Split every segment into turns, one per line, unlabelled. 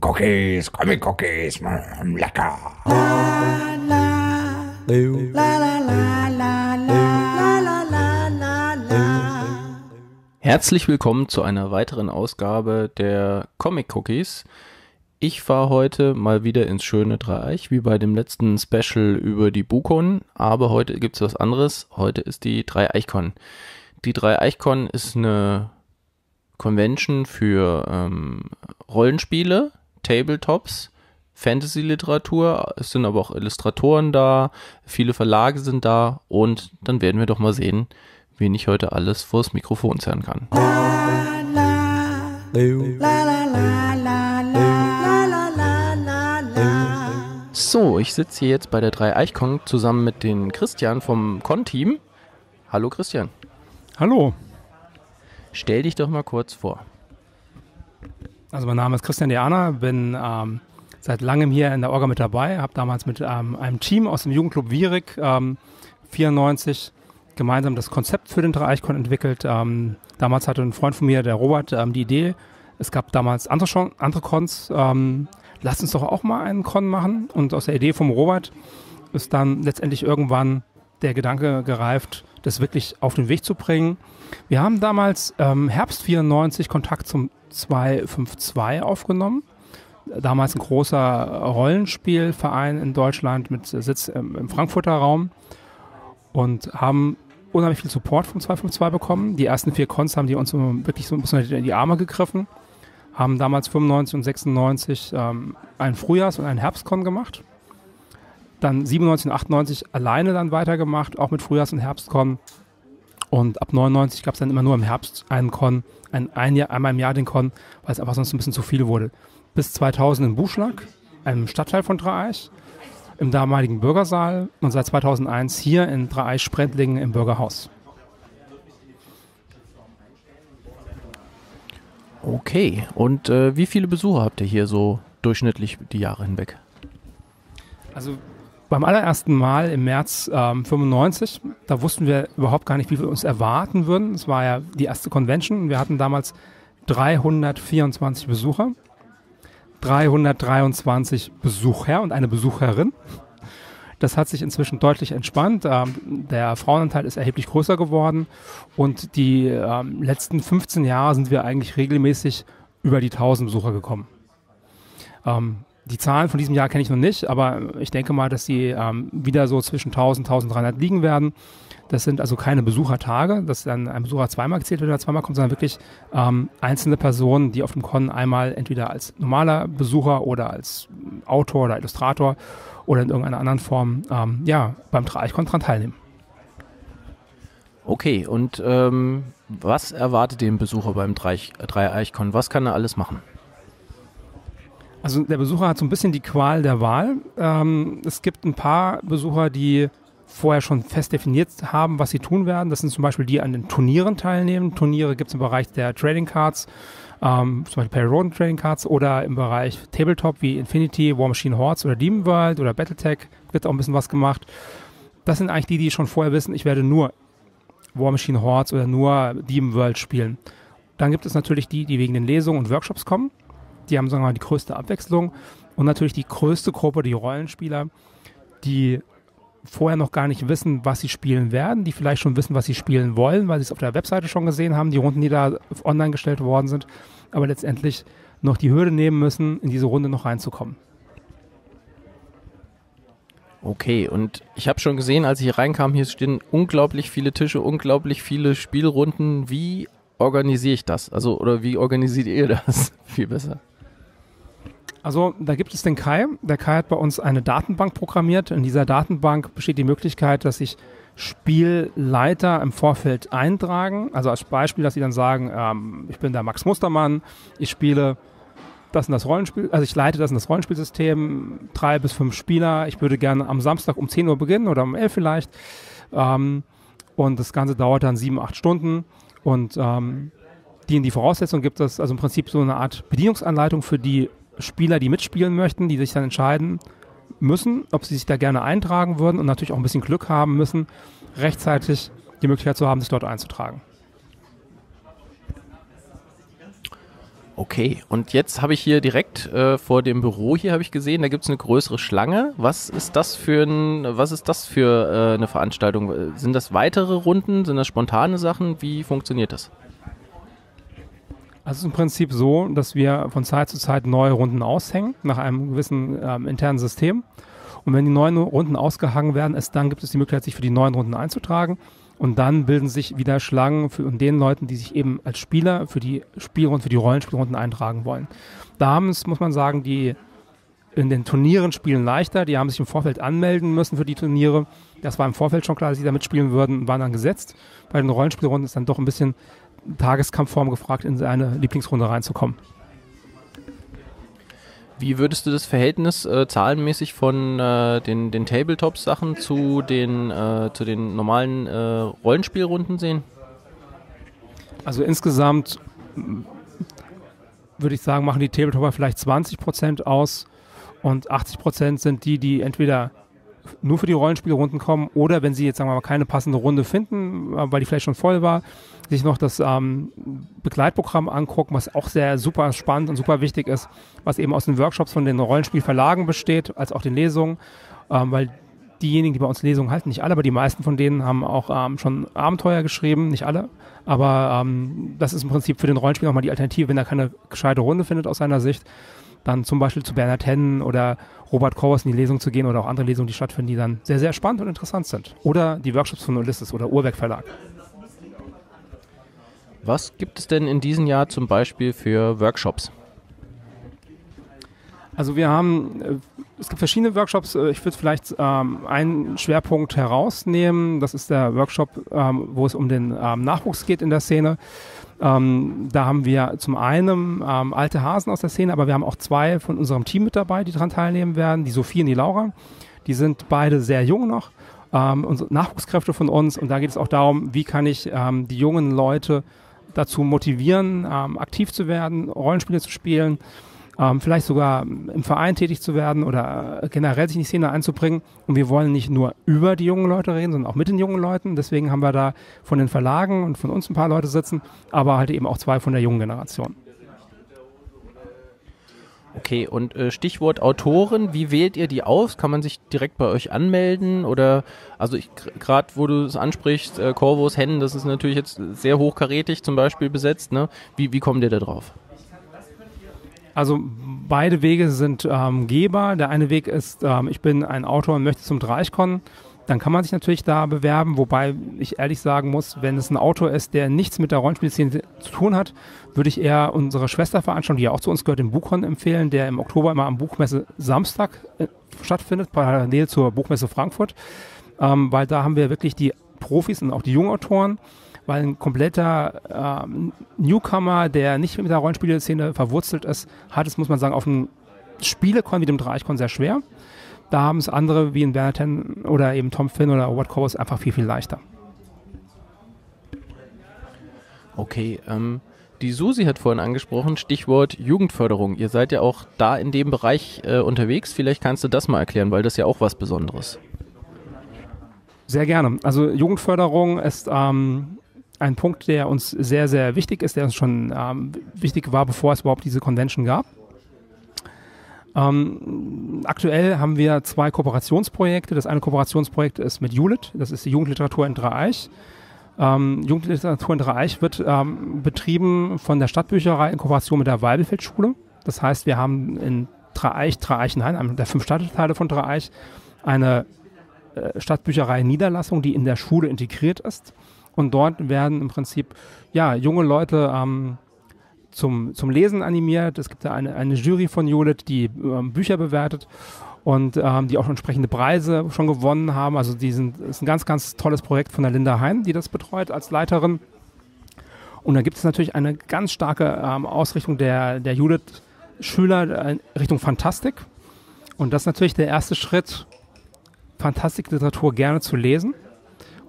Cookies, Comic Cookies, mm, lecker.
Herzlich willkommen zu einer weiteren Ausgabe der Comic Cookies. Ich fahre heute mal wieder ins schöne Dreieich, wie bei dem letzten Special über die Bukon, aber heute gibt es was anderes. Heute ist die Dreieichkon. Die Dreieichkon ist eine Convention für ähm, Rollenspiele, Tabletops, Fantasy-Literatur. Es sind aber auch Illustratoren da, viele Verlage sind da und dann werden wir doch mal sehen, wen ich heute alles vors Mikrofon zerren kann. So, ich sitze hier jetzt bei der 3 Eichkon zusammen mit den Christian vom Con-Team. Hallo Christian.
Hallo.
Stell dich doch mal kurz vor.
Also mein Name ist Christian Deana, bin ähm, seit langem hier in der Orga mit dabei, habe damals mit ähm, einem Team aus dem Jugendclub Wierig ähm, 94 gemeinsam das Konzept für den Dreieichkon entwickelt. Ähm, damals hatte ein Freund von mir, der Robert, ähm, die Idee, es gab damals andere, andere Cons, ähm, lasst uns doch auch mal einen Con machen. Und aus der Idee vom Robert ist dann letztendlich irgendwann der Gedanke gereift, das wirklich auf den Weg zu bringen. Wir haben damals ähm, Herbst 94 Kontakt zum 252 aufgenommen. Damals ein großer Rollenspielverein in Deutschland mit Sitz im, Frankfurter Raum und haben unheimlich viel Support vom 252 bekommen. Die ersten vier Cons haben die uns wirklich so ein bisschen in die Arme gegriffen. Haben damals 95 und 96 ähm, einen Frühjahrs- und einen Herbstcon gemacht. Dann 97 und 98 alleine dann weitergemacht, auch mit Frühjahrs- und Herbstcon. Und ab 99 gab es dann immer nur im Herbst einen Con, ein, ein Jahr, einmal im Jahr den Con, weil es einfach sonst ein bisschen zu viel wurde. Bis 2000 in Buschlag, einem Stadtteil von Dreieich, im damaligen Bürgersaal und seit 2001 hier in Dreieich-Sprendlingen im Bürgerhaus.
Okay, und äh, wie viele Besucher habt ihr hier so durchschnittlich die Jahre hinweg?
Also beim allerersten Mal im März ähm, 95, da wussten wir überhaupt gar nicht, wie wir uns erwarten würden. Es war ja die erste Convention. Wir hatten damals 324 Besucher, 323 Besucher und eine Besucherin. Das hat sich inzwischen deutlich entspannt. Ähm, der Frauenanteil ist erheblich größer geworden und die ähm, letzten 15 Jahre sind wir eigentlich regelmäßig über die 1000 Besucher gekommen. Ähm, die Zahlen von diesem Jahr kenne ich noch nicht, aber ich denke mal, dass sie wieder so zwischen 1000 und 1300 liegen werden. Das sind also keine Besuchertage, dass dann ein Besucher zweimal gezählt wird oder zweimal kommt, sondern wirklich ähm, einzelne Personen, die auf dem Con einmal entweder als normaler Besucher oder als Autor oder Illustrator oder in irgendeiner anderen Form ähm, ja, beim Dreieichkon dran teilnehmen.
Okay, und ähm, was erwartet den Besucher beim Dreieichkon? Was kann er alles machen?
Also der Besucher hat so ein bisschen die Qual der Wahl. Ähm, es gibt ein paar Besucher, die vorher schon fest definiert haben, was sie tun werden. Das sind zum Beispiel die, die an den Turnieren teilnehmen. Turniere gibt es im Bereich der Trading Cards, ähm, zum Beispiel Perry Trading Cards oder im Bereich Tabletop wie Infinity, War Machine Hordes oder Demon World oder Battletech wird auch ein bisschen was gemacht. Das sind eigentlich die, die schon vorher wissen, ich werde nur War Machine Hordes oder nur Demon World spielen. Dann gibt es natürlich die, die wegen den Lesungen und Workshops kommen die haben, sagen wir mal, die größte Abwechslung und natürlich die größte Gruppe, die Rollenspieler, die vorher noch gar nicht wissen, was sie spielen werden, die vielleicht schon wissen, was sie spielen wollen, weil sie es auf der Webseite schon gesehen haben, die Runden, die da online gestellt worden sind, aber letztendlich noch die Hürde nehmen müssen, in diese Runde noch reinzukommen.
Okay, und ich habe schon gesehen, als ich hier reinkam, hier stehen unglaublich viele Tische, unglaublich viele Spielrunden. Wie organisiere ich das? Also, oder wie organisiert ihr das? Viel besser.
Also da gibt es den Kai. Der Kai hat bei uns eine Datenbank programmiert. In dieser Datenbank besteht die Möglichkeit, dass sich Spielleiter im Vorfeld eintragen. Also als Beispiel, dass sie dann sagen, ähm, ich bin der Max Mustermann, ich spiele das in das Rollenspiel, also ich leite das in das Rollenspielsystem, drei bis fünf Spieler. Ich würde gerne am Samstag um 10 Uhr beginnen oder um 11 vielleicht. Ähm, und das Ganze dauert dann sieben, acht Stunden. Und ähm, die in die Voraussetzungen gibt es also im Prinzip so eine Art Bedienungsanleitung für die Spieler, die mitspielen möchten, die sich dann entscheiden müssen, ob sie sich da gerne eintragen würden und natürlich auch ein bisschen Glück haben müssen, rechtzeitig die Möglichkeit zu haben, sich dort einzutragen.
Okay, und jetzt habe ich hier direkt äh, vor dem Büro hier habe ich gesehen, da gibt es eine größere Schlange. Was ist das für ein, was ist das für äh, eine Veranstaltung? Sind das weitere Runden? Sind das spontane Sachen? Wie funktioniert das?
Also es ist im Prinzip so, dass wir von Zeit zu Zeit neue Runden aushängen, nach einem gewissen ähm, internen System. Und wenn die neuen Runden ausgehangen werden, ist, dann gibt es die Möglichkeit, sich für die neuen Runden einzutragen. Und dann bilden sich wieder Schlangen und den Leuten, die sich eben als Spieler für die Spielrunden, für die Rollenspielrunden eintragen wollen. Da haben es, muss man sagen, die in den Turnieren spielen leichter. Die haben sich im Vorfeld anmelden müssen für die Turniere. Das war im Vorfeld schon klar, dass sie da mitspielen würden, waren dann gesetzt. Bei den Rollenspielrunden ist dann doch ein bisschen Tageskampfform gefragt, in seine Lieblingsrunde reinzukommen.
Wie würdest du das Verhältnis äh, zahlenmäßig von äh, den, den Tabletop-Sachen zu den, äh, zu den normalen äh, Rollenspielrunden sehen?
Also insgesamt würde ich sagen, machen die Tabletopper vielleicht 20% aus und 80% sind die, die entweder nur für die Rollenspielrunden kommen oder wenn sie jetzt sagen wir mal keine passende Runde finden, äh, weil die vielleicht schon voll war, sich noch das ähm, Begleitprogramm angucken, was auch sehr super spannend und super wichtig ist, was eben aus den Workshops von den Rollenspielverlagen besteht, als auch den Lesungen, ähm, weil diejenigen, die bei uns Lesungen halten, nicht alle, aber die meisten von denen haben auch ähm, schon Abenteuer geschrieben, nicht alle. Aber ähm, das ist im Prinzip für den Rollenspiel nochmal die Alternative, wenn er keine gescheite Runde findet aus seiner Sicht, dann zum Beispiel zu Bernhard Hennen oder Robert Korvers in die Lesung zu gehen oder auch andere Lesungen, die stattfinden, die dann sehr, sehr spannend und interessant sind. Oder die Workshops von Ulysses oder Urwerk Verlag.
Was gibt es denn in diesem Jahr zum Beispiel für Workshops?
Also wir haben, äh, es gibt verschiedene Workshops. Äh, ich würde vielleicht ähm, einen Schwerpunkt herausnehmen. Das ist der Workshop, ähm, wo es um den ähm, Nachwuchs geht in der Szene. Da haben wir zum einen alte Hasen aus der Szene, aber wir haben auch zwei von unserem Team mit dabei, die daran teilnehmen werden, die Sophie und die Laura. Die sind beide sehr jung noch, unsere Nachwuchskräfte von uns. Und da geht es auch darum, wie kann ich die jungen Leute dazu motivieren, ähm, aktiv zu werden, Rollenspiele zu spielen ähm, vielleicht sogar im Verein tätig zu werden oder generell sich in die Szene einzubringen. Und wir wollen nicht nur über die jungen Leute reden, sondern auch mit den jungen Leuten. Deswegen haben wir da von den Verlagen und von uns ein paar Leute sitzen, aber halt eben auch zwei von der jungen Generation.
Okay, und äh, Stichwort Autoren, wie wählt ihr die aus? Kann man sich direkt bei euch anmelden? Oder, also ich gerade, wo du es ansprichst, äh, Corvus, Hennen, das ist natürlich jetzt sehr hochkarätig zum Beispiel besetzt, ne? Wie, wie kommt ihr da drauf?
Also beide Wege sind ähm, gehbar. Der eine Weg ist, ähm, ich bin ein Autor und möchte zum Dreichkon. Dann kann man sich natürlich da bewerben, wobei ich ehrlich sagen muss, wenn es ein Autor ist, der nichts mit der Rollenspielszene zu tun hat, würde ich eher unsere Schwesterveranstaltung, die ja auch zu uns gehört, den Buchcon empfehlen, der im Oktober immer am Buchmesse Samstag äh, stattfindet, parallel zur Buchmesse Frankfurt, ähm, weil da haben wir wirklich die Profis und auch die Jungautoren weil ein kompletter ähm, Newcomer, der nicht mit der Rollenspielszene verwurzelt ist, hat es, muss man sagen, auf einem Spielekon wie dem Dreichkon sehr schwer. Da haben es andere wie in Bernaten oder eben Tom Finn oder What Cobos einfach viel, viel leichter.
Okay, ähm, die Susi hat vorhin angesprochen, Stichwort Jugendförderung. Ihr seid ja auch da in dem Bereich äh, unterwegs. Vielleicht kannst du das mal erklären, weil das ja auch was Besonderes.
Sehr gerne. Also Jugendförderung ist ähm, ein Punkt, der uns sehr, sehr wichtig ist, der uns schon ähm, wichtig war, bevor es überhaupt diese Convention gab. Ähm, aktuell haben wir zwei Kooperationsprojekte. Das eine Kooperationsprojekt ist mit Julit, das ist die Jugendliteratur in Dreieich. Ähm, Jugendliteratur in Dreieich wird ähm, betrieben von der Stadtbücherei in Kooperation mit der Weibelfeldschule. Das heißt, wir haben in Dreieich, Dreieichenhain, einem der fünf Stadtteile von Dreieich, eine äh, Stadtbücherei Niederlassung, die in der Schule integriert ist. Und dort werden im Prinzip ja, junge Leute ähm, zum, zum Lesen animiert. Es gibt da eine, eine Jury von Julit, die ähm, Bücher bewertet und ähm, die auch entsprechende Preise schon gewonnen haben. Also die sind, ist ein ganz, ganz tolles Projekt von der Linda Hein, die das betreut als Leiterin. Und da gibt es natürlich eine ganz starke ähm, Ausrichtung der, der Judith Schüler in Richtung Fantastik. Und das ist natürlich der erste Schritt, Fantastikliteratur gerne zu lesen,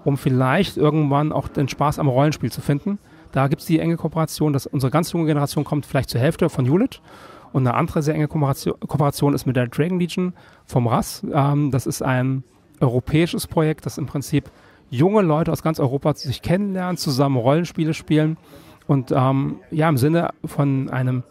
um vielleicht irgendwann auch den Spaß am Rollenspiel zu finden. Da gibt es die enge Kooperation, dass unsere ganz junge Generation kommt vielleicht zur Hälfte von Hewlett. Und eine andere sehr enge Kooperation, ist mit der Dragon Legion vom RAS. Ähm, das ist ein europäisches Projekt, das im Prinzip junge Leute aus ganz Europa sich kennenlernen, zusammen Rollenspiele spielen und ähm, ja, im Sinne von einem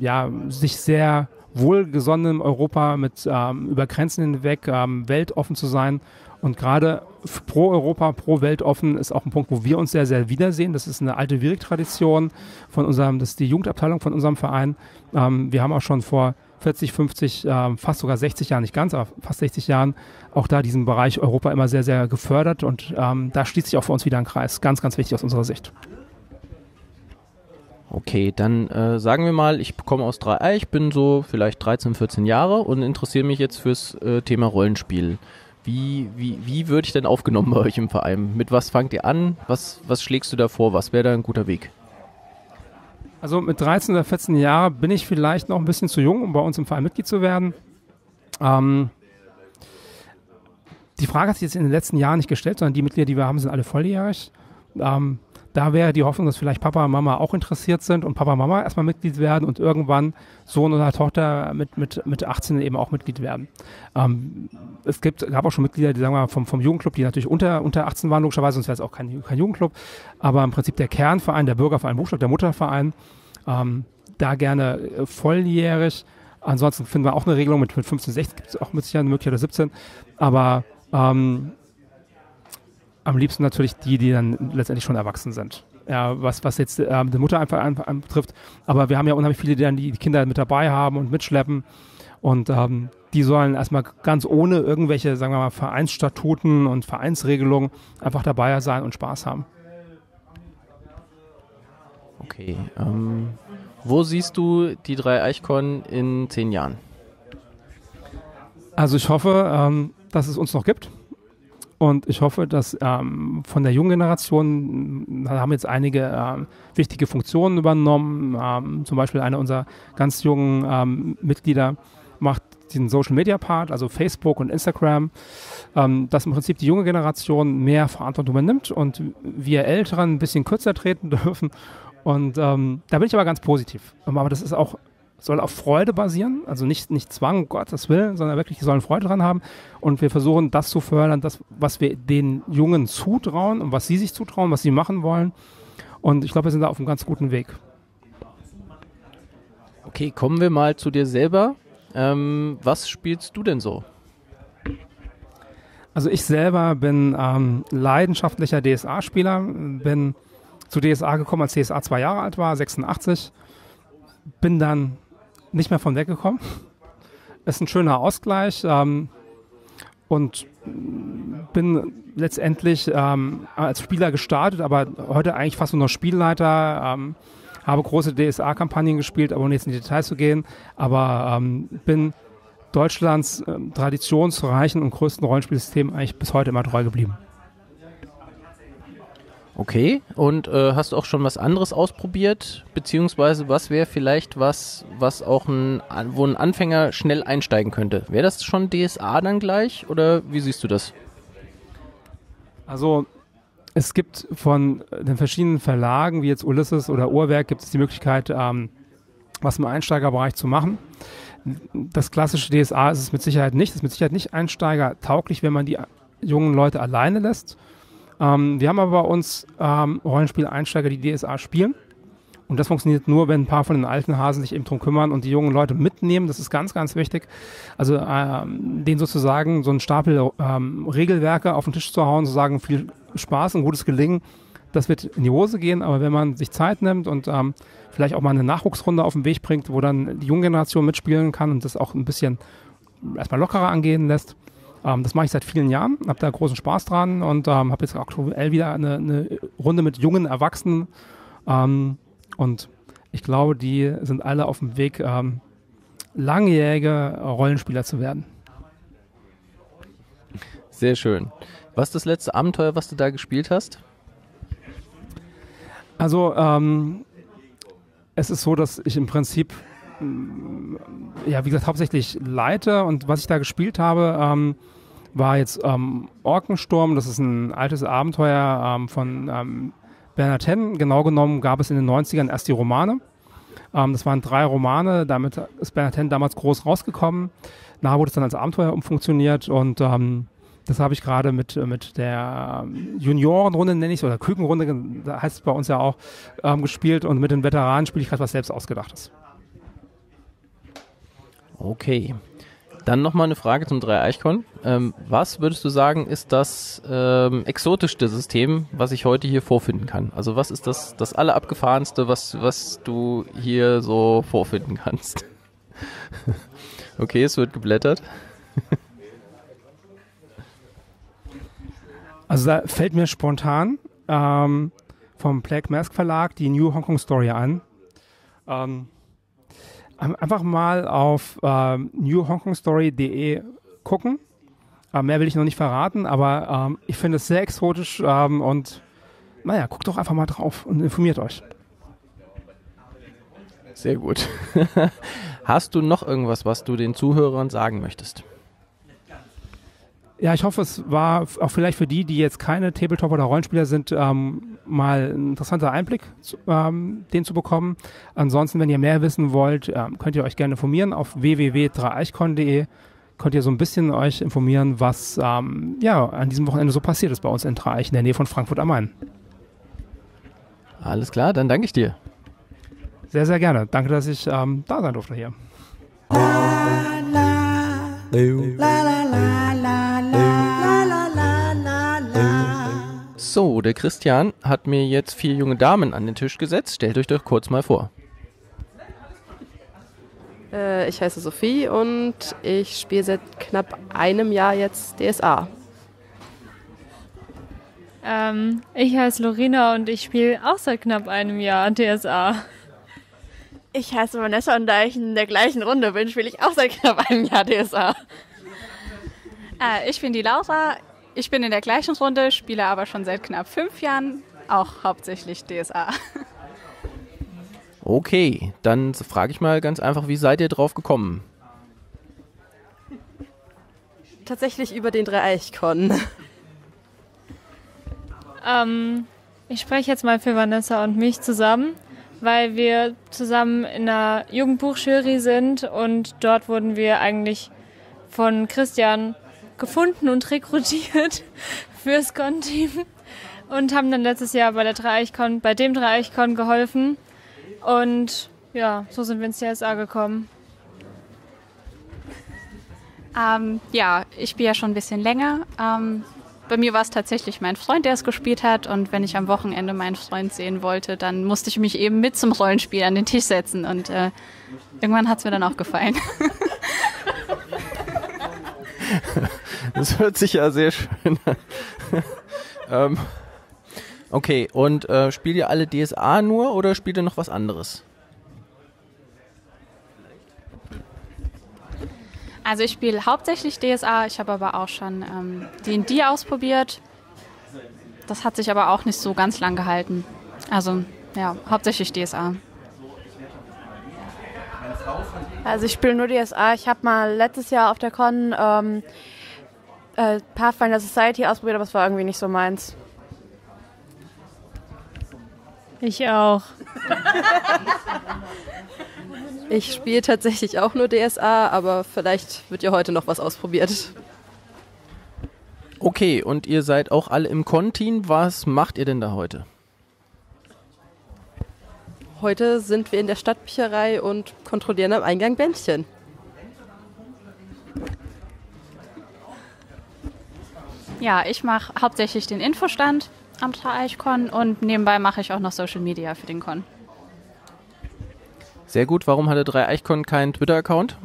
ja, sich sehr wohlgesonnenen Europa mit ähm, über Grenzen hinweg ähm, weltoffen zu sein. Und gerade pro Europa, pro Weltoffen ist auch ein Punkt, wo wir uns sehr, sehr wiedersehen. Das ist eine alte Virik-Tradition von unserem, das ist die Jugendabteilung von unserem Verein. Ähm, wir haben auch schon vor 40, 50, äh, fast sogar 60 Jahren, nicht ganz, aber fast 60 Jahren, auch da diesen Bereich Europa immer sehr, sehr gefördert. Und ähm, da schließt sich auch für uns wieder ein Kreis. Ganz, ganz wichtig aus unserer Sicht.
Okay, dann äh, sagen wir mal, ich komme aus Dreieich, bin so vielleicht 13, 14 Jahre und interessiere mich jetzt fürs äh, Thema Rollenspiel. Wie, wie, wie würde ich denn aufgenommen bei euch im Verein? Mit was fangt ihr an? Was, was schlägst du da vor? Was wäre da ein guter Weg?
Also mit 13 oder 14 Jahren bin ich vielleicht noch ein bisschen zu jung, um bei uns im Verein Mitglied zu werden. Ähm, die Frage hat sich jetzt in den letzten Jahren nicht gestellt, sondern die Mitglieder, die wir haben, sind alle volljährig. Ähm, da wäre die Hoffnung, dass vielleicht Papa und Mama auch interessiert sind und Papa und Mama erstmal Mitglied werden und irgendwann Sohn oder Tochter mit, mit, mit 18 eben auch Mitglied werden. Ähm, es gibt, gab auch schon Mitglieder, die sagen wir mal vom, vom Jugendclub, die natürlich unter, unter 18 waren, logischerweise, sonst wäre es auch kein, kein Jugendclub. Aber im Prinzip der Kernverein, der Bürgerverein Buchstadt, der Mutterverein, ähm, da gerne äh, volljährig. Ansonsten finden wir auch eine Regelung mit, mit 15, 16 gibt es auch mit Sicherheit eine Möglichkeit oder 17. Aber ähm, am liebsten natürlich die, die dann letztendlich schon erwachsen sind. Ja, was, was jetzt äh, die Mutter einfach anbetrifft. Aber wir haben ja unheimlich viele, die dann die Kinder mit dabei haben und mitschleppen. Und ähm, die sollen erstmal ganz ohne irgendwelche, sagen wir mal, Vereinsstatuten und Vereinsregelungen einfach dabei sein und Spaß haben.
Okay. Ähm, wo siehst du die drei Eichkorn in zehn Jahren?
Also ich hoffe, ähm, dass es uns noch gibt. Und ich hoffe, dass ähm, von der jungen Generation, da haben jetzt einige ähm, wichtige Funktionen übernommen. Ähm, zum Beispiel einer unserer ganz jungen ähm, Mitglieder macht den Social Media Part, also Facebook und Instagram, ähm, dass im Prinzip die junge Generation mehr Verantwortung übernimmt und wir Älteren ein bisschen kürzer treten dürfen. Und ähm, da bin ich aber ganz positiv. Aber das ist auch soll auf Freude basieren, also nicht, nicht Zwang, um Gottes Willen, sondern wirklich, die sollen Freude dran haben. Und wir versuchen, das zu fördern, das, was wir den Jungen zutrauen und was sie sich zutrauen, was sie machen wollen. Und ich glaube, wir sind da auf einem ganz guten Weg.
Okay, kommen wir mal zu dir selber. Ähm, was spielst du denn so?
Also ich selber bin ähm, leidenschaftlicher DSA-Spieler, bin zu DSA gekommen, als DSA zwei Jahre alt war, 86. Bin dann nicht mehr von weggekommen. Ist ein schöner Ausgleich ähm, und bin letztendlich ähm, als Spieler gestartet, aber heute eigentlich fast nur noch Spielleiter. Ähm, habe große DSA-Kampagnen gespielt, aber um jetzt in die Details zu gehen. Aber ähm, bin Deutschlands ähm, traditionsreichen und größten Rollenspielsystem eigentlich bis heute immer treu geblieben.
Okay, und äh, hast du auch schon was anderes ausprobiert? Beziehungsweise was wäre vielleicht was, was auch ein, wo ein Anfänger schnell einsteigen könnte? Wäre das schon DSA dann gleich oder wie siehst du das?
Also es gibt von den verschiedenen Verlagen, wie jetzt Ulysses oder Uhrwerk, gibt es die Möglichkeit, ähm, was im Einsteigerbereich zu machen. Das klassische DSA ist es mit Sicherheit nicht. Es ist mit Sicherheit nicht einsteigertauglich, wenn man die jungen Leute alleine lässt ähm, wir haben aber bei uns ähm, Rollenspiel-Einsteiger, die DSA spielen. Und das funktioniert nur, wenn ein paar von den alten Hasen sich eben drum kümmern und die jungen Leute mitnehmen. Das ist ganz, ganz wichtig. Also ähm, denen sozusagen so einen Stapel ähm, Regelwerke auf den Tisch zu hauen, zu sagen, viel Spaß und gutes Gelingen, das wird in die Hose gehen. Aber wenn man sich Zeit nimmt und ähm, vielleicht auch mal eine Nachwuchsrunde auf den Weg bringt, wo dann die junge Generation mitspielen kann und das auch ein bisschen erstmal lockerer angehen lässt, ähm, das mache ich seit vielen Jahren, habe da großen Spaß dran und ähm, habe jetzt aktuell wieder eine, eine, Runde mit jungen Erwachsenen. Ähm, und ich glaube, die sind alle auf dem Weg, ähm, langjährige Rollenspieler zu werden.
Sehr schön. Was ist das letzte Abenteuer, was du da gespielt hast?
Also, ähm, es ist so, dass ich im Prinzip ähm, ja, wie gesagt, hauptsächlich leite und was ich da gespielt habe, ähm, war jetzt ähm, Orkensturm. Das ist ein altes Abenteuer ähm, von ähm, Bernhard Henn. Genau genommen gab es in den 90ern erst die Romane. Ähm, das waren drei Romane. Damit ist Bernhard Henn damals groß rausgekommen. Nachher wurde es dann als Abenteuer umfunktioniert und ähm, das habe ich gerade mit, mit der ähm, Juniorenrunde, nenne ich es, oder Kükenrunde, da heißt es bei uns ja auch, ähm, gespielt und mit den Veteranen spiele ich gerade was selbst ausgedachtes.
Okay. Dann nochmal eine Frage zum 3-Eichkon. Ähm, was würdest du sagen, ist das ähm, exotischste System, was ich heute hier vorfinden kann? Also was ist das, das allerabgefahrenste, was, was du hier so vorfinden kannst? okay, es wird geblättert.
also da fällt mir spontan ähm, vom Black Mask Verlag die New Hong Kong Story an. Ähm, einfach mal auf äh, newhongkongstory.de gucken. Äh, mehr will ich noch nicht verraten, aber ähm, ich finde es sehr exotisch ähm, und naja, guckt doch einfach mal drauf und informiert euch.
Sehr gut. Hast du noch irgendwas, was du den Zuhörern sagen möchtest?
Ja, ich hoffe, es war auch vielleicht für die, die jetzt keine Tabletop- oder Rollenspieler sind, ähm, mal ein interessanter Einblick, zu, ähm, den zu bekommen. Ansonsten, wenn ihr mehr wissen wollt, ähm, könnt ihr euch gerne informieren auf www.dreieichkon.de. Könnt ihr so ein bisschen euch informieren, was ähm, ja an diesem Wochenende so passiert ist bei uns in Dreieich in der Nähe von Frankfurt am Main.
Alles klar, dann danke ich dir.
Sehr, sehr gerne. Danke, dass ich ähm, da sein durfte hier. La, la, la,
So, der Christian hat mir jetzt vier junge Damen an den Tisch gesetzt. Stellt euch doch kurz mal vor.
Äh, ich heiße Sophie und ich spiele seit knapp einem Jahr jetzt DSA.
Ähm, ich heiße Lorena und ich spiele auch seit knapp einem Jahr DSA.
Ich heiße Vanessa und da ich in der gleichen Runde bin, spiele ich auch seit knapp einem Jahr DSA.
Äh, ich bin die Laura. Ich bin in der gleichen Runde, spiele aber schon seit knapp fünf Jahren auch hauptsächlich DSA.
Okay, dann frage ich mal ganz einfach, wie seid ihr drauf gekommen?
Tatsächlich über den Dreieichkon.
Ähm, ich spreche jetzt mal für Vanessa und mich zusammen, weil wir zusammen in einer Jugendbuchjury sind und dort wurden wir eigentlich von Christian gefunden und rekrutiert fürs Con-Team und haben dann letztes Jahr bei der Dreieichkon, bei dem Dreieichkon geholfen. Und ja, so sind wir ins CSA gekommen.
Ähm, ja, ich spiele ja schon ein bisschen länger. Ähm, bei mir war es tatsächlich mein Freund, der es gespielt hat. Und wenn ich am Wochenende meinen Freund sehen wollte, dann musste ich mich eben mit zum Rollenspiel an den Tisch setzen. Und äh, irgendwann hat es mir dann auch gefallen.
Das hört sich ja sehr schön an. ähm, okay, und äh, spielt ihr alle DSA nur oder spielt ihr noch was anderes?
Also ich spiele hauptsächlich DSA, ich habe aber auch schon ähm, D&D ausprobiert. Das hat sich aber auch nicht so ganz lang gehalten. Also ja, hauptsächlich DSA.
Also ich spiele nur DSA. Ich habe mal letztes Jahr auf der Con ähm, äh, Pathfinder Society ausprobiert, aber es war irgendwie nicht so meins.
Ich auch.
ich spiele tatsächlich auch nur DSA, aber vielleicht wird ja heute noch was ausprobiert.
Okay, und ihr seid auch alle im Con-Team. Was macht ihr denn da heute?
Heute sind wir in der Stadtbücherei und kontrollieren am Eingang Bändchen.
Ja, ich mache hauptsächlich den Infostand am Eichkon und nebenbei mache ich auch noch Social Media für den Con.
Sehr gut. Warum hatte drei Eichkon keinen Twitter-Account?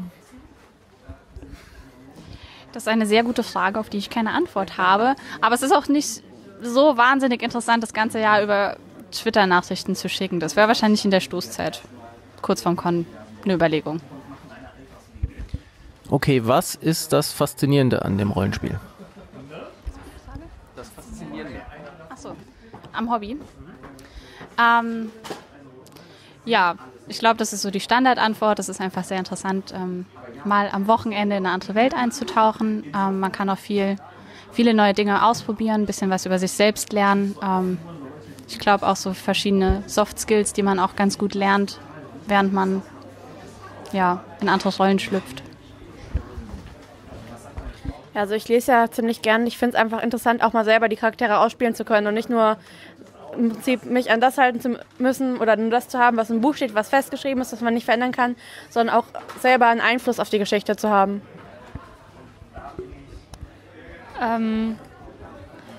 Das ist eine sehr gute Frage, auf die ich keine Antwort habe. Aber es ist auch nicht so wahnsinnig interessant, das ganze Jahr über Twitter-Nachrichten zu schicken. Das wäre wahrscheinlich in der Stoßzeit, kurz vorm Con, eine Überlegung.
Okay, was ist das Faszinierende an dem Rollenspiel?
am Hobby. Ähm, ja, ich glaube, das ist so die Standardantwort. Das ist einfach sehr interessant, ähm, mal am Wochenende in eine andere Welt einzutauchen. Ähm, man kann auch viel, viele neue Dinge ausprobieren, ein bisschen was über sich selbst lernen. Ähm, ich glaube auch so verschiedene Soft Skills, die man auch ganz gut lernt, während man ja, in andere Rollen schlüpft.
Also ich lese ja ziemlich gern. Ich finde es einfach interessant, auch mal selber die Charaktere ausspielen zu können und nicht nur im Prinzip mich an das halten zu müssen oder nur das zu haben, was im Buch steht, was festgeschrieben ist, was man nicht verändern kann, sondern auch selber einen Einfluss auf die Geschichte zu haben.
Ähm,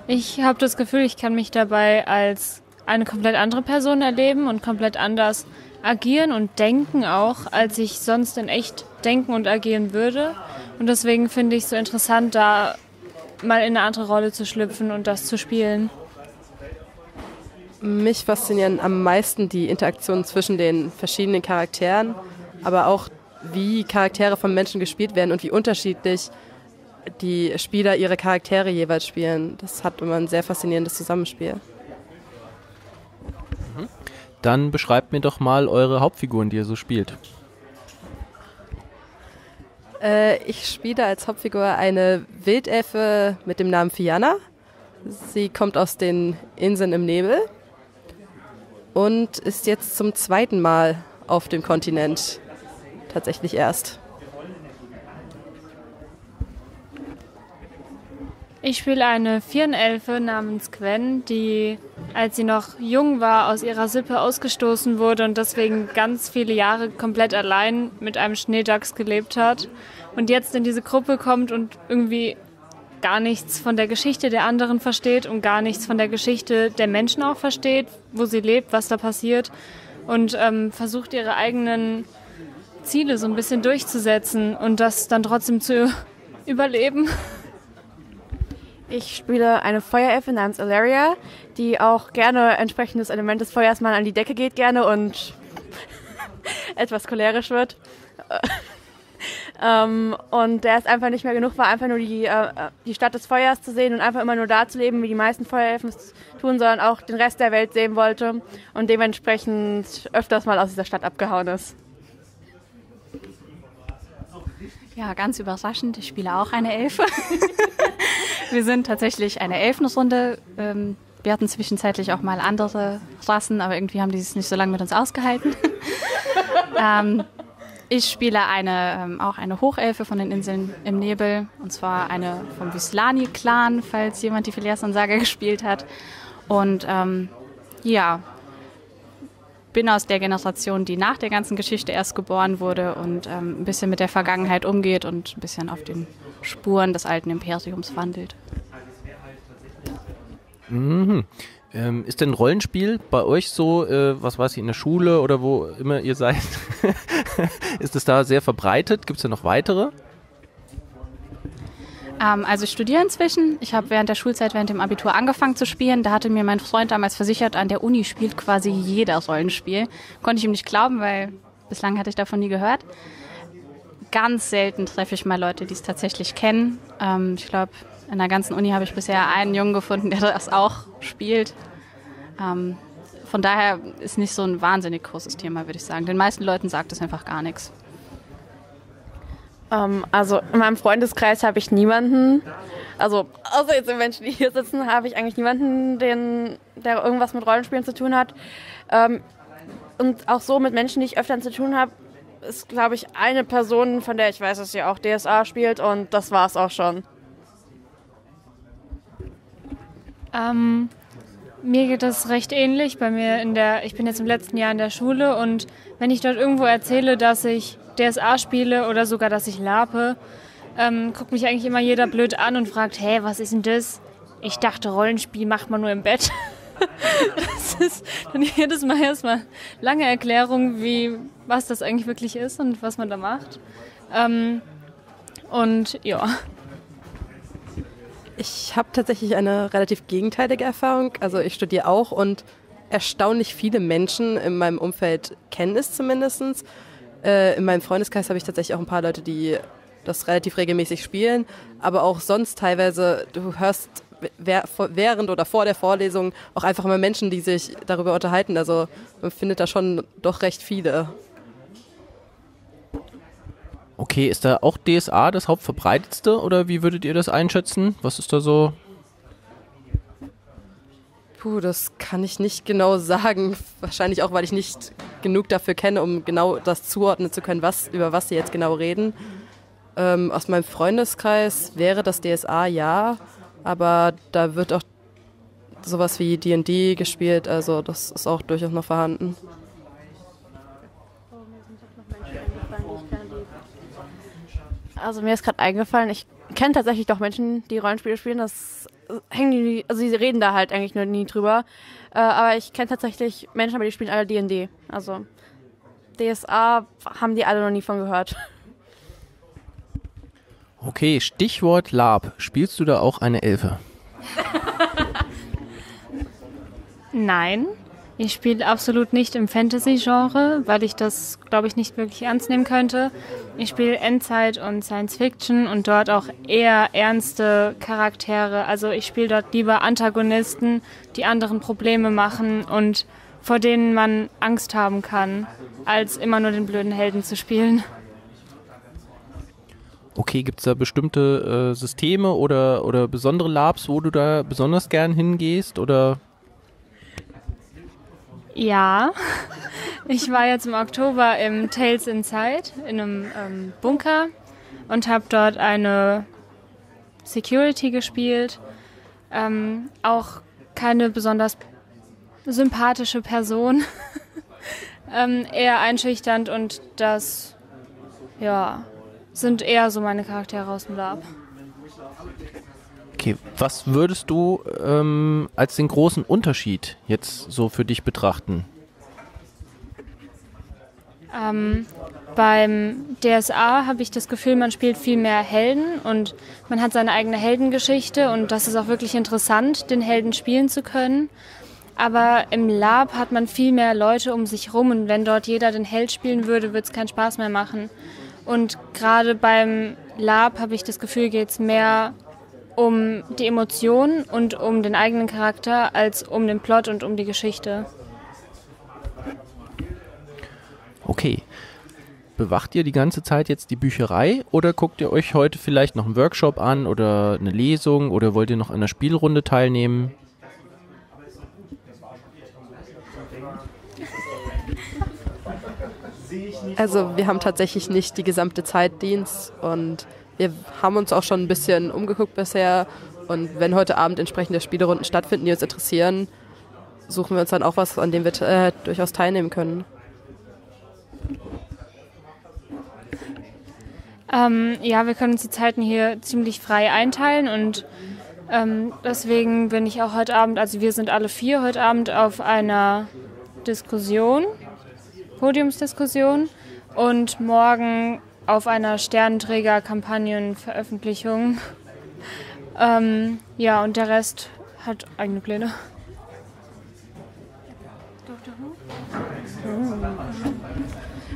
ich habe das Gefühl, ich kann mich dabei als eine komplett andere Person erleben und komplett anders agieren und denken auch, als ich sonst in echt denken und agieren würde. Und deswegen finde ich es so interessant, da mal in eine andere Rolle zu schlüpfen und das zu spielen.
Mich faszinieren am meisten die Interaktionen zwischen den verschiedenen Charakteren, aber auch wie Charaktere von Menschen gespielt werden und wie unterschiedlich die Spieler ihre Charaktere jeweils spielen. Das hat immer ein sehr faszinierendes Zusammenspiel.
Dann beschreibt mir doch mal eure Hauptfiguren, die ihr so spielt.
Äh, ich spiele als Hauptfigur eine Wildelfe mit dem Namen Fiana. Sie kommt aus den Inseln im Nebel und ist jetzt zum zweiten Mal auf dem Kontinent. Tatsächlich erst.
Ich spiele eine Vierenelfe namens Gwen, die, als sie noch jung war, aus ihrer Sippe ausgestoßen wurde und deswegen ganz viele Jahre komplett allein mit einem Schneedachs gelebt hat und jetzt in diese Gruppe kommt und irgendwie gar nichts von der Geschichte der anderen versteht und gar nichts von der Geschichte der Menschen auch versteht, wo sie lebt, was da passiert und ähm, versucht ihre eigenen Ziele so ein bisschen durchzusetzen und das dann trotzdem zu überleben.
Ich spiele eine Feuerelfe namens Alaria, die auch gerne entsprechend des Element des Feuers mal an die Decke geht gerne und etwas cholerisch wird. ähm, und der ist einfach nicht mehr genug war, einfach nur die, äh, die Stadt des Feuers zu sehen und einfach immer nur da zu leben, wie die meisten Feuerelfen es tun, sondern auch den Rest der Welt sehen wollte und dementsprechend öfters mal aus dieser Stadt abgehauen ist.
Ja, ganz überraschend. Ich spiele auch eine Elfe. wir sind tatsächlich eine Elfenrunde. Ähm, wir hatten zwischenzeitlich auch mal andere Rassen, aber irgendwie haben die es nicht so lange mit uns ausgehalten. ähm, ich spiele eine, ähm, auch eine Hochelfe von den Inseln im Nebel, und zwar eine vom Vislani-Clan, falls jemand die Filias-Saga gespielt hat. Und ähm, ja, bin aus der Generation, die nach der ganzen Geschichte erst geboren wurde und ähm, ein bisschen mit der Vergangenheit umgeht und ein bisschen auf den Spuren des alten Imperiums wandelt.
Mhm. Ähm, ist denn Rollenspiel bei euch so, äh, was weiß ich, in der Schule oder wo immer ihr seid? ist es da sehr verbreitet? Gibt es da noch weitere?
Ähm, also ich studiere inzwischen. Ich habe während der Schulzeit, während dem Abitur angefangen zu spielen. Da hatte mir mein Freund damals versichert, an der Uni spielt quasi jeder Rollenspiel. Konnte ich ihm nicht glauben, weil bislang hatte ich davon nie gehört. Ganz selten treffe ich mal Leute, die es tatsächlich kennen. Ähm, ich glaube, in der ganzen Uni habe ich bisher einen Jungen gefunden, der das auch spielt. Ähm, von daher ist nicht so ein wahnsinnig großes Thema, würde ich sagen. Den meisten Leuten sagt es einfach gar nichts.
Ähm, also in meinem Freundeskreis habe ich niemanden, also außer jetzt die Menschen, die hier sitzen, habe ich eigentlich niemanden, den, der irgendwas mit Rollenspielen zu tun hat. Ähm, und auch so mit Menschen, die ich öfter zu tun habe, ist, glaube ich, eine Person, von der ich weiß, dass sie auch DSA spielt und das war es auch schon.
Ähm, mir geht das recht ähnlich. Bei mir in der, ich bin jetzt im letzten Jahr in der Schule und wenn ich dort irgendwo erzähle, dass ich DSA spiele oder sogar, dass ich lape, ähm, guckt mich eigentlich immer jeder blöd an und fragt, hey, was ist denn das? Ich dachte, Rollenspiel macht man nur im Bett. das ist dann jedes Mal erstmal lange Erklärung, wie, was das eigentlich wirklich ist und was man da macht. Ähm, und ja.
Ich habe tatsächlich eine relativ gegenteilige Erfahrung. Also ich studiere auch und erstaunlich viele Menschen in meinem Umfeld kennen es zumindest. Äh, in meinem Freundeskreis habe ich tatsächlich auch ein paar Leute, die das relativ regelmäßig spielen, aber auch sonst teilweise, du hörst
während oder vor der Vorlesung auch einfach immer Menschen, die sich darüber unterhalten. Also man findet da schon doch recht viele.
Okay, ist da auch DSA das hauptverbreitetste oder wie würdet ihr das einschätzen? Was ist da so?
Puh, das kann ich nicht genau sagen. Wahrscheinlich auch, weil ich nicht genug dafür kenne, um genau das zuordnen zu können, was, über was sie jetzt genau reden. Ähm, aus meinem Freundeskreis wäre das DSA ja, aber da wird auch sowas wie D&D gespielt, also das ist auch durchaus noch vorhanden.
Also mir ist gerade eingefallen, ich kenne tatsächlich doch Menschen, die Rollenspiele spielen. Das hängen die, also sie reden da halt eigentlich nur nie drüber. Äh, aber ich kenne tatsächlich Menschen, aber die spielen alle D&D. Also DSA haben die alle noch nie von gehört.
Okay, Stichwort Lab. Spielst du da auch eine Elfe?
Nein, ich spiele absolut nicht im Fantasy-Genre, weil ich das, glaube ich, nicht wirklich ernst nehmen könnte. Ich spiele Endzeit und Science Fiction und dort auch eher ernste Charaktere. Also ich spiele dort lieber Antagonisten, die anderen Probleme machen und vor denen man Angst haben kann, als immer nur den blöden Helden zu spielen.
Okay, gibt es da bestimmte äh, Systeme oder, oder besondere Labs, wo du da besonders gern hingehst oder?
Ja, ich war jetzt im Oktober im Tales Inside in einem ähm, Bunker und habe dort eine Security gespielt. Ähm, auch keine besonders sympathische Person. ähm, eher einschüchternd und das, ja, sind eher so meine Charaktere aus dem Lab.
Okay, was würdest du ähm, als den großen Unterschied jetzt so für dich betrachten?
Ähm, beim DSA habe ich das Gefühl, man spielt viel mehr Helden und man hat seine eigene Heldengeschichte und das ist auch wirklich interessant, den Helden spielen zu können. Aber im Lab hat man viel mehr Leute um sich rum und wenn dort jeder den Held spielen würde, würde es keinen Spaß mehr machen. Und gerade beim Lab habe ich das Gefühl, geht es mehr um die Emotionen und um den eigenen Charakter als um den Plot und um die Geschichte.
Okay. Bewacht ihr die ganze Zeit jetzt die Bücherei oder guckt ihr euch heute vielleicht noch einen Workshop an oder eine Lesung oder wollt ihr noch an einer Spielrunde teilnehmen?
Also wir haben tatsächlich nicht die gesamte Zeit Dienst und wir haben uns auch schon ein bisschen umgeguckt bisher und wenn heute Abend entsprechende Spielerunden stattfinden, die uns interessieren, suchen wir uns dann auch was, an dem wir äh, durchaus teilnehmen können.
Ähm, ja, wir können uns die Zeiten hier ziemlich frei einteilen und ähm, deswegen bin ich auch heute Abend, also wir sind alle vier heute Abend auf einer Diskussion, Podiumsdiskussion und morgen auf einer Sternenträger-Kampagnenveröffentlichung. ähm, ja, und der Rest hat eigene Pläne.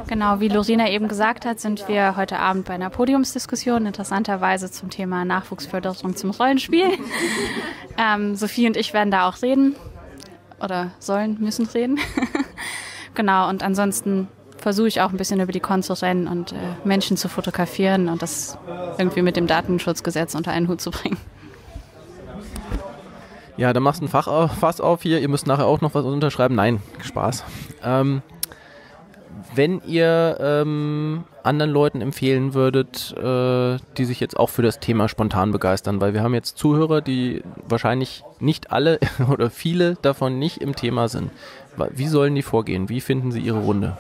Genau, wie Lorena eben gesagt hat, sind wir heute Abend bei einer Podiumsdiskussion, interessanterweise zum Thema Nachwuchsförderung zum Rollenspiel. ähm, Sophie und ich werden da auch reden oder sollen, müssen reden. genau, und ansonsten versuche ich auch ein bisschen über die Con zu rennen und äh, Menschen zu fotografieren und das irgendwie mit dem Datenschutzgesetz unter einen Hut zu bringen.
Ja, dann machst du ein Fach auf, Fass auf hier. Ihr müsst nachher auch noch was unterschreiben. Nein, Spaß. Ähm, wenn ihr ähm, anderen Leuten empfehlen würdet, äh, die sich jetzt auch für das Thema spontan begeistern, weil wir haben jetzt Zuhörer, die wahrscheinlich nicht alle oder viele davon nicht im Thema sind. Wie sollen die vorgehen? Wie finden sie ihre Runde?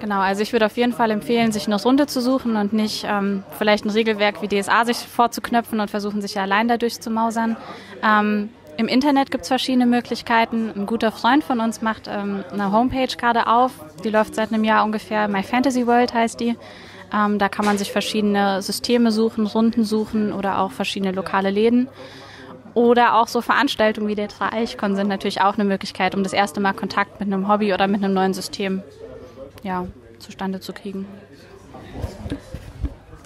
Genau, also ich würde auf jeden Fall empfehlen, sich eine Runde zu suchen und nicht ähm, vielleicht ein Regelwerk wie DSA sich vorzuknöpfen und versuchen, sich allein dadurch zu mausern. Ähm, Im Internet gibt es verschiedene Möglichkeiten. Ein guter Freund von uns macht ähm, eine Homepage gerade auf. Die läuft seit einem Jahr ungefähr. My Fantasy World heißt die. Ähm, da kann man sich verschiedene Systeme suchen, Runden suchen oder auch verschiedene lokale Läden. Oder auch so Veranstaltungen wie der Dreieichkon sind natürlich auch eine Möglichkeit, um das erste Mal Kontakt mit einem Hobby oder mit einem neuen System ja, zustande zu kriegen.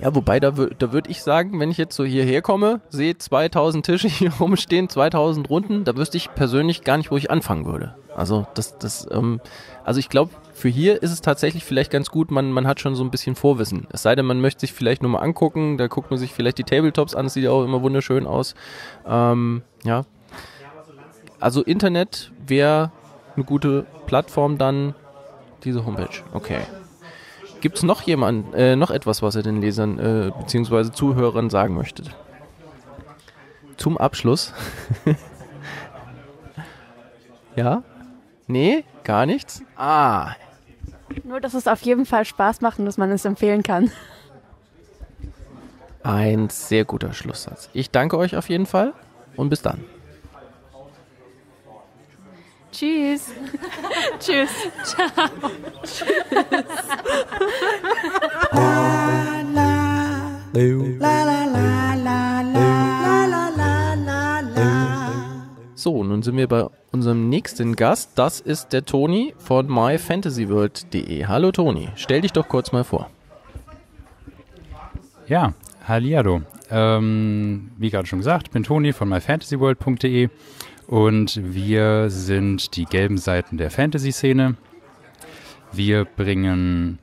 Ja, wobei, da, da würde ich sagen, wenn ich jetzt so hierher komme, sehe 2000 Tische hier rumstehen, 2000 Runden, da wüsste ich persönlich gar nicht, wo ich anfangen würde. Also das, das, ähm, also ich glaube, für hier ist es tatsächlich vielleicht ganz gut, man, man hat schon so ein bisschen Vorwissen. Es sei denn, man möchte sich vielleicht nur mal angucken, da guckt man sich vielleicht die Tabletops an, das sieht auch immer wunderschön aus. Ähm, ja. Also Internet wäre eine gute Plattform dann, diese Homepage. Okay. Gibt es noch jemand, äh, noch etwas, was ihr den Lesern äh, bzw. Zuhörern sagen möchtet? Zum Abschluss. ja? Nee? Gar nichts? Ah,
Nur, dass es auf jeden Fall Spaß macht und dass man es empfehlen kann.
ein sehr guter Schlusssatz. Ich danke euch auf jeden Fall und bis dann.
Tschüss. Tschüss.
So, nun sind wir bei unserem nächsten Gast. Das ist der Toni von myfantasyworld.de. Hallo Toni, stell dich doch kurz mal vor.
Ja, hallihallo. Ähm, wie gerade schon gesagt, ich bin Toni von myfantasyworld.de und wir sind die gelben Seiten der Fantasy-Szene. Wir bringen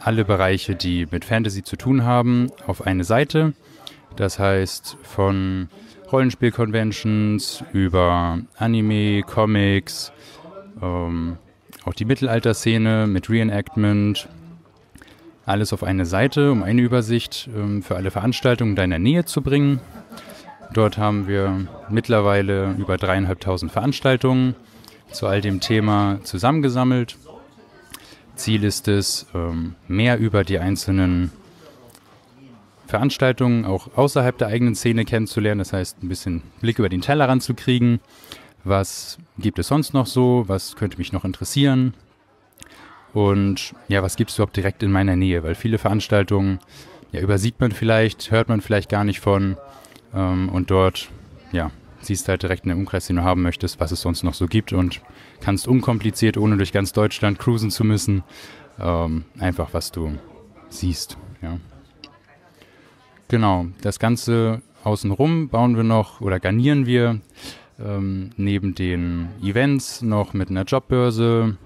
alle Bereiche, die mit Fantasy zu tun haben, auf eine Seite. Das heißt von Rollenspiel-Conventions über Anime, Comics, ähm, auch die Mittelalter-Szene mit Reenactment, alles auf eine Seite, um eine Übersicht ähm, für alle Veranstaltungen in deiner Nähe zu bringen. Dort haben wir mittlerweile über dreieinhalbtausend Veranstaltungen zu all dem Thema zusammengesammelt. Ziel ist es, ähm, mehr über die einzelnen Veranstaltungen auch außerhalb der eigenen Szene kennenzulernen. Das heißt, ein bisschen Blick über den Tellerrand zu kriegen. Was gibt es sonst noch so? Was könnte mich noch interessieren? Und ja, was gibt es überhaupt direkt in meiner Nähe? Weil viele Veranstaltungen ja, übersieht man vielleicht, hört man vielleicht gar nicht von. Ähm, und dort, ja, siehst halt direkt in den Umkreis, den du haben möchtest, was es sonst noch so gibt und kannst unkompliziert, ohne durch ganz Deutschland cruisen zu müssen, ähm, einfach was du siehst. Ja. Genau, das Ganze außenrum bauen wir noch oder garnieren wir ähm, neben den Events noch mit einer Jobbörse,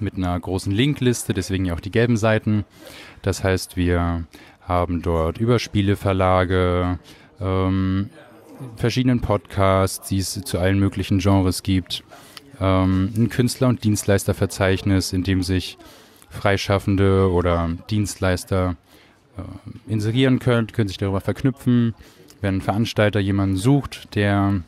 mit einer großen Linkliste, deswegen ja auch die gelben Seiten. Das heißt, wir haben dort Überspieleverlage, ähm, verschiedenen Podcasts, die es zu allen möglichen Genres gibt, ähm, ein Künstler- und Dienstleisterverzeichnis, in dem sich Freischaffende oder Dienstleister äh, inserieren können, können sich darüber verknüpfen. Wenn ein Veranstalter jemanden sucht, der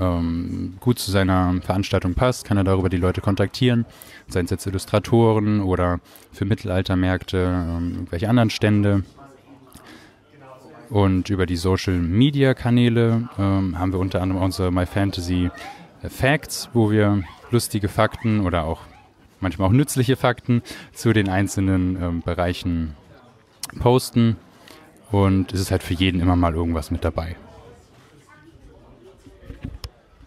ähm, gut zu seiner Veranstaltung passt, kann er darüber die Leute kontaktieren. Seien es jetzt Illustratoren oder für Mittelaltermärkte, ähm, irgendwelche anderen Stände. Und über die Social Media Kanäle ähm, haben wir unter anderem unsere My Fantasy Facts, wo wir lustige Fakten oder auch manchmal auch nützliche Fakten zu den einzelnen ähm, Bereichen posten. Und es ist halt für jeden immer mal irgendwas mit dabei.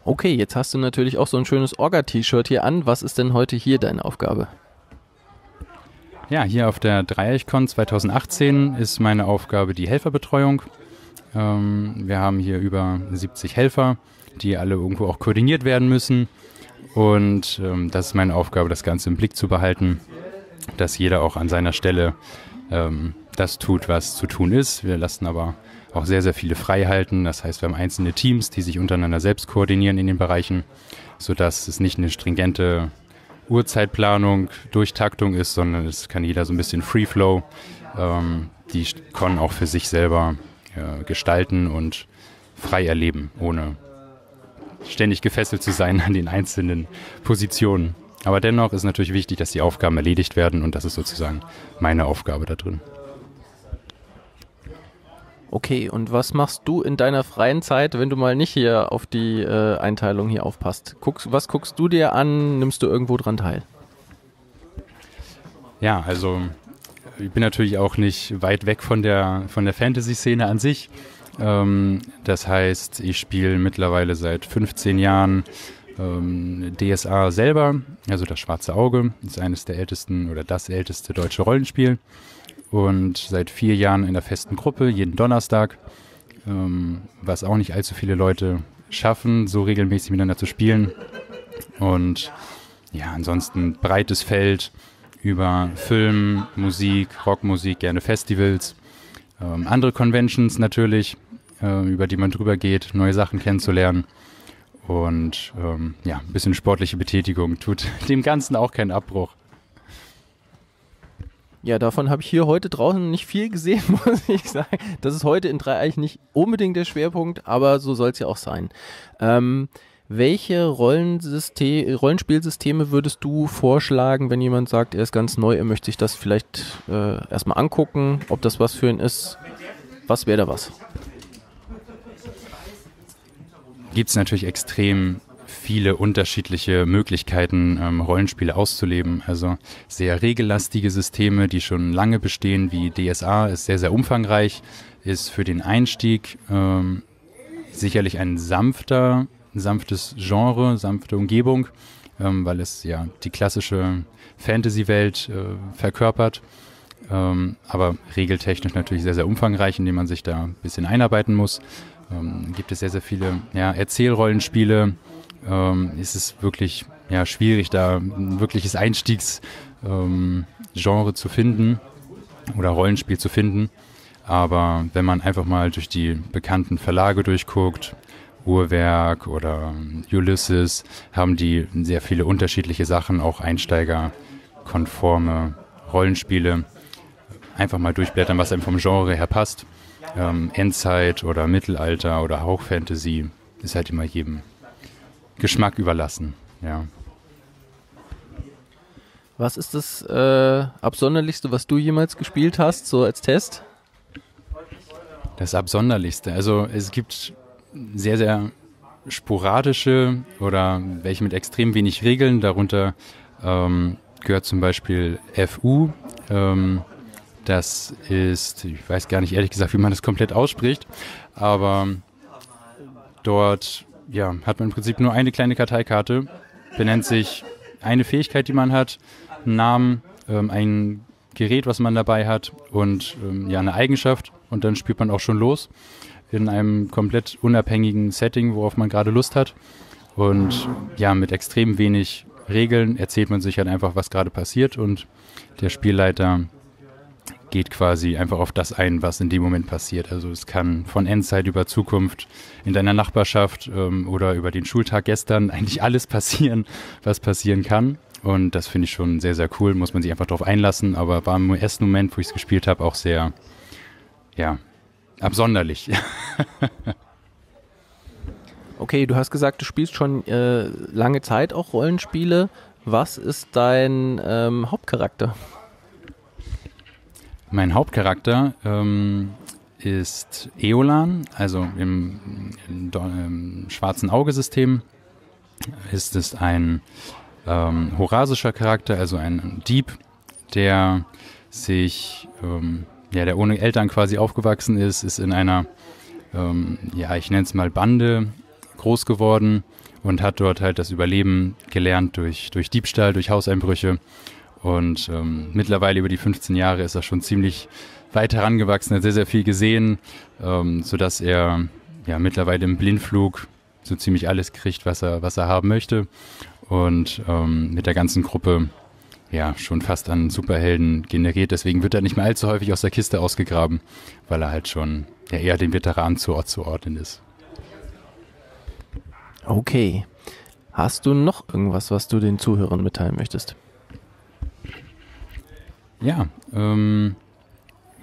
Okay, jetzt hast du natürlich auch so ein schönes Orga-T-Shirt hier an. Was ist denn heute hier deine Aufgabe?
Ja, hier auf der Dreieichkon 2018 ist meine Aufgabe die Helferbetreuung. Ähm, wir haben hier über 70 Helfer, die alle irgendwo auch koordiniert werden müssen. Und ähm, das ist meine Aufgabe, das Ganze im Blick zu behalten, dass jeder auch an seiner Stelle ähm, das tut, was zu tun ist. Wir lassen aber auch sehr, sehr viele Freihalten. Das heißt, wir haben einzelne Teams, die sich untereinander selbst koordinieren in den Bereichen, sodass es nicht eine stringente Uhrzeitplanung, Durchtaktung ist, sondern es kann jeder so ein bisschen Free Flow ähm, die Con auch für sich selber äh, gestalten und frei erleben, ohne ständig gefesselt zu sein an den einzelnen Positionen. Aber dennoch ist natürlich wichtig, dass die Aufgaben erledigt werden und das ist sozusagen meine Aufgabe da drin.
Okay, und was machst du in deiner freien Zeit, wenn du mal nicht hier auf die äh, Einteilung hier aufpasst? Guckst, was guckst du dir an? Nimmst du irgendwo dran teil?
Ja, also ich bin natürlich auch nicht weit weg von der, von der Fantasy-Szene an sich. Ähm, das heißt, ich spiele mittlerweile seit 15 Jahren ähm, DSA selber, also das Schwarze Auge, ist eines der ältesten oder das älteste deutsche Rollenspiel. Und seit vier Jahren in der festen Gruppe, jeden Donnerstag, ähm, was auch nicht allzu viele Leute schaffen, so regelmäßig miteinander zu spielen. Und ja, ansonsten breites Feld über Film, Musik, Rockmusik, gerne Festivals, ähm, andere Conventions natürlich, äh, über die man drüber geht, neue Sachen kennenzulernen. Und ähm, ja, ein bisschen sportliche Betätigung tut dem Ganzen auch keinen Abbruch.
Ja, davon habe ich hier heute draußen nicht viel gesehen, muss ich sagen. Das ist heute in Dreieich nicht unbedingt der Schwerpunkt, aber so soll es ja auch sein. Ähm, welche Rollenspielsysteme würdest du vorschlagen, wenn jemand sagt, er ist ganz neu, er möchte sich das vielleicht äh, erstmal angucken, ob das was für ihn ist? Was wäre da was?
Gibt es natürlich extrem viele unterschiedliche Möglichkeiten, ähm, Rollenspiele auszuleben. Also sehr regellastige Systeme, die schon lange bestehen, wie DSA, ist sehr, sehr umfangreich, ist für den Einstieg ähm, sicherlich ein sanfter, sanftes Genre, sanfte Umgebung, ähm, weil es ja die klassische Fantasy-Welt äh, verkörpert. Ähm, aber regeltechnisch natürlich sehr, sehr umfangreich, indem man sich da ein bisschen einarbeiten muss. Ähm, gibt es sehr, sehr viele ja, Erzählrollenspiele, ähm, ist es wirklich ja, schwierig, da ein wirkliches Einstiegsgenre ähm, zu finden oder Rollenspiel zu finden. Aber wenn man einfach mal durch die bekannten Verlage durchguckt, Uhrwerk oder Ulysses, haben die sehr viele unterschiedliche Sachen, auch einsteigerkonforme Rollenspiele. Einfach mal durchblättern, was einem vom Genre her passt. Ähm, Endzeit oder Mittelalter oder Hauchfantasy ist halt immer jedem Geschmack überlassen. Ja.
Was ist das äh, Absonderlichste, was du jemals gespielt hast, so als Test?
Das Absonderlichste. Also es gibt sehr, sehr sporadische oder welche mit extrem wenig Regeln. Darunter ähm, gehört zum Beispiel FU. Ähm, das ist, ich weiß gar nicht ehrlich gesagt, wie man das komplett ausspricht, aber dort ja, hat man im Prinzip nur eine kleine Karteikarte, benennt sich eine Fähigkeit, die man hat, einen Namen, ähm, ein Gerät, was man dabei hat und ähm, ja, eine Eigenschaft. Und dann spielt man auch schon los in einem komplett unabhängigen Setting, worauf man gerade Lust hat. Und ja, mit extrem wenig Regeln erzählt man sich halt einfach, was gerade passiert. Und der Spielleiter geht quasi einfach auf das ein, was in dem Moment passiert. Also es kann von Endzeit über Zukunft in deiner Nachbarschaft ähm, oder über den Schultag gestern eigentlich alles passieren, was passieren kann. Und das finde ich schon sehr, sehr cool, muss man sich einfach darauf einlassen, aber war im ersten Moment, wo ich es gespielt habe, auch sehr, ja, absonderlich.
okay, du hast gesagt, du spielst schon äh, lange Zeit auch Rollenspiele. Was ist dein ähm, Hauptcharakter?
Mein Hauptcharakter ähm, ist Eolan, also im, im, im schwarzen Auge-System ist es ein ähm, horasischer Charakter, also ein Dieb, der sich, ähm, ja, der ohne Eltern quasi aufgewachsen ist, ist in einer, ähm, ja, ich nenne es mal Bande groß geworden und hat dort halt das Überleben gelernt durch, durch Diebstahl, durch Hauseinbrüche und ähm, mittlerweile über die 15 Jahre ist er schon ziemlich weit herangewachsen, hat sehr, sehr viel gesehen, ähm, sodass er ja mittlerweile im Blindflug so ziemlich alles kriegt, was er, was er haben möchte. Und ähm, mit der ganzen Gruppe ja schon fast an Superhelden generiert. Deswegen wird er nicht mehr allzu häufig aus der Kiste ausgegraben, weil er halt schon ja, eher dem Veteran zuordnen ist.
Okay. Hast du noch irgendwas, was du den Zuhörern mitteilen möchtest?
Ja, ähm,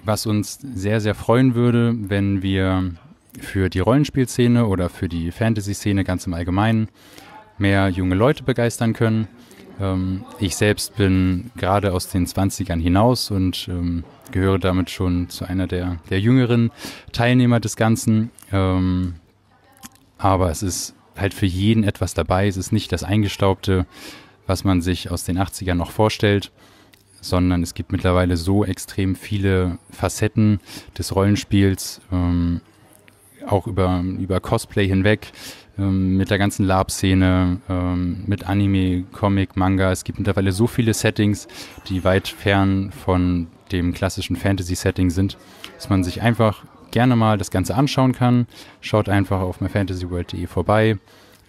was uns sehr, sehr freuen würde, wenn wir für die Rollenspielszene oder für die Fantasy-Szene ganz im Allgemeinen mehr junge Leute begeistern können. Ähm, ich selbst bin gerade aus den 20ern hinaus und ähm, gehöre damit schon zu einer der, der jüngeren Teilnehmer des Ganzen. Ähm, aber es ist halt für jeden etwas dabei. Es ist nicht das Eingestaubte, was man sich aus den 80ern noch vorstellt sondern es gibt mittlerweile so extrem viele Facetten des Rollenspiels, ähm, auch über, über Cosplay hinweg, ähm, mit der ganzen LARP-Szene, ähm, mit Anime, Comic, Manga. Es gibt mittlerweile so viele Settings, die weit fern von dem klassischen Fantasy-Setting sind, dass man sich einfach gerne mal das Ganze anschauen kann. Schaut einfach auf myfantasyworld.de vorbei.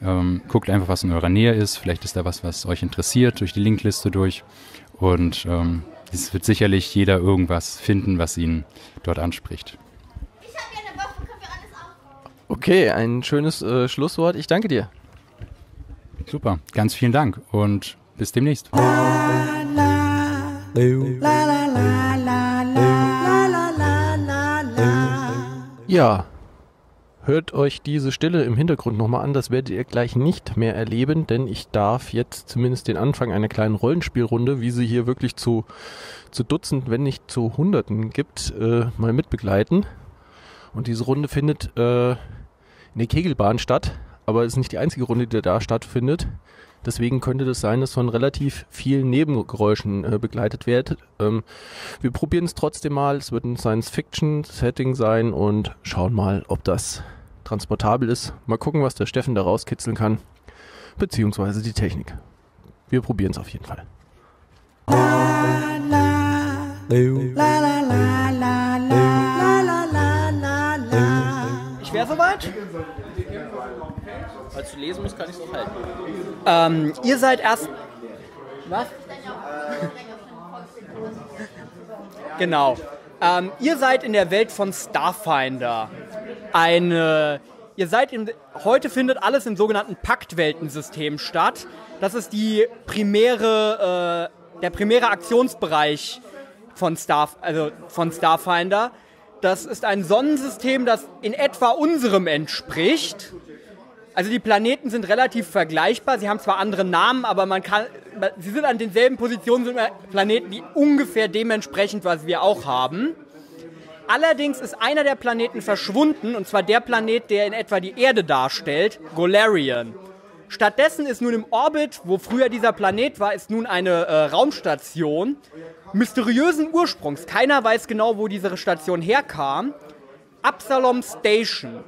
Ähm, guckt einfach, was in eurer Nähe ist. Vielleicht ist da was, was euch interessiert, durch die Linkliste durch. Und ähm, es wird sicherlich jeder irgendwas finden, was ihn dort anspricht.
Okay, ein schönes äh, Schlusswort. Ich danke dir.
Super, ganz vielen Dank und bis demnächst.
Ja, hört euch diese Stille im Hintergrund nochmal an, das werdet ihr gleich nicht mehr erleben, denn ich darf jetzt zumindest den Anfang einer kleinen Rollenspielrunde, wie sie hier wirklich zu, zu Dutzend, wenn nicht zu Hunderten gibt, äh, mal mitbegleiten. Und diese Runde findet äh, in der Kegelbahn statt, aber es ist nicht die einzige Runde, die da stattfindet. Deswegen könnte das sein, dass von relativ vielen Nebengeräuschen äh, begleitet wird. Ähm, wir probieren es trotzdem mal. Es wird ein Science-Fiction-Setting sein und schauen mal, ob das transportabel ist. Mal gucken, was der Steffen da rauskitzeln kann. Beziehungsweise die Technik. Wir probieren es auf jeden Fall.
Ich wäre soweit.
Falls du lesen musst, kann ich es auch halten.
Ähm, ihr seid erst. Was? genau. Ähm, ihr seid in der Welt von Starfinder. Eine. Ihr seid in, heute findet alles im sogenannten Paktweltensystem statt. Das ist die primäre, äh, der primäre Aktionsbereich von, Star, also von Starfinder. Das ist ein Sonnensystem, das in etwa unserem entspricht. Also die Planeten sind relativ vergleichbar. Sie haben zwar andere Namen, aber man kann, sie sind an denselben Positionen sind Planeten, die ungefähr dementsprechend, was wir auch haben. Allerdings ist einer der Planeten verschwunden, und zwar der Planet, der in etwa die Erde darstellt, Golarion. Stattdessen ist nun im Orbit, wo früher dieser Planet war, ist nun eine äh, Raumstation mysteriösen Ursprungs. Keiner weiß genau, wo diese Station herkam. Absalom Station.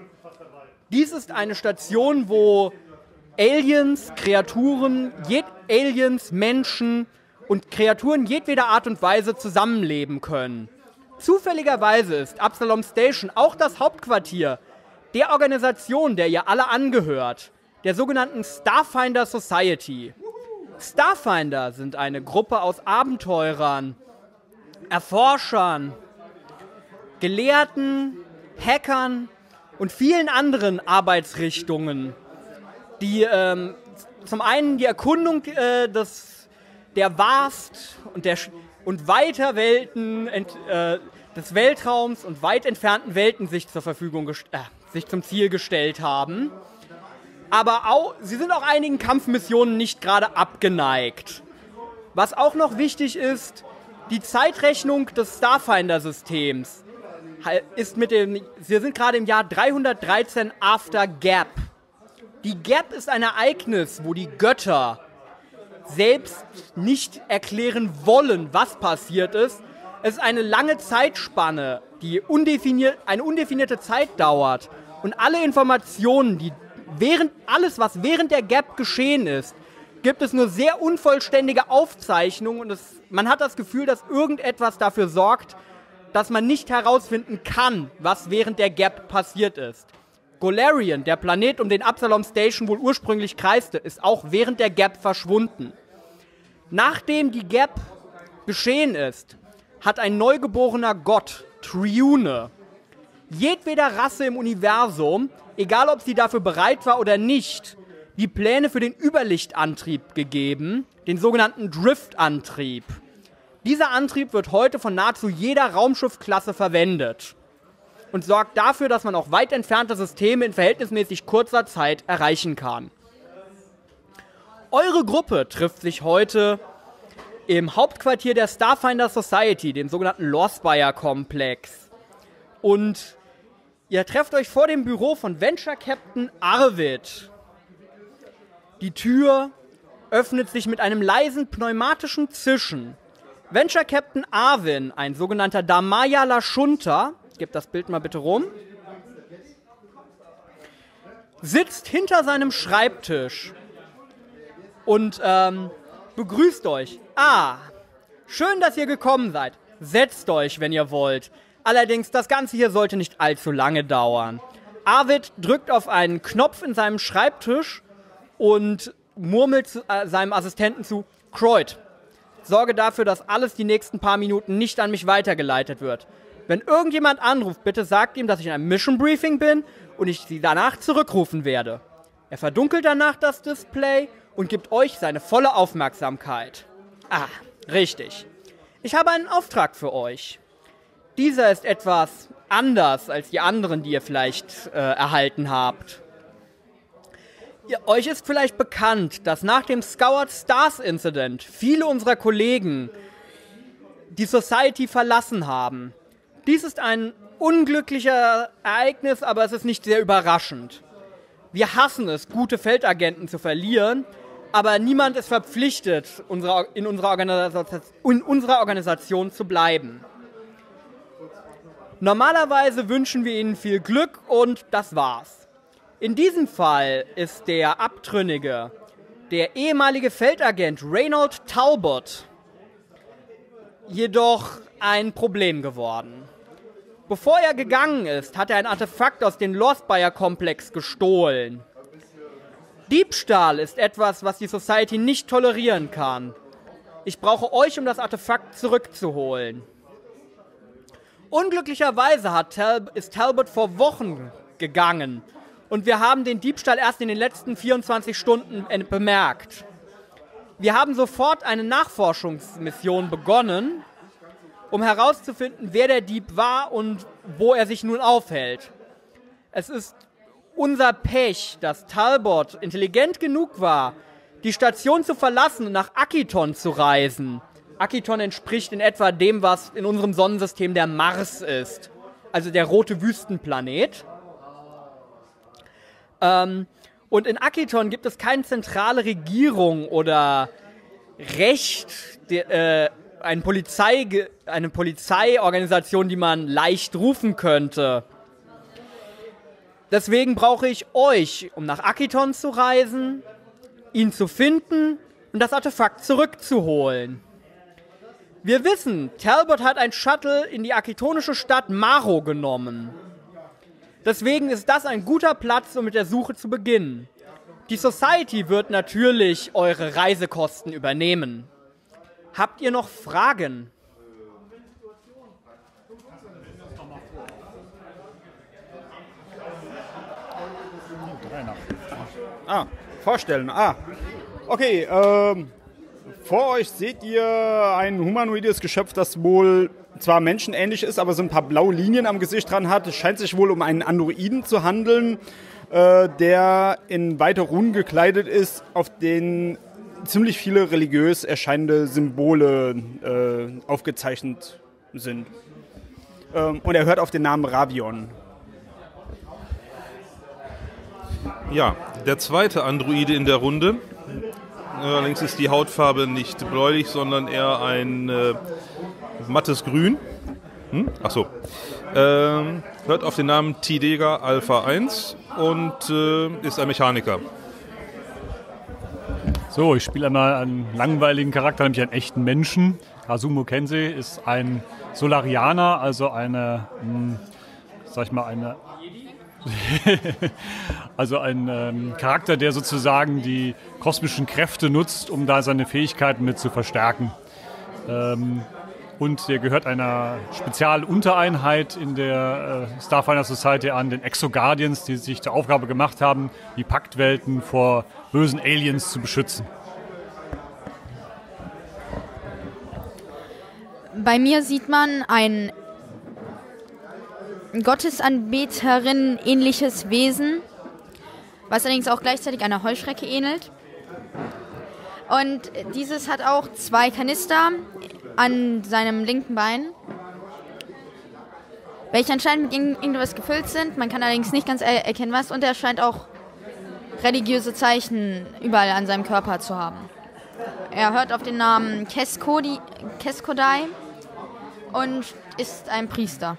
Dies ist eine Station, wo Aliens, Kreaturen, Aliens, Menschen und Kreaturen jedweder Art und Weise zusammenleben können. Zufälligerweise ist Absalom Station auch das Hauptquartier der Organisation, der ihr alle angehört, der sogenannten Starfinder Society. Starfinder sind eine Gruppe aus Abenteurern, Erforschern, Gelehrten, Hackern und vielen anderen Arbeitsrichtungen, die ähm, zum einen die Erkundung äh, des, der Vast und, der, und weiter Welten, ent, äh, des Weltraums und weit entfernten Welten sich zur Verfügung, äh, sich zum Ziel gestellt haben. Aber auch, sie sind auch einigen Kampfmissionen nicht gerade abgeneigt. Was auch noch wichtig ist, die Zeitrechnung des Starfinder-Systems ist mit dem, wir sind gerade im Jahr 313 After Gap. Die Gap ist ein Ereignis, wo die Götter selbst nicht erklären wollen, was passiert ist. Es ist eine lange Zeitspanne, die undefiniert, eine undefinierte Zeit dauert. Und alle Informationen, die während, alles, was während der Gap geschehen ist, gibt es nur sehr unvollständige Aufzeichnungen und es, man hat das Gefühl, dass irgendetwas dafür sorgt, dass man nicht herausfinden kann, was während der Gap passiert ist. Golarion, der Planet, um den Absalom Station wohl ursprünglich kreiste, ist auch während der Gap verschwunden. Nachdem die Gap geschehen ist, hat ein neugeborener Gott, Triune, jedweder Rasse im Universum, egal ob sie dafür bereit war oder nicht, die Pläne für den Überlichtantrieb gegeben, den sogenannten Driftantrieb. Dieser Antrieb wird heute von nahezu jeder Raumschiffklasse verwendet und sorgt dafür, dass man auch weit entfernte Systeme in verhältnismäßig kurzer Zeit erreichen kann. Eure Gruppe trifft sich heute im Hauptquartier der Starfinder Society, dem sogenannten Lorspire-Komplex. Und ihr trefft euch vor dem Büro von Venture Captain Arvid. Die Tür öffnet sich mit einem leisen pneumatischen Zischen Venture Captain Arvin, ein sogenannter Damaya Lashunta, gib das Bild mal bitte rum, sitzt hinter seinem Schreibtisch und ähm, begrüßt euch. Ah, schön, dass ihr gekommen seid. Setzt euch, wenn ihr wollt. Allerdings, das Ganze hier sollte nicht allzu lange dauern. Arvid drückt auf einen Knopf in seinem Schreibtisch und murmelt zu, äh, seinem Assistenten zu, Croyd, sorge dafür, dass alles die nächsten paar Minuten nicht an mich weitergeleitet wird. Wenn irgendjemand anruft, bitte sagt ihm, dass ich in einem Mission Briefing bin und ich sie danach zurückrufen werde. Er verdunkelt danach das Display und gibt euch seine volle Aufmerksamkeit. Ah, richtig. Ich habe einen Auftrag für euch. Dieser ist etwas anders als die anderen, die ihr vielleicht äh, erhalten habt. Ihr, euch ist vielleicht bekannt, dass nach dem Scoured Stars Incident viele unserer Kollegen die Society verlassen haben. Dies ist ein unglücklicher Ereignis, aber es ist nicht sehr überraschend. Wir hassen es, gute Feldagenten zu verlieren, aber niemand ist verpflichtet, in unserer Organisation zu bleiben. Normalerweise wünschen wir ihnen viel Glück und das war's. In diesem Fall ist der Abtrünnige, der ehemalige Feldagent Reynold Talbot, jedoch ein Problem geworden. Bevor er gegangen ist, hat er ein Artefakt aus dem Lostbuyer-Komplex gestohlen. Diebstahl ist etwas, was die Society nicht tolerieren kann. Ich brauche euch, um das Artefakt zurückzuholen. Unglücklicherweise Tal ist Talbot vor Wochen gegangen und wir haben den Diebstahl erst in den letzten 24 Stunden bemerkt. Wir haben sofort eine Nachforschungsmission begonnen, um herauszufinden, wer der Dieb war und wo er sich nun aufhält. Es ist unser Pech, dass Talbot intelligent genug war, die Station zu verlassen und nach Akiton zu reisen. Akiton entspricht in etwa dem, was in unserem Sonnensystem der Mars ist. Also der rote Wüstenplanet. Ähm, und in Akiton gibt es keine zentrale Regierung oder Recht, die, äh, eine, Polizei, eine Polizeiorganisation, die man leicht rufen könnte. Deswegen brauche ich euch, um nach Akiton zu reisen, ihn zu finden und das Artefakt zurückzuholen. Wir wissen, Talbot hat ein Shuttle in die akitonische Stadt Maro genommen. Deswegen ist das ein guter Platz, um mit der Suche zu beginnen. Die Society wird natürlich eure Reisekosten übernehmen. Habt ihr noch Fragen?
Ah, vorstellen. Ah, okay. Ähm, vor euch seht ihr ein humanoides Geschöpf, das wohl zwar menschenähnlich ist, aber so ein paar blaue Linien am Gesicht dran hat. Es scheint sich wohl um einen Androiden zu handeln, äh, der in weite Runen gekleidet ist, auf den ziemlich viele religiös erscheinende Symbole äh, aufgezeichnet sind. Ähm, und er hört auf den Namen Ravion.
Ja, der zweite Androide in der Runde Allerdings ist die Hautfarbe nicht bläulich, sondern eher ein äh, mattes Grün. Hm? Achso. Ähm, hört auf den Namen Tidega Alpha 1 und äh, ist ein Mechaniker.
So, ich spiele einmal einen langweiligen Charakter, nämlich einen echten Menschen. Kazumo Kensei ist ein Solarianer, also eine, mh, hm, sag ich mal, eine also ein ähm, Charakter, der sozusagen die kosmischen Kräfte nutzt, um da seine Fähigkeiten mit zu verstärken. Ähm, und der gehört einer Spezialuntereinheit in der äh, Starfinder Society an, den Exo-Guardians, die sich zur Aufgabe gemacht haben, die Paktwelten vor bösen Aliens zu beschützen.
Bei mir sieht man ein Gottesanbeterin ähnliches Wesen, was allerdings auch gleichzeitig einer Heuschrecke ähnelt. Und dieses hat auch zwei Kanister an seinem linken Bein, welche anscheinend mit irgendwas gefüllt sind. Man kann allerdings nicht ganz er erkennen, was. Und er scheint auch religiöse Zeichen überall an seinem Körper zu haben. Er hört auf den Namen Keskodai und ist ein Priester.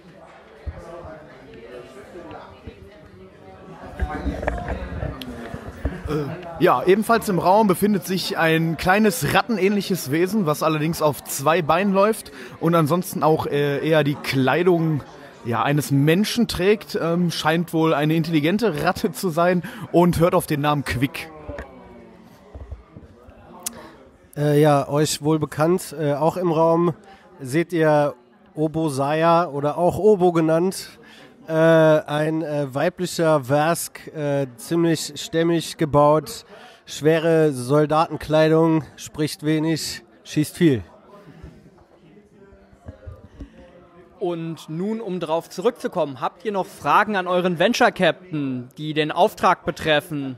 Ja, ebenfalls im Raum befindet sich ein kleines rattenähnliches Wesen, was allerdings auf zwei Beinen läuft und ansonsten auch äh, eher die Kleidung ja, eines Menschen trägt. Ähm, scheint wohl eine intelligente Ratte zu sein und hört auf den Namen Quick.
Äh, ja, euch wohl bekannt, äh, auch im Raum seht ihr Obosaya oder auch Obo genannt. Äh, ein äh, weiblicher Versk, äh, ziemlich stämmig gebaut, schwere Soldatenkleidung, spricht wenig, schießt viel.
Und nun, um darauf zurückzukommen, habt ihr noch Fragen an euren Venture Captain, die den Auftrag betreffen?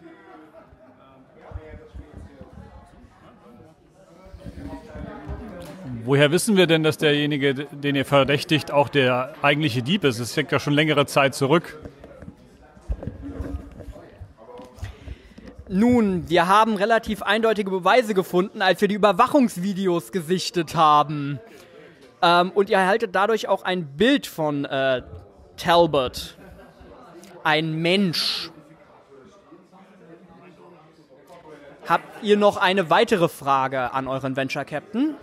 Woher wissen wir denn, dass derjenige, den ihr verdächtigt, auch der eigentliche Dieb ist? Es liegt ja schon längere Zeit zurück.
Nun, wir haben relativ eindeutige Beweise gefunden, als wir die Überwachungsvideos gesichtet haben. Ähm, und ihr erhaltet dadurch auch ein Bild von äh, Talbot. Ein Mensch. Habt ihr noch eine weitere Frage an euren Venture Captain?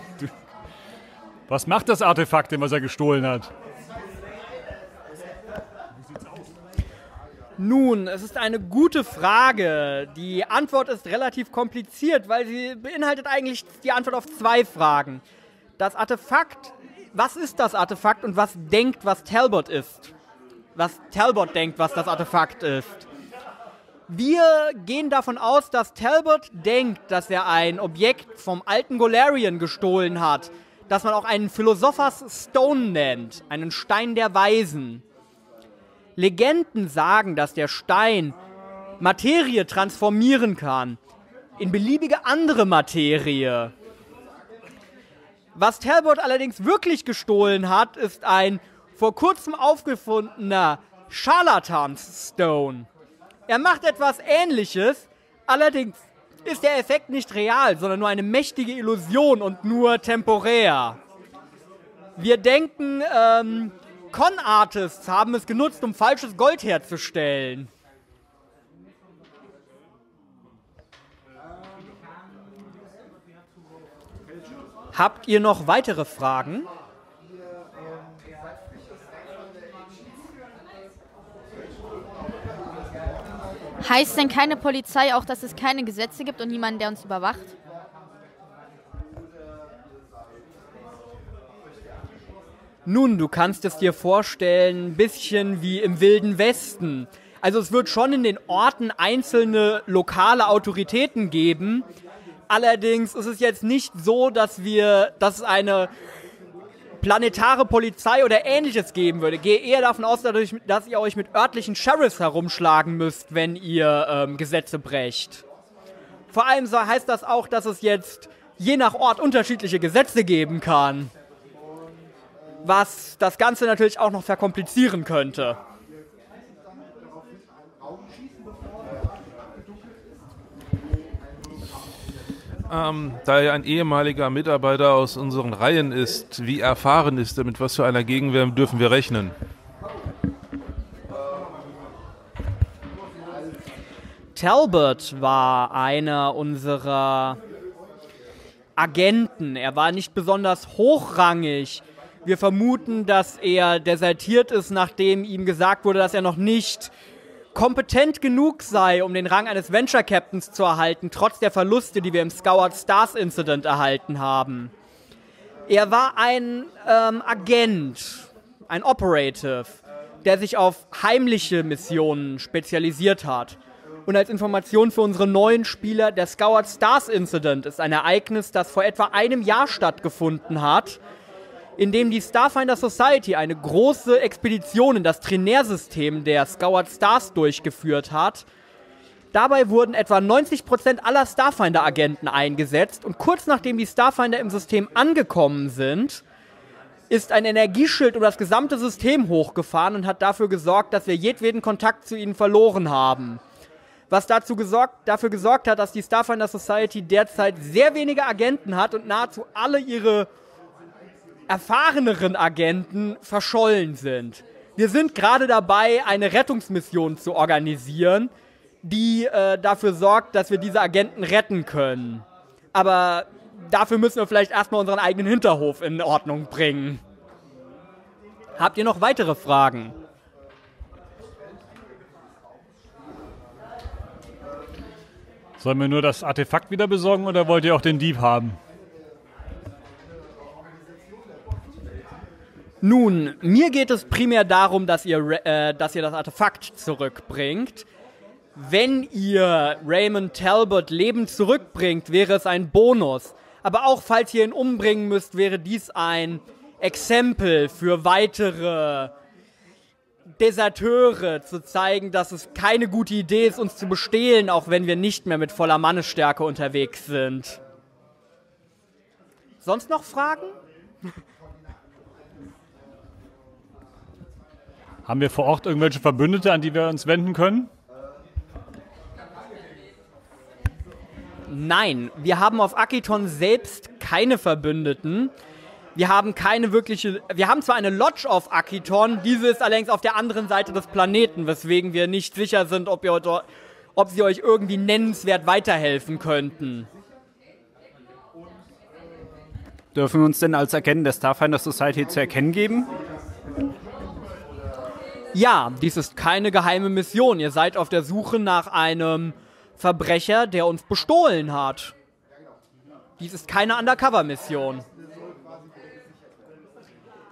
Was macht das Artefakt denn, was er gestohlen hat?
Nun, es ist eine gute Frage. Die Antwort ist relativ kompliziert, weil sie beinhaltet eigentlich die Antwort auf zwei Fragen. Das Artefakt, was ist das Artefakt und was denkt, was Talbot ist? Was Talbot denkt, was das Artefakt ist. Wir gehen davon aus, dass Talbot denkt, dass er ein Objekt vom alten Golarion gestohlen hat, das man auch einen Philosophers Stone nennt, einen Stein der Weisen. Legenden sagen, dass der Stein Materie transformieren kann in beliebige andere Materie. Was Talbot allerdings wirklich gestohlen hat, ist ein vor kurzem aufgefundener Charlatans Stone. Er macht etwas ähnliches, allerdings ist der Effekt nicht real, sondern nur eine mächtige Illusion und nur temporär. Wir denken, ähm, Con-Artists haben es genutzt, um falsches Gold herzustellen. Habt ihr noch weitere Fragen?
Heißt denn keine Polizei auch, dass es keine Gesetze gibt und niemanden, der uns überwacht?
Nun, du kannst es dir vorstellen, ein bisschen wie im Wilden Westen. Also es wird schon in den Orten einzelne lokale Autoritäten geben. Allerdings ist es jetzt nicht so, dass wir, dass es eine planetare Polizei oder ähnliches geben würde. Gehe eher davon aus, dadurch, dass ihr euch mit örtlichen Sheriffs herumschlagen müsst, wenn ihr ähm, Gesetze brecht. Vor allem so heißt das auch, dass es jetzt je nach Ort unterschiedliche Gesetze geben kann. Was das Ganze natürlich auch noch verkomplizieren könnte.
Ähm, da er ein ehemaliger Mitarbeiter aus unseren Reihen ist, wie erfahren ist er, mit was für einer Gegenwehr dürfen wir rechnen?
Talbot war einer unserer Agenten. Er war nicht besonders hochrangig. Wir vermuten, dass er desertiert ist, nachdem ihm gesagt wurde, dass er noch nicht kompetent genug sei, um den Rang eines Venture Captains zu erhalten, trotz der Verluste, die wir im Scoured Stars Incident erhalten haben. Er war ein ähm, Agent, ein Operative, der sich auf heimliche Missionen spezialisiert hat. Und als Information für unsere neuen Spieler, der Scoured Stars Incident ist ein Ereignis, das vor etwa einem Jahr stattgefunden hat, in dem die Starfinder Society eine große Expedition in das Trinärsystem der Scoured Stars durchgeführt hat. Dabei wurden etwa 90% aller Starfinder-Agenten eingesetzt und kurz nachdem die Starfinder im System angekommen sind, ist ein Energieschild um das gesamte System hochgefahren und hat dafür gesorgt, dass wir jedweden Kontakt zu ihnen verloren haben. Was dazu gesorgt, dafür gesorgt hat, dass die Starfinder Society derzeit sehr wenige Agenten hat und nahezu alle ihre erfahreneren Agenten verschollen sind. Wir sind gerade dabei, eine Rettungsmission zu organisieren, die äh, dafür sorgt, dass wir diese Agenten retten können. Aber dafür müssen wir vielleicht erstmal unseren eigenen Hinterhof in Ordnung bringen. Habt ihr noch weitere Fragen?
Sollen wir nur das Artefakt wieder besorgen oder wollt ihr auch den Dieb haben?
Nun, mir geht es primär darum, dass ihr, äh, dass ihr das Artefakt zurückbringt. Wenn ihr Raymond Talbot lebend zurückbringt, wäre es ein Bonus. Aber auch falls ihr ihn umbringen müsst, wäre dies ein Exempel für weitere Deserteure zu zeigen, dass es keine gute Idee ist, uns zu bestehlen, auch wenn wir nicht mehr mit voller Mannesstärke unterwegs sind. Sonst noch Fragen?
Haben wir vor Ort irgendwelche Verbündete, an die wir uns wenden können?
Nein, wir haben auf Akiton selbst keine Verbündeten. Wir haben keine wirkliche. Wir haben zwar eine Lodge auf Akiton, diese ist allerdings auf der anderen Seite des Planeten, weswegen wir nicht sicher sind, ob, ihr, ob sie euch irgendwie nennenswert weiterhelfen könnten.
Dürfen wir uns denn als Agenten der Starfinder Society zu erkennen geben?
Ja, dies ist keine geheime Mission. Ihr seid auf der Suche nach einem Verbrecher, der uns bestohlen hat. Dies ist keine Undercover-Mission.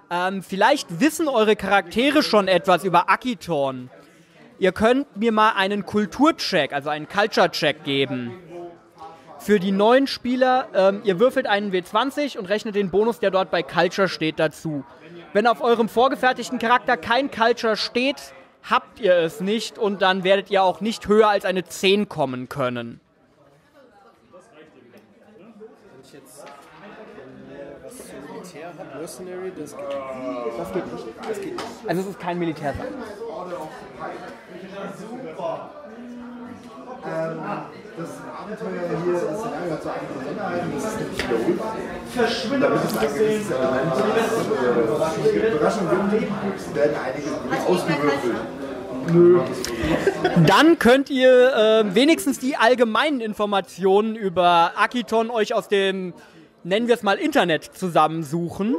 Ähm, vielleicht wissen eure Charaktere schon etwas über Akiton. Ihr könnt mir mal einen Kulturcheck, also einen Culture-Check geben. Für die neuen Spieler, ähm, ihr würfelt einen W20 und rechnet den Bonus, der dort bei Culture steht, dazu. Wenn auf eurem vorgefertigten Charakter kein Culture steht, habt ihr es nicht und dann werdet ihr auch nicht höher als eine 10 kommen können.
Mercenary, das geht, das geht nicht. Das geht nicht.
Also es ist kein Militär.
Ähm, das Abenteuer hier ist einer zu einer Besonderheit, das ist wiederholbar. Verschwindet Damit es ein gewisses Element äh, Überraschung gibt, werden einige ausgewürfelt.
Nö. Dann könnt ihr äh, wenigstens die allgemeinen Informationen über Akiton euch aus dem, nennen wir es mal, Internet zusammensuchen.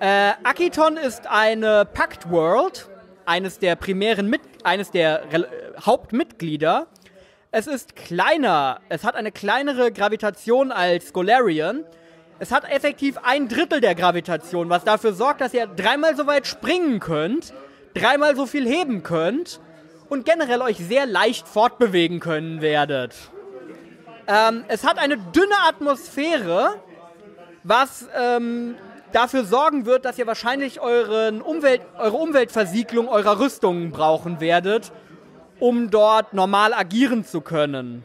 Äh, Akiton ist eine Pact World, eines der primären Mit eines der Re Hauptmitglieder. Es ist kleiner, es hat eine kleinere Gravitation als Golarion. Es hat effektiv ein Drittel der Gravitation, was dafür sorgt, dass ihr dreimal so weit springen könnt, dreimal so viel heben könnt und generell euch sehr leicht fortbewegen können werdet. Ähm, es hat eine dünne Atmosphäre, was ähm, dafür sorgen wird, dass ihr wahrscheinlich euren Umwelt, eure Umweltversiegelung eurer Rüstungen brauchen werdet, um dort normal agieren zu können.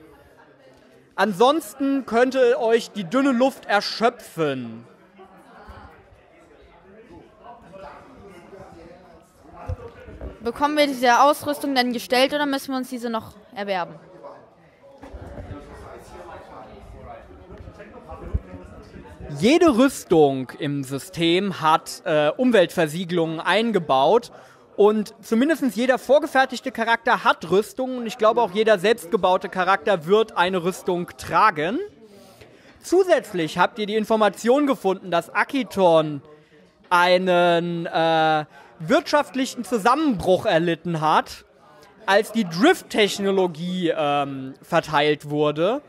Ansonsten könnte euch die dünne Luft erschöpfen.
Bekommen wir diese Ausrüstung dann gestellt oder müssen wir uns diese noch erwerben?
Jede Rüstung im System hat äh, Umweltversiegelungen eingebaut und zumindest jeder vorgefertigte Charakter hat Rüstungen und ich glaube auch jeder selbstgebaute Charakter wird eine Rüstung tragen. Zusätzlich habt ihr die Information gefunden, dass Akiton einen äh, wirtschaftlichen Zusammenbruch erlitten hat, als die Drift-Technologie ähm, verteilt wurde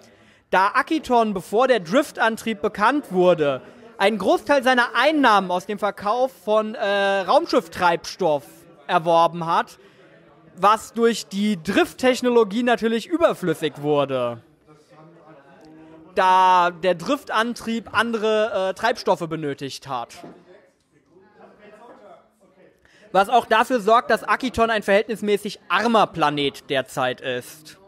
da Akiton, bevor der Driftantrieb bekannt wurde, einen Großteil seiner Einnahmen aus dem Verkauf von äh, Raumschifftreibstoff erworben hat, was durch die Drifttechnologie natürlich überflüssig wurde. Da der Driftantrieb andere äh, Treibstoffe benötigt hat. Was auch dafür sorgt, dass Akiton ein verhältnismäßig armer Planet derzeit ist.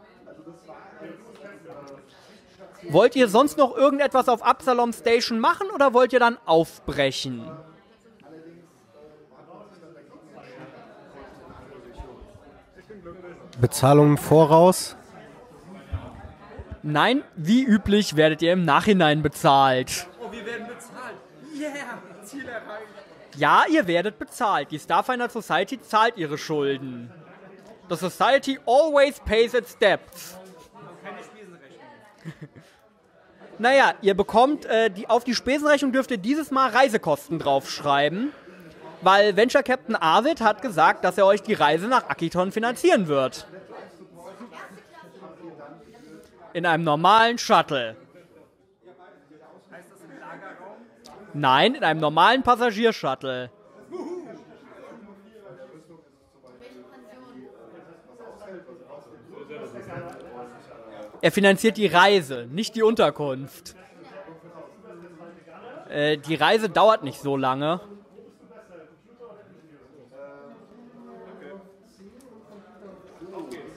Wollt ihr sonst noch irgendetwas auf Absalom Station machen oder wollt ihr dann aufbrechen?
Bezahlung im Voraus?
Nein, wie üblich werdet ihr im Nachhinein bezahlt.
Oh, wir werden bezahlt. Yeah!
Ja, ihr werdet bezahlt. Die Starfinder Society zahlt ihre Schulden. The Society always pays its debts. Naja, ihr bekommt äh, die, auf die Spesenrechnung dürft ihr dieses Mal Reisekosten draufschreiben, weil Venture Captain Arvid hat gesagt, dass er euch die Reise nach Akiton finanzieren wird. In einem normalen Shuttle. Nein, in einem normalen Passagiershuttle. Er finanziert die Reise, nicht die Unterkunft. Äh, die Reise dauert nicht so lange.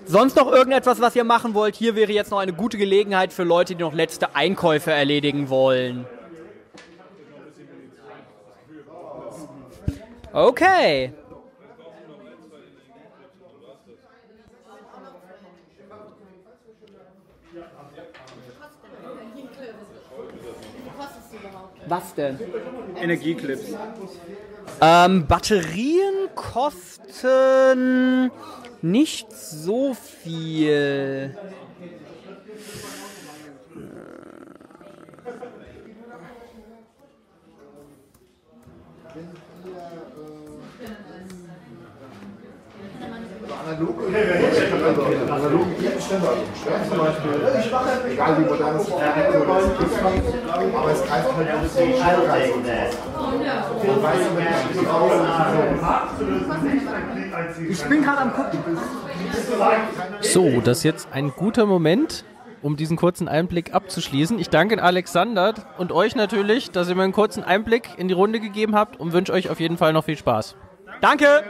Sonst noch irgendetwas, was ihr machen wollt? Hier wäre jetzt noch eine gute Gelegenheit für Leute, die noch letzte Einkäufe erledigen wollen. Okay. Was denn?
Energieclips.
Ähm, Batterien kosten nicht so viel.
Analog oder analogen Gegenstände, also zum Beispiel, egal wie modern es ist, aber es greift halt ein bisschen schneller rein. Man weiß nicht, wie raus
Ich bin gerade am gucken.
So, das ist jetzt ein guter Moment, um diesen kurzen Einblick abzuschließen. Ich danke Alexander und euch natürlich, dass ihr mir einen kurzen Einblick in die Runde gegeben habt und wünsche euch auf jeden Fall noch viel Spaß.
Danke!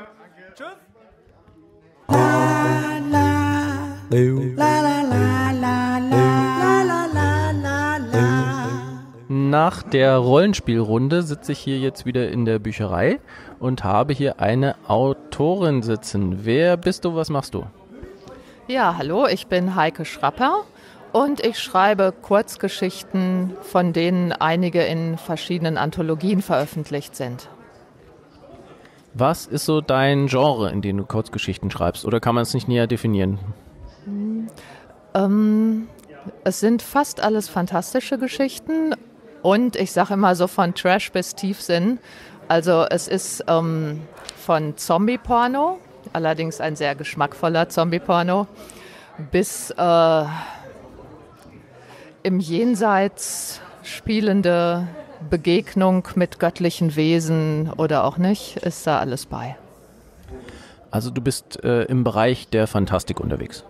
Nach der Rollenspielrunde sitze ich hier jetzt wieder in der Bücherei und habe hier eine Autorin sitzen. Wer bist du, was machst du?
Ja, hallo, ich bin Heike Schrapper und ich schreibe Kurzgeschichten, von denen einige in verschiedenen Anthologien veröffentlicht sind.
Was ist so dein Genre, in dem du Kurzgeschichten schreibst? Oder kann man es nicht näher definieren?
Ähm, es sind fast alles fantastische Geschichten und ich sage immer so von Trash bis Tiefsinn. Also es ist ähm, von Zombie-Porno, allerdings ein sehr geschmackvoller Zombie-Porno, bis äh, im Jenseits spielende Begegnung mit göttlichen Wesen oder auch nicht, ist da alles bei.
Also du bist äh, im Bereich der Fantastik unterwegs.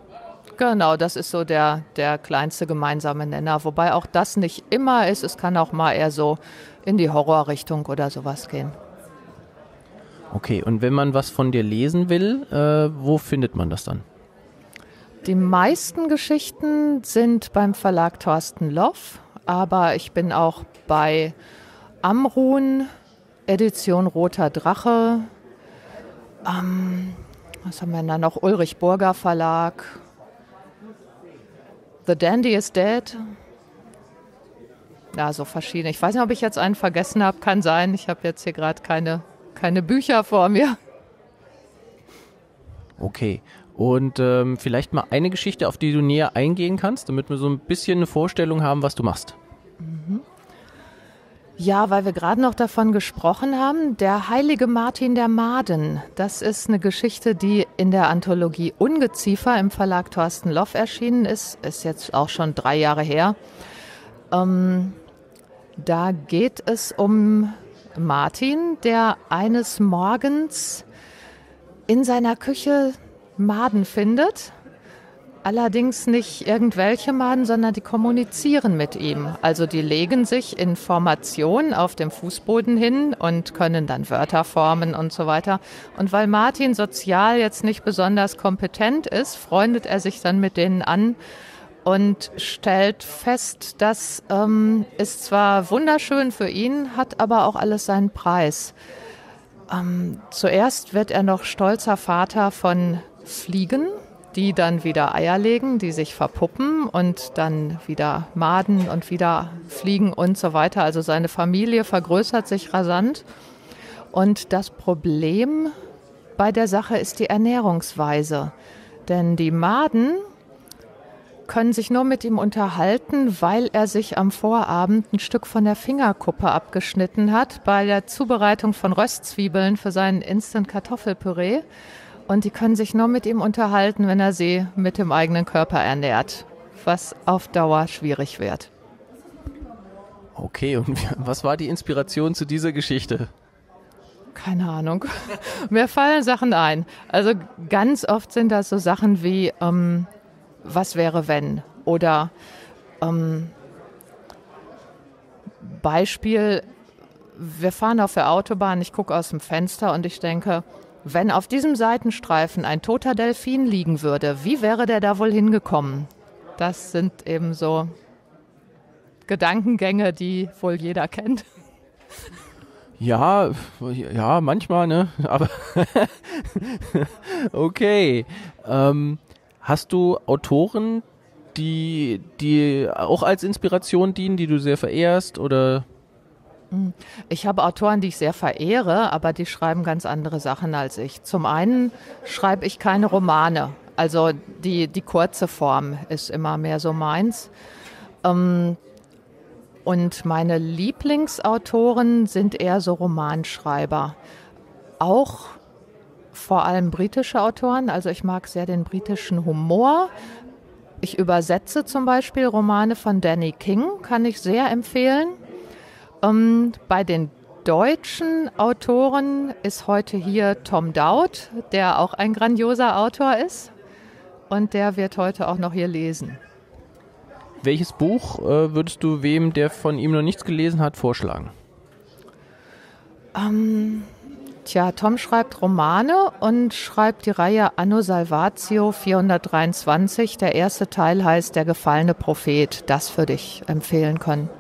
Genau, das ist so der, der kleinste gemeinsame Nenner. Wobei auch das nicht immer ist. Es kann auch mal eher so in die Horrorrichtung oder sowas gehen.
Okay, und wenn man was von dir lesen will, äh, wo findet man das dann?
Die meisten Geschichten sind beim Verlag Thorsten Loff, aber ich bin auch bei Amrun, Edition Roter Drache. Ähm, was haben wir denn da noch? Ulrich Burger Verlag. The Dandy is Dead. Ja, so verschiedene. Ich weiß nicht, ob ich jetzt einen vergessen habe. Kann sein. Ich habe jetzt hier gerade keine, keine Bücher vor mir.
Okay. Und ähm, vielleicht mal eine Geschichte, auf die du näher eingehen kannst, damit wir so ein bisschen eine Vorstellung haben, was du machst.
Ja, weil wir gerade noch davon gesprochen haben, der heilige Martin der Maden. Das ist eine Geschichte, die in der Anthologie Ungeziefer im Verlag Thorsten Loff erschienen ist. Ist jetzt auch schon drei Jahre her. Ähm, da geht es um Martin, der eines Morgens in seiner Küche Maden findet. Allerdings nicht irgendwelche Maden, sondern die kommunizieren mit ihm. Also die legen sich in Formation auf dem Fußboden hin und können dann Wörter formen und so weiter. Und weil Martin sozial jetzt nicht besonders kompetent ist, freundet er sich dann mit denen an und stellt fest, das ähm, ist zwar wunderschön für ihn, hat aber auch alles seinen Preis. Ähm, zuerst wird er noch stolzer Vater von Fliegen, die dann wieder Eier legen, die sich verpuppen und dann wieder maden und wieder fliegen und so weiter. Also seine Familie vergrößert sich rasant. Und das Problem bei der Sache ist die Ernährungsweise. Denn die Maden können sich nur mit ihm unterhalten, weil er sich am Vorabend ein Stück von der Fingerkuppe abgeschnitten hat bei der Zubereitung von Röstzwiebeln für seinen Instant Kartoffelpüree. Und die können sich nur mit ihm unterhalten, wenn er sie mit dem eigenen Körper ernährt, was auf Dauer schwierig wird.
Okay, und was war die Inspiration zu dieser Geschichte?
Keine Ahnung. Mir fallen Sachen ein. Also ganz oft sind das so Sachen wie, ähm, was wäre wenn? Oder ähm, Beispiel, wir fahren auf der Autobahn, ich gucke aus dem Fenster und ich denke, wenn auf diesem Seitenstreifen ein toter Delfin liegen würde, wie wäre der da wohl hingekommen? Das sind eben so Gedankengänge, die wohl jeder kennt.
Ja, ja, manchmal, ne? Aber okay. Ähm, hast du Autoren, die, die auch als Inspiration dienen, die du sehr verehrst oder?
Hm. Ich habe Autoren, die ich sehr verehre, aber die schreiben ganz andere Sachen als ich. Zum einen schreibe ich keine Romane. Also die, die kurze Form ist immer mehr so meins. Ähm, und meine Lieblingsautoren sind eher so Romanschreiber. Auch vor allem britische Autoren. Also ich mag sehr den britischen Humor. Ich übersetze zum Beispiel Romane von Danny King, kann ich sehr empfehlen. Ähm, bei den deutschen Autoren ist heute hier Tom Dowd, der auch ein grandioser Autor ist. Und der wird heute auch noch hier lesen.
Welches Buch äh, würdest du wem, der von ihm noch nichts gelesen hat, vorschlagen?
Ähm, tja, Tom schreibt Romane und schreibt die Reihe Anno Salvatio 423. Der erste Teil heißt Der gefallene Prophet. Das würde ich empfehlen können.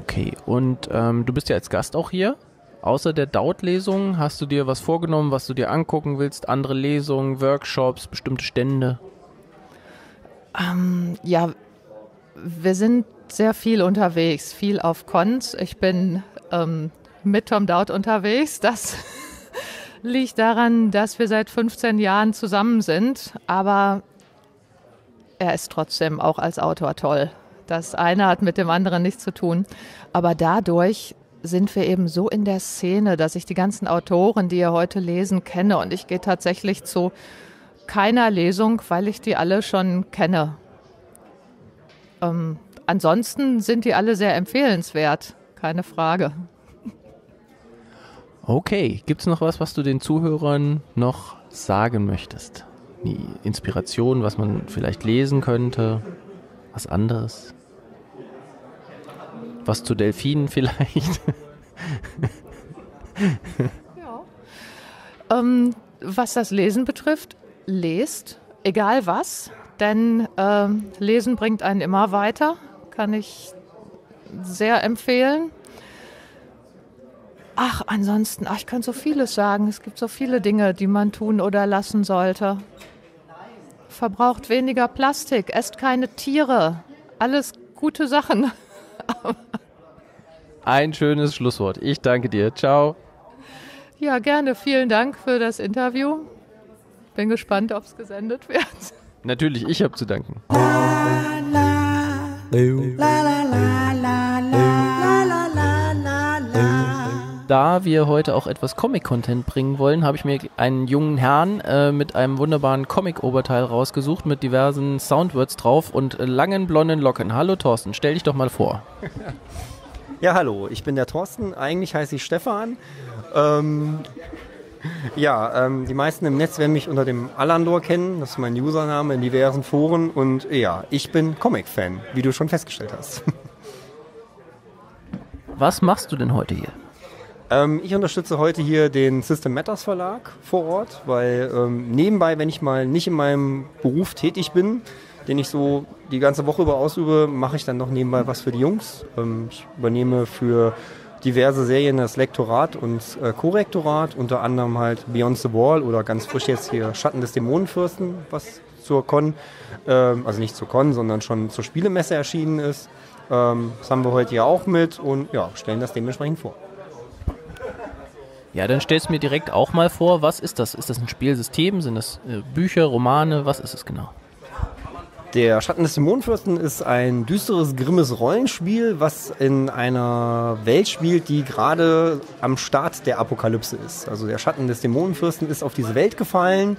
Okay, und ähm, du bist ja als Gast auch hier. Außer der Daut-Lesung hast du dir was vorgenommen, was du dir angucken willst? Andere Lesungen, Workshops, bestimmte Stände?
Ähm, ja, wir sind sehr viel unterwegs, viel auf Cons. Ich bin ähm, mit Tom Daut unterwegs. Das liegt daran, dass wir seit 15 Jahren zusammen sind, aber er ist trotzdem auch als Autor toll. Das eine hat mit dem anderen nichts zu tun. Aber dadurch sind wir eben so in der Szene, dass ich die ganzen Autoren, die ihr heute lesen, kenne. Und ich gehe tatsächlich zu keiner Lesung, weil ich die alle schon kenne. Ähm, ansonsten sind die alle sehr empfehlenswert, keine Frage.
Okay, gibt es noch was, was du den Zuhörern noch sagen möchtest? Die Inspiration, was man vielleicht lesen könnte, was anderes? Was zu Delfinen vielleicht?
ja. Ähm, was das Lesen betrifft, lest, egal was, denn ähm, Lesen bringt einen immer weiter, kann ich sehr empfehlen. Ach, ansonsten, ach, ich könnte so vieles sagen. Es gibt so viele Dinge, die man tun oder lassen sollte. Verbraucht weniger Plastik, esst keine Tiere. Alles gute Sachen.
Ein schönes Schlusswort. Ich danke dir. Ciao.
Ja, gerne. Vielen Dank für das Interview. Bin gespannt, ob es gesendet wird.
Natürlich, ich habe zu danken. Da wir heute auch etwas Comic-Content bringen wollen, habe ich mir einen jungen Herrn äh, mit einem wunderbaren Comic-Oberteil rausgesucht mit diversen Soundwords drauf und langen blonden Locken. Hallo Thorsten, stell dich doch mal vor.
Ja, hallo, ich bin der Thorsten. Eigentlich heiße ich Stefan. Ähm, ja, ähm, die meisten im Netz werden mich unter dem Alandor kennen. Das ist mein Username in diversen Foren. Und ja, ich bin Comic-Fan, wie du schon festgestellt hast.
Was machst du denn heute hier?
Ähm, ich unterstütze heute hier den System Matters Verlag vor Ort, weil ähm, nebenbei, wenn ich mal nicht in meinem Beruf tätig bin, den ich so die ganze Woche über ausübe, mache ich dann noch nebenbei was für die Jungs. Ähm, ich übernehme für diverse Serien, das Lektorat und äh, Korrektorat, unter anderem halt Beyond the Wall oder ganz frisch jetzt hier Schatten des Dämonenfürsten, was zur Con, ähm, also nicht zur Con, sondern schon zur Spielemesse erschienen ist. Ähm, das haben wir heute ja auch mit und ja, stellen das dementsprechend vor.
Ja, dann stellst du mir direkt auch mal vor, was ist das? Ist das ein Spielsystem? Sind das äh, Bücher, Romane? Was ist es genau?
Der Schatten des Dämonenfürsten ist ein düsteres, grimmes Rollenspiel, was in einer Welt spielt, die gerade am Start der Apokalypse ist. Also der Schatten des Dämonenfürsten ist auf diese Welt gefallen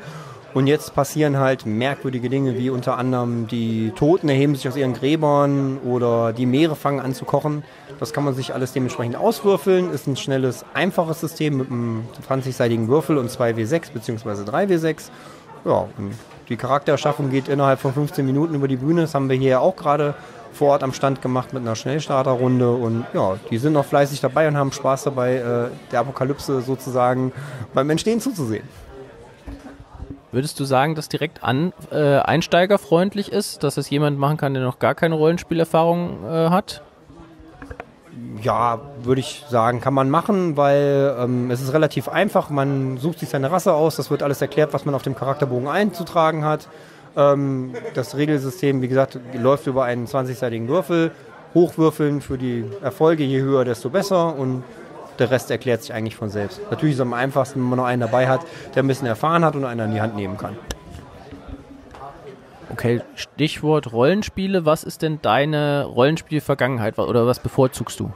und jetzt passieren halt merkwürdige Dinge, wie unter anderem die Toten erheben sich aus ihren Gräbern oder die Meere fangen an zu kochen. Das kann man sich alles dementsprechend auswürfeln. Ist ein schnelles, einfaches System mit einem 20-seitigen Würfel und 2W6 bzw. 3W6. Ja, die Charaktererschaffung geht innerhalb von 15 Minuten über die Bühne. Das haben wir hier auch gerade vor Ort am Stand gemacht mit einer Schnellstarterrunde. Und ja, die sind noch fleißig dabei und haben Spaß dabei, äh, der Apokalypse sozusagen beim Entstehen zuzusehen.
Würdest du sagen, dass direkt an, äh, einsteigerfreundlich ist, dass es jemand machen kann, der noch gar keine Rollenspielerfahrung äh, hat?
Ja, würde ich sagen, kann man machen, weil ähm, es ist relativ einfach. Man sucht sich seine Rasse aus, das wird alles erklärt, was man auf dem Charakterbogen einzutragen hat. Ähm, das Regelsystem, wie gesagt, läuft über einen 20-seitigen Würfel. Hochwürfeln für die Erfolge, je höher, desto besser. Und der Rest erklärt sich eigentlich von selbst. Natürlich ist es am einfachsten, wenn man noch einen dabei hat, der ein bisschen erfahren hat und einen an die Hand nehmen kann.
Okay, Stichwort Rollenspiele. Was ist denn deine Rollenspiel-Vergangenheit oder was bevorzugst du?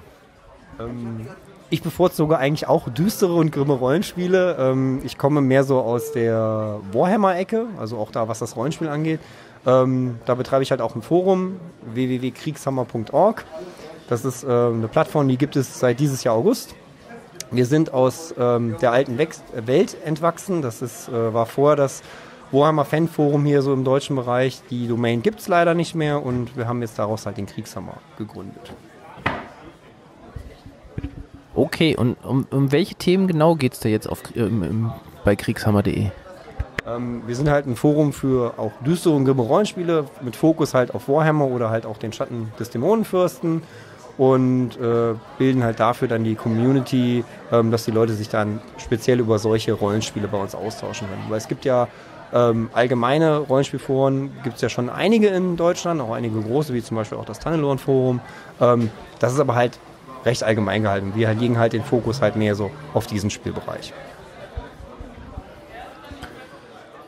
Ähm, ich bevorzuge eigentlich auch düstere und grimme Rollenspiele. Ähm, ich komme mehr so aus der Warhammer-Ecke, also auch da, was das Rollenspiel angeht. Ähm, da betreibe ich halt auch ein Forum, www.kriegshammer.org. Das ist äh, eine Plattform, die gibt es seit dieses Jahr August. Wir sind aus ähm, der alten Wex Welt entwachsen. Das ist, äh, war vorher das Warhammer Fanforum hier so im deutschen Bereich. Die Domain gibt es leider nicht mehr und wir haben jetzt daraus halt den Kriegshammer gegründet.
Okay, und um, um welche Themen genau geht es da jetzt auf, ähm, bei kriegshammer.de?
Ähm, wir sind halt ein Forum für auch düstere und grimme Rollenspiele mit Fokus halt auf Warhammer oder halt auch den Schatten des Dämonenfürsten und äh, bilden halt dafür dann die Community, ähm, dass die Leute sich dann speziell über solche Rollenspiele bei uns austauschen können. Weil es gibt ja ähm, allgemeine Rollenspielforen, gibt es ja schon einige in Deutschland, auch einige große, wie zum Beispiel auch das Tannelorn-Forum. Ähm, das ist aber halt recht allgemein gehalten. Wir legen halt den Fokus halt mehr so auf diesen Spielbereich.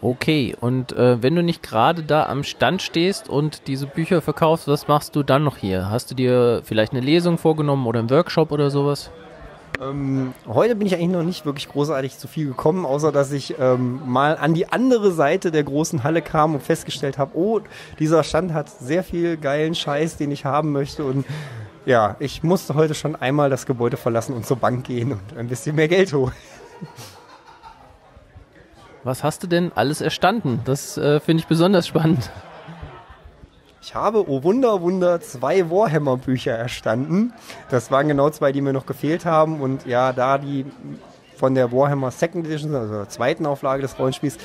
Okay, und äh, wenn du nicht gerade da am Stand stehst und diese Bücher verkaufst, was machst du dann noch hier? Hast du dir vielleicht eine Lesung vorgenommen oder einen Workshop oder sowas?
Ähm, heute bin ich eigentlich noch nicht wirklich großartig zu viel gekommen, außer dass ich ähm, mal an die andere Seite der großen Halle kam und festgestellt habe, oh, dieser Stand hat sehr viel geilen Scheiß, den ich haben möchte und ja, ich musste heute schon einmal das Gebäude verlassen und zur Bank gehen und ein bisschen mehr Geld holen.
Was hast du denn alles erstanden? Das äh, finde ich besonders spannend.
Ich habe, oh Wunder, Wunder, zwei Warhammer-Bücher erstanden. Das waren genau zwei, die mir noch gefehlt haben. Und ja, da die von der Warhammer Second Edition, also der zweiten Auflage des Rollenspiels,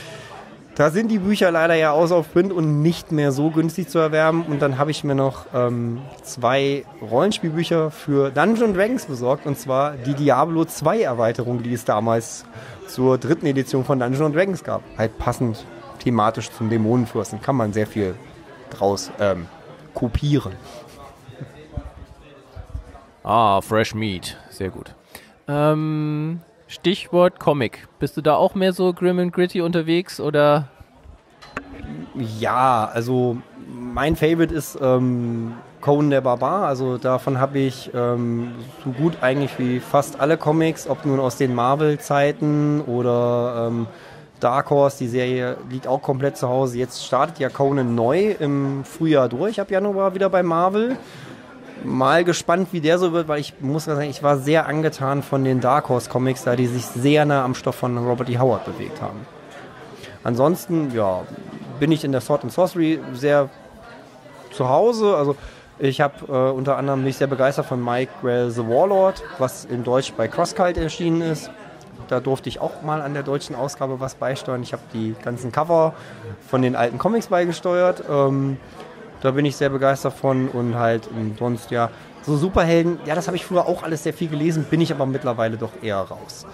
da sind die Bücher leider ja aus auf Print und nicht mehr so günstig zu erwerben. Und dann habe ich mir noch ähm, zwei Rollenspielbücher für Dungeons Dragons besorgt. Und zwar die Diablo 2 Erweiterung, die es damals zur dritten Edition von Dungeons Dragons gab. Halt passend thematisch zum Dämonenfürsten. Kann man sehr viel draus ähm, kopieren.
Ah, Fresh Meat. Sehr gut. Ähm, Stichwort Comic. Bist du da auch mehr so grim and gritty unterwegs oder?
Ja, also mein Favorite ist ähm, Conan der Barbar. Also davon habe ich ähm, so gut eigentlich wie fast alle Comics, ob nun aus den Marvel-Zeiten oder ähm, Dark Horse, die Serie liegt auch komplett zu Hause. Jetzt startet ja Conan neu im Frühjahr durch, ab Januar wieder bei Marvel. Mal gespannt, wie der so wird, weil ich muss sagen, ich war sehr angetan von den Dark Horse Comics, da die sich sehr nah am Stoff von Robert E. Howard bewegt haben. Ansonsten, ja, bin ich in der Sword and Sorcery sehr zu Hause. Also ich habe äh, unter anderem mich sehr begeistert von Mike Grell The Warlord, was in Deutsch bei CrossCult erschienen ist. Da durfte ich auch mal an der deutschen Ausgabe was beisteuern. Ich habe die ganzen Cover von den alten Comics beigesteuert. Ähm, da bin ich sehr begeistert von und halt sonst ja so Superhelden, ja, das habe ich früher auch alles sehr viel gelesen, bin ich aber mittlerweile doch eher raus.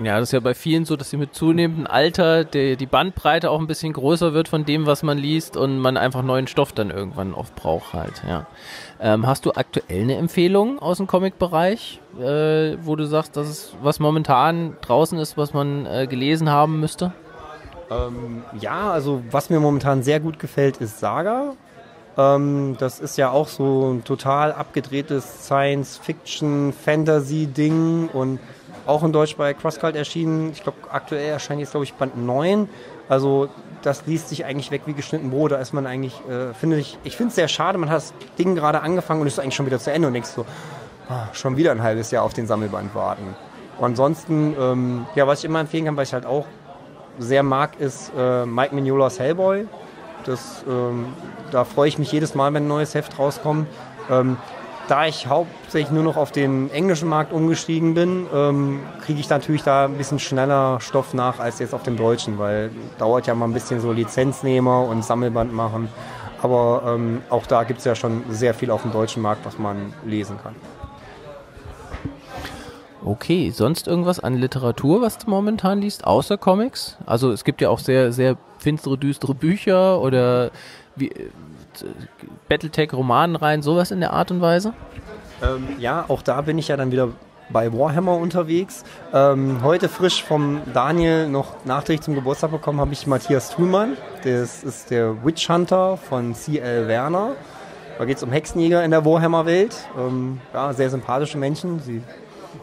Ja, das ist ja bei vielen so, dass sie mit zunehmendem Alter die, die Bandbreite auch ein bisschen größer wird von dem, was man liest und man einfach neuen Stoff dann irgendwann oft braucht halt, ja. Ähm, hast du aktuell eine Empfehlung aus dem Comic-Bereich, äh, wo du sagst, das ist was momentan draußen ist, was man äh, gelesen haben müsste?
Ähm, ja, also was mir momentan sehr gut gefällt, ist Saga. Ähm, das ist ja auch so ein total abgedrehtes Science-Fiction-Fantasy-Ding und auch in Deutsch bei CrossCult erschienen. Ich glaube, aktuell erscheint jetzt, glaube ich, Band 9. Also das liest sich eigentlich weg wie geschnitten Brot. Da ist man eigentlich, äh, finde ich, ich finde es sehr schade, man hat das Ding gerade angefangen und ist eigentlich schon wieder zu Ende und denkst so, ah, schon wieder ein halbes Jahr auf den Sammelband warten. Und ansonsten, ähm, ja, was ich immer empfehlen kann, weil ich halt auch sehr mag, ist äh, Mike Mignolas Hellboy. Das, ähm, da freue ich mich jedes Mal, wenn ein neues Heft rauskommt. Ähm, da ich hauptsächlich nur noch auf den englischen Markt umgestiegen bin, ähm, kriege ich natürlich da ein bisschen schneller Stoff nach als jetzt auf dem deutschen, weil dauert ja mal ein bisschen so Lizenznehmer und Sammelband machen. Aber ähm, auch da gibt es ja schon sehr viel auf dem deutschen Markt, was man lesen kann.
Okay, sonst irgendwas an Literatur, was du momentan liest, außer Comics? Also es gibt ja auch sehr, sehr finstere, düstere Bücher oder wie, äh, Battletech-Romanen sowas in der Art und Weise?
Ähm, ja, auch da bin ich ja dann wieder bei Warhammer unterwegs. Ähm, heute frisch vom Daniel noch nachträglich zum Geburtstag bekommen habe ich Matthias Thulmann. Das ist der Witch Hunter von C.L. Werner. Da geht es um Hexenjäger in der Warhammer-Welt. Ähm, ja, sehr sympathische Menschen. Sie,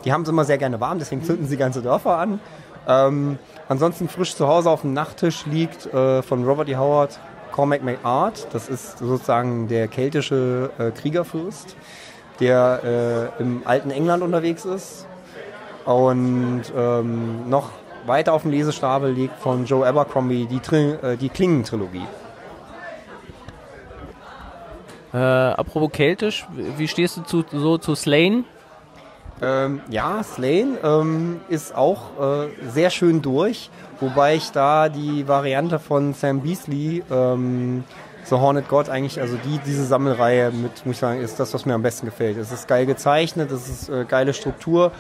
die haben es immer sehr gerne warm, deswegen zünden sie ganze Dörfer an. Ähm, ansonsten frisch zu Hause auf dem Nachttisch liegt äh, von Robert E. Howard Cormac McArt. Das ist sozusagen der keltische äh, Kriegerfürst, der äh, im alten England unterwegs ist. Und ähm, noch weiter auf dem Lesestapel liegt von Joe Abercrombie die, Tri äh, die Klingen-Trilogie.
Äh, apropos keltisch, wie stehst du zu, so zu Slane?
Ähm, ja, Slane ähm, ist auch äh, sehr schön durch, wobei ich da die Variante von Sam Beasley, ähm, The Hornet God, eigentlich, also die, diese Sammelreihe mit, muss ich sagen, ist das, was mir am besten gefällt. Es ist geil gezeichnet, es ist äh, geile Struktur.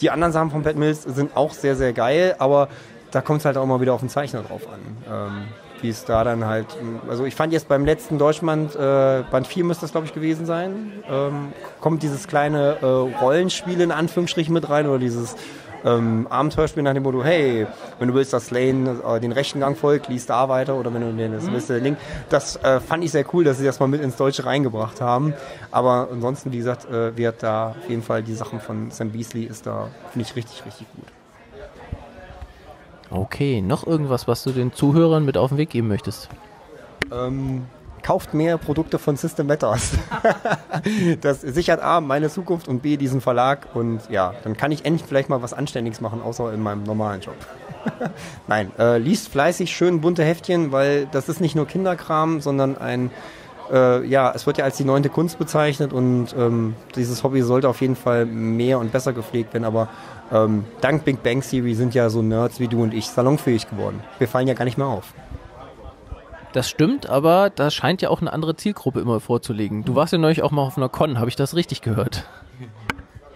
Die anderen Sachen von Pat Mills sind auch sehr, sehr geil, aber da kommt es halt auch mal wieder auf den Zeichner drauf an. Wie es da dann halt, also ich fand jetzt beim letzten Deutschband, äh, Band 4 müsste das glaube ich gewesen sein, ähm, kommt dieses kleine äh, Rollenspiel in Anführungsstrichen mit rein oder dieses ähm, Abenteuerspiel nach dem Motto, hey, wenn du willst, dass Lane äh, den rechten Gang folgt, liest da weiter oder wenn du den das mhm. willst, den Link. Das äh, fand ich sehr cool, dass sie das mal mit ins Deutsche reingebracht haben. Aber ansonsten, wie gesagt, äh, wird da auf jeden Fall die Sachen von Sam Beasley ist da, finde ich richtig, richtig gut.
Okay, noch irgendwas, was du den Zuhörern mit auf den Weg geben möchtest?
Ähm, kauft mehr Produkte von System Matters. das sichert A, meine Zukunft und B, diesen Verlag. Und ja, dann kann ich endlich vielleicht mal was Anständiges machen, außer in meinem normalen Job. Nein, äh, liest fleißig schön bunte Heftchen, weil das ist nicht nur Kinderkram, sondern ein äh, ja, es wird ja als die neunte Kunst bezeichnet und ähm, dieses Hobby sollte auf jeden Fall mehr und besser gepflegt werden, aber ähm, dank Big Bang Theory sind ja so Nerds wie du und ich salonfähig geworden. Wir fallen ja gar nicht mehr auf.
Das stimmt, aber da scheint ja auch eine andere Zielgruppe immer vorzulegen. Du warst ja neulich auch mal auf einer Con, habe ich das richtig gehört?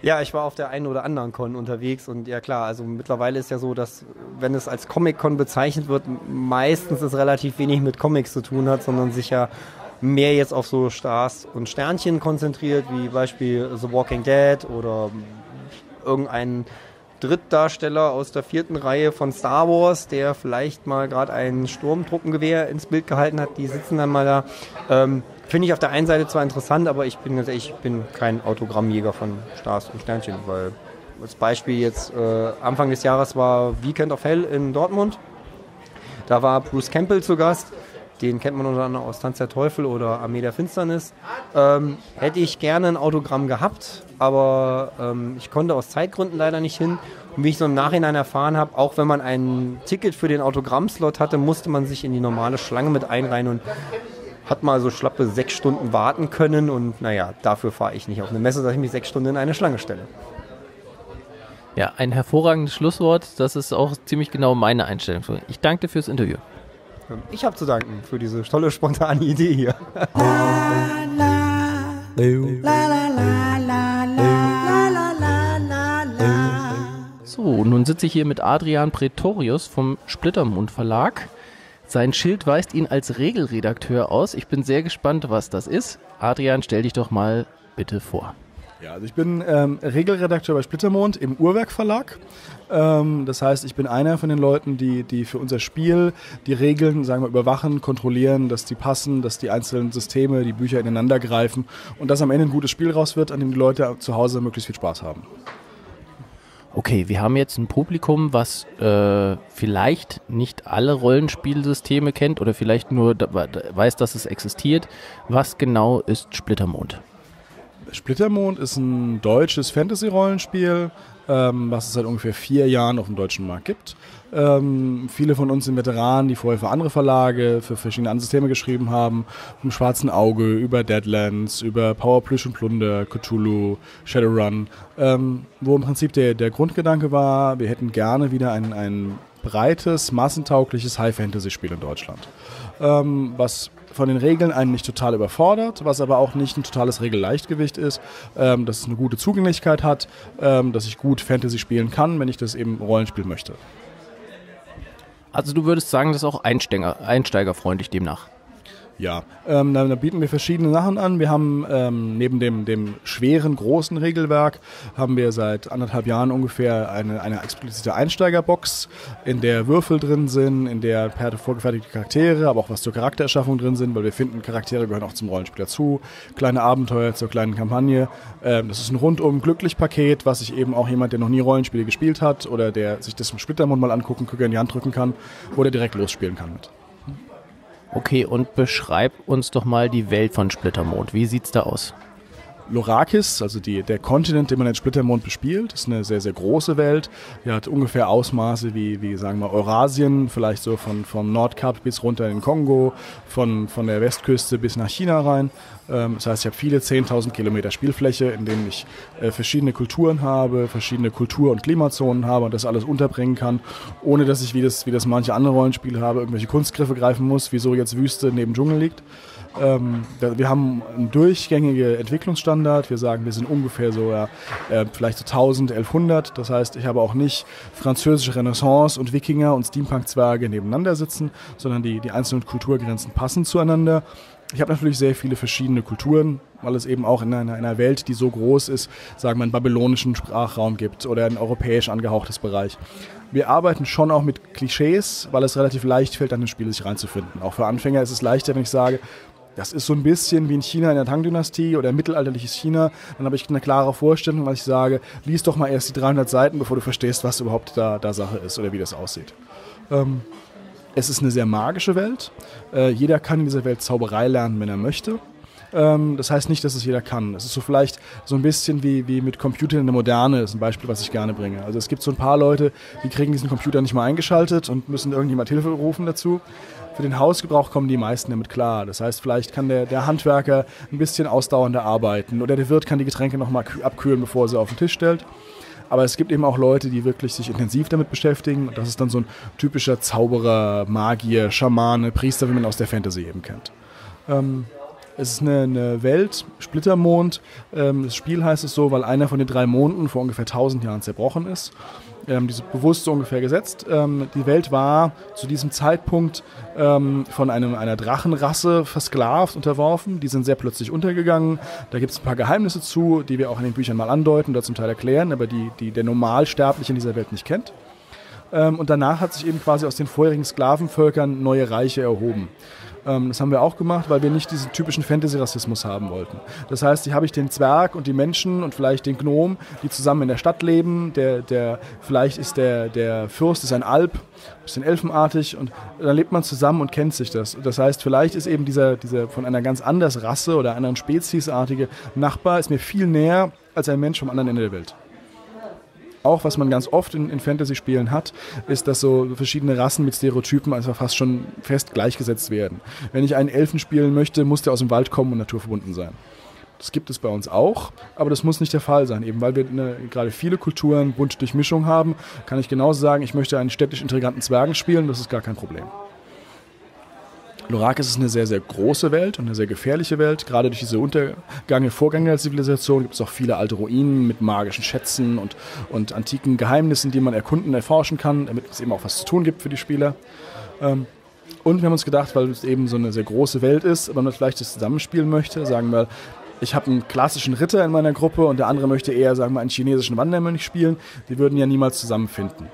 Ja, ich war auf der einen oder anderen Con unterwegs und ja klar, also mittlerweile ist ja so, dass wenn es als Comic-Con bezeichnet wird, meistens es relativ wenig mit Comics zu tun hat, sondern sich ja mehr jetzt auf so Stars und Sternchen konzentriert, wie Beispiel The Walking Dead oder irgendein Drittdarsteller aus der vierten Reihe von Star Wars, der vielleicht mal gerade ein Sturmtruppengewehr ins Bild gehalten hat. Die sitzen dann mal da. Ähm, Finde ich auf der einen Seite zwar interessant, aber ich bin, ich bin kein Autogrammjäger von Stars und Sternchen, weil als Beispiel jetzt äh, Anfang des Jahres war Weekend of Hell in Dortmund. Da war Bruce Campbell zu Gast den kennt man unter anderem aus Tanz der Teufel oder Armee der Finsternis. Ähm, hätte ich gerne ein Autogramm gehabt, aber ähm, ich konnte aus Zeitgründen leider nicht hin. Und wie ich so im Nachhinein erfahren habe, auch wenn man ein Ticket für den Autogrammslot hatte, musste man sich in die normale Schlange mit einreihen und hat mal so schlappe sechs Stunden warten können. Und naja, dafür fahre ich nicht auf eine Messe, dass ich mich sechs Stunden in eine Schlange stelle.
Ja, ein hervorragendes Schlusswort. Das ist auch ziemlich genau meine Einstellung. Ich danke dir fürs Interview.
Ich habe zu danken für diese tolle, spontane Idee hier.
So, nun sitze ich hier mit Adrian Pretorius vom Splittermond Verlag. Sein Schild weist ihn als Regelredakteur aus. Ich bin sehr gespannt, was das ist. Adrian, stell dich doch mal bitte vor.
Ja, also ich bin ähm, Regelredakteur bei Splittermond im Uhrwerk Verlag. Ähm, das heißt, ich bin einer von den Leuten, die, die für unser Spiel die Regeln, sagen wir, überwachen, kontrollieren, dass die passen, dass die einzelnen Systeme, die Bücher ineinander greifen und dass am Ende ein gutes Spiel raus wird, an dem die Leute zu Hause möglichst viel Spaß haben.
Okay, wir haben jetzt ein Publikum, was äh, vielleicht nicht alle Rollenspielsysteme kennt oder vielleicht nur weiß, dass es existiert. Was genau ist Splittermond?
Splittermond ist ein deutsches Fantasy-Rollenspiel, ähm, was es seit ungefähr vier Jahren auf dem deutschen Markt gibt. Ähm, viele von uns sind Veteranen, die vorher für andere Verlage, für verschiedene andere Systeme geschrieben haben. Vom Schwarzen Auge, über Deadlands, über Power Plüsch und Plunder, Cthulhu, Shadowrun. Ähm, wo im Prinzip der, der Grundgedanke war, wir hätten gerne wieder ein, ein breites, massentaugliches High-Fantasy-Spiel in Deutschland. Ähm, was von den Regeln einen nicht total überfordert, was aber auch nicht ein totales Regelleichtgewicht ist, ähm, dass es eine gute Zugänglichkeit hat, ähm, dass ich gut Fantasy spielen kann, wenn ich das eben Rollenspiel möchte.
Also du würdest sagen, das ist auch Einsteiger, einsteigerfreundlich demnach.
Ja, ähm, da, da, bieten wir verschiedene Sachen an. Wir haben ähm, neben dem, dem schweren, großen Regelwerk, haben wir seit anderthalb Jahren ungefähr eine, eine explizite Einsteigerbox, in der Würfel drin sind, in der vorgefertigte Charaktere, aber auch was zur Charaktererschaffung drin sind, weil wir finden, Charaktere gehören auch zum Rollenspiel dazu. Kleine Abenteuer zur kleinen Kampagne. Ähm, das ist ein rundum glücklich Paket, was sich eben auch jemand, der noch nie Rollenspiele gespielt hat oder der sich das im Splittermund mal angucken, in die Hand drücken kann, wo der direkt losspielen kann mit.
Okay, und beschreib uns doch mal die Welt von Splittermond. Wie sieht's da aus?
Lorakis, also die, der Kontinent, den man in Splittermond bespielt, ist eine sehr, sehr große Welt. Die hat ungefähr Ausmaße wie, wie sagen wir, Eurasien, vielleicht so von, vom Nordkap bis runter in den Kongo, von, von der Westküste bis nach China rein. Ähm, das heißt, ich habe viele 10.000 Kilometer Spielfläche, in denen ich äh, verschiedene Kulturen habe, verschiedene Kultur- und Klimazonen habe und das alles unterbringen kann, ohne dass ich, wie das, wie das manche andere Rollenspiele habe, irgendwelche Kunstgriffe greifen muss, wieso jetzt Wüste neben Dschungel liegt. Ähm, wir haben einen durchgängigen Entwicklungsstandard. Wir sagen, wir sind ungefähr so äh, vielleicht so 1000, 1100. Das heißt, ich habe auch nicht französische Renaissance und Wikinger und Steampunk-Zwerge nebeneinander sitzen, sondern die, die einzelnen Kulturgrenzen passen zueinander. Ich habe natürlich sehr viele verschiedene Kulturen, weil es eben auch in einer, einer, Welt, die so groß ist, sagen wir, einen babylonischen Sprachraum gibt oder ein europäisch angehauchtes Bereich. Wir arbeiten schon auch mit Klischees, weil es relativ leicht fällt, an den Spiel sich reinzufinden. Auch für Anfänger ist es leichter, wenn ich sage, das ist so ein bisschen wie in China in der Tang-Dynastie oder mittelalterliches China. Dann habe ich eine klare Vorstellung, was ich sage, lies doch mal erst die 300 Seiten, bevor du verstehst, was überhaupt da, da Sache ist oder wie das aussieht. Ähm, es ist eine sehr magische Welt. Äh, jeder kann in dieser Welt Zauberei lernen, wenn er möchte. Ähm, das heißt nicht, dass es jeder kann. Es ist so vielleicht so ein bisschen wie, wie mit Computern in der Moderne, das ist ein Beispiel, was ich gerne bringe. Also es gibt so ein paar Leute, die kriegen diesen Computer nicht mal eingeschaltet und müssen irgendjemand Hilfe rufen dazu. Für den Hausgebrauch kommen die meisten damit klar. Das heißt, vielleicht kann der, der Handwerker ein bisschen ausdauernder arbeiten oder der Wirt kann die Getränke nochmal abkühlen, bevor er sie auf den Tisch stellt. Aber es gibt eben auch Leute, die wirklich sich intensiv damit beschäftigen. Und das ist dann so ein typischer Zauberer, Magier, Schamane, Priester, wie man aus der Fantasy eben kennt. Ähm, es ist eine, eine Welt, Splittermond. Ähm, das Spiel heißt es so, weil einer von den drei Monden vor ungefähr 1000 Jahren zerbrochen ist ähm, diese bewusst so ungefähr gesetzt. Ähm, die Welt war zu diesem Zeitpunkt ähm, von einem, einer Drachenrasse versklavt, unterworfen. Die sind sehr plötzlich untergegangen. Da gibt es ein paar Geheimnisse zu, die wir auch in den Büchern mal andeuten oder zum Teil erklären, aber die, die der Normalsterbliche in dieser Welt nicht kennt. Ähm, und danach hat sich eben quasi aus den vorherigen Sklavenvölkern neue Reiche erhoben. Ähm, das haben wir auch gemacht, weil wir nicht diesen typischen Fantasy-Rassismus haben wollten. Das heißt, hier habe ich den Zwerg und die Menschen und vielleicht den Gnom, die zusammen in der Stadt leben. Der, der, vielleicht ist der, der Fürst ist ein Alp, ein bisschen elfenartig und dann lebt man zusammen und kennt sich das. Das heißt, vielleicht ist eben dieser, dieser von einer ganz anderen Rasse oder anderen Speziesartige Nachbar ist mir viel näher als ein Mensch vom anderen Ende der Welt auch, was man ganz oft in, in Fantasy-Spielen hat, ist, dass so verschiedene Rassen mit Stereotypen einfach fast schon fest gleichgesetzt werden. Wenn ich einen Elfen spielen möchte, muss der aus dem Wald kommen und naturverbunden sein. Das gibt es bei uns auch, aber das muss nicht der Fall sein. Eben weil wir eine, gerade viele Kulturen bunte Durchmischung haben, kann ich genauso sagen, ich möchte einen städtisch intriganten Zwergen spielen, das ist gar kein Problem. Lorakis ist eine sehr, sehr große Welt und eine sehr gefährliche Welt. Gerade durch diese Untergange, Vorgänge der Zivilisation gibt es auch viele alte Ruinen mit magischen Schätzen und, und antiken Geheimnissen, die man erkunden, erforschen kann, damit es eben auch was zu tun gibt für die Spieler. Ähm, und wir haben uns gedacht, weil es eben so eine sehr große Welt ist, aber man vielleicht das zusammenspielen möchte, sagen wir, ich habe einen klassischen Ritter in meiner Gruppe und der andere möchte eher, sagen wir, einen chinesischen Wandermönch spielen. Die würden ja niemals zusammenfinden.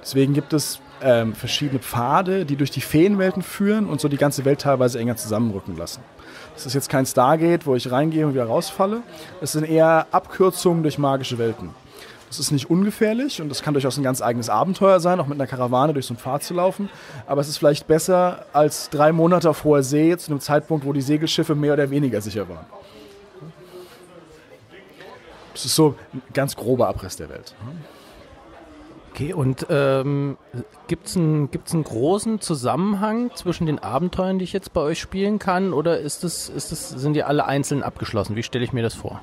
Deswegen gibt es ähm, verschiedene Pfade, die durch die Feenwelten führen und so die ganze Welt teilweise enger zusammenrücken lassen. Das ist jetzt kein Stargate, wo ich reingehe und wieder rausfalle. Es sind eher Abkürzungen durch magische Welten. Das ist nicht ungefährlich und das kann durchaus ein ganz eigenes Abenteuer sein, auch mit einer Karawane durch so einen Pfad zu laufen. Aber es ist vielleicht besser als drei Monate auf hoher See zu einem Zeitpunkt, wo die Segelschiffe mehr oder weniger sicher waren. Das ist so ein ganz grober Abriss der Welt.
Okay, und ähm, gibt es einen, gibt's einen großen Zusammenhang zwischen den Abenteuern, die ich jetzt bei euch spielen kann, oder ist das, ist das, sind die alle einzeln abgeschlossen? Wie stelle ich mir das vor?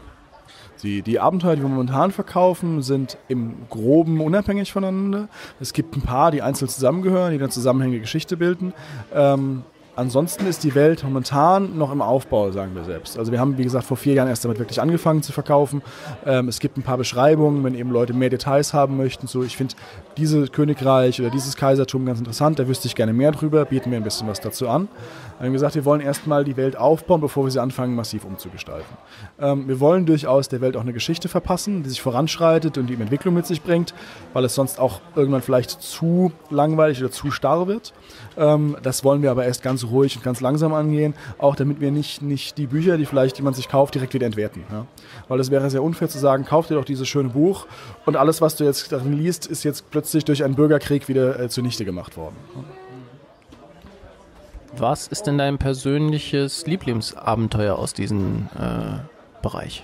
Die, die Abenteuer, die wir momentan verkaufen, sind im Groben unabhängig voneinander. Es gibt ein paar, die einzeln zusammengehören, die eine zusammenhängende Geschichte bilden. Ähm, Ansonsten ist die Welt momentan noch im Aufbau, sagen wir selbst. Also wir haben, wie gesagt, vor vier Jahren erst damit wirklich angefangen zu verkaufen. Ähm, es gibt ein paar Beschreibungen, wenn eben Leute mehr Details haben möchten. So, ich finde dieses Königreich oder dieses Kaisertum ganz interessant, da wüsste ich gerne mehr drüber, bieten wir ein bisschen was dazu an. Wir haben gesagt, wir wollen erstmal die Welt aufbauen, bevor wir sie anfangen, massiv umzugestalten. Ähm, wir wollen durchaus der Welt auch eine Geschichte verpassen, die sich voranschreitet und die Entwicklung mit sich bringt, weil es sonst auch irgendwann vielleicht zu langweilig oder zu starr wird. Ähm, das wollen wir aber erst ganz ruhig und ganz langsam angehen, auch damit wir nicht, nicht die Bücher, die vielleicht jemand sich kauft, direkt wieder entwerten. Ja? Weil es wäre sehr unfair zu sagen, kauf dir doch dieses schöne Buch und alles, was du jetzt darin liest, ist jetzt plötzlich durch einen Bürgerkrieg wieder äh, zunichte gemacht worden.
Was ist denn dein persönliches Lieblingsabenteuer aus diesem äh, Bereich?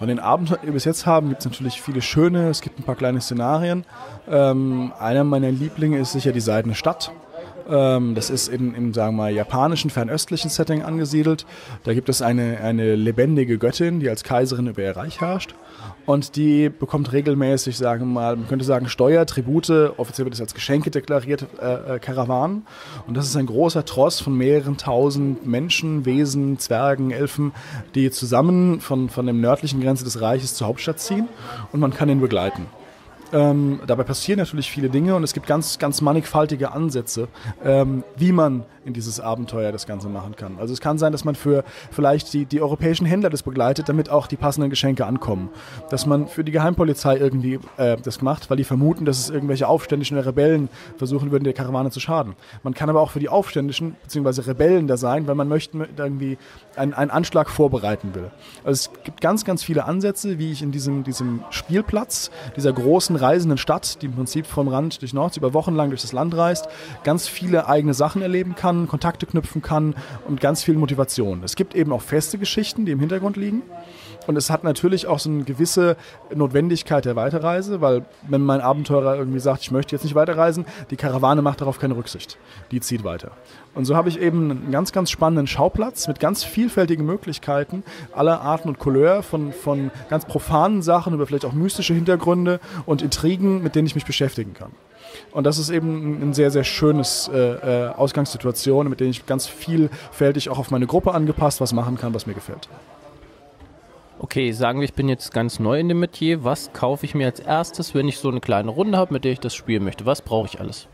Von den Abenteuern, die wir bis jetzt haben, gibt es natürlich viele schöne, es gibt ein paar kleine Szenarien. Ähm, einer meiner Lieblinge ist sicher die Seidene Stadt. Ähm, das ist in, im, sagen wir mal, japanischen, fernöstlichen Setting angesiedelt. Da gibt es eine, eine lebendige Göttin, die als Kaiserin über ihr Reich herrscht. Und die bekommt regelmäßig, sagen wir mal, man könnte sagen, Steuer, Tribute, offiziell wird es als Geschenke deklariert, äh, äh, Karawanen. Und das ist ein großer Tross von mehreren tausend Menschen, Wesen, Zwergen, Elfen, die zusammen von, von der nördlichen Grenze des Reiches zur Hauptstadt ziehen. Und man kann ihn begleiten. Ähm, dabei passieren natürlich viele Dinge und es gibt ganz, ganz mannigfaltige Ansätze, ähm, wie man in dieses Abenteuer das Ganze machen kann. Also es kann sein, dass man für vielleicht die, die europäischen Händler das begleitet, damit auch die passenden Geschenke ankommen. Dass man für die Geheimpolizei irgendwie äh, das macht, weil die vermuten, dass es irgendwelche Aufständischen oder Rebellen versuchen würden, der Karawane zu schaden. Man kann aber auch für die Aufständischen bzw. Rebellen da sein, weil man möchte irgendwie einen, einen Anschlag vorbereiten will. Also es gibt ganz, ganz viele Ansätze, wie ich in diesem, diesem Spielplatz, dieser großen reisenden Stadt, die im Prinzip vom Rand durch Nord über Wochen lang durch das Land reist, ganz viele eigene Sachen erleben kann kann, Kontakte knüpfen kann und ganz viel Motivation. Es gibt eben auch feste Geschichten, die im Hintergrund liegen. Und es hat natürlich auch so eine gewisse Notwendigkeit der Weiterreise, weil wenn mein Abenteurer irgendwie sagt, ich möchte jetzt nicht weiterreisen, die Karawane macht darauf keine Rücksicht. Die zieht weiter. Und so habe ich eben einen ganz, ganz spannenden Schauplatz mit ganz vielfältigen Möglichkeiten aller Arten und Couleur, von, von ganz profanen Sachen über vielleicht auch mystische Hintergründe und Intrigen, mit denen ich mich beschäftigen kann. Und das ist eben ein sehr, sehr schönes äh, äh, Ausgangssituation, mit der ich ganz vielfältig auch auf meine Gruppe angepasst was machen kann, was mir gefällt.
Okay, sagen wir, ich bin jetzt ganz neu in dem Metier. Was kaufe ich mir als erstes, wenn ich so eine kleine Runde habe, mit der ich das spielen möchte? Was brauche ich alles?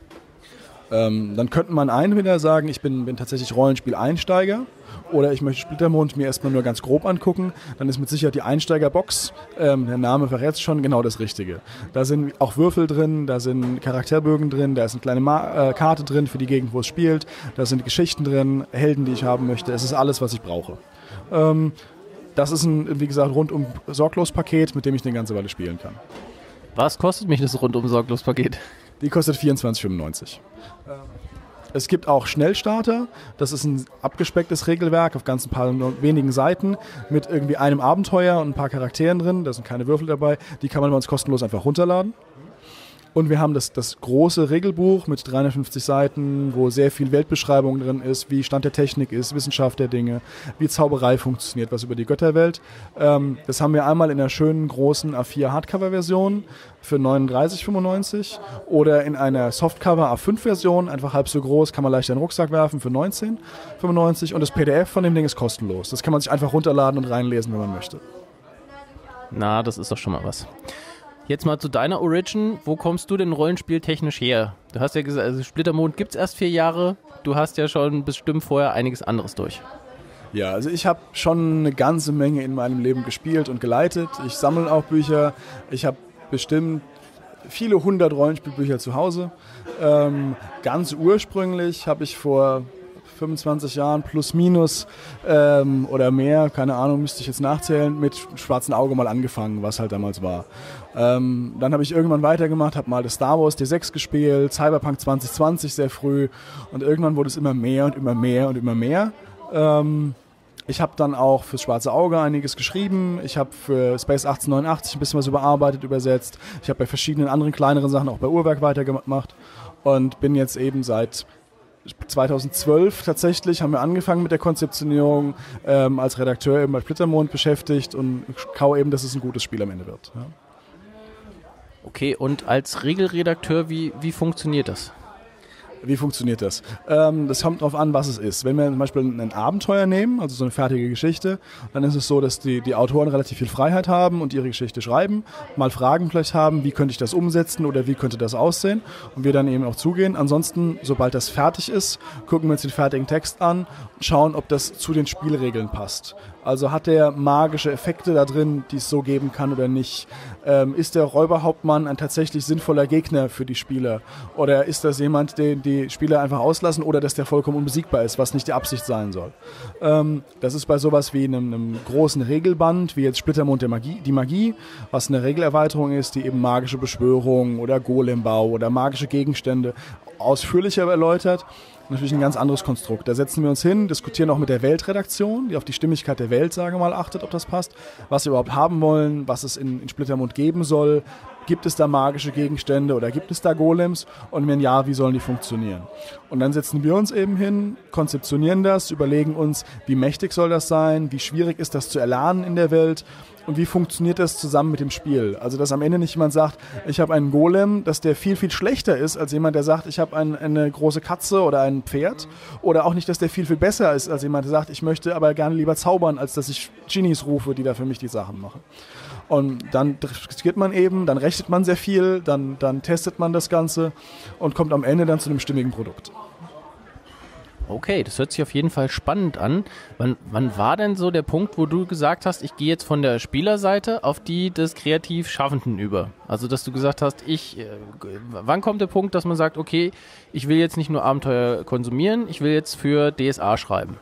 Ähm, dann könnte man entweder sagen, ich bin, bin tatsächlich Rollenspiel-Einsteiger oder ich möchte Splittermond mir erstmal nur ganz grob angucken. Dann ist mit Sicherheit die Einsteigerbox, ähm, der Name verrät es schon, genau das Richtige. Da sind auch Würfel drin, da sind Charakterbögen drin, da ist eine kleine Ma äh, Karte drin für die Gegend, wo es spielt, da sind Geschichten drin, Helden, die ich haben möchte. Es ist alles, was ich brauche. Ähm, das ist ein, wie gesagt, rundum sorglos Paket, mit dem ich eine ganze Weile spielen kann.
Was kostet mich das rundum sorglos Paket?
Die kostet 24,95. Es gibt auch Schnellstarter. Das ist ein abgespecktes Regelwerk auf ganz ein paar wenigen Seiten mit irgendwie einem Abenteuer und ein paar Charakteren drin. Da sind keine Würfel dabei. Die kann man bei uns kostenlos einfach runterladen. Und wir haben das, das große Regelbuch mit 350 Seiten, wo sehr viel Weltbeschreibung drin ist, wie Stand der Technik ist, Wissenschaft der Dinge, wie Zauberei funktioniert, was über die Götterwelt. Ähm, das haben wir einmal in einer schönen großen A4 Hardcover-Version für 39,95 oder in einer Softcover A5-Version, einfach halb so groß, kann man leicht in den Rucksack werfen für 19,95 und das PDF von dem Ding ist kostenlos. Das kann man sich einfach runterladen und reinlesen, wenn man möchte.
Na, das ist doch schon mal was. Jetzt mal zu deiner Origin. Wo kommst du denn rollenspieltechnisch her? Du hast ja gesagt, also Splittermond gibt es erst vier Jahre. Du hast ja schon bestimmt vorher einiges anderes durch.
Ja, also ich habe schon eine ganze Menge in meinem Leben gespielt und geleitet. Ich sammle auch Bücher. Ich habe bestimmt viele hundert Rollenspielbücher zu Hause. Ähm, ganz ursprünglich habe ich vor 25 Jahren plus minus ähm, oder mehr, keine Ahnung, müsste ich jetzt nachzählen, mit Schwarzen Auge mal angefangen, was halt damals war. Ähm, dann habe ich irgendwann weitergemacht, habe mal das Star Wars D6 gespielt, Cyberpunk 2020 sehr früh und irgendwann wurde es immer mehr und immer mehr und immer mehr. Ähm, ich habe dann auch fürs Schwarze Auge einiges geschrieben. Ich habe für Space 1889 ein bisschen was überarbeitet, übersetzt. Ich habe bei verschiedenen anderen kleineren Sachen auch bei Uhrwerk weitergemacht und bin jetzt eben seit 2012 tatsächlich haben wir angefangen mit der Konzeptionierung ähm, als Redakteur eben bei Splittermond beschäftigt und kau eben, dass es ein gutes Spiel am Ende wird. Ja.
Okay, und als Regelredakteur, wie, wie funktioniert das?
Wie funktioniert das? Ähm, das kommt darauf an, was es ist. Wenn wir zum Beispiel ein Abenteuer nehmen, also so eine fertige Geschichte, dann ist es so, dass die, die Autoren relativ viel Freiheit haben und ihre Geschichte schreiben, mal Fragen vielleicht haben, wie könnte ich das umsetzen oder wie könnte das aussehen und wir dann eben auch zugehen. Ansonsten, sobald das fertig ist, gucken wir uns den fertigen Text an und schauen, ob das zu den Spielregeln passt. Also hat der magische Effekte da drin, die es so geben kann oder nicht? Ähm, ist der Räuberhauptmann ein tatsächlich sinnvoller Gegner für die Spieler? Oder ist das jemand, den die Spieler einfach auslassen oder dass der vollkommen unbesiegbar ist, was nicht die Absicht sein soll? Ähm, das ist bei sowas wie einem, einem, großen Regelband, wie jetzt Splittermond der Magie, die Magie, was eine Regelerweiterung ist, die eben magische Beschwörungen oder Golembau oder magische Gegenstände ausführlicher erläutert natürlich ein ganz anderes Konstrukt. Da setzen wir uns hin, diskutieren auch mit der Weltredaktion, die auf die Stimmigkeit der Welt, sage mal, achtet, ob das passt, was wir überhaupt haben wollen, was es in, in Splittermund geben soll. Gibt es da magische Gegenstände oder gibt es da Golems? Und wenn ja, wie sollen die funktionieren? Und dann setzen wir uns eben hin, konzeptionieren das, überlegen uns, wie mächtig soll das sein, wie schwierig ist das zu erlernen in der Welt und wie funktioniert das zusammen mit dem Spiel? Also, dass am Ende nicht jemand sagt, ich habe einen Golem, dass der viel, viel schlechter ist als jemand, der sagt, ich habe ein, eine große Katze oder ein Pferd. Oder auch nicht, dass der viel, viel besser ist als jemand, der sagt, ich möchte aber gerne lieber zaubern, als dass ich Genies rufe, die da für mich die Sachen machen. Und dann diskutiert man eben, dann rechnet man sehr viel, dann, dann testet man das Ganze und kommt am Ende dann zu einem stimmigen Produkt.
Okay, das hört sich auf jeden Fall spannend an. Wann, wann war denn so der Punkt, wo du gesagt hast, ich gehe jetzt von der Spielerseite auf die des kreativ Schaffenden über? Also, dass du gesagt hast, ich, äh, wann kommt der Punkt, dass man sagt, okay, ich will jetzt nicht nur Abenteuer konsumieren, ich will jetzt für DSA schreiben?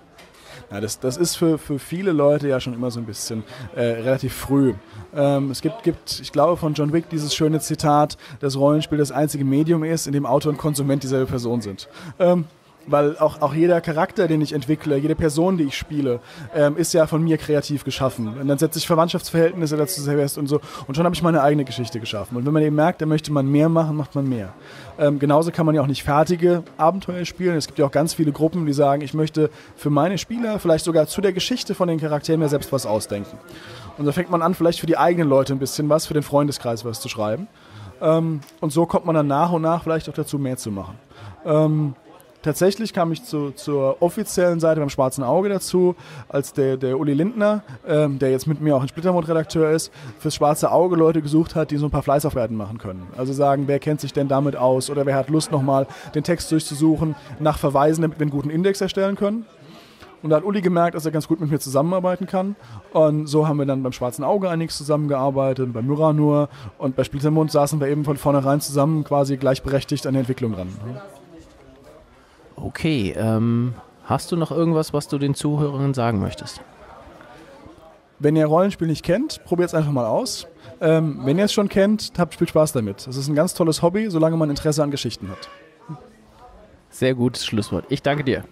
Ja, das, das ist für, für viele Leute ja schon immer so ein bisschen äh, relativ früh. Ähm, es gibt, gibt, ich glaube, von John Wick dieses schöne Zitat, dass Rollenspiel das einzige Medium ist, in dem Autor und Konsument dieselbe Person sind. Ähm, weil auch, auch jeder Charakter, den ich entwickle, jede Person, die ich spiele, ähm, ist ja von mir kreativ geschaffen. Und dann setze ich Verwandtschaftsverhältnisse dazu fest und so. Und schon habe ich meine eigene Geschichte geschaffen. Und wenn man eben merkt, da möchte man mehr machen, macht man mehr. Ähm, genauso kann man ja auch nicht fertige Abenteuer spielen. Es gibt ja auch ganz viele Gruppen, die sagen, ich möchte für meine Spieler vielleicht sogar zu der Geschichte von den Charakteren mir selbst was ausdenken. Und da fängt man an, vielleicht für die eigenen Leute ein bisschen was, für den Freundeskreis was zu schreiben. Ähm, und so kommt man dann nach und nach vielleicht auch dazu, mehr zu machen. Tatsächlich kam ich zu, zur offiziellen Seite beim Schwarzen Auge dazu, als der, der Uli Lindner, ähm, der jetzt mit mir auch ein Splittermond-Redakteur ist, fürs Schwarze Auge Leute gesucht hat, die so ein paar Fleißaufgaben machen können. Also sagen, wer kennt sich denn damit aus oder wer hat Lust nochmal den Text durchzusuchen, nach Verweisen, damit wir einen guten Index erstellen können. Und da hat Uli gemerkt, dass er ganz gut mit mir zusammenarbeiten kann. Und so haben wir dann beim Schwarzen Auge einiges zusammengearbeitet, bei Myranur und bei Splittermond saßen wir eben von vornherein zusammen quasi gleichberechtigt an der Entwicklung ran.
Okay, ähm, hast du noch irgendwas, was du den Zuhörern sagen möchtest?
Wenn ihr Rollenspiel nicht kennt, probiert es einfach mal aus. Ähm, wenn ihr es schon kennt, habt viel Spaß damit. Es ist ein ganz tolles Hobby, solange man Interesse an Geschichten hat.
Sehr gutes Schlusswort. Ich danke dir.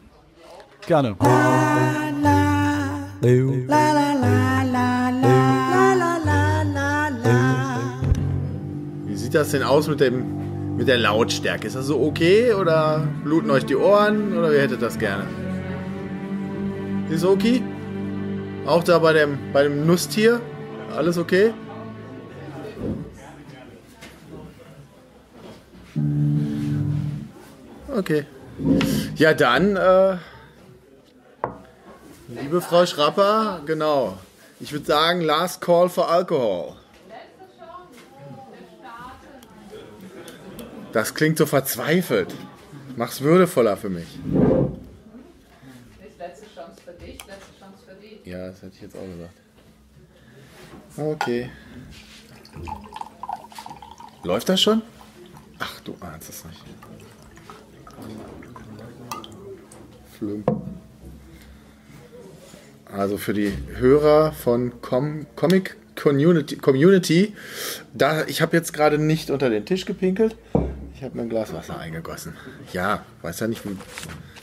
Gerne.
Wie sieht das denn aus mit dem
Mit der Lautstärke. Ist das so okay oder bluten euch die Ohren oder wie hättet das gerne? Ist okay? Auch da bei dem, bei dem Nusstier? Alles okay? Okay. Ja, dann, äh, liebe Frau Schrapper, genau. Ich würde sagen, last call for alcohol. Das klingt so verzweifelt. Mach's würdevoller für mich.
Letzte Chance für dich, letzte Chance für dich.
Ja, das hätte ich jetzt auch gesagt. Okay. Läuft das schon? Ach, du ahnst es nicht. Flüm. Also für die Hörer von Com Comic Community, Community da, ich habe jetzt gerade nicht unter den Tisch gepinkelt. Ich habe mir ein Glas Wasser eingegossen. Ja, weiß ja nicht, wie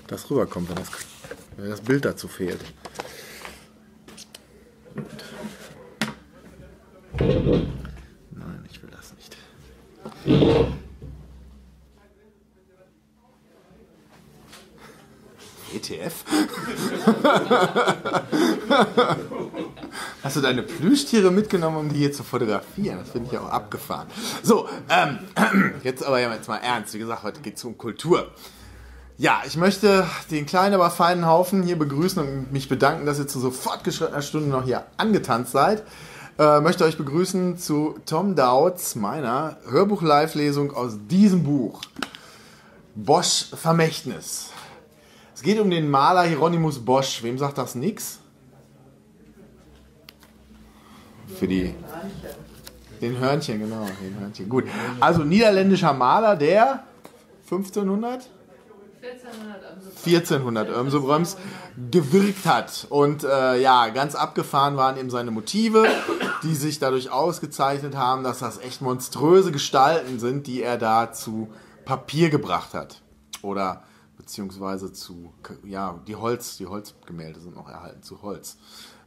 das rüberkommt, wenn das, wenn das Bild dazu fehlt. Nein, ich will das nicht. ETF? Hast du deine Plüschtiere mitgenommen, um die hier zu fotografieren? Das finde ich auch abgefahren. So, ähm, jetzt aber jetzt mal ernst. Wie gesagt, heute geht es um Kultur. Ja, ich möchte den kleinen, aber feinen Haufen hier begrüßen und mich bedanken, dass ihr zu so fortgeschrittener Stunde noch hier angetanzt seid. Äh, möchte euch begrüßen zu Tom Dauds, meiner Hörbuch-Live-Lesung aus diesem Buch. Bosch Vermächtnis. Es geht um den Maler Hieronymus Bosch. Wem sagt das nix? Für die. Den Hörnchen, genau. Den Hörnchen. Gut. Also niederländischer Maler, der 1500? 1400 Irmsobröms gewirkt hat. Und äh, ja, ganz abgefahren waren eben seine Motive, die sich dadurch ausgezeichnet haben, dass das echt monströse Gestalten sind, die er da zu Papier gebracht hat. Oder beziehungsweise zu, ja, die Holz, die Holzgemälde sind noch erhalten zu Holz.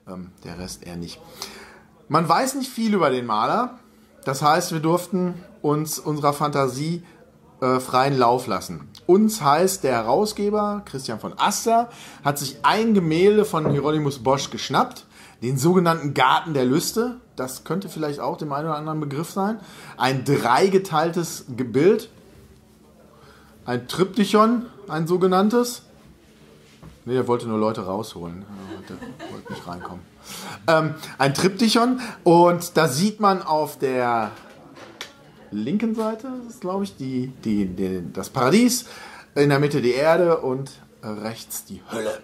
Ähm, der Rest eher nicht. Man weiß nicht viel über den Maler. Das heißt, wir durften uns unserer Fantasie äh, freien Lauf lassen. Uns heißt der Herausgeber, Christian von Aster, hat sich ein Gemälde von Hieronymus Bosch geschnappt, den sogenannten Garten der Lüste. Das könnte vielleicht auch dem einen oder anderen Begriff sein. Ein dreigeteiltes Bild, ein Triptychon, ein sogenanntes. Ne, der wollte nur Leute rausholen. Der wollte nicht reinkommen. Ähm, ein Triptychon und da sieht man auf der linken Seite, das ist glaube ich die, die, die, das Paradies, in der Mitte die Erde und rechts die Hölle.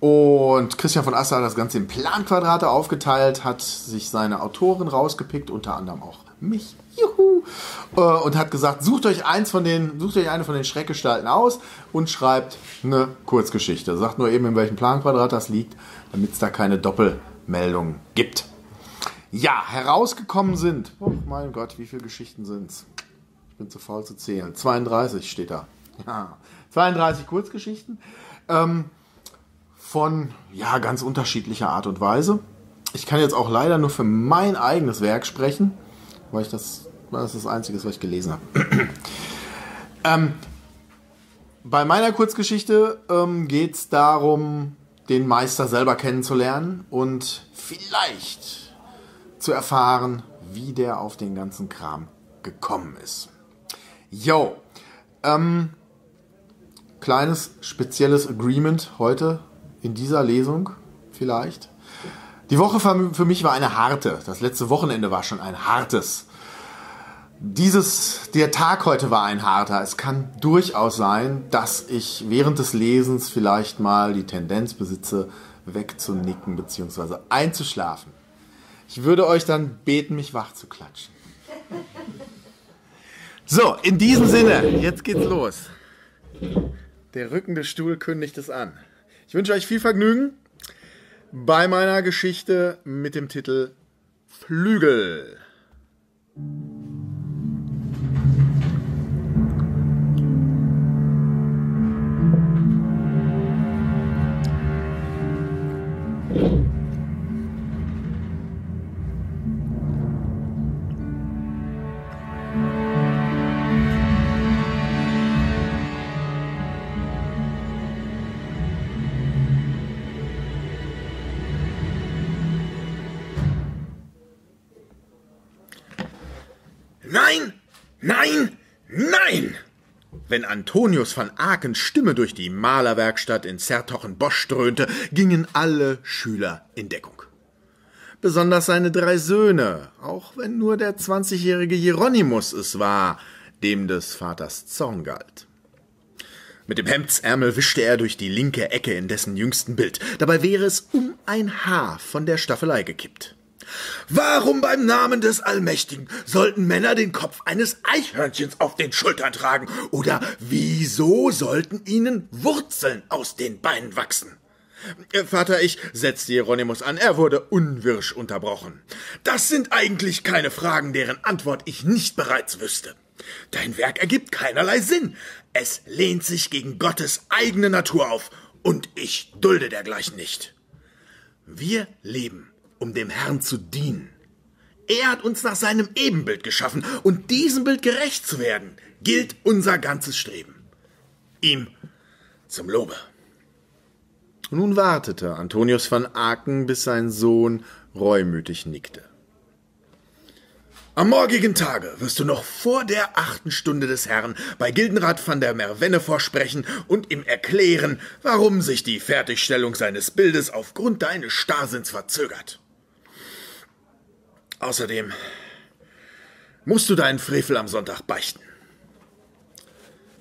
Und Christian von Aster hat das Ganze in Planquadrate aufgeteilt, hat sich seine Autoren rausgepickt, unter anderem auch mich. Juhu! Äh, und hat gesagt, sucht euch eins von den, sucht euch eine von den Schreckgestalten aus und schreibt eine Kurzgeschichte. Sagt nur eben, in welchem Planquadrat das liegt, damit es da keine Doppelmeldung gibt. Ja, herausgekommen sind. Oh mein Gott, wie viele Geschichten sind's? Ich bin zu faul zu zählen. 32 steht da. Ja, 32 Kurzgeschichten. Ähm, von ja, ganz unterschiedlicher Art und Weise. Ich kann jetzt auch leider nur für mein eigenes Werk sprechen, weil ich das, das ist das Einzige, was ich gelesen habe. ähm, bei meiner Kurzgeschichte ähm, geht es darum, den Meister selber kennenzulernen und vielleicht zu erfahren, wie der auf den ganzen Kram gekommen ist. Yo, ähm, kleines spezielles Agreement heute in dieser Lesung vielleicht. Die Woche für mich war eine harte. Das letzte Wochenende war schon ein hartes. Dieses, der Tag heute war ein harter. Es kann durchaus sein, dass ich während des Lesens vielleicht mal die Tendenz besitze, wegzunicken bzw. einzuschlafen. Ich würde euch dann beten, mich wach zu klatschen. So, in diesem Sinne, jetzt geht's los. Der rückende Stuhl kündigt es an. Ich wünsche euch viel Vergnügen bei meiner Geschichte mit dem Titel Flügel. Antonius van Akens Stimme durch die Malerwerkstatt in Zertochen-Bosch dröhnte, gingen alle Schüler in Deckung. Besonders seine drei Söhne, auch wenn nur der 20-jährige Hieronymus es war, dem des Vaters Zorn galt. Mit dem Hemdsärmel wischte er durch die linke Ecke in dessen jüngsten Bild. Dabei wäre es um ein Haar von der Staffelei gekippt. Warum beim Namen des Allmächtigen sollten Männer den Kopf eines Eichhörnchens auf den Schultern tragen? Oder wieso sollten ihnen Wurzeln aus den Beinen wachsen? Äh, Vater, ich, setzte Hieronymus an, er wurde unwirsch unterbrochen. Das sind eigentlich keine Fragen, deren Antwort ich nicht bereits wüsste. Dein Werk ergibt keinerlei Sinn. Es lehnt sich gegen Gottes eigene Natur auf, und ich dulde dergleichen nicht. Wir leben, um dem Herrn zu dienen. Er hat uns nach seinem Ebenbild geschaffen, und diesem Bild gerecht zu werden, gilt unser ganzes Streben. Ihm zum Lobe. Nun wartete Antonius van Aken, bis sein Sohn reumütig nickte. Am morgigen Tage wirst du noch vor der achten Stunde des Herrn bei Gildenrat van der Mervenne vorsprechen und ihm erklären, warum sich die Fertigstellung seines Bildes aufgrund deines Starrsinns verzögert. Außerdem musst du deinen Frevel am Sonntag beichten.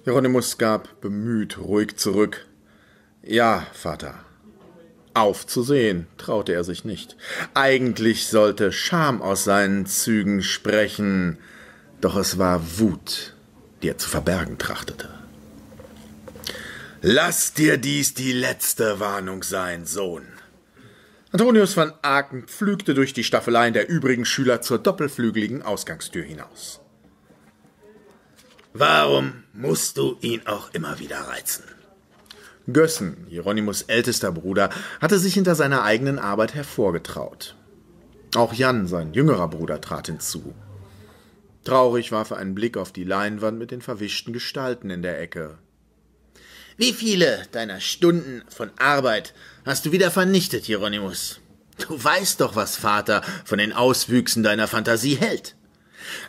Hieronymus gab bemüht ruhig zurück. Ja, Vater. Aufzusehen traute er sich nicht. Eigentlich sollte Scham aus seinen Zügen sprechen, doch es war Wut, die er zu verbergen trachtete. Lass dir dies die letzte Warnung sein, Sohn. Antonius van Aken pflügte durch die Staffeleien der übrigen Schüler zur doppelflügeligen Ausgangstür hinaus. Warum musst du ihn auch immer wieder reizen? Gössen, Hieronymus ältester Bruder, hatte sich hinter seiner eigenen Arbeit hervorgetraut. Auch Jan, sein jüngerer Bruder, trat hinzu. Traurig warf er einen Blick auf die Leinwand mit den verwischten Gestalten in der Ecke. Wie viele deiner Stunden von Arbeit hast du wieder vernichtet, Hieronymus? Du weißt doch, was Vater von den Auswüchsen deiner Fantasie hält.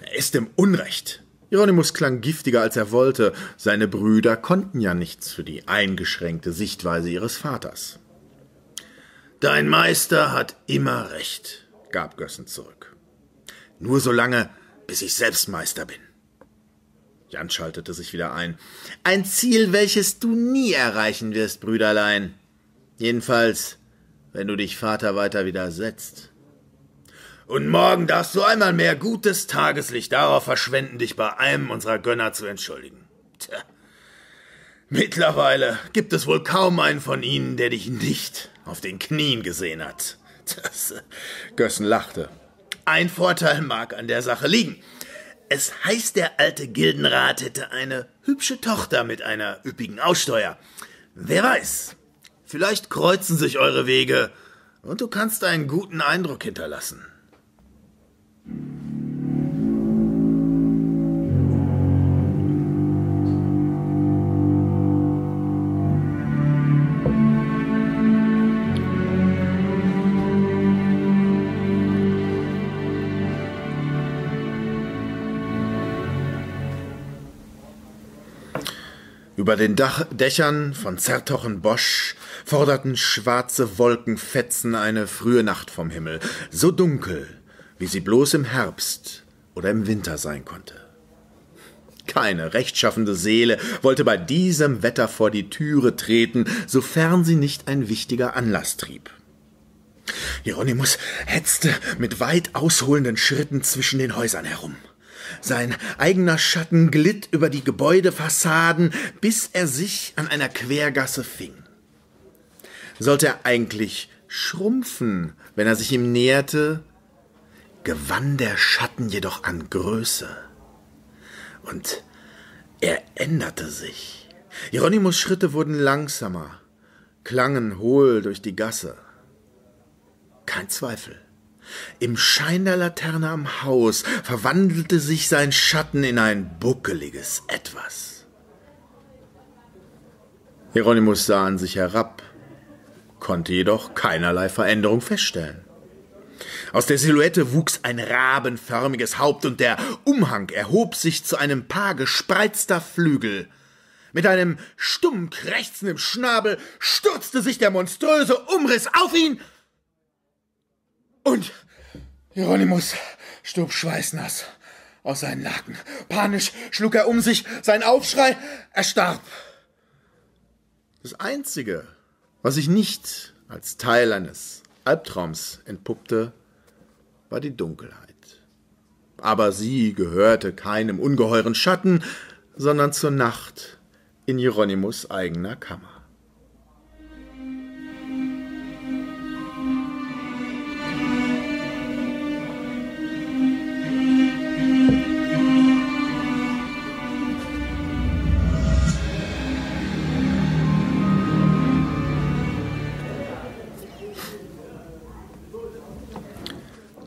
Er ist im Unrecht. Hieronymus klang giftiger, als er wollte. Seine Brüder konnten ja nichts für die eingeschränkte Sichtweise ihres Vaters. Dein Meister hat immer recht, gab Gössen zurück. Nur so lange, bis ich selbst Meister bin. Jan schaltete sich wieder ein. Ein Ziel, welches du nie erreichen wirst, Brüderlein. Jedenfalls, wenn du dich Vater weiter widersetzt. Und morgen darfst du einmal mehr gutes Tageslicht darauf verschwenden, dich bei einem unserer Gönner zu entschuldigen. Tja. Mittlerweile gibt es wohl kaum einen von ihnen, der dich nicht auf den Knien gesehen hat. Das, äh, Gössen lachte. Ein Vorteil mag an der Sache liegen. Es heißt, der alte Gildenrat hätte eine hübsche Tochter mit einer üppigen Aussteuer. Wer weiß, vielleicht kreuzen sich eure Wege und du kannst einen guten Eindruck hinterlassen. Über den Dach Dächern von Zertochen-Bosch forderten schwarze Wolkenfetzen eine frühe Nacht vom Himmel, so dunkel, wie sie bloß im Herbst oder im Winter sein konnte. Keine rechtschaffende Seele wollte bei diesem Wetter vor die Türe treten, sofern sie nicht ein wichtiger Anlass trieb. Hieronymus hetzte mit weit ausholenden Schritten zwischen den Häusern herum. Sein eigener Schatten glitt über die Gebäudefassaden, bis er sich an einer Quergasse fing. Sollte er eigentlich schrumpfen, wenn er sich ihm näherte, gewann der Schatten jedoch an Größe. Und er änderte sich. Hieronymus Schritte wurden langsamer, klangen hohl durch die Gasse. Kein Zweifel. Im Schein der Laterne am Haus verwandelte sich sein Schatten in ein buckeliges Etwas. Hieronymus sah an sich herab, konnte jedoch keinerlei Veränderung feststellen. Aus der Silhouette wuchs ein rabenförmiges Haupt und der Umhang erhob sich zu einem Paar gespreizter Flügel. Mit einem stumm krächzenden Schnabel stürzte sich der monströse Umriss auf ihn und Hieronymus stob schweißnass aus seinen Laken. Panisch schlug er um sich, sein Aufschrei erstarb. Das Einzige, was sich nicht als Teil eines Albtraums entpuppte, war die Dunkelheit. Aber sie gehörte keinem ungeheuren Schatten, sondern zur Nacht in Hieronymus eigener Kammer.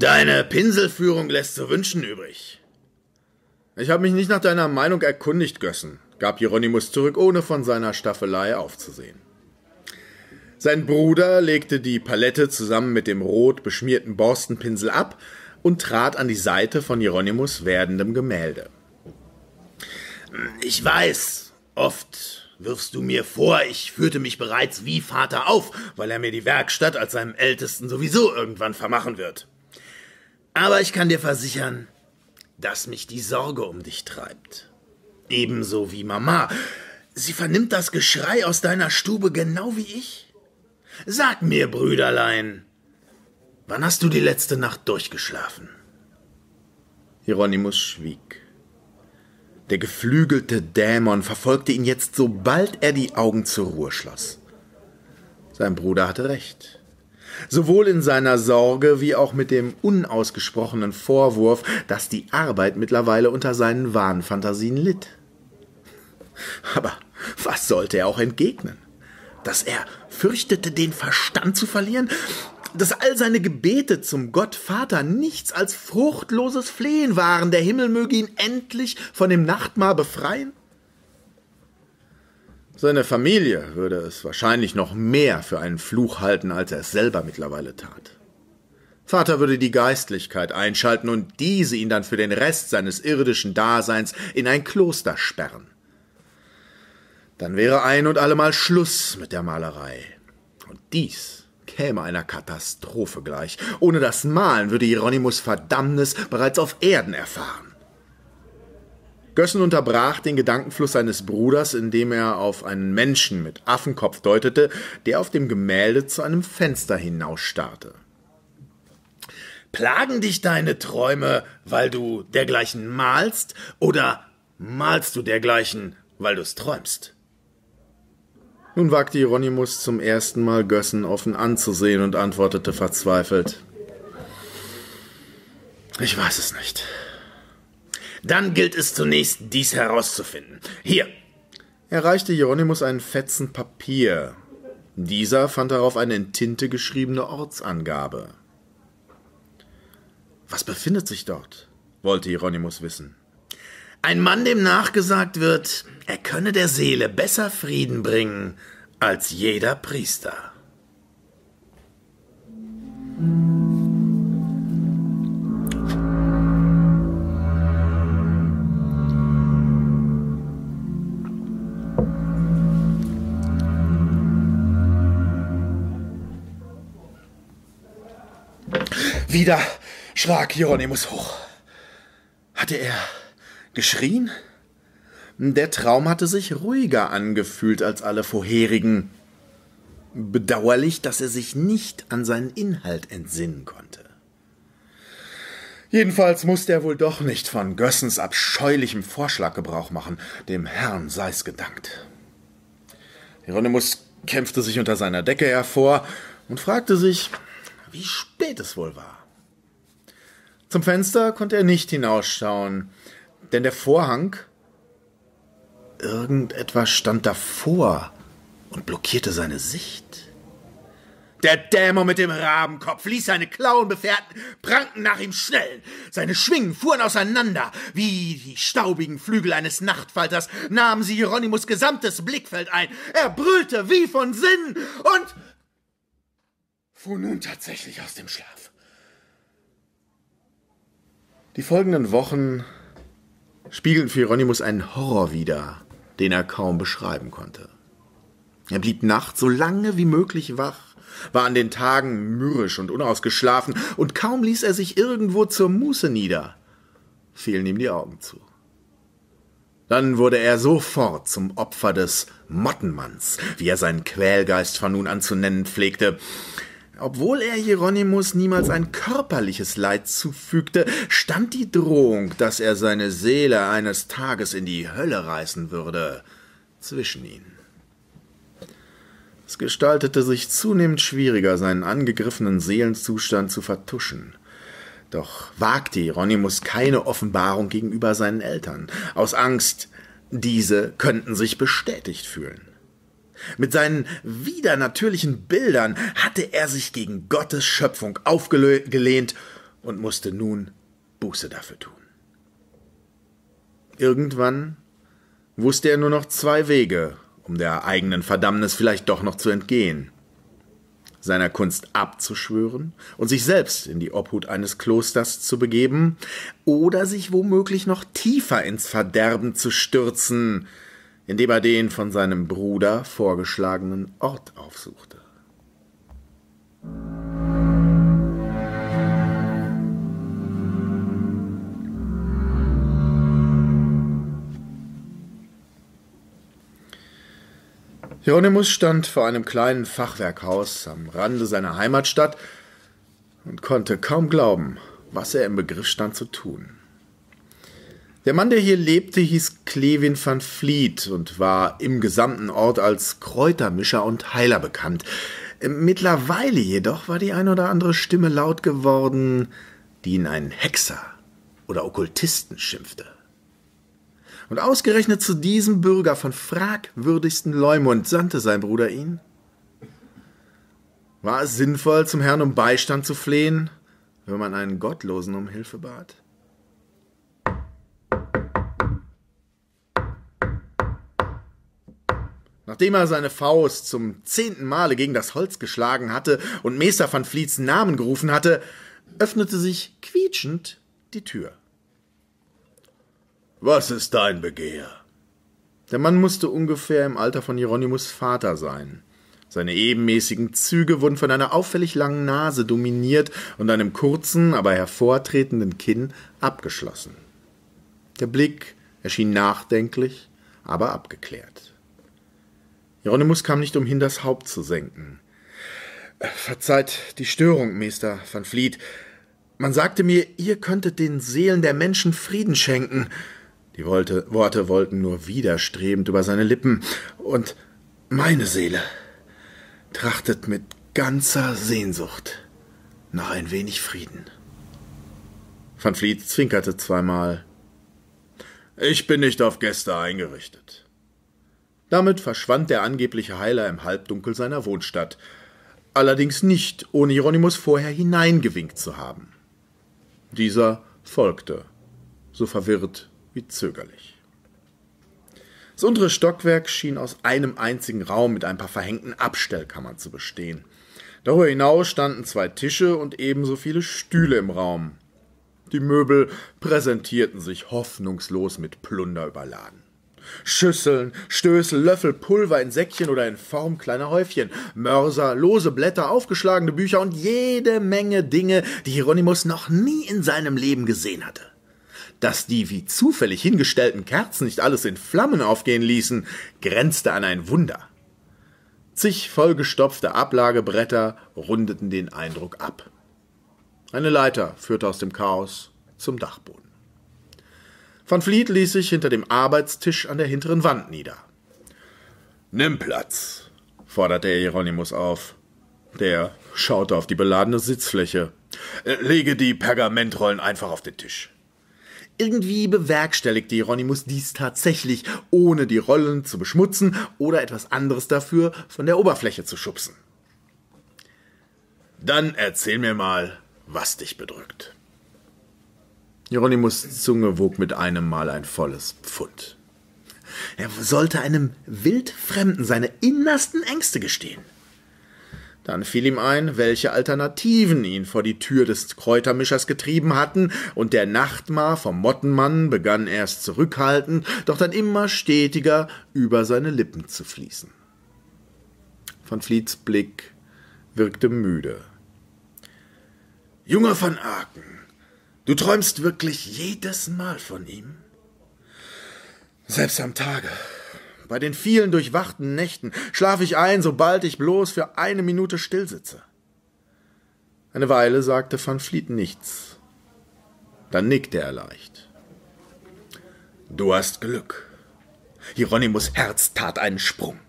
Deine Pinselführung lässt zu wünschen übrig. Ich habe mich nicht nach deiner Meinung erkundigt, Gössen, gab Hieronymus zurück, ohne von seiner Staffelei aufzusehen. Sein Bruder legte die Palette zusammen mit dem rot beschmierten Borstenpinsel ab und trat an die Seite von Hieronymus werdendem Gemälde. Ich weiß, oft wirfst du mir vor, ich führte mich bereits wie Vater auf, weil er mir die Werkstatt als seinem Ältesten sowieso irgendwann vermachen wird. Aber ich kann dir versichern, dass mich die Sorge um dich treibt. Ebenso wie Mama. Sie vernimmt das Geschrei aus deiner Stube genau wie ich. Sag mir, Brüderlein, wann hast du die letzte Nacht durchgeschlafen? Hieronymus schwieg. Der geflügelte Dämon verfolgte ihn jetzt, sobald er die Augen zur Ruhe schloss. Sein Bruder hatte recht sowohl in seiner Sorge wie auch mit dem unausgesprochenen Vorwurf, dass die Arbeit mittlerweile unter seinen Wahnfantasien litt. Aber was sollte er auch entgegnen? Dass er fürchtete, den Verstand zu verlieren? Dass all seine Gebete zum Gott Vater nichts als fruchtloses Flehen waren, der Himmel möge ihn endlich von dem Nachtmahr befreien? Seine Familie würde es wahrscheinlich noch mehr für einen Fluch halten, als er es selber mittlerweile tat. Vater würde die Geistlichkeit einschalten und diese ihn dann für den Rest seines irdischen Daseins in ein Kloster sperren. Dann wäre ein und allemal Schluss mit der Malerei. Und dies käme einer Katastrophe gleich. Ohne das Malen würde Hieronymus Verdammnis bereits auf Erden erfahren. Gössen unterbrach den Gedankenfluss seines Bruders, indem er auf einen Menschen mit Affenkopf deutete, der auf dem Gemälde zu einem Fenster hinausstarrte. Plagen dich deine Träume, weil du dergleichen malst, oder malst du dergleichen, weil du es träumst? Nun wagte Hieronymus zum ersten Mal Gössen offen anzusehen und antwortete verzweifelt. Ich weiß es nicht. Dann gilt es zunächst, dies herauszufinden. Hier. Er reichte Hieronymus einen Fetzen Papier. Dieser fand darauf eine in Tinte geschriebene Ortsangabe. Was befindet sich dort? wollte Hieronymus wissen. Ein Mann, dem nachgesagt wird, er könne der Seele besser Frieden bringen als jeder Priester. Wieder schrak Hieronymus hoch. Hatte er geschrien? Der Traum hatte sich ruhiger angefühlt als alle vorherigen. Bedauerlich, dass er sich nicht an seinen Inhalt entsinnen konnte. Jedenfalls musste er wohl doch nicht von Gössens abscheulichem Vorschlag Gebrauch machen. Dem Herrn sei's gedankt. Hieronymus kämpfte sich unter seiner Decke hervor und fragte sich, wie spät es wohl war. Zum Fenster konnte er nicht hinausschauen, denn der Vorhang. Irgendetwas stand davor und blockierte seine Sicht. Der Dämon mit dem Rabenkopf ließ seine Klauen befährten, pranken nach ihm schnell. Seine Schwingen fuhren auseinander. Wie die staubigen Flügel eines Nachtfalters nahmen sie Hieronymus gesamtes Blickfeld ein. Er brüllte wie von Sinnen und fuhr nun tatsächlich aus dem Schlaf. Die folgenden Wochen spiegelten für Hieronymus einen Horror wider, den er kaum beschreiben konnte. Er blieb nachts so lange wie möglich wach, war an den Tagen mürrisch und unausgeschlafen, und kaum ließ er sich irgendwo zur Muße nieder, fielen ihm die Augen zu. Dann wurde er sofort zum Opfer des Mottenmanns, wie er seinen Quälgeist von nun an zu nennen pflegte. Obwohl er Hieronymus niemals ein körperliches Leid zufügte, stand die Drohung, dass er seine Seele eines Tages in die Hölle reißen würde, zwischen ihnen. Es gestaltete sich zunehmend schwieriger, seinen angegriffenen Seelenzustand zu vertuschen. Doch wagte Hieronymus keine Offenbarung gegenüber seinen Eltern, aus Angst, diese könnten sich bestätigt fühlen. Mit seinen widernatürlichen Bildern hatte er sich gegen Gottes Schöpfung aufgelehnt und musste nun Buße dafür tun. Irgendwann wusste er nur noch zwei Wege, um der eigenen Verdammnis vielleicht doch noch zu entgehen. Seiner Kunst abzuschwören und sich selbst in die Obhut eines Klosters zu begeben oder sich womöglich noch tiefer ins Verderben zu stürzen, indem er den von seinem Bruder vorgeschlagenen Ort aufsuchte. Hieronymus stand vor einem kleinen Fachwerkhaus am Rande seiner Heimatstadt und konnte kaum glauben, was er im Begriff stand zu tun. Der Mann, der hier lebte, hieß Clevin van Vliet und war im gesamten Ort als Kräutermischer und Heiler bekannt. Mittlerweile jedoch war die ein oder andere Stimme laut geworden, die ihn einen Hexer oder Okkultisten schimpfte. Und ausgerechnet zu diesem Bürger von fragwürdigsten Leumund sandte sein Bruder ihn. War es sinnvoll, zum Herrn um Beistand zu flehen, wenn man einen Gottlosen um Hilfe bat? Nachdem er seine Faust zum zehnten Male gegen das Holz geschlagen hatte und Meister van Vliets Namen gerufen hatte, öffnete sich quietschend die Tür. Was ist dein Begehr? Der Mann musste ungefähr im Alter von Hieronymus Vater sein. Seine ebenmäßigen Züge wurden von einer auffällig langen Nase dominiert und einem kurzen, aber hervortretenden Kinn abgeschlossen. Der Blick erschien nachdenklich, aber abgeklärt. Hieronymus kam nicht umhin, das Haupt zu senken. Verzeiht die Störung, Meister van Vliet. Man sagte mir, ihr könntet den Seelen der Menschen Frieden schenken. Die Worte wollten nur widerstrebend über seine Lippen, und meine Seele trachtet mit ganzer Sehnsucht nach ein wenig Frieden. Van Vliet zwinkerte zweimal. Ich bin nicht auf Gäste eingerichtet. Damit verschwand der angebliche Heiler im Halbdunkel seiner Wohnstadt, allerdings nicht, ohne Hieronymus vorher hineingewinkt zu haben. Dieser folgte, so verwirrt wie zögerlich. Das untere Stockwerk schien aus einem einzigen Raum mit ein paar verhängten Abstellkammern zu bestehen. Darüber hinaus standen zwei Tische und ebenso viele Stühle im Raum. Die Möbel präsentierten sich hoffnungslos mit Plunder überladen. Schüsseln, Stößel, Löffel, Pulver in Säckchen oder in Form kleiner Häufchen, Mörser, lose Blätter, aufgeschlagene Bücher und jede Menge Dinge, die Hieronymus noch nie in seinem Leben gesehen hatte. Dass die wie zufällig hingestellten Kerzen nicht alles in Flammen aufgehen ließen, grenzte an ein Wunder. Zig vollgestopfte Ablagebretter rundeten den Eindruck ab. Eine Leiter führte aus dem Chaos zum Dachboden. Van Vliet ließ sich hinter dem Arbeitstisch an der hinteren Wand nieder. Nimm Platz, forderte er Hieronymus auf. Der schaute auf die beladene Sitzfläche. Lege die Pergamentrollen einfach auf den Tisch. Irgendwie bewerkstelligte Hieronymus dies tatsächlich, ohne die Rollen zu beschmutzen oder etwas anderes dafür von der Oberfläche zu schubsen. Dann erzähl mir mal, was dich bedrückt. Hieronymus Zunge wog mit einem Mal ein volles Pfund. Er sollte einem Wildfremden seine innersten Ängste gestehen. Dann fiel ihm ein, welche Alternativen ihn vor die Tür des Kräutermischers getrieben hatten, und der Nachtmar vom Mottenmann begann erst zurückhaltend, doch dann immer stetiger über seine Lippen zu fließen. Van Fleets Blick wirkte müde. Junge van Aken, du träumst wirklich jedes Mal von ihm? Selbst am Tage. Bei den vielen durchwachten Nächten schlafe ich ein, sobald ich bloß für eine Minute stillsitze. Eine Weile sagte Van Fleet nichts. Dann nickte er leicht. Du hast Glück. Hieronymus Herz tat einen Sprung.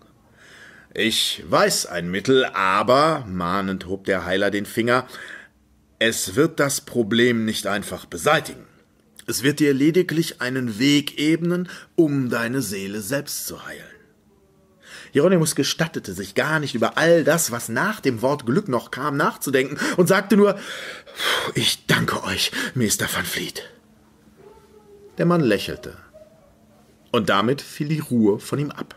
Ich weiß ein Mittel, aber, mahnend hob der Heiler den Finger, es wird das Problem nicht einfach beseitigen. Es wird dir lediglich einen Weg ebnen, um deine Seele selbst zu heilen. Hieronymus gestattete sich gar nicht über all das, was nach dem Wort Glück noch kam, nachzudenken und sagte nur, ich danke euch, Meister van Vliet. Der Mann lächelte. Und damit fiel die Ruhe von ihm ab.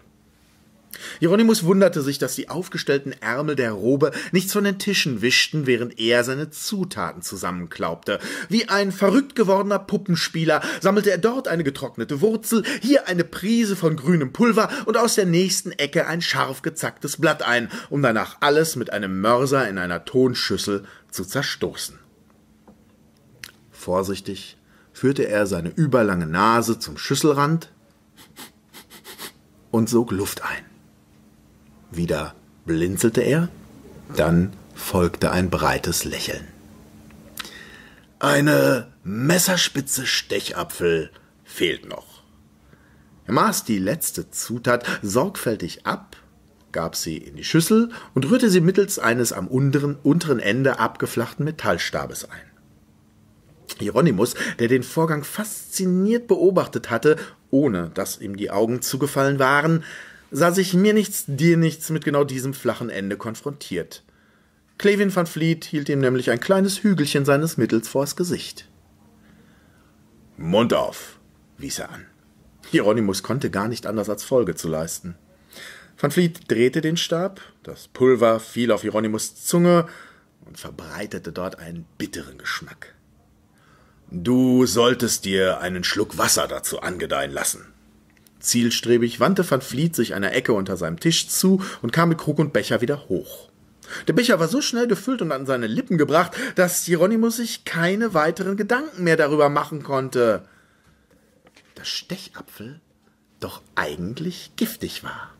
Hieronymus wunderte sich, dass die aufgestellten Ärmel der Robe nichts von den Tischen wischten, während er seine Zutaten zusammenklaubte. Wie ein verrückt gewordener Puppenspieler sammelte er dort eine getrocknete Wurzel, hier eine Prise von grünem Pulver und aus der nächsten Ecke ein scharf gezacktes Blatt ein, um danach alles mit einem Mörser in einer Tonschüssel zu zerstoßen. Vorsichtig führte er seine überlange Nase zum Schüsselrand und sog Luft ein. Wieder blinzelte er, dann folgte ein breites Lächeln. Eine messerspitze Stechapfel fehlt noch. Er maß die letzte Zutat sorgfältig ab, gab sie in die Schüssel und rührte sie mittels eines am unteren, unteren Ende abgeflachten Metallstabes ein. Hieronymus, der den Vorgang fasziniert beobachtet hatte, ohne dass ihm die Augen zugefallen waren, sah sich mir nichts, dir nichts mit genau diesem flachen Ende konfrontiert. Clevin van Fleet hielt ihm nämlich ein kleines Hügelchen seines Mittels vors Gesicht. Mund auf, wies er an. Hieronymus konnte gar nicht anders als Folge zu leisten. Van Fleet drehte den Stab, das Pulver fiel auf Hieronymus Zunge und verbreitete dort einen bitteren Geschmack. Du solltest dir einen Schluck Wasser dazu angedeihen lassen, Zielstrebig wandte van Vliet sich einer Ecke unter seinem Tisch zu und kam mit Krug und Becher wieder hoch. Der Becher war so schnell gefüllt und an seine Lippen gebracht, dass Hieronymus sich keine weiteren Gedanken mehr darüber machen konnte, dass Stechapfel doch eigentlich giftig war.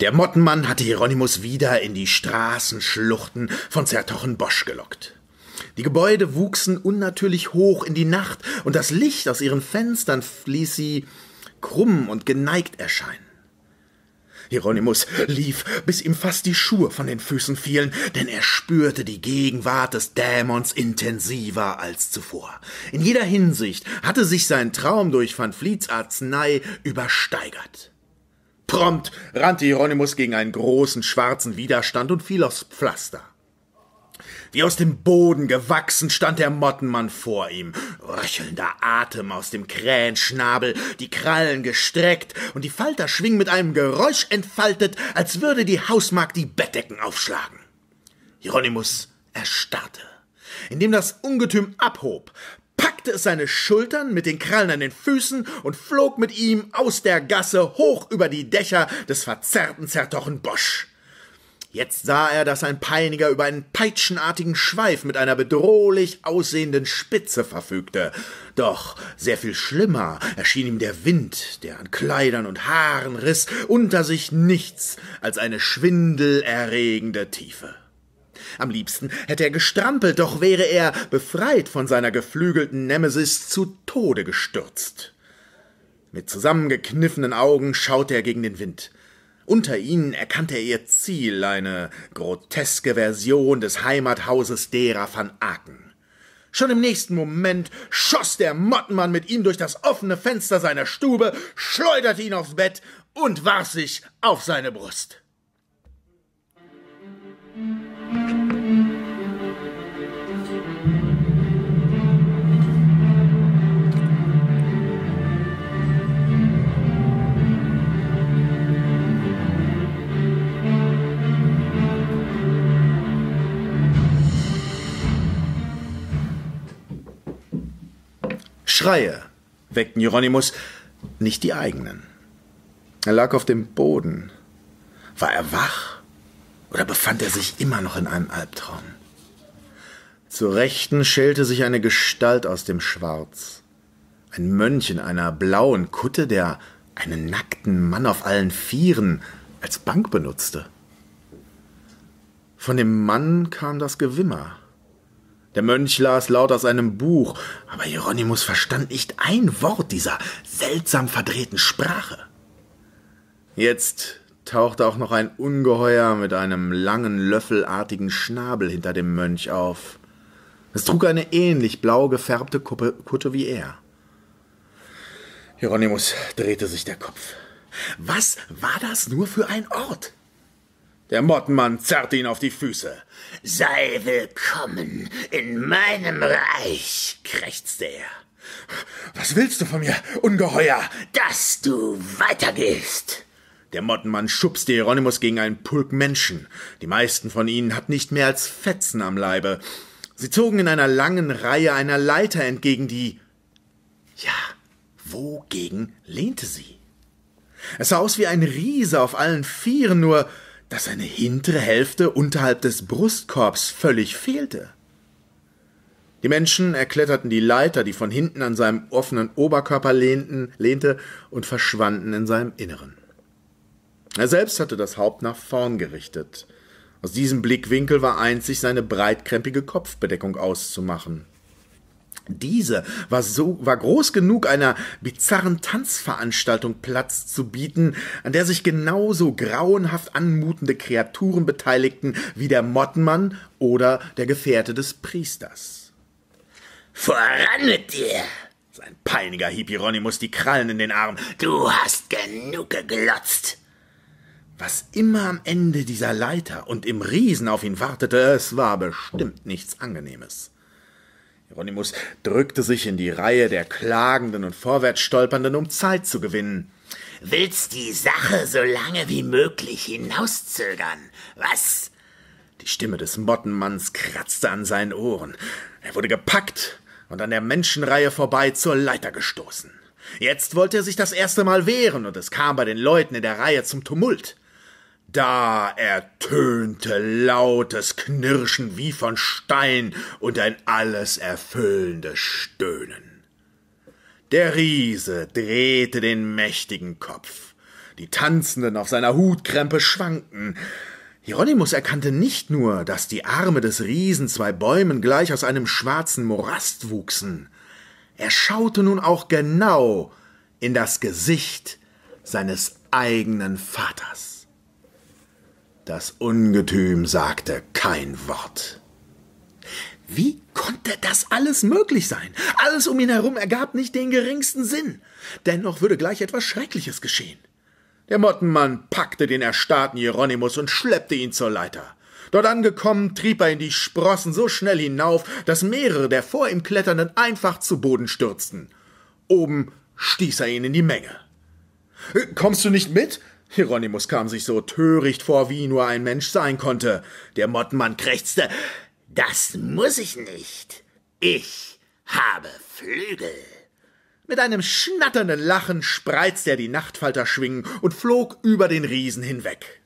Der Mottenmann hatte Hieronymus wieder in die Straßenschluchten von Zertochenbosch gelockt. Die Gebäude wuchsen unnatürlich hoch in die Nacht, und das Licht aus ihren Fenstern ließ sie krumm und geneigt erscheinen. Hieronymus lief, bis ihm fast die Schuhe von den Füßen fielen, denn er spürte die Gegenwart des Dämons intensiver als zuvor. In jeder Hinsicht hatte sich sein Traum durch Van Vliets Arznei übersteigert. Prompt rannte Hieronymus gegen einen großen schwarzen Widerstand und fiel aufs Pflaster. Wie aus dem Boden gewachsen stand der Mottenmann vor ihm, röchelnder Atem aus dem Krähenschnabel, die Krallen gestreckt und die Falter schwingen mit einem Geräusch entfaltet, als würde die Hausmagd die Bettdecken aufschlagen. Hieronymus erstarrte. Indem das Ungetüm abhob, packte es seine Schultern mit den Krallen an den Füßen und flog mit ihm aus der Gasse hoch über die Dächer des verzerrten Zertochen Bosch. Jetzt sah er, dass ein Peiniger über einen peitschenartigen Schweif mit einer bedrohlich aussehenden Spitze verfügte. Doch sehr viel schlimmer erschien ihm der Wind, der an Kleidern und Haaren riss, unter sich nichts als eine schwindelerregende Tiefe. Am liebsten hätte er gestrampelt, doch wäre er, befreit von seiner geflügelten Nemesis, zu Tode gestürzt. Mit zusammengekniffenen Augen schaute er gegen den Wind. Unter ihnen erkannte er ihr Ziel, eine groteske Version des Heimathauses derer van Aken. Schon im nächsten Moment schoss der Mottenmann mit ihm durch das offene Fenster seiner Stube, schleuderte ihn aufs Bett und warf sich auf seine Brust. Schreie weckten Hieronymus, nicht die eigenen. Er lag auf dem Boden. War er wach oder befand er sich immer noch in einem Albtraum? Zur Rechten schälte sich eine Gestalt aus dem Schwarz. Ein Mönch in einer blauen Kutte, der einen nackten Mann auf allen Vieren als Bank benutzte. Von dem Mann kam das Gewimmer. Der Mönch las laut aus einem Buch, aber Hieronymus verstand nicht ein Wort dieser seltsam verdrehten Sprache. Jetzt tauchte auch noch ein Ungeheuer mit einem langen löffelartigen Schnabel hinter dem Mönch auf. Es trug eine ähnlich blau gefärbte Kutte wie er. Hieronymus drehte sich der Kopf. Was war das nur für ein Ort? Der Mottenmann zerrte ihn auf die Füße. Sei willkommen in meinem Reich, krächzte er. Was willst du von mir, Ungeheuer? Dass du weitergehst. Der Mottenmann schubste Hieronymus gegen einen Pulk Menschen. Die meisten von ihnen hatten nicht mehr als Fetzen am Leibe. Sie zogen in einer langen Reihe einer Leiter entgegen, die. Ja, wogegen lehnte sie? Es sah aus wie ein Riese auf allen Vieren, nur dass seine hintere Hälfte unterhalb des Brustkorbs völlig fehlte. Die Menschen erkletterten die Leiter, die von hinten an seinem offenen Oberkörper lehnten, lehnte und verschwanden in seinem Inneren. Er selbst hatte das Haupt nach vorn gerichtet. Aus diesem Blickwinkel war einzig seine breitkrempige Kopfbedeckung auszumachen. Diese war so, war groß genug, einer bizarren Tanzveranstaltung Platz zu bieten, an der sich genauso grauenhaft anmutende Kreaturen beteiligten wie der Mottenmann oder der Gefährte des Priesters. Voran mit dir! Sein peiniger hieb Hieronymus die Krallen in den Arm. Du hast genug geglotzt! Was immer am Ende dieser Leiter und im Riesen auf ihn wartete, es war bestimmt nichts Angenehmes. Hieronymus drückte sich in die Reihe der Klagenden und Vorwärtsstolpernden, um Zeit zu gewinnen. Willst die Sache so lange wie möglich hinauszögern? Was? Die Stimme des Mottenmanns kratzte an seinen Ohren. Er wurde gepackt und an der Menschenreihe vorbei zur Leiter gestoßen. Jetzt wollte er sich das erste Mal wehren, und es kam bei den Leuten in der Reihe zum Tumult. Da ertönte lautes Knirschen wie von Stein und ein alles erfüllendes Stöhnen. Der Riese drehte den mächtigen Kopf. Die Tanzenden auf seiner Hutkrempe schwankten. Hieronymus erkannte nicht nur, dass die Arme des Riesen zwei Bäumen gleich aus einem schwarzen Morast wuchsen. Er schaute nun auch genau in das Gesicht seines eigenen Vaters. Das Ungetüm sagte kein Wort. Wie konnte das alles möglich sein? Alles um ihn herum ergab nicht den geringsten Sinn. Dennoch würde gleich etwas Schreckliches geschehen. Der Mottenmann packte den erstarrten Hieronymus und schleppte ihn zur Leiter. Dort angekommen, trieb er ihn die Sprossen so schnell hinauf, dass mehrere der vor ihm Kletternden einfach zu Boden stürzten. Oben stieß er ihn in die Menge. Kommst du nicht mit? Hieronymus kam sich so töricht vor, wie nur ein Mensch sein konnte. Der Mottenmann krächzte. Das muss ich nicht. Ich habe Flügel. Mit einem schnatternden Lachen spreizte er die Nachtfalterschwingen und flog über den Riesen hinweg.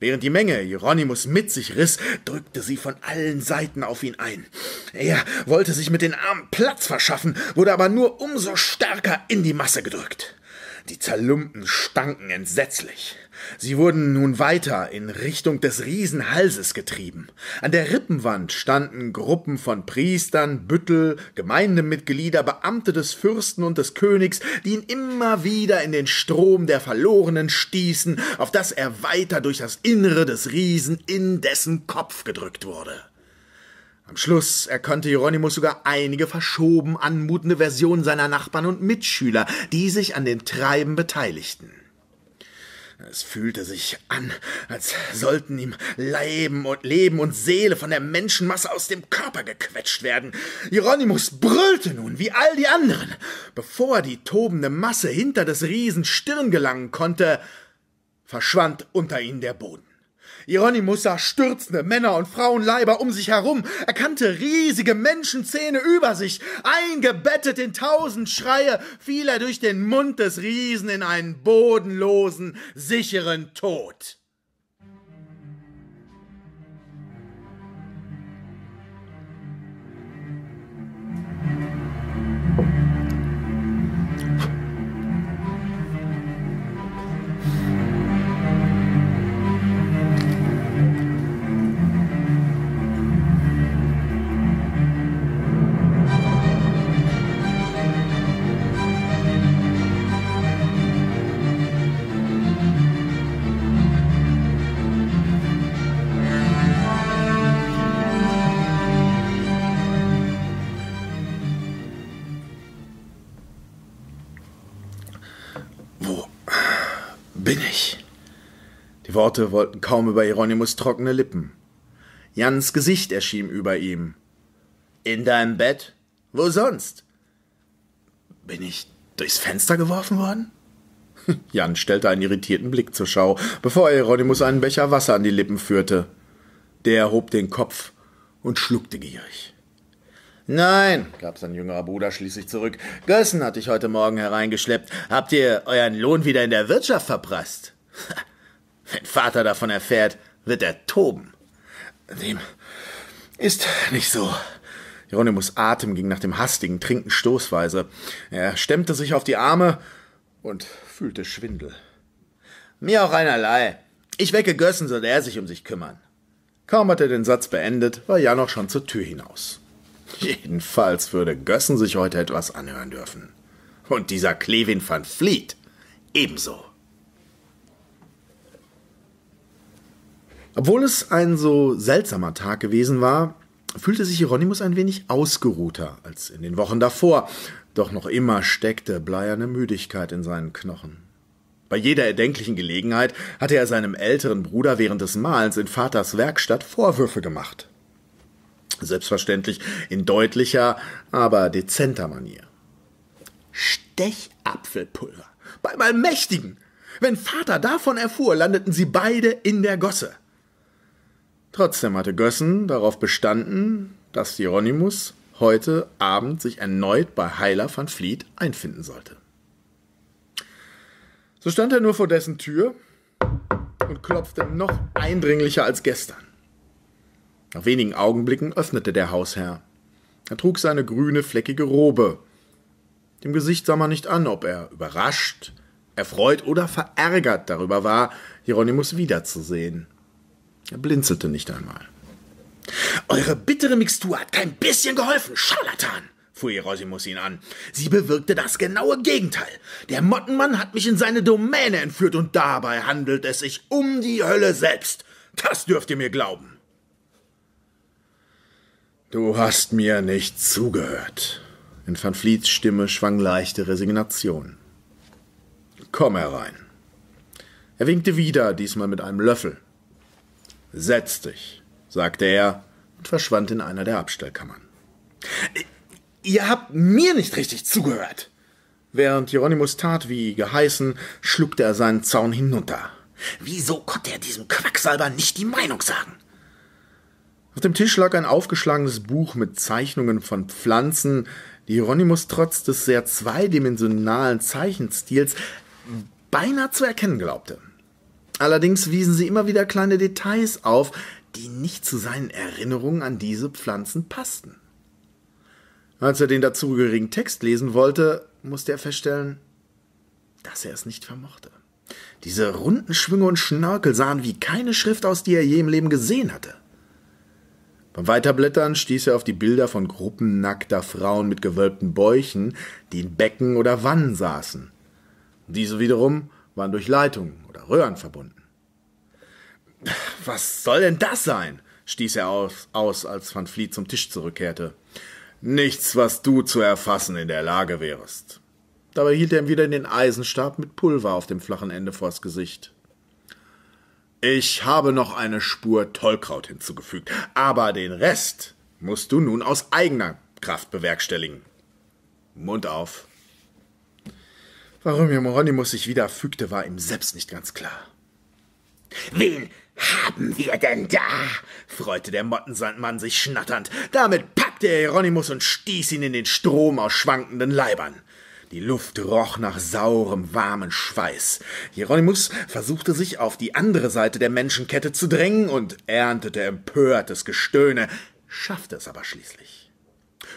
Während die Menge Hieronymus mit sich riss, drückte sie von allen Seiten auf ihn ein. Er wollte sich mit den Armen Platz verschaffen, wurde aber nur umso stärker in die Masse gedrückt. Die Zerlumpten stanken entsetzlich. Sie wurden nun weiter in Richtung des Riesenhalses getrieben. An der Rippenwand standen Gruppen von Priestern, Büttel, Gemeindemitglieder, Beamte des Fürsten und des Königs, die ihn immer wieder in den Strom der Verlorenen stießen, auf dass er weiter durch das Innere des Riesen in dessen Kopf gedrückt wurde. Am Schluss erkannte Hieronymus sogar einige verschoben anmutende Versionen seiner Nachbarn und Mitschüler, die sich an den Treiben beteiligten. Es fühlte sich an, als sollten ihm Leben und Leben und Seele von der Menschenmasse aus dem Körper gequetscht werden. Hieronymus brüllte nun wie all die anderen. Bevor die tobende Masse hinter des Riesen Stirn gelangen konnte, verschwand unter ihnen der Boden. Hieronymus sah stürzende Männer und Frauenleiber um sich herum, erkannte riesige Menschenzähne über sich. Eingebettet in tausend Schreie fiel er durch den Mund des Riesen in einen bodenlosen, sicheren Tod. Worte wollten kaum über Hieronymus trockene Lippen. Jans Gesicht erschien über ihm. In deinem Bett? Wo sonst? Bin ich durchs Fenster geworfen worden? Jan stellte einen irritierten Blick zur Schau, bevor Hieronymus einen Becher Wasser an die Lippen führte. Der hob den Kopf und schluckte gierig. Nein, gab sein jüngerer Bruder schließlich zurück. Gössen hat dich heute Morgen hereingeschleppt. Habt ihr euren Lohn wieder in der Wirtschaft verprasst? Wenn Vater davon erfährt, wird er toben. Dem ist nicht so. Hieronymus Atem ging nach dem hastigen Trinken stoßweise. Er stemmte sich auf die Arme und fühlte Schwindel. Mir auch einerlei. Ich wecke Gössen, soll er sich um sich kümmern. Kaum hat er den Satz beendet, war Jan auch schon zur Tür hinaus. Jedenfalls würde Gössen sich heute etwas anhören dürfen. Und dieser Klevin van Vliet ebenso. Obwohl es ein so seltsamer Tag gewesen war, fühlte sich Hieronymus ein wenig ausgeruhter als in den Wochen davor, doch noch immer steckte bleierne Müdigkeit in seinen Knochen. Bei jeder erdenklichen Gelegenheit hatte er seinem älteren Bruder während des Mahlens in Vaters Werkstatt Vorwürfe gemacht. Selbstverständlich in deutlicher, aber dezenter Manier. Stechapfelpulver. Beim Allmächtigen. Wenn Vater davon erfuhr, landeten sie beide in der Gosse. Trotzdem hatte Gössen darauf bestanden, dass Hieronymus heute Abend sich erneut bei Heiler van Vliet einfinden sollte. So stand er nur vor dessen Tür und klopfte noch eindringlicher als gestern. Nach wenigen Augenblicken öffnete der Hausherr. Er trug seine grüne, fleckige Robe. Dem Gesicht sah man nicht an, ob er überrascht, erfreut oder verärgert darüber war, Hieronymus wiederzusehen. Er blinzelte nicht einmal. Eure bittere Mixtur hat kein bisschen geholfen, Scharlatan, fuhr Hieronymus ihn an. Sie bewirkte das genaue Gegenteil. Der Mottenmann hat mich in seine Domäne entführt und dabei handelt es sich um die Hölle selbst. Das dürft ihr mir glauben. Du hast mir nicht zugehört. In Van Vliets Stimme schwang leichte Resignation. Komm herein. Er winkte wieder, diesmal mit einem Löffel. Setz dich, sagte er und verschwand in einer der Abstellkammern. Ihr habt mir nicht richtig zugehört. Während Hieronymus tat wie geheißen, schluckte er seinen Zaun hinunter. Wieso konnte er diesem Quacksalber nicht die Meinung sagen? Auf dem Tisch lag ein aufgeschlagenes Buch mit Zeichnungen von Pflanzen, die Hieronymus trotz des sehr zweidimensionalen Zeichenstils beinahe zu erkennen glaubte. Allerdings wiesen sie immer wieder kleine Details auf, die nicht zu seinen Erinnerungen an diese Pflanzen passten. Als er den dazugehörigen Text lesen wollte, musste er feststellen, dass er es nicht vermochte. Diese runden Schwünge und Schnörkel sahen wie keine Schrift aus, die er je im Leben gesehen hatte. Beim Weiterblättern stieß er auf die Bilder von Gruppen nackter Frauen mit gewölbten Bäuchen, die in Becken oder Wannen saßen. Diese wiederum waren durch Leitungen oder Röhren verbunden. Was soll denn das sein? stieß er aus, aus, als Van Fleet zum Tisch zurückkehrte. Nichts, was du zu erfassen in der Lage wärest. Dabei hielt er ihm wieder den Eisenstab mit Pulver auf dem flachen Ende vors Gesicht. Ich habe noch eine Spur Tollkraut hinzugefügt, aber den Rest musst du nun aus eigener Kraft bewerkstelligen. Mund auf. Warum Hieronymus sich wieder fügte, war ihm selbst nicht ganz klar.
Wen haben wir denn da?
freute der Mottensandmann sich schnatternd. Damit packte er Hieronymus und stieß ihn in den Strom aus schwankenden Leibern. Die Luft roch nach saurem, warmen Schweiß. Hieronymus versuchte sich auf die andere Seite der Menschenkette zu drängen und erntete empörtes Gestöhne, schaffte es aber schließlich.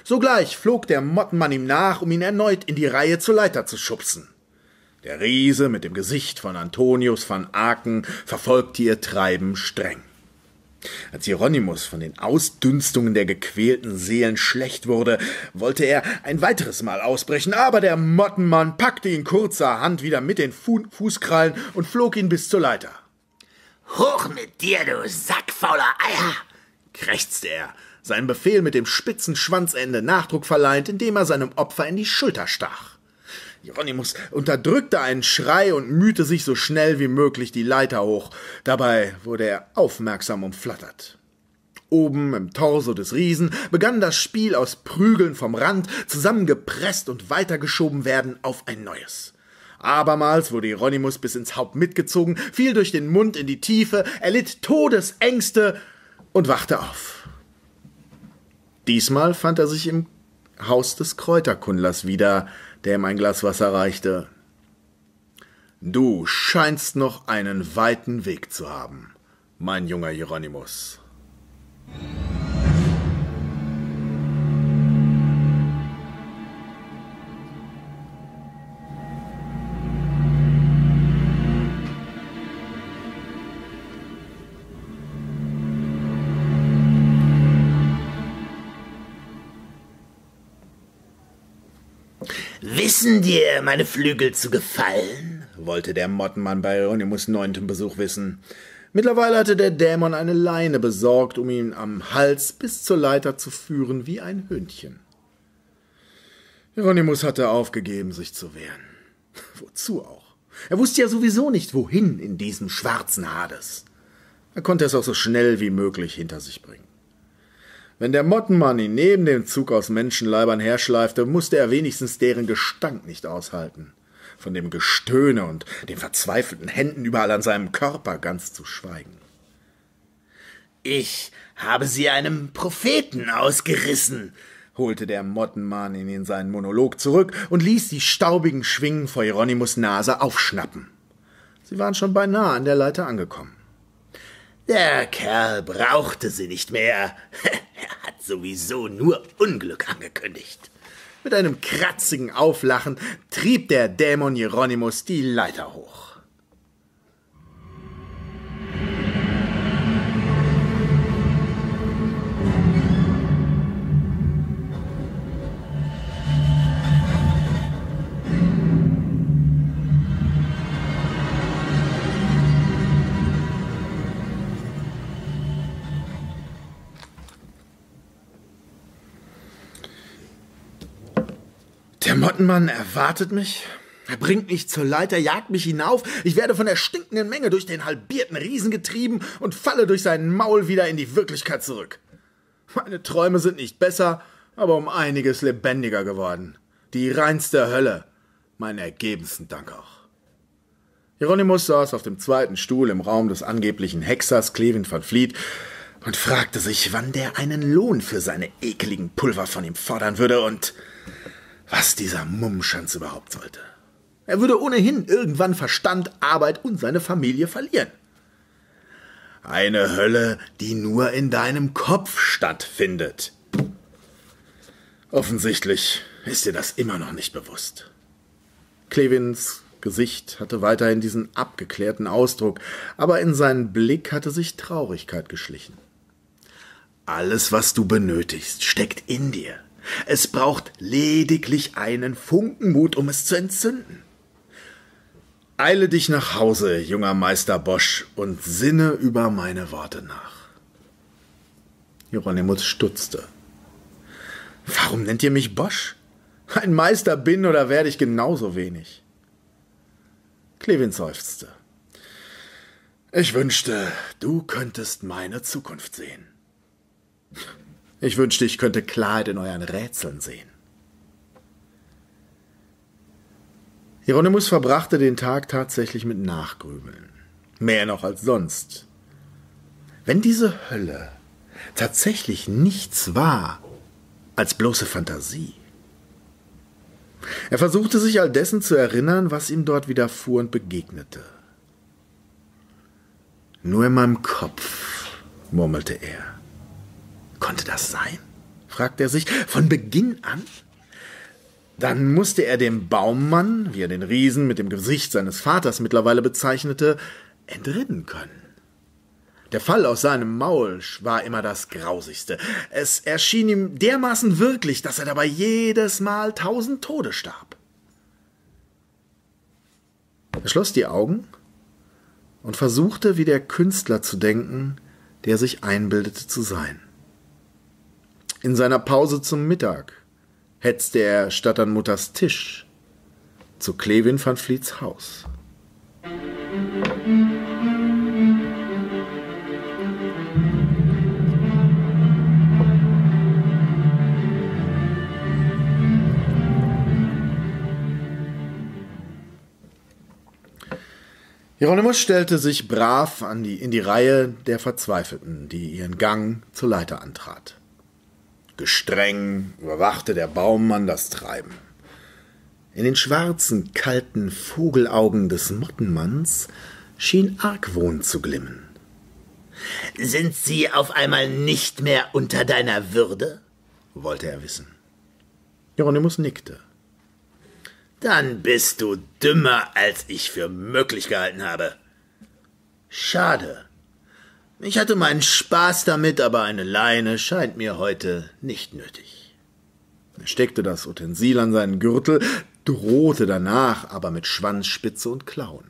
Sogleich flog der Mottenmann ihm nach, um ihn erneut in die Reihe zur Leiter zu schubsen. Der Riese mit dem Gesicht von Antonius van Aken verfolgte ihr Treiben streng. Als Hieronymus von den Ausdünstungen der gequälten Seelen schlecht wurde, wollte er ein weiteres Mal ausbrechen, aber der Mottenmann packte ihn kurzerhand wieder mit den Fu Fußkrallen und flog ihn bis zur Leiter.
Hoch mit dir, du sackfauler Eier!
krächzte er, seinen Befehl mit dem spitzen Schwanzende Nachdruck verleihend, indem er seinem Opfer in die Schulter stach. Hieronymus unterdrückte einen Schrei und mühte sich so schnell wie möglich die Leiter hoch. Dabei wurde er aufmerksam umflattert. Oben im Torso des Riesen begann das Spiel aus Prügeln vom Rand, zusammengepresst und weitergeschoben werden auf ein neues. Abermals wurde Hieronymus bis ins Haupt mitgezogen, fiel durch den Mund in die Tiefe, erlitt Todesängste und wachte auf. Diesmal fand er sich im Haus des Kräuterkundlers wieder, der ihm ein Glas Wasser reichte. Du scheinst noch einen weiten Weg zu haben, mein junger Hieronymus.
Wissen dir meine Flügel zu gefallen?
wollte der Mottenmann bei Hieronymus neuntem Besuch wissen. Mittlerweile hatte der Dämon eine Leine besorgt, um ihn am Hals bis zur Leiter zu führen wie ein Hündchen. Hieronymus hatte aufgegeben, sich zu wehren. Wozu auch? Er wusste ja sowieso nicht, wohin in diesem schwarzen Hades. Er konnte es auch so schnell wie möglich hinter sich bringen. Wenn der Mottenmann ihn neben dem Zug aus Menschenleibern herschleifte, musste er wenigstens deren Gestank nicht aushalten. Von dem Gestöhne und den verzweifelten Händen überall an seinem Körper ganz zu schweigen.
Ich habe sie einem Propheten ausgerissen,
holte der Mottenmann ihn in seinen Monolog zurück und ließ die staubigen Schwingen vor Hieronymus Nase aufschnappen. Sie waren schon beinahe an der Leiter angekommen.
Der Kerl brauchte sie nicht mehr. er hat sowieso nur Unglück angekündigt.
Mit einem kratzigen Auflachen trieb der Dämon Hieronymus die Leiter hoch. Der Mottenmann erwartet mich. Er bringt mich zur Leiter, jagt mich hinauf. Ich werde von der stinkenden Menge durch den halbierten Riesen getrieben und falle durch sein Maul wieder in die Wirklichkeit zurück. Meine Träume sind nicht besser, aber um einiges lebendiger geworden. Die reinste Hölle. Meinen ergebensten Dank auch. Hieronymus saß auf dem zweiten Stuhl im Raum des angeblichen Hexers Clevin van Fleet und fragte sich, wann der einen Lohn für seine ekeligen Pulver von ihm fordern würde und was dieser Mummschanz überhaupt sollte. Er würde ohnehin irgendwann Verstand, Arbeit und seine Familie verlieren. Eine Hölle, die nur in deinem Kopf stattfindet. Offensichtlich ist dir das immer noch nicht bewusst. Clevins Gesicht hatte weiterhin diesen abgeklärten Ausdruck, aber in seinen Blick hatte sich Traurigkeit geschlichen. Alles, was du benötigst, steckt in dir. Es braucht lediglich einen Funken Mut, um es zu entzünden. Eile dich nach Hause, junger Meister Bosch, und sinne über meine Worte nach. Hieronymus stutzte. Warum nennt ihr mich Bosch? Ein Meister bin oder werde ich genauso wenig. Clevin seufzte. Ich wünschte, du könntest meine Zukunft sehen. Ich wünschte, ich könnte Klarheit in euren Rätseln sehen. Hieronymus verbrachte den Tag tatsächlich mit Nachgrübeln. Mehr noch als sonst. Wenn diese Hölle tatsächlich nichts war als bloße Fantasie. Er versuchte sich all dessen zu erinnern, was ihm dort widerfuhr und begegnete. Nur in meinem Kopf, murmelte er. Konnte das sein? fragte er sich. Von Beginn an? Dann musste er dem Baummann, wie er den Riesen mit dem Gesicht seines Vaters mittlerweile bezeichnete, entrinnen können. Der Fall aus seinem Maul war immer das Grausigste. Es erschien ihm dermaßen wirklich, dass er dabei jedes Mal tausend Tode starb. Er schloss die Augen und versuchte, wie der Künstler zu denken, der sich einbildete zu sein. In seiner Pause zum Mittag hetzte er statt an Mutters Tisch zu Clevin van Vliets Haus. Hieronymus stellte sich brav die, in die Reihe der Verzweifelten, die ihren Gang zur Leiter antrat. Gestreng überwachte der Baummann das Treiben. In den schwarzen, kalten Vogelaugen des Mottenmanns schien Argwohn zu glimmen.
Sind Sie auf einmal nicht mehr unter deiner Würde?
wollte er wissen. Hieronymus nickte.
Dann bist du dümmer, als ich für möglich gehalten habe. Schade. Ich hatte meinen Spaß damit, aber eine Leine scheint mir heute nicht nötig.
Er steckte das Utensil an seinen Gürtel, drohte danach aber mit Schwanzspitze und Klauen.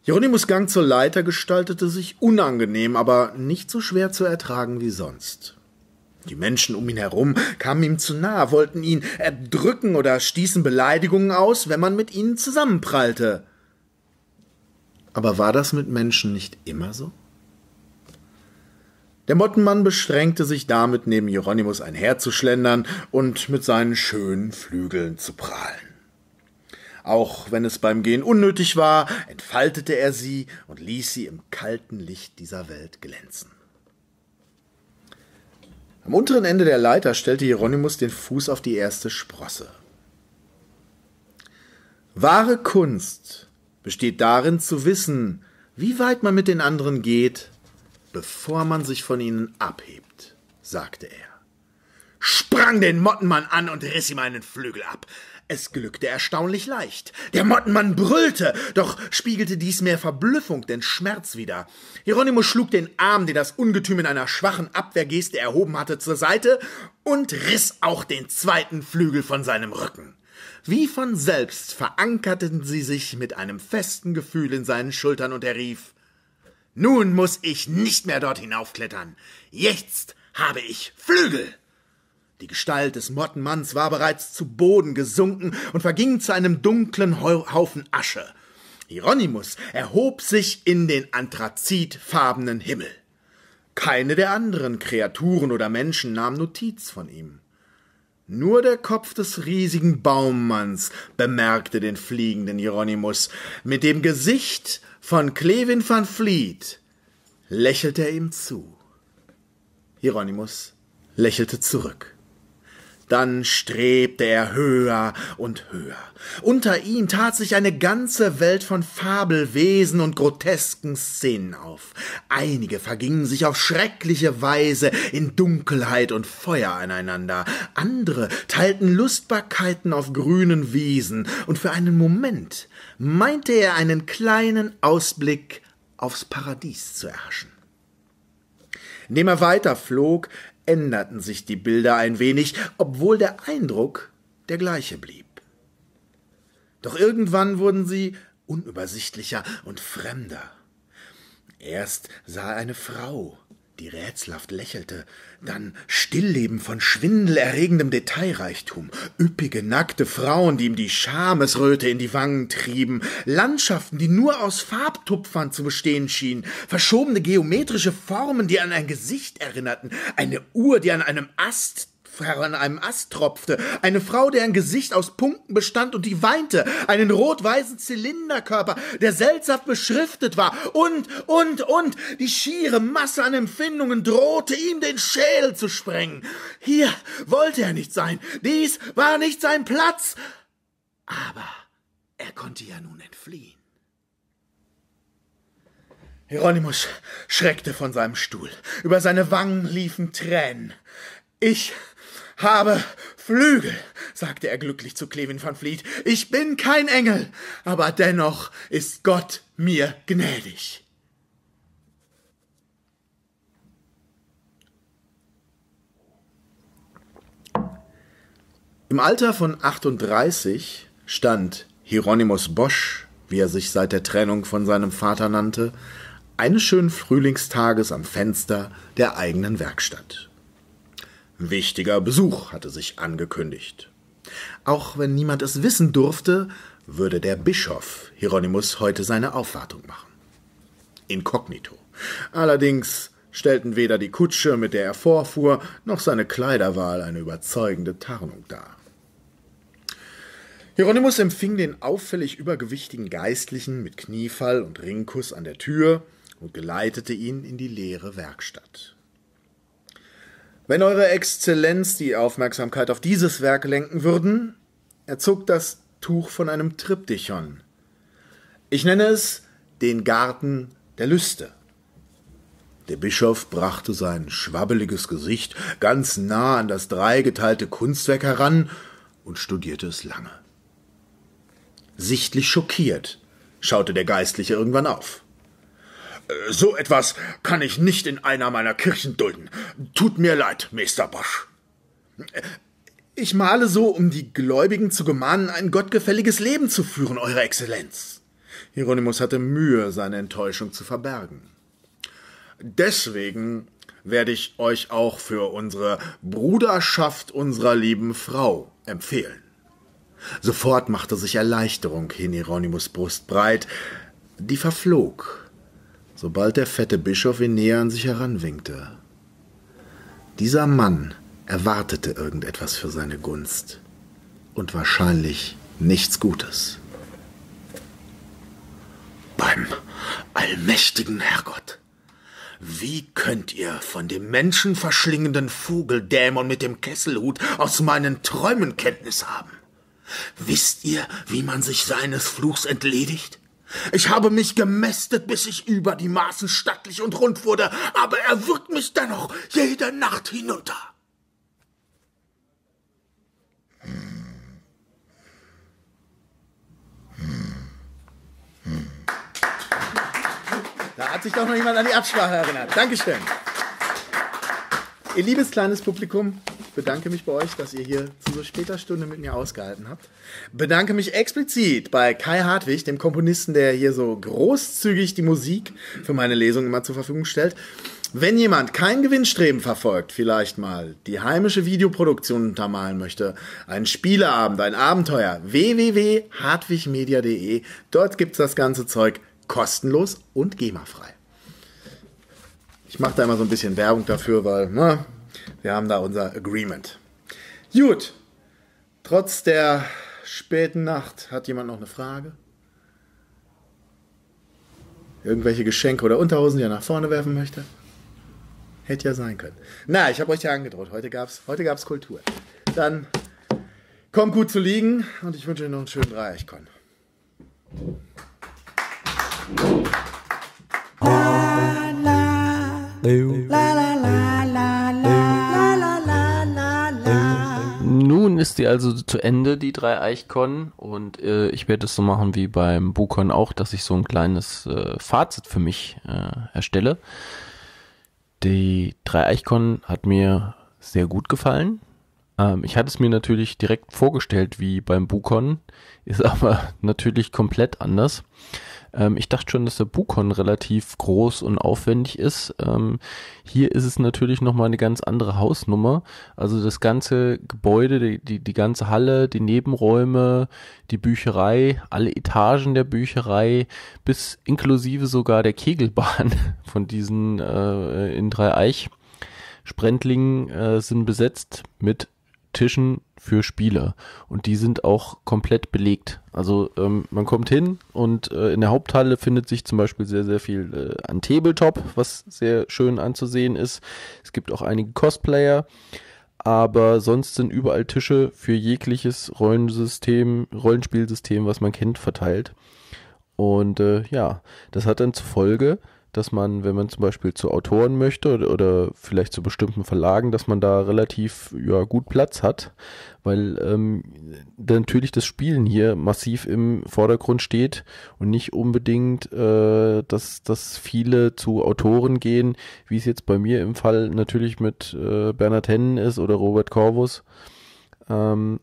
Hieronymus Gang zur Leiter gestaltete sich unangenehm, aber nicht so schwer zu ertragen wie sonst. Die Menschen um ihn herum kamen ihm zu nahe, wollten ihn erdrücken oder stießen Beleidigungen aus, wenn man mit ihnen zusammenprallte. Aber war das mit Menschen nicht immer so? Der Mottenmann beschränkte sich damit, neben Hieronymus einherzuschlendern und mit seinen schönen Flügeln zu prahlen. Auch wenn es beim Gehen unnötig war, entfaltete er sie und ließ sie im kalten Licht dieser Welt glänzen. Am unteren Ende der Leiter stellte Hieronymus den Fuß auf die erste Sprosse. Wahre Kunst besteht darin zu wissen, wie weit man mit den anderen geht, bevor man sich von ihnen abhebt, sagte er. Sprang den Mottenmann an und riss ihm einen Flügel ab. Es glückte erstaunlich leicht. Der Mottenmann brüllte, doch spiegelte dies mehr Verblüffung denn Schmerz wider. Hieronymus schlug den Arm, den das Ungetüm in einer schwachen Abwehrgeste erhoben hatte, zur Seite und riss auch den zweiten Flügel von seinem Rücken. Wie von selbst verankerten sie sich mit einem festen Gefühl in seinen Schultern und er rief Nun muss ich nicht mehr dort hinaufklettern. Jetzt habe ich Flügel. Die Gestalt des Mottenmanns war bereits zu Boden gesunken und verging zu einem dunklen Haufen Asche. Hieronymus erhob sich in den anthrazitfarbenen Himmel. Keine der anderen Kreaturen oder Menschen nahm Notiz von ihm. Nur der Kopf des riesigen Baummanns bemerkte den fliegenden Hieronymus. Mit dem Gesicht von Clevin van Vliet lächelte er ihm zu. Hieronymus lächelte zurück. Dann strebte er höher und höher. Unter ihm tat sich eine ganze Welt von Fabelwesen und grotesken Szenen auf. Einige vergingen sich auf schreckliche Weise in Dunkelheit und Feuer aneinander, andere teilten Lustbarkeiten auf grünen Wiesen, und für einen Moment meinte er einen kleinen Ausblick aufs Paradies zu erhaschen. Indem er weiterflog, änderten sich die Bilder ein wenig, obwohl der Eindruck der gleiche blieb. Doch irgendwann wurden sie unübersichtlicher und fremder. Erst sah er eine Frau, die rätselhaft lächelte, dann Stillleben von schwindelerregendem Detailreichtum, üppige, nackte Frauen, die ihm die Schamesröte in die Wangen trieben, Landschaften, die nur aus Farbtupfern zu bestehen schienen, verschobene geometrische Formen, die an ein Gesicht erinnerten, eine Uhr, die an einem Ast an einem Ast tropfte, eine Frau, deren Gesicht aus Punkten bestand und die weinte, einen rot-weißen Zylinderkörper, der seltsam beschriftet war, und, und, und, die schiere Masse an Empfindungen drohte ihm den Schädel zu sprengen. Hier wollte er nicht sein, dies war nicht sein Platz, aber er konnte ja nun entfliehen. Hieronymus schreckte von seinem Stuhl. Über seine Wangen liefen Tränen. Ich habe Flügel, sagte er glücklich zu Clevin van Fleet. Ich bin kein Engel, aber dennoch ist Gott mir gnädig. Im Alter von 38 stand Hieronymus Bosch, wie er sich seit der Trennung von seinem Vater nannte, eines schönen Frühlingstages am Fenster der eigenen Werkstatt. Wichtiger Besuch hatte sich angekündigt. Auch wenn niemand es wissen durfte, würde der Bischof Hieronymus heute seine Aufwartung machen. Inkognito. Allerdings stellten weder die Kutsche, mit der er vorfuhr, noch seine Kleiderwahl eine überzeugende Tarnung dar. Hieronymus empfing den auffällig übergewichtigen Geistlichen mit Kniefall und Ringkuss an der Tür und geleitete ihn in die leere Werkstatt. Wenn Eure Exzellenz die Aufmerksamkeit auf dieses Werk lenken würden, er zog das Tuch von einem Triptychon. Ich nenne es den Garten der Lüste. Der Bischof brachte sein schwabbeliges Gesicht ganz nah an das dreigeteilte Kunstwerk heran und studierte es lange. Sichtlich schockiert schaute der Geistliche irgendwann auf. So etwas kann ich nicht in einer meiner Kirchen dulden. Tut mir leid, Meister Bosch. Ich male so, um die Gläubigen zu gemahnen, ein gottgefälliges Leben zu führen, Eure Exzellenz. Hieronymus hatte Mühe, seine Enttäuschung zu verbergen. Deswegen werde ich euch auch für unsere Bruderschaft unserer lieben Frau empfehlen. Sofort machte sich Erleichterung in Hieronymus Brust breit, die verflog, sobald der fette Bischof ihn näher an sich heranwinkte. Dieser Mann erwartete irgendetwas für seine Gunst und wahrscheinlich nichts Gutes. Beim allmächtigen Herrgott, wie könnt ihr von dem menschenverschlingenden Vogeldämon mit dem Kesselhut aus meinen Träumen Kenntnis haben? Wisst ihr, wie man sich seines Fluchs entledigt? Ich habe mich gemästet, bis ich über die Maßen stattlich und rund wurde, aber er wirkt mich dennoch jede Nacht hinunter. Da hat sich doch noch jemand an die Absprache erinnert. Dankeschön. Ihr liebes kleines Publikum, ich bedanke mich bei euch, dass ihr hier zu so später Stunde mit mir ausgehalten habt. Bedanke mich explizit bei Kai Hartwig, dem Komponisten, der hier so großzügig die Musik für meine Lesung immer zur Verfügung stellt. Wenn jemand kein Gewinnstreben verfolgt, vielleicht mal die heimische Videoproduktion untermalen möchte, einen Spieleabend, ein Abenteuer, www.hartwigmedia.de. Dort gibt's das ganze Zeug kostenlos und GEMA-frei. Ich mache da immer so ein bisschen Werbung dafür, weil na, wir haben da unser Agreement. Gut, trotz der späten Nacht hat jemand noch eine Frage? Irgendwelche Geschenke oder Unterhosen, die er nach vorne werfen möchte? Hätte ja sein können. Na, ich habe euch ja angedroht. Heute gab es heute gab's Kultur. Dann kommt gut zu liegen und ich wünsche euch noch einen schönen Dreieichkon.
Nun ist die also zu Ende, die drei Eichkon. Und äh, ich werde es so machen wie beim Bukon auch, dass ich so ein kleines äh, Fazit für mich äh, erstelle. Die drei Eichkon hat mir sehr gut gefallen. Ähm, ich hatte es mir natürlich direkt vorgestellt wie beim Bukon, ist aber natürlich komplett anders. Ähm, ich dachte schon, dass der Bukon relativ groß und aufwendig ist. Ähm, hier ist es natürlich nochmal eine ganz andere Hausnummer. Also das ganze Gebäude, die, die, die ganze Halle, die Nebenräume, die Bücherei, alle Etagen der Bücherei, bis inklusive sogar der Kegelbahn von diesen äh, in Dreieich. Sprendlingen äh, sind besetzt mit Tischen für Spieler und die sind auch komplett belegt. Also ähm, man kommt hin und äh, in der Haupthalle findet sich zum Beispiel sehr, sehr viel äh, an Tabletop, was sehr schön anzusehen ist. Es gibt auch einige Cosplayer, aber sonst sind überall Tische für jegliches Rollensystem, Rollenspielsystem, was man kennt, verteilt. Und äh, ja, das hat dann zur Folge, dass man, wenn man zum Beispiel zu Autoren möchte oder, oder vielleicht zu bestimmten Verlagen, dass man da relativ ja, gut Platz hat, weil ähm, natürlich das Spielen hier massiv im Vordergrund steht und nicht unbedingt, äh, dass, dass viele zu Autoren gehen, wie es jetzt bei mir im Fall natürlich mit äh, Bernhard Hennen ist oder Robert Corvus. Ähm,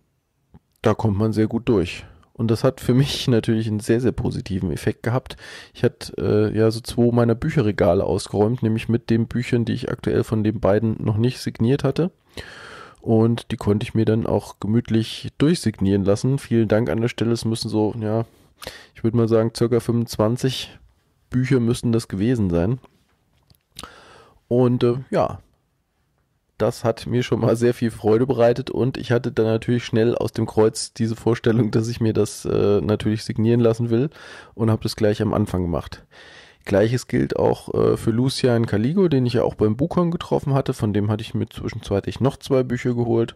da kommt man sehr gut durch. Und das hat für mich natürlich einen sehr, sehr positiven Effekt gehabt. Ich hatte äh, ja so zwei meiner Bücherregale ausgeräumt, nämlich mit den Büchern, die ich aktuell von den beiden noch nicht signiert hatte. Und die konnte ich mir dann auch gemütlich durchsignieren lassen. Vielen Dank an der Stelle. Es müssen so, ja, ich würde mal sagen, circa 25 Bücher müssen das gewesen sein. Und äh, ja, das hat mir schon mal sehr viel Freude bereitet und ich hatte dann natürlich schnell aus dem Kreuz diese Vorstellung, dass ich mir das äh, natürlich signieren lassen will und habe das gleich am Anfang gemacht. Gleiches gilt auch äh, für Lucian Caligo, den ich ja auch beim Bukon getroffen hatte. Von dem hatte ich mir zwischenzeitlich noch zwei Bücher geholt.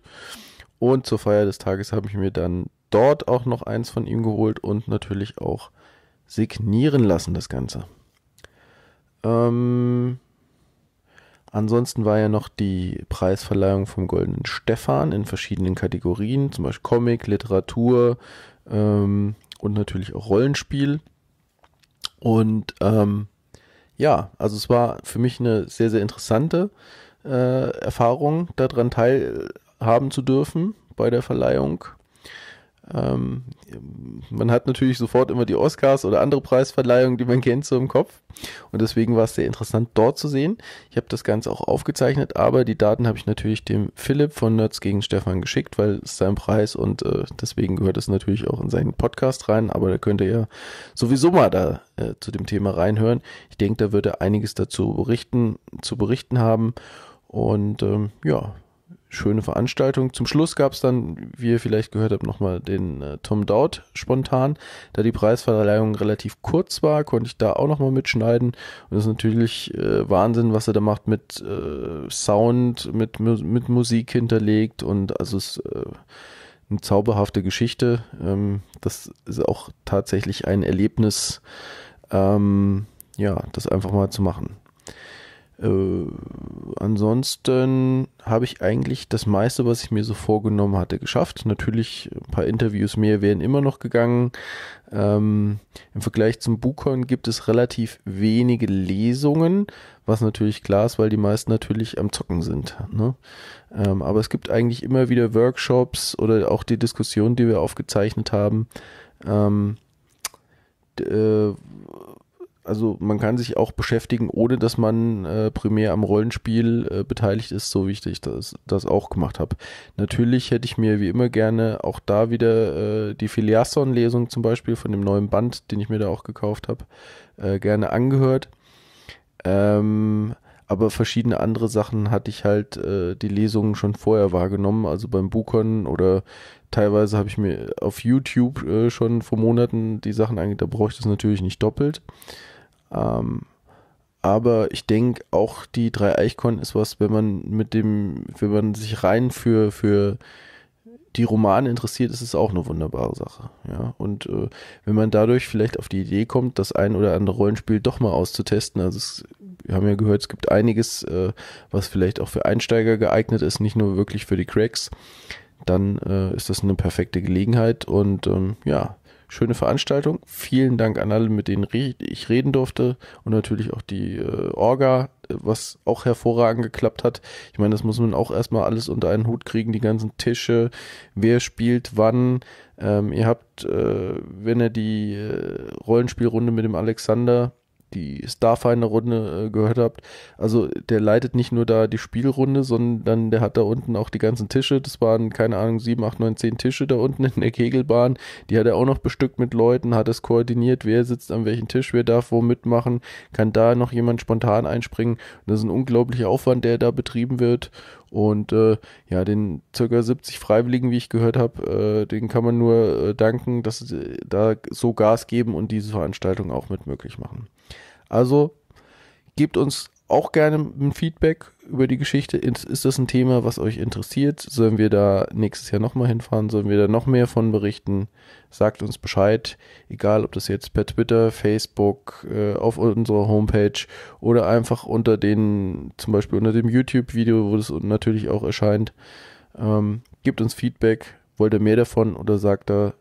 Und zur Feier des Tages habe ich mir dann dort auch noch eins von ihm geholt und natürlich auch signieren lassen, das Ganze. Ähm, Ansonsten war ja noch die Preisverleihung vom Goldenen Stefan in verschiedenen Kategorien, zum Beispiel Comic, Literatur ähm, und natürlich auch Rollenspiel. Und ähm, ja, also es war für mich eine sehr, sehr interessante äh, Erfahrung, daran teilhaben zu dürfen bei der Verleihung. Ähm, man hat natürlich sofort immer die Oscars oder andere Preisverleihungen, die man kennt, so im Kopf. Und deswegen war es sehr interessant, dort zu sehen. Ich habe das Ganze auch aufgezeichnet, aber die Daten habe ich natürlich dem Philipp von Nerds gegen Stefan geschickt, weil es sein Preis und äh, deswegen gehört es natürlich auch in seinen Podcast rein. Aber da könnt ihr ja sowieso mal da äh, zu dem Thema reinhören. Ich denke, da wird er einiges dazu berichten, zu berichten haben. Und ähm, ja, schöne Veranstaltung. Zum Schluss gab es dann, wie ihr vielleicht gehört habt, nochmal den äh, Tom Dowd spontan. Da die Preisverleihung relativ kurz war, konnte ich da auch nochmal mitschneiden. Und das ist natürlich äh, Wahnsinn, was er da macht mit äh, Sound, mit, mit Musik hinterlegt. Und also es ist äh, eine zauberhafte Geschichte. Ähm, das ist auch tatsächlich ein Erlebnis, ähm, ja, das einfach mal zu machen. Äh, ansonsten habe ich eigentlich das meiste, was ich mir so vorgenommen hatte, geschafft. Natürlich ein paar Interviews mehr wären immer noch gegangen. Ähm, Im Vergleich zum Bukon gibt es relativ wenige Lesungen, was natürlich klar ist, weil die meisten natürlich am Zocken sind. Ne? Ähm, aber es gibt eigentlich immer wieder Workshops oder auch die Diskussion, die wir aufgezeichnet haben. Ähm, äh, also man kann sich auch beschäftigen, ohne dass man äh, primär am Rollenspiel äh, beteiligt ist, so wie ich das, das auch gemacht habe. Natürlich hätte ich mir wie immer gerne auch da wieder äh, die Filiasson-Lesung zum Beispiel von dem neuen Band, den ich mir da auch gekauft habe, äh, gerne angehört. Ähm, aber verschiedene andere Sachen hatte ich halt äh, die Lesungen schon vorher wahrgenommen, also beim Bukon oder teilweise habe ich mir auf YouTube äh, schon vor Monaten die Sachen angeguckt, da brauche ich das natürlich nicht doppelt. Ähm, aber ich denke auch die drei Eichkorn ist was, wenn man mit dem, wenn man sich rein für, für die Romane interessiert, ist es auch eine wunderbare Sache. Ja, und äh, wenn man dadurch vielleicht auf die Idee kommt, das ein oder andere Rollenspiel doch mal auszutesten, also es, wir haben ja gehört, es gibt einiges, äh, was vielleicht auch für Einsteiger geeignet ist, nicht nur wirklich für die Cracks, dann äh, ist das eine perfekte Gelegenheit und ähm, ja, schöne Veranstaltung. Vielen Dank an alle, mit denen ich reden durfte und natürlich auch die äh, Orga, was auch hervorragend geklappt hat. Ich meine, das muss man auch erstmal alles unter einen Hut kriegen, die ganzen Tische, wer spielt wann. Ähm, ihr habt, äh, wenn ihr die äh, Rollenspielrunde mit dem Alexander die Starfinder-Runde äh, gehört habt. Also der leitet nicht nur da die Spielrunde, sondern der hat da unten auch die ganzen Tische. Das waren, keine Ahnung, sieben, acht, neun, zehn Tische da unten in der Kegelbahn. Die hat er auch noch bestückt mit Leuten, hat es koordiniert, wer sitzt an welchem Tisch, wer darf wo mitmachen, kann da noch jemand spontan einspringen. Das ist ein unglaublicher Aufwand, der da betrieben wird. Und äh, ja, den circa 70 Freiwilligen, wie ich gehört habe, äh, den kann man nur äh, danken, dass sie da so Gas geben und diese Veranstaltung auch mit möglich machen. Also gebt uns auch gerne ein Feedback über die Geschichte. Ist das ein Thema, was euch interessiert? Sollen wir da nächstes Jahr nochmal hinfahren? Sollen wir da noch mehr von berichten? Sagt uns Bescheid, egal ob das jetzt per Twitter, Facebook, äh, auf unserer Homepage oder einfach unter den, zum Beispiel unter dem YouTube-Video, wo das natürlich auch erscheint. Ähm, gebt uns Feedback. Wollt ihr mehr davon oder sagt da,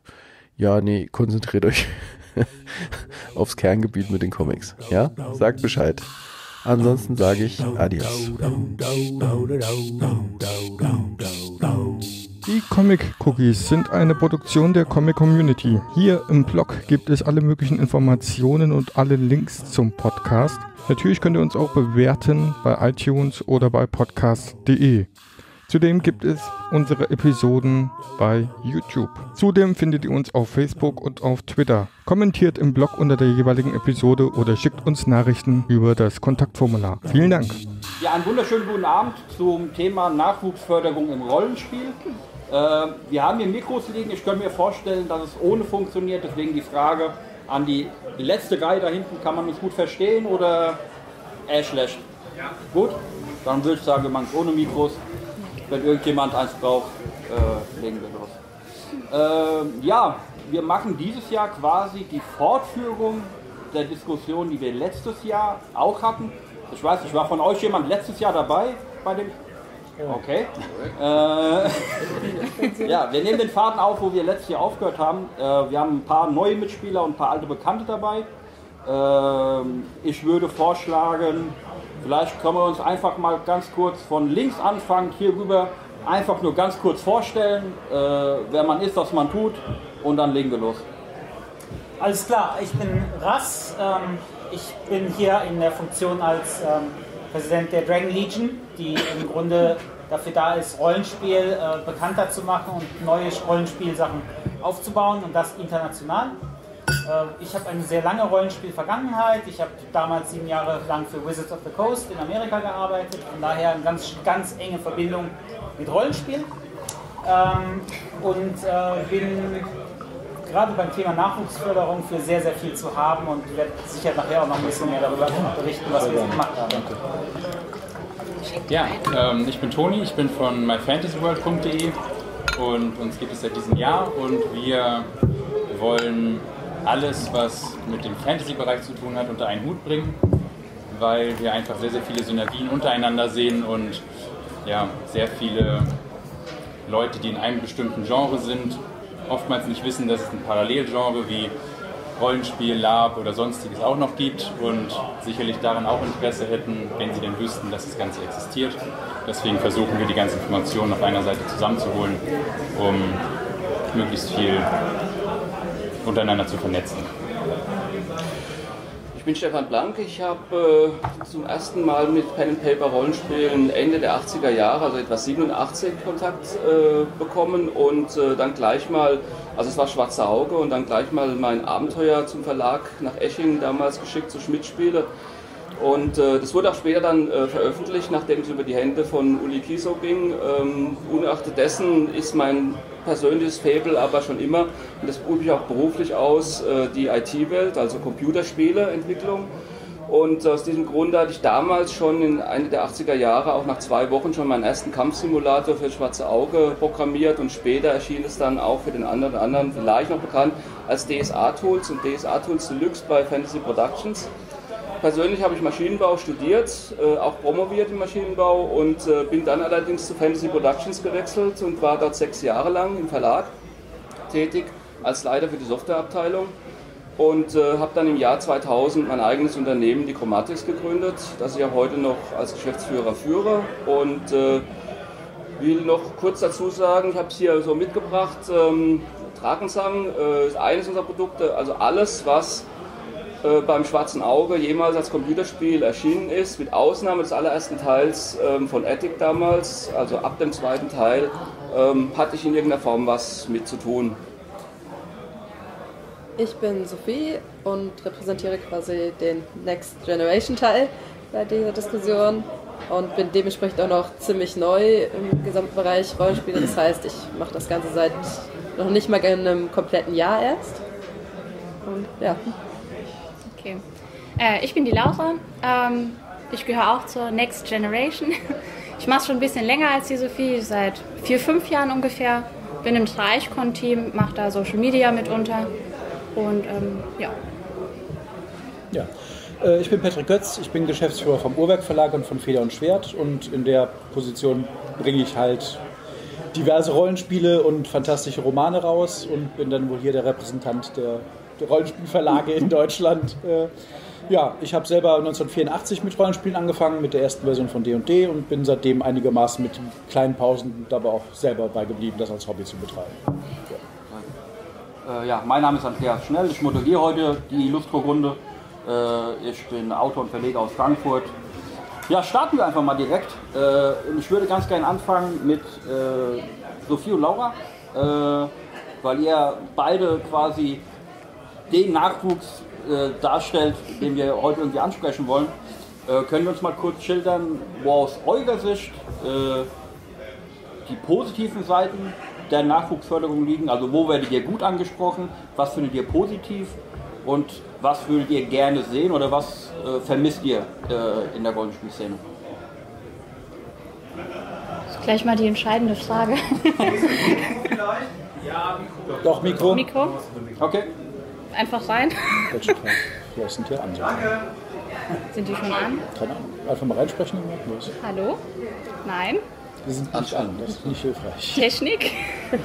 ja, nee, konzentriert euch aufs Kerngebiet mit den Comics. Ja? Sagt Bescheid. Ansonsten sage ich Adios.
Die Comic Cookies sind eine Produktion der Comic Community. Hier im Blog gibt es alle möglichen Informationen und alle Links zum Podcast. Natürlich könnt ihr uns auch bewerten bei iTunes oder bei podcast.de. Zudem gibt es unsere Episoden bei YouTube. Zudem findet ihr uns auf Facebook und auf Twitter. Kommentiert im Blog unter der jeweiligen Episode oder schickt uns Nachrichten über das Kontaktformular. Vielen Dank.
Ja, einen wunderschönen guten Abend zum Thema Nachwuchsförderung im Rollenspiel. Äh, wir haben hier Mikros liegen. Ich könnte mir vorstellen, dass es ohne funktioniert. Deswegen die Frage an die letzte Reihe da hinten. Kann man uns gut verstehen oder eher schlecht? Ja. Gut? Dann würde ich sagen, wir machen es ohne Mikros. Wenn irgendjemand eins braucht, äh, legen wir los. Äh, ja, wir machen dieses Jahr quasi die Fortführung der Diskussion, die wir letztes Jahr auch hatten. Ich weiß nicht, war von euch jemand letztes Jahr dabei bei dem? Okay. Äh, ja, wir nehmen den Faden auf, wo wir letztes Jahr aufgehört haben. Äh, wir haben ein paar neue Mitspieler und ein paar alte Bekannte dabei. Ähm, ich würde vorschlagen, Vielleicht können wir uns einfach mal ganz kurz von links anfangen, hier rüber einfach nur ganz kurz vorstellen, äh, wer man ist, was man tut und dann legen wir los.
Alles klar, ich bin Rass. Ähm, ich bin hier in der Funktion als ähm, Präsident der Dragon Legion, die im Grunde dafür da ist, Rollenspiel äh, bekannter zu machen und neue Rollenspielsachen aufzubauen und das international. Ähm, ich habe eine sehr lange Rollenspiel-Vergangenheit. Ich habe damals sieben Jahre lang für Wizards of the Coast in Amerika gearbeitet. Von daher eine ganz, ganz enge Verbindung mit Rollenspiel. Ähm, und äh, bin gerade beim Thema Nachwuchsförderung für sehr, sehr viel zu haben und werde sicher nachher auch noch ein bisschen mehr darüber berichten, was wir gemacht haben.
Ja, ähm, ich bin Toni, ich bin von myfantasyworld.de und uns gibt es seit diesem Jahr und wir wollen alles, was mit dem Fantasy-Bereich zu tun hat, unter einen Hut bringen, weil wir einfach sehr, sehr viele Synergien untereinander sehen und ja, sehr viele Leute, die in einem bestimmten Genre sind, oftmals nicht wissen, dass es ein Parallelgenre wie Rollenspiel, Lab oder sonstiges auch noch gibt und sicherlich daran auch Interesse hätten, wenn sie denn wüssten, dass das Ganze existiert. Deswegen versuchen wir die ganzen Informationen auf einer Seite zusammenzuholen, um möglichst viel untereinander zu vernetzen.
Ich bin Stefan Blank. Ich habe äh, zum ersten Mal mit Pen and Paper Rollenspielen Ende der 80er Jahre, also etwa 87, Kontakt äh, bekommen und äh, dann gleich mal, also es war Schwarze Auge und dann gleich mal mein Abenteuer zum Verlag nach Esching damals geschickt zu Schmidt Spiele. Und äh, das wurde auch später dann äh, veröffentlicht, nachdem es über die Hände von Uli Kiso ging. Ähm, ungeachtet dessen ist mein persönliches Faible aber schon immer, und das übe ich auch beruflich aus, äh, die IT-Welt, also Computerspieleentwicklung. Und aus diesem Grund hatte ich damals schon in Ende der 80er Jahre auch nach zwei Wochen schon meinen ersten Kampfsimulator für das Schwarze Auge programmiert und später erschien es dann auch für den anderen, anderen vielleicht noch bekannt als DSA Tools und DSA Tools Deluxe bei Fantasy Productions. Persönlich habe ich Maschinenbau studiert, äh, auch promoviert im Maschinenbau und äh, bin dann allerdings zu Fantasy Productions gewechselt und war dort sechs Jahre lang im Verlag tätig als Leiter für die Softwareabteilung und äh, habe dann im Jahr 2000 mein eigenes Unternehmen, die Chromatics, gegründet, das ich auch heute noch als Geschäftsführer führe und äh, will noch kurz dazu sagen, ich habe es hier so mitgebracht, ähm, Drakensang äh, ist eines unserer Produkte, also alles, was äh, beim Schwarzen Auge jemals als Computerspiel erschienen ist, mit Ausnahme des allerersten Teils ähm, von Attic damals, also ab dem zweiten Teil, ähm, hatte ich in irgendeiner Form was mit zu tun.
Ich bin Sophie und repräsentiere quasi den Next Generation Teil bei dieser Diskussion und bin dementsprechend auch noch ziemlich neu im gesamten Bereich Rollenspiele. Das heißt, ich mache das Ganze seit noch nicht mal in einem kompletten Jahr erst. Und ja.
Okay. Äh, ich bin die Laura. Ähm, ich gehöre auch zur Next Generation. Ich mache es schon ein bisschen länger als die Sophie, seit vier, fünf Jahren ungefähr. Bin im Streichkon-Team, mache da Social Media mitunter. Und ähm, ja.
Ja, äh, ich bin Patrick Götz, ich bin Geschäftsführer vom Uhrwerk Verlag und von Feder und Schwert und in der Position bringe ich halt diverse Rollenspiele und fantastische Romane raus und bin dann wohl hier der Repräsentant der Rollenspielverlage in Deutschland. Äh, ja, ich habe selber 1984 mit Rollenspielen angefangen, mit der ersten Version von D&D und bin seitdem einigermaßen mit kleinen Pausen dabei auch selber beigeblieben, das als Hobby zu betreiben.
Äh, ja, mein Name ist Andreas Schnell, ich moderiere heute die Illustro-Runde. Äh, ich bin Autor und Verleger aus Frankfurt. Ja, starten wir einfach mal direkt. Äh, ich würde ganz gerne anfangen mit äh, Sophie und Laura, äh, weil ihr beide quasi den Nachwuchs äh, darstellt, den wir heute irgendwie ansprechen wollen. Äh, können wir uns mal kurz schildern, wo aus eurer Sicht äh, die positiven Seiten der Nachwuchsförderung liegen? Also wo werdet ihr gut angesprochen? Was findet ihr positiv? Und was würdet ihr gerne sehen oder was äh, vermisst ihr äh, in der Rollenspielszene?
Das ist gleich mal die entscheidende Frage.
Doch, Mikro.
Mikro?
Okay.
Einfach rein.
Welche Frage? Wer ist denn hier an?
Sind die schon an?
Keine Ahnung. Einfach mal reinsprechen und los.
Hallo? Nein?
Wir sind nicht an, das ist nicht hilfreich.
Technik?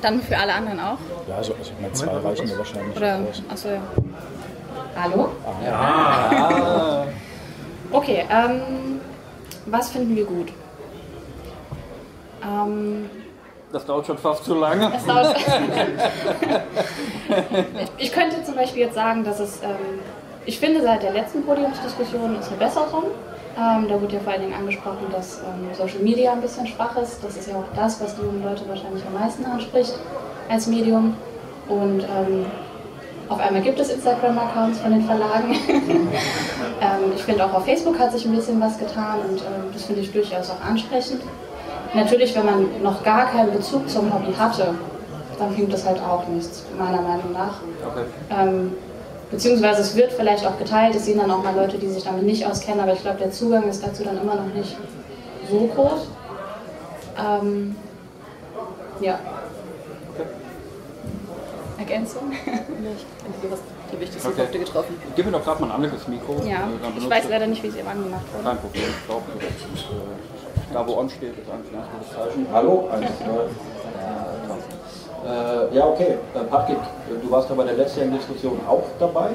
Dann für alle anderen auch?
Ja, also, also ich meine, zwei reichen mir wahrscheinlich.
Oder? Achso, ja. Hallo?
Ah,
Ja. Okay, ähm, was finden wir gut? Ähm,
Das dauert schon fast zu lange.
Es dauert- ich könnte zum Beispiel jetzt sagen, dass es, ähm, ich finde, seit der letzten Podiumsdiskussion ist eine Besserung. Ähm, da wurde ja vor allen Dingen angesprochen, dass ähm, Social Media ein bisschen schwach ist. Das ist ja auch das, was die jungen Leute wahrscheinlich am meisten anspricht als Medium. Und ähm, auf einmal gibt es Instagram-Accounts von den Verlagen. ähm, ich finde auch auf Facebook hat sich ein bisschen was getan und ähm, das finde ich durchaus auch ansprechend. Natürlich, wenn man noch gar keinen Bezug zum Hobby hatte, dann bringt das halt auch nichts, meiner Meinung nach.
Okay.
Ähm, beziehungsweise es wird vielleicht auch geteilt, es sehen dann auch mal Leute, die sich damit nicht auskennen, aber ich glaube, der Zugang ist dazu dann immer noch nicht so groß. Ähm, ja. Ergänzung?
Ich du hast die wichtigsten
Okay.
Punkte getroffen.
Gib mir doch gerade mal ein anderes Mikro.
Ja,
äh,
ich weiß leider nicht, wie es eben angemacht wurde.
Kein Problem, ich glaube, das ist, äh, da wo on steht, ist eigentlich ein gutes Zeichen.
Hallo?
Eins, zwei, äh, ja, okay. Äh, Patrick, du warst ja bei der letzten Diskussion auch dabei.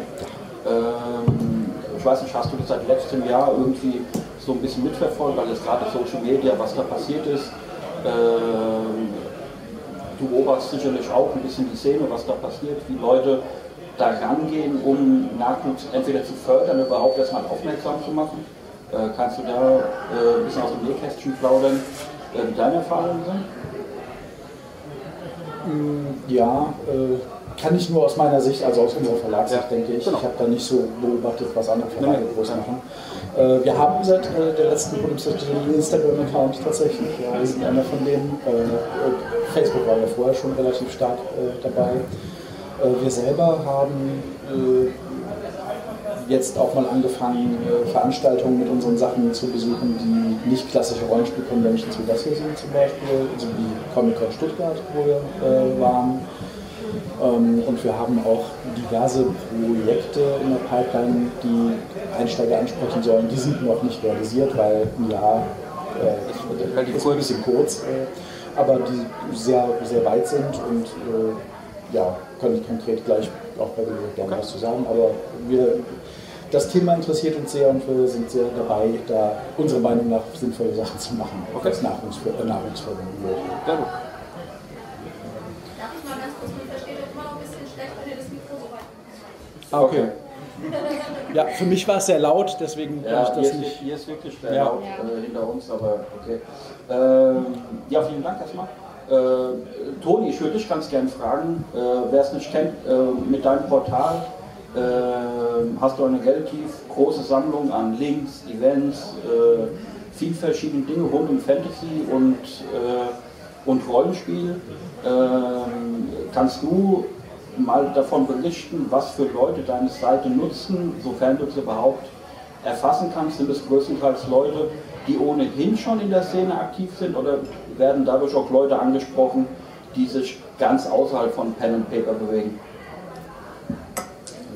Ähm, ich weiß nicht, hast du das seit letztem Jahr irgendwie so ein bisschen mitverfolgt, weil jetzt gerade Social Media, was da passiert ist. Ähm, du beobachtest sicherlich auch ein bisschen die Szene, was da passiert, wie Leute da rangehen, um Nachwuchs entweder zu fördern, überhaupt erstmal aufmerksam zu machen. Äh, kannst du da äh, ein bisschen aus dem Nähkästchen plaudern, äh, wie deine Erfahrungen sind?
Mm, Ja, kann ich nur aus meiner Sicht, also aus unserer Verlagssicht, denke ich. Ich habe da nicht so beobachtet, was andere Verlage groß machen. Äh, wir haben seit äh, der letzten Bundesdiskussion einen Instagram-Account tatsächlich. Ja, wir sind einer von denen. Äh, Facebook war ja vorher schon relativ stark dabei. Wir selber haben jetzt auch mal angefangen, äh, Veranstaltungen mit unseren Sachen zu besuchen, die nicht klassische Rollenspiel-Conventions wie das hier sind zum Beispiel, so wie Comic-Con Stuttgart, wo wir äh, waren. Ähm, und wir haben auch diverse Projekte in der Pipeline, die Einsteiger ansprechen sollen. Die sind noch nicht realisiert, weil ein Jahr äh, ist ein bisschen kurz, äh, aber die sehr, sehr weit sind und äh, ja, kann ich konkret gleich auch bei dir gerne was zu sagen, aber wir, das Thema interessiert uns sehr und wir sind sehr dabei, da unserer Meinung nach sinnvolle Sachen zu machen, okay. was Nahrungsför äh, Nahrungsförderung wird.
Sehr gut.
Ah, okay. Ja, für mich war es sehr laut, deswegen
Ja,
kann
hier
ich
ist,
das nicht.
hier ist wirklich sehr
Ja.
laut äh, hinter uns, aber okay. Ähm, ja, vielen Dank erstmal. Äh, Toni, ich würde dich ganz gern fragen, äh, wer es nicht kennt, äh, mit deinem Portal hast du eine relativ große Sammlung an Links, Events, äh, viel verschiedene Dinge rund um Fantasy und, äh, und Rollenspiel. Ähm, kannst du mal davon berichten, was für Leute deine Seite nutzen, sofern du es überhaupt erfassen kannst? Sind es größtenteils Leute, die ohnehin schon in der Szene aktiv sind oder werden dadurch auch Leute angesprochen, die sich ganz außerhalb von Pen and Paper bewegen?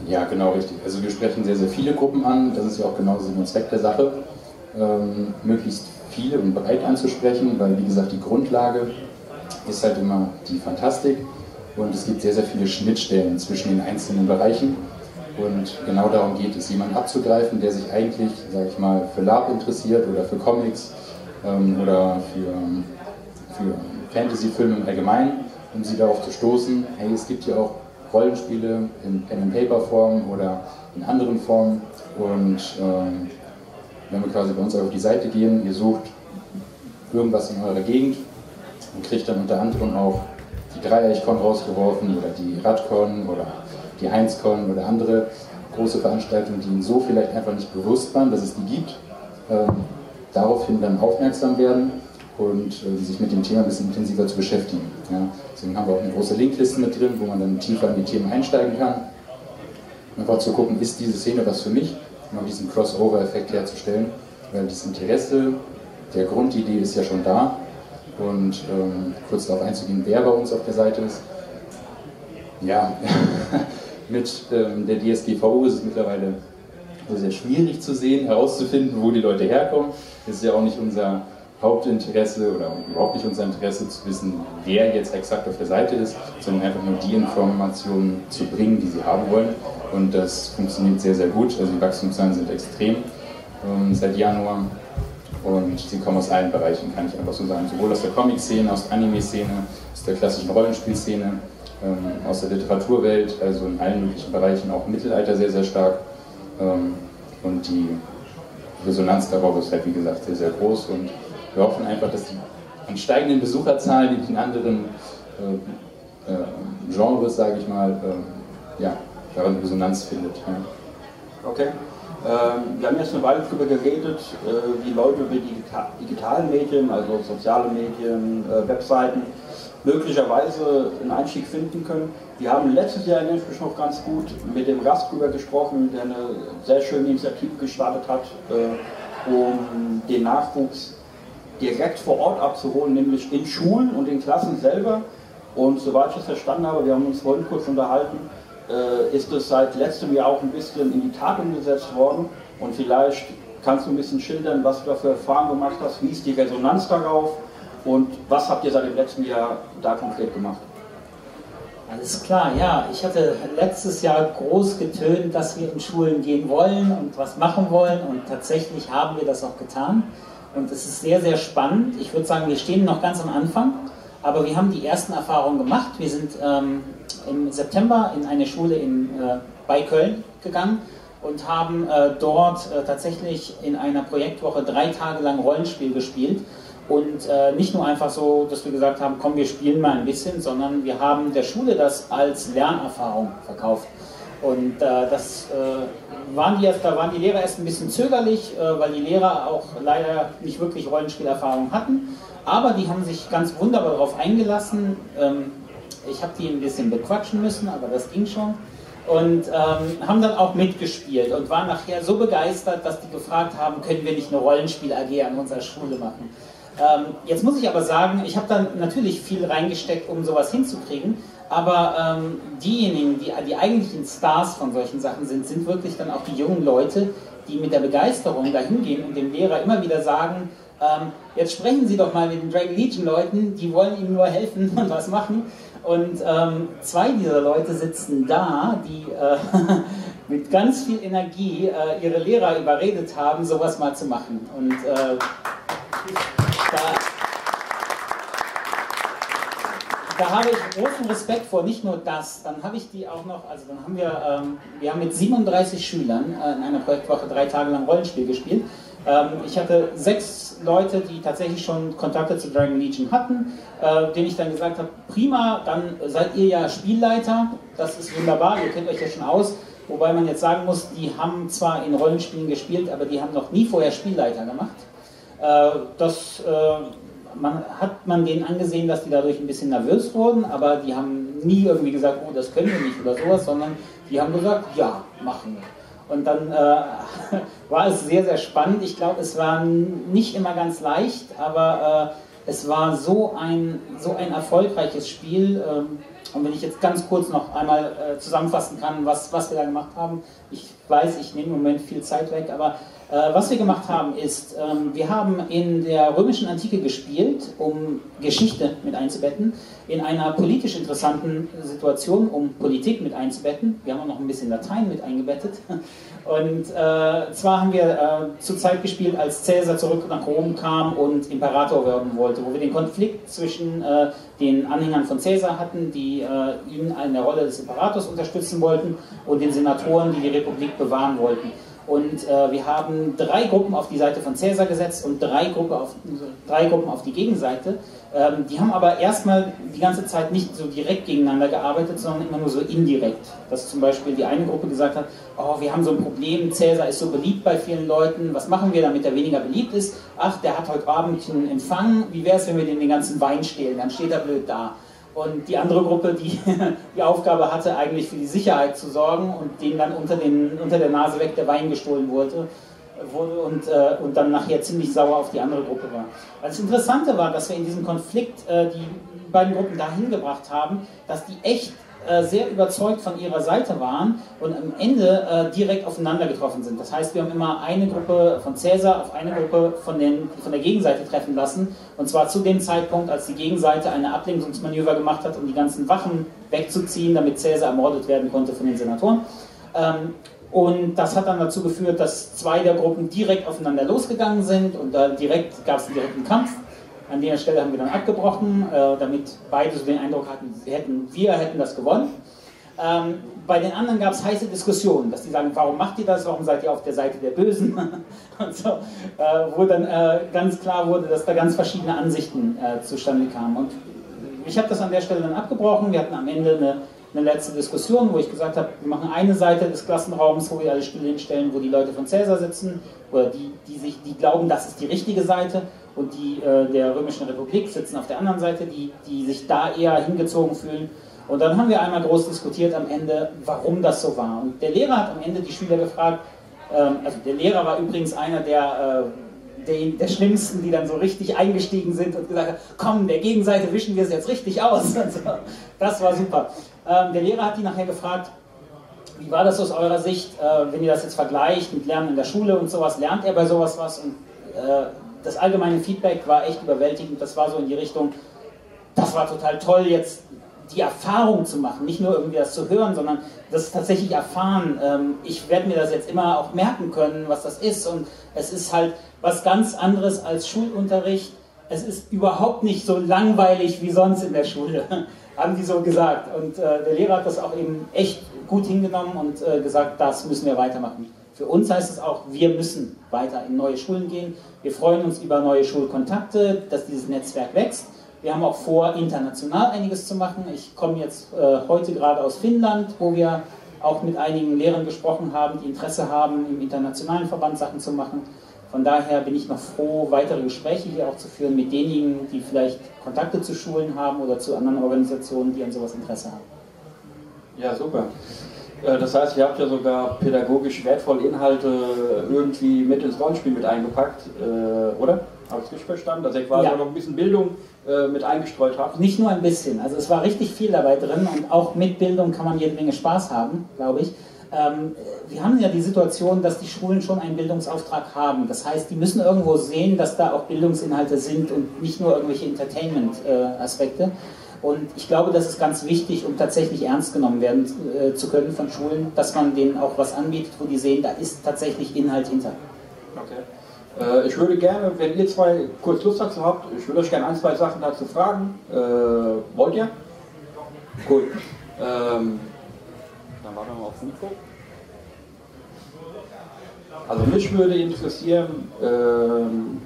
Ja, genau richtig. Also wir sprechen sehr, sehr viele Gruppen an. Das ist ja auch genau Sinn und Zweck der Sache, ähm, möglichst viele und breit anzusprechen, weil wie gesagt die Grundlage ist halt immer die Fantastik und es gibt sehr, sehr viele Schnittstellen zwischen den einzelnen Bereichen und genau darum geht es, jemanden abzugreifen, der sich eigentlich, sage ich mal, für Lab interessiert oder für Comics ähm, oder für, für Fantasy-Filme im Allgemeinen, um sie darauf zu stoßen, hey, es gibt hier auch Rollenspiele in Pen-and-Paper-Form oder in anderen Formen. Und ähm, wenn wir quasi bei uns auf die Seite gehen, ihr sucht irgendwas in eurer Gegend und kriegt dann unter anderem auch die Dreieichkon rausgeworfen oder die Radcon oder die Heinzcon oder andere große Veranstaltungen, die ihnen so vielleicht einfach nicht bewusst waren, dass es die gibt, ähm, daraufhin dann aufmerksam werden und äh, sich mit dem Thema ein bisschen intensiver zu beschäftigen. Ja. Deswegen haben wir auch eine große Linkliste mit drin, wo man dann tiefer in die Themen einsteigen kann. Einfach zu gucken, ist diese Szene was für mich, um auch diesen Crossover-Effekt herzustellen, weil das Interesse, der Grundidee ist ja schon da. Und ähm, kurz darauf einzugehen, wer bei uns auf der Seite ist. Ja, mit ähm, der DSGVO ist es mittlerweile sehr schwierig zu sehen, herauszufinden, wo die Leute herkommen. Das ist ja auch nicht unser Hauptinteresse oder überhaupt nicht unser Interesse zu wissen, wer jetzt exakt auf der Seite ist, sondern einfach nur die Informationen zu bringen, die sie haben wollen. Und das funktioniert sehr, sehr gut. Also die Wachstumszahlen sind extrem ähm, seit Januar. Und sie kommen aus allen Bereichen, kann ich einfach so sagen. Sowohl aus der Comic-Szene, aus der Anime-Szene, aus der klassischen Rollenspielszene, ähm, aus der Literaturwelt, also in allen möglichen Bereichen, auch im Mittelalter sehr, sehr stark. Ähm, und die Resonanz darauf ist halt, wie gesagt, sehr, sehr groß. Und wir hoffen einfach, dass die an steigenden Besucherzahlen in den anderen äh, äh, Genres, sage ich mal, äh, ja, daran Resonanz findet. Ja.
Okay. Ähm, wir haben jetzt eine Weile darüber geredet, äh, wie Leute über Digita digitale Medien, also soziale Medien, äh, Webseiten, möglicherweise einen Einstieg finden können. Wir haben letztes Jahr, ich mich noch ganz gut, mit dem Gast darüber gesprochen, der eine sehr schöne Initiative gestartet hat, äh, um den Nachwuchs direkt vor Ort abzuholen, nämlich in Schulen und in Klassen selber. Und soweit ich es verstanden habe, wir haben uns vorhin kurz unterhalten, äh, ist es seit letztem Jahr auch ein bisschen in die Tat umgesetzt worden. Und vielleicht kannst du ein bisschen schildern, was du da für Erfahrungen gemacht hast, wie ist die Resonanz darauf und was habt ihr seit dem letzten Jahr da konkret gemacht?
Alles klar, ja. Ich hatte letztes Jahr groß getönt, dass wir in Schulen gehen wollen und was machen wollen und tatsächlich haben wir das auch getan. Und es ist sehr, sehr spannend. Ich würde sagen, wir stehen noch ganz am Anfang, aber wir haben die ersten Erfahrungen gemacht. Wir sind ähm, im September in eine Schule in, äh, bei Köln gegangen und haben äh, dort äh, tatsächlich in einer Projektwoche drei Tage lang Rollenspiel gespielt. Und äh, nicht nur einfach so, dass wir gesagt haben, komm, wir spielen mal ein bisschen, sondern wir haben der Schule das als Lernerfahrung verkauft. Und äh, das äh, waren die, da waren die Lehrer erst ein bisschen zögerlich, äh, weil die Lehrer auch leider nicht wirklich Rollenspielerfahrung hatten. Aber die haben sich ganz wunderbar darauf eingelassen. Ähm, ich habe die ein bisschen bequatschen müssen, aber das ging schon. Und ähm, haben dann auch mitgespielt und waren nachher so begeistert, dass die gefragt haben, können wir nicht eine Rollenspiel-AG an unserer Schule machen. Ähm, jetzt muss ich aber sagen, ich habe dann natürlich viel reingesteckt, um sowas hinzukriegen. Aber ähm, diejenigen, die die eigentlichen Stars von solchen Sachen sind, sind wirklich dann auch die jungen Leute, die mit der Begeisterung dahin gehen und dem Lehrer immer wieder sagen, ähm, jetzt sprechen Sie doch mal mit den Dragon Legion Leuten, die wollen Ihnen nur helfen und was machen. Und ähm, zwei dieser Leute sitzen da, die äh, mit ganz viel Energie äh, ihre Lehrer überredet haben, sowas mal zu machen. Und äh, da, da habe ich großen Respekt vor, nicht nur das, dann habe ich die auch noch, also dann haben wir, ähm, wir haben mit 37 Schülern äh, in einer Projektwoche drei Tage lang Rollenspiel gespielt. Ähm, ich hatte sechs Leute, die tatsächlich schon Kontakte zu Dragon Legion hatten, äh, denen ich dann gesagt habe, prima, dann seid ihr ja Spielleiter, das ist wunderbar, ihr kennt euch ja schon aus. Wobei man jetzt sagen muss, die haben zwar in Rollenspielen gespielt, aber die haben noch nie vorher Spielleiter gemacht. Äh, das äh, man, hat man denen angesehen, dass die dadurch ein bisschen nervös wurden, aber die haben nie irgendwie gesagt, oh, das können wir nicht oder sowas, sondern die haben gesagt, ja, machen wir. Und dann äh, war es sehr, sehr spannend. Ich glaube, es war nicht immer ganz leicht, aber äh, es war so ein, so ein erfolgreiches Spiel. Ähm, und wenn ich jetzt ganz kurz noch einmal äh, zusammenfassen kann, was, was wir da gemacht haben. Ich weiß, ich nehme im Moment viel Zeit weg, aber was wir gemacht haben ist, ähm, wir haben in der römischen Antike gespielt, um Geschichte mit einzubetten, in einer politisch interessanten Situation, um Politik mit einzubetten. Wir haben auch noch ein bisschen Latein mit eingebettet. Und äh, zwar haben wir äh, zur Zeit gespielt, als Caesar zurück nach Rom kam und Imperator werden wollte, wo wir den Konflikt zwischen äh, den Anhängern von Caesar hatten, die äh, ihn in der Rolle des Imperators unterstützen wollten, und den Senatoren, die die Republik bewahren wollten. Und äh, wir haben drei Gruppen auf die Seite von Caesar gesetzt und drei, Gruppe auf, drei Gruppen auf die Gegenseite. Ähm, die haben aber erstmal die ganze Zeit nicht so direkt gegeneinander gearbeitet, sondern immer nur so indirekt. Dass zum Beispiel die eine Gruppe gesagt hat, oh, wir haben so ein Problem, Caesar ist so beliebt bei vielen Leuten, was machen wir, damit er weniger beliebt ist? Ach, der hat heute Abend einen Empfang, wie wäre es, wenn wir den, den ganzen Wein stehlen? Dann steht er blöd da. Und die andere Gruppe, die die Aufgabe hatte, eigentlich für die Sicherheit zu sorgen und denen dann unter, den, unter der Nase weg der Wein gestohlen wurde, wurde und, äh, und dann nachher ziemlich sauer auf die andere Gruppe war. Das Interessante war, dass wir in diesem Konflikt äh, die beiden Gruppen dahin gebracht haben, dass die echt sehr überzeugt von ihrer Seite waren und am Ende äh, direkt aufeinander getroffen sind. Das heißt, wir haben immer eine Gruppe von Cäsar auf eine Gruppe von, den, von der Gegenseite treffen lassen. Und zwar zu dem Zeitpunkt, als die Gegenseite eine Ablenkungsmanöver gemacht hat, um die ganzen Wachen wegzuziehen, damit Cäsar ermordet werden konnte von den Senatoren. Ähm, und das hat dann dazu geführt, dass zwei der Gruppen direkt aufeinander losgegangen sind und da direkt gab es einen direkten Kampf. An der Stelle haben wir dann abgebrochen, äh, damit beide so den Eindruck hatten, wir hätten, wir hätten das gewonnen. Ähm, bei den anderen gab es heiße Diskussionen, dass die sagen, warum macht ihr das, warum seid ihr auf der Seite der Bösen? und so, äh, wo dann äh, ganz klar wurde, dass da ganz verschiedene Ansichten äh, zustande kamen. Und ich habe das an der Stelle dann abgebrochen. Wir hatten am Ende eine, eine letzte Diskussion, wo ich gesagt habe, wir machen eine Seite des Klassenraums, wo wir alle Stühle hinstellen, wo die Leute von Cäsar sitzen, oder die, die, sich, die glauben, das ist die richtige Seite und die äh, der Römischen Republik sitzen auf der anderen Seite, die, die sich da eher hingezogen fühlen. Und dann haben wir einmal groß diskutiert am Ende, warum das so war. Und der Lehrer hat am Ende die Schüler gefragt, ähm, also der Lehrer war übrigens einer der, äh, der, der, Schlimmsten, die dann so richtig eingestiegen sind und gesagt haben, komm, der Gegenseite wischen wir es jetzt richtig aus. Also, das war super. Ähm, der Lehrer hat die nachher gefragt, wie war das aus eurer Sicht, äh, wenn ihr das jetzt vergleicht mit Lernen in der Schule und sowas, lernt er bei sowas was? Und äh, das allgemeine Feedback war echt überwältigend. Das war so in die Richtung, das war total toll, jetzt die Erfahrung zu machen, nicht nur irgendwie das zu hören, sondern das tatsächlich erfahren. Ähm, ich werde mir das jetzt immer auch merken können, was das ist. Und es ist halt was ganz anderes als Schulunterricht. Es ist überhaupt nicht so langweilig wie sonst in der Schule, haben die so gesagt. Und äh, der Lehrer hat das auch eben echt gut hingenommen und äh, gesagt, das müssen wir weitermachen. Für uns heißt es auch, wir müssen weiter in neue Schulen gehen. Wir freuen uns über neue Schulkontakte, dass dieses Netzwerk wächst. Wir haben auch vor, international einiges zu machen. Ich komme jetzt äh, heute gerade aus Finnland, wo wir auch mit einigen Lehrern gesprochen haben, die Interesse haben, im internationalen Verband Sachen zu machen. Von daher bin ich noch froh, weitere Gespräche hier auch zu führen mit denjenigen, die vielleicht Kontakte zu Schulen haben oder zu anderen Organisationen, die an sowas Interesse haben.
Ja, super. Äh, das heißt, ihr habt ja sogar pädagogisch wertvolle Inhalte irgendwie mit ins Rollenspiel mit eingepackt, äh, oder? Habe ich es richtig verstanden? Dass ihr quasi ja. noch ein bisschen Bildung äh, mit eingestreut habt?
Nicht nur ein bisschen. Also es war richtig viel dabei drin und auch mit Bildung kann man jede Menge Spaß haben, glaube ich. Ähm, wir haben ja die Situation, dass die Schulen schon einen Bildungsauftrag haben. Das heißt, die müssen irgendwo sehen, dass da auch Bildungsinhalte sind und nicht nur irgendwelche Entertainment-Aspekte. Und ich glaube, das ist ganz wichtig, um tatsächlich ernst genommen werden äh, zu können von Schulen, dass man denen auch was anbietet, wo die sehen, da ist tatsächlich Inhalt hinter.
Okay. Äh, ich würde gerne, wenn ihr zwei kurz Lust dazu habt, ich würde euch gerne ein, zwei Sachen dazu fragen. Äh, wollt ihr? Gut. Ähm, dann warten wir mal aufs Mikro. Also mich würde interessieren, ähm,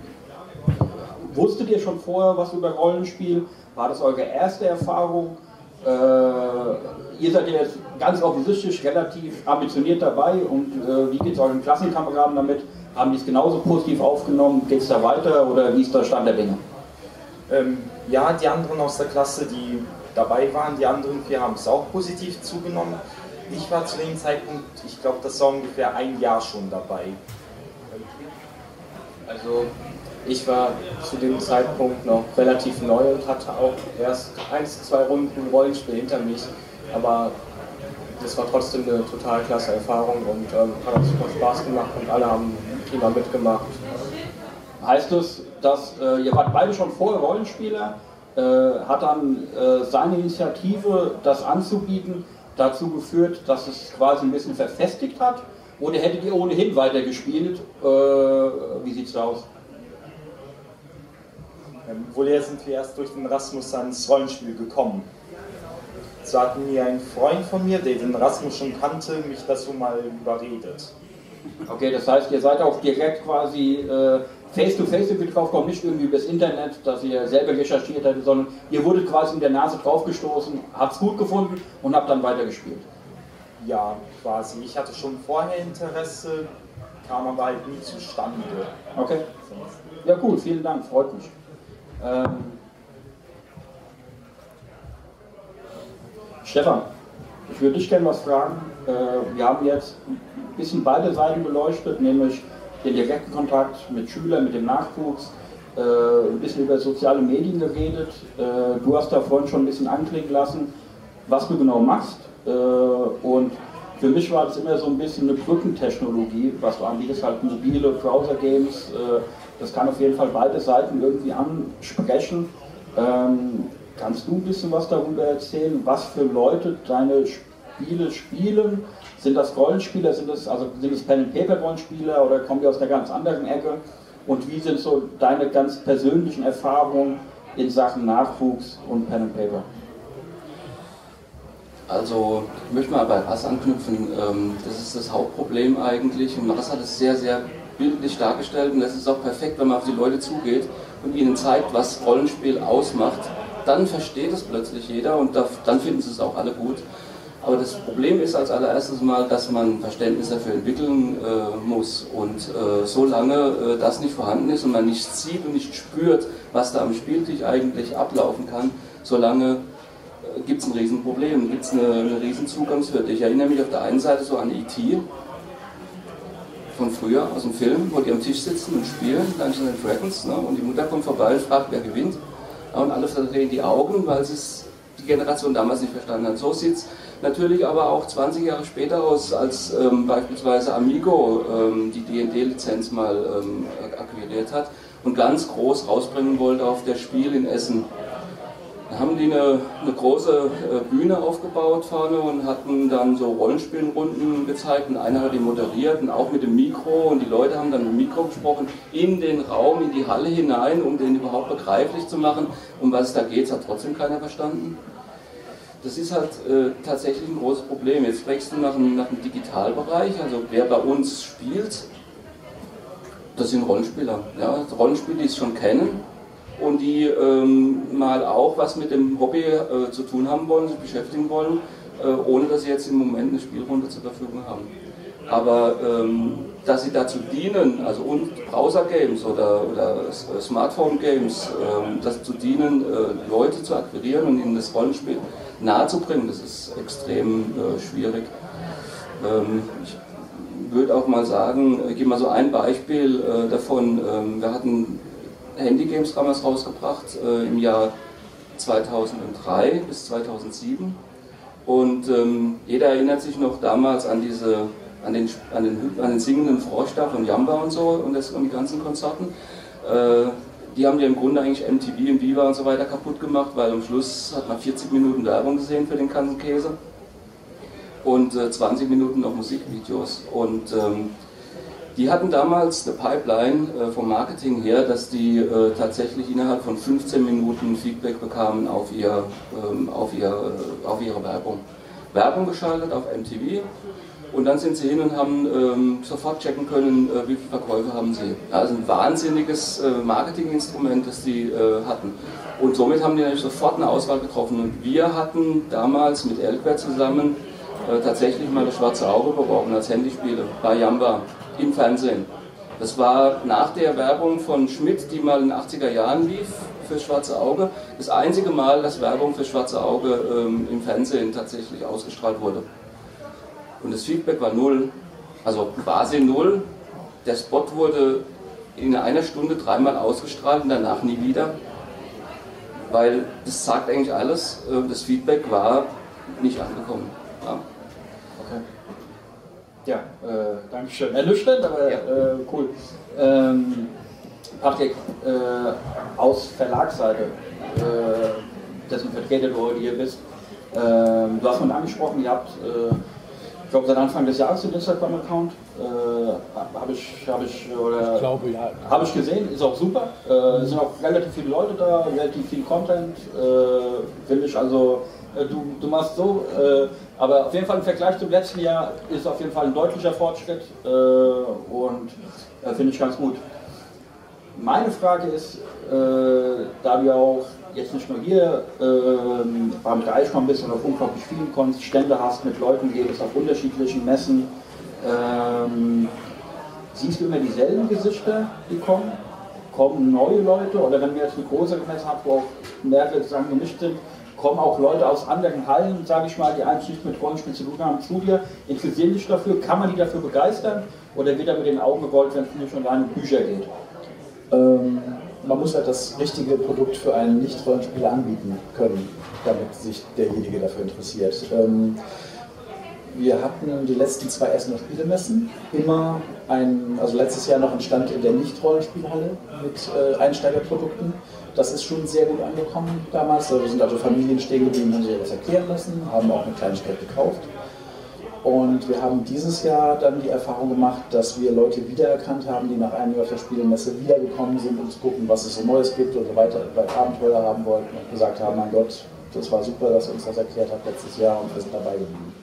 wusstet ihr schon vorher was über Rollenspiel? War das eure erste Erfahrung? Äh, ihr seid ja jetzt ganz offensichtlich relativ ambitioniert dabei und äh, wie geht es euren Klassenkameraden damit? Haben die es genauso positiv aufgenommen? Geht es da weiter oder wie ist der Stand der Dinge?
Ähm, ja, die anderen aus der Klasse, die dabei waren, die anderen vier haben es auch positiv zugenommen. Ich war zu dem Zeitpunkt, ich glaube, das war ungefähr ein Jahr schon dabei.
Also ich war zu dem Zeitpunkt noch relativ neu und hatte auch erst eins, zwei Runden Rollenspiel hinter mich, aber das war trotzdem eine total klasse Erfahrung und ähm, hat auch super Spaß gemacht und alle haben prima mitgemacht.
Heißt es, dass äh, ihr wart beide schon vorher Rollenspieler, äh, hat dann äh, seine Initiative, das anzubieten, dazu geführt, dass es quasi ein bisschen verfestigt hat? Oder hättet ihr ohnehin weitergespielt? Äh, wie sieht es da aus?
Ähm, wohl sind wir erst durch den Rasmus ans Rollenspiel gekommen. So hat mir ein Freund von mir, der den Rasmus schon kannte, mich dazu mal überredet.
Okay, das heißt, ihr seid auch direkt quasi äh, face-to-face -face drauf gekommen, nicht irgendwie übers Internet, dass ihr selber recherchiert hättet, sondern ihr wurdet quasi in der Nase draufgestoßen, habt es gut gefunden und habt dann weitergespielt.
Ja, quasi. Ich hatte schon vorher Interesse, kam aber halt nie zustande.
Okay. Ja, cool, vielen Dank, freut mich. Ähm, Stefan, ich würde dich gerne was fragen. Äh, wir haben jetzt ein bisschen beide Seiten beleuchtet, nämlich den direkten Kontakt mit Schülern, mit dem Nachwuchs, äh, ein bisschen über soziale Medien geredet. Äh, du hast da vorhin schon ein bisschen anklingen lassen, was du genau machst. und für mich war das immer so ein bisschen eine Brückentechnologie, was du anbietest, halt mobile Browser-Games. Das kann auf jeden Fall beide Seiten irgendwie ansprechen. Ähm, kannst du ein bisschen was darüber erzählen, was für Leute deine Spiele spielen? Sind das Rollenspieler, sind das, also sind es Pen and Paper Rollenspieler oder kommen die aus einer ganz anderen Ecke? Und wie sind so deine ganz persönlichen Erfahrungen in Sachen Nachwuchs und Pen and Paper?
Also, ich möchte mal bei Rass anknüpfen. Ähm, das ist das Hauptproblem eigentlich. Und Rass hat es sehr, sehr bildlich dargestellt. Und das ist auch perfekt, wenn man auf die Leute zugeht und ihnen zeigt, was Rollenspiel ausmacht. Dann versteht es plötzlich jeder und dann finden sie es auch alle gut. Aber das Problem ist als allererstes mal, dass man Verständnis dafür entwickeln äh, muss. Und äh, solange äh, das nicht vorhanden ist und man nicht sieht und nicht spürt, was da am Spieltisch eigentlich ablaufen kann, solange äh, gibt es ein Riesenproblem, gibt es eine, eine riesen Zugangshürde. Ich erinnere mich auf der einen Seite so an E.T. von früher aus dem Film, wo die am Tisch sitzen und spielen, Dungeons Dragons, ne? und die Mutter kommt vorbei und fragt, wer gewinnt. Und alle verdrehen die Augen, weil es die Generation damals nicht verstanden hat. So sieht es natürlich aber auch 20 Jahre später aus, als ähm, beispielsweise Amigo ähm, die D&D-Lizenz mal ähm, akquiriert hat und ganz groß rausbringen wollte auf der Spiel in Essen. Da haben die eine, eine große äh, Bühne aufgebaut vorne und hatten dann so Rollenspielrunden gezeigt und einer hat die moderiert und auch mit dem Mikro und die Leute haben dann mit dem Mikro gesprochen in den Raum, in die Halle hinein, um den überhaupt begreiflich zu machen. Um was es da geht, hat trotzdem keiner verstanden. Das ist halt äh, tatsächlich ein großes Problem. Jetzt du nach dem, nach dem Digitalbereich, also wer bei uns spielt, das sind Rollenspieler. Ja? Rollenspieler, die es schon kennen und die ähm, mal auch was mit dem Hobby äh, zu tun haben wollen, sich beschäftigen wollen, äh, ohne dass sie jetzt im Moment eine Spielrunde zur Verfügung haben. Aber ähm, dass sie dazu dienen, also und Browser-Games oder, oder Smartphone-Games, ähm, dazu dienen, äh, Leute zu akquirieren und ihnen das Rollenspiel nahezubringen, das ist extrem äh, schwierig. Ähm, ich würde auch mal sagen, ich gebe mal so ein Beispiel äh, davon. Ähm, wir hatten Handygames damals rausgebracht äh, im Jahr 2003 bis 2007. Und ähm, jeder erinnert sich noch damals an diese, an den, an den, an den singenden Frosch da von Jamba und so und, das, und die ganzen Konzerten. Äh, die haben ja im Grunde eigentlich MTV und Viva und so weiter kaputt gemacht, weil am Schluss hat man 40 Minuten Werbung gesehen für den ganzen Käse und äh, 20 Minuten noch Musikvideos. Und ähm, die hatten damals eine Pipeline äh, vom Marketing her, dass die äh, tatsächlich innerhalb von 15 Minuten Feedback bekamen auf, ihr, ähm, auf, ihr, äh, auf ihre Werbung. Werbung geschaltet auf MTV und dann sind sie hin und haben ähm, sofort checken können, wie viele Verkäufe haben sie. Also ein wahnsinniges Marketinginstrument, das die hatten. Und somit haben die natürlich sofort eine Auswahl getroffen. Und wir hatten damals mit Elquer zusammen tatsächlich mal das schwarze Auge beworben als Handyspiele bei Jamba im Fernsehen. Das war nach der Werbung von Schmidt, die mal in den 80er Jahren lief für Schwarze Auge, das einzige Mal, dass Werbung für Schwarze Auge ähm, im Fernsehen tatsächlich ausgestrahlt wurde. Und das Feedback war null, also quasi null. Der Spot wurde in einer Stunde dreimal ausgestrahlt und danach nie wieder, weil das sagt eigentlich alles. äh, Das Feedback war nicht angekommen. Ja.
Ja, äh, danke schön. Ernüchternd, aber äh, cool. Ähm, Patrick, äh, aus Verlagsseite, äh, dessen Vertreter du heute hier bist, ähm, du hast mal angesprochen, ihr habt, äh, ich glaube, seit Anfang des Jahres den Instagram-Account. Äh, habe ich, hab ich, oder,
Ich glaube, ja.
Habe ich gesehen, ist auch super. Es sind auch relativ viele Leute da, relativ viel Content. Finde ich also, du, du machst so, aber auf jeden Fall im Vergleich zum letzten Jahr ist auf jeden Fall ein deutlicher Fortschritt äh, und äh, finde ich ganz gut. Meine Frage ist, äh, da ja auch jetzt nicht nur hier ähm, beim Dreischmann bist und auf unglaublich vielen Cons Stände hast, mit Leuten gehst, auf unterschiedlichen Messen, ähm, siehst du immer dieselben Gesichter, die kommen? Kommen neue Leute? Oder wenn wir jetzt eine große Messe haben, wo auch mehrere zusammen gemischt sind, kommen auch Leute aus anderen Hallen, sage ich mal, die eigentlich nichts mit Rollenspiel zu tun haben, zu dir, interessieren sich dafür, kann man die dafür begeistern? Oder wird da mit den Augen gerollt, wenn es nicht schon allein um Bücher geht?
Ähm, man muss halt das richtige Produkt für einen Nicht-Rollenspieler anbieten können, damit sich derjenige dafür interessiert. Ähm, wir hatten die letzten zwei Essener Spielemessen immer ein, also letztes Jahr noch einen Stand in der Nicht-Rollenspielhalle mit äh, Einsteigerprodukten. Das ist schon sehr gut angekommen damals. Da sind also Familien stehen geblieben, haben sich das erklären lassen, haben auch eine Kleinigkeit gekauft. Und wir haben dieses Jahr dann die Erfahrung gemacht, dass wir Leute wiedererkannt haben, die nach einem Jahr der Spielemesse wiedergekommen sind, um zu gucken, was es so Neues gibt oder weiter weiter Abenteuer haben wollten und gesagt haben, mein Gott, das war super, dass ihr uns das erklärt habt letztes Jahr und wir sind dabei geblieben.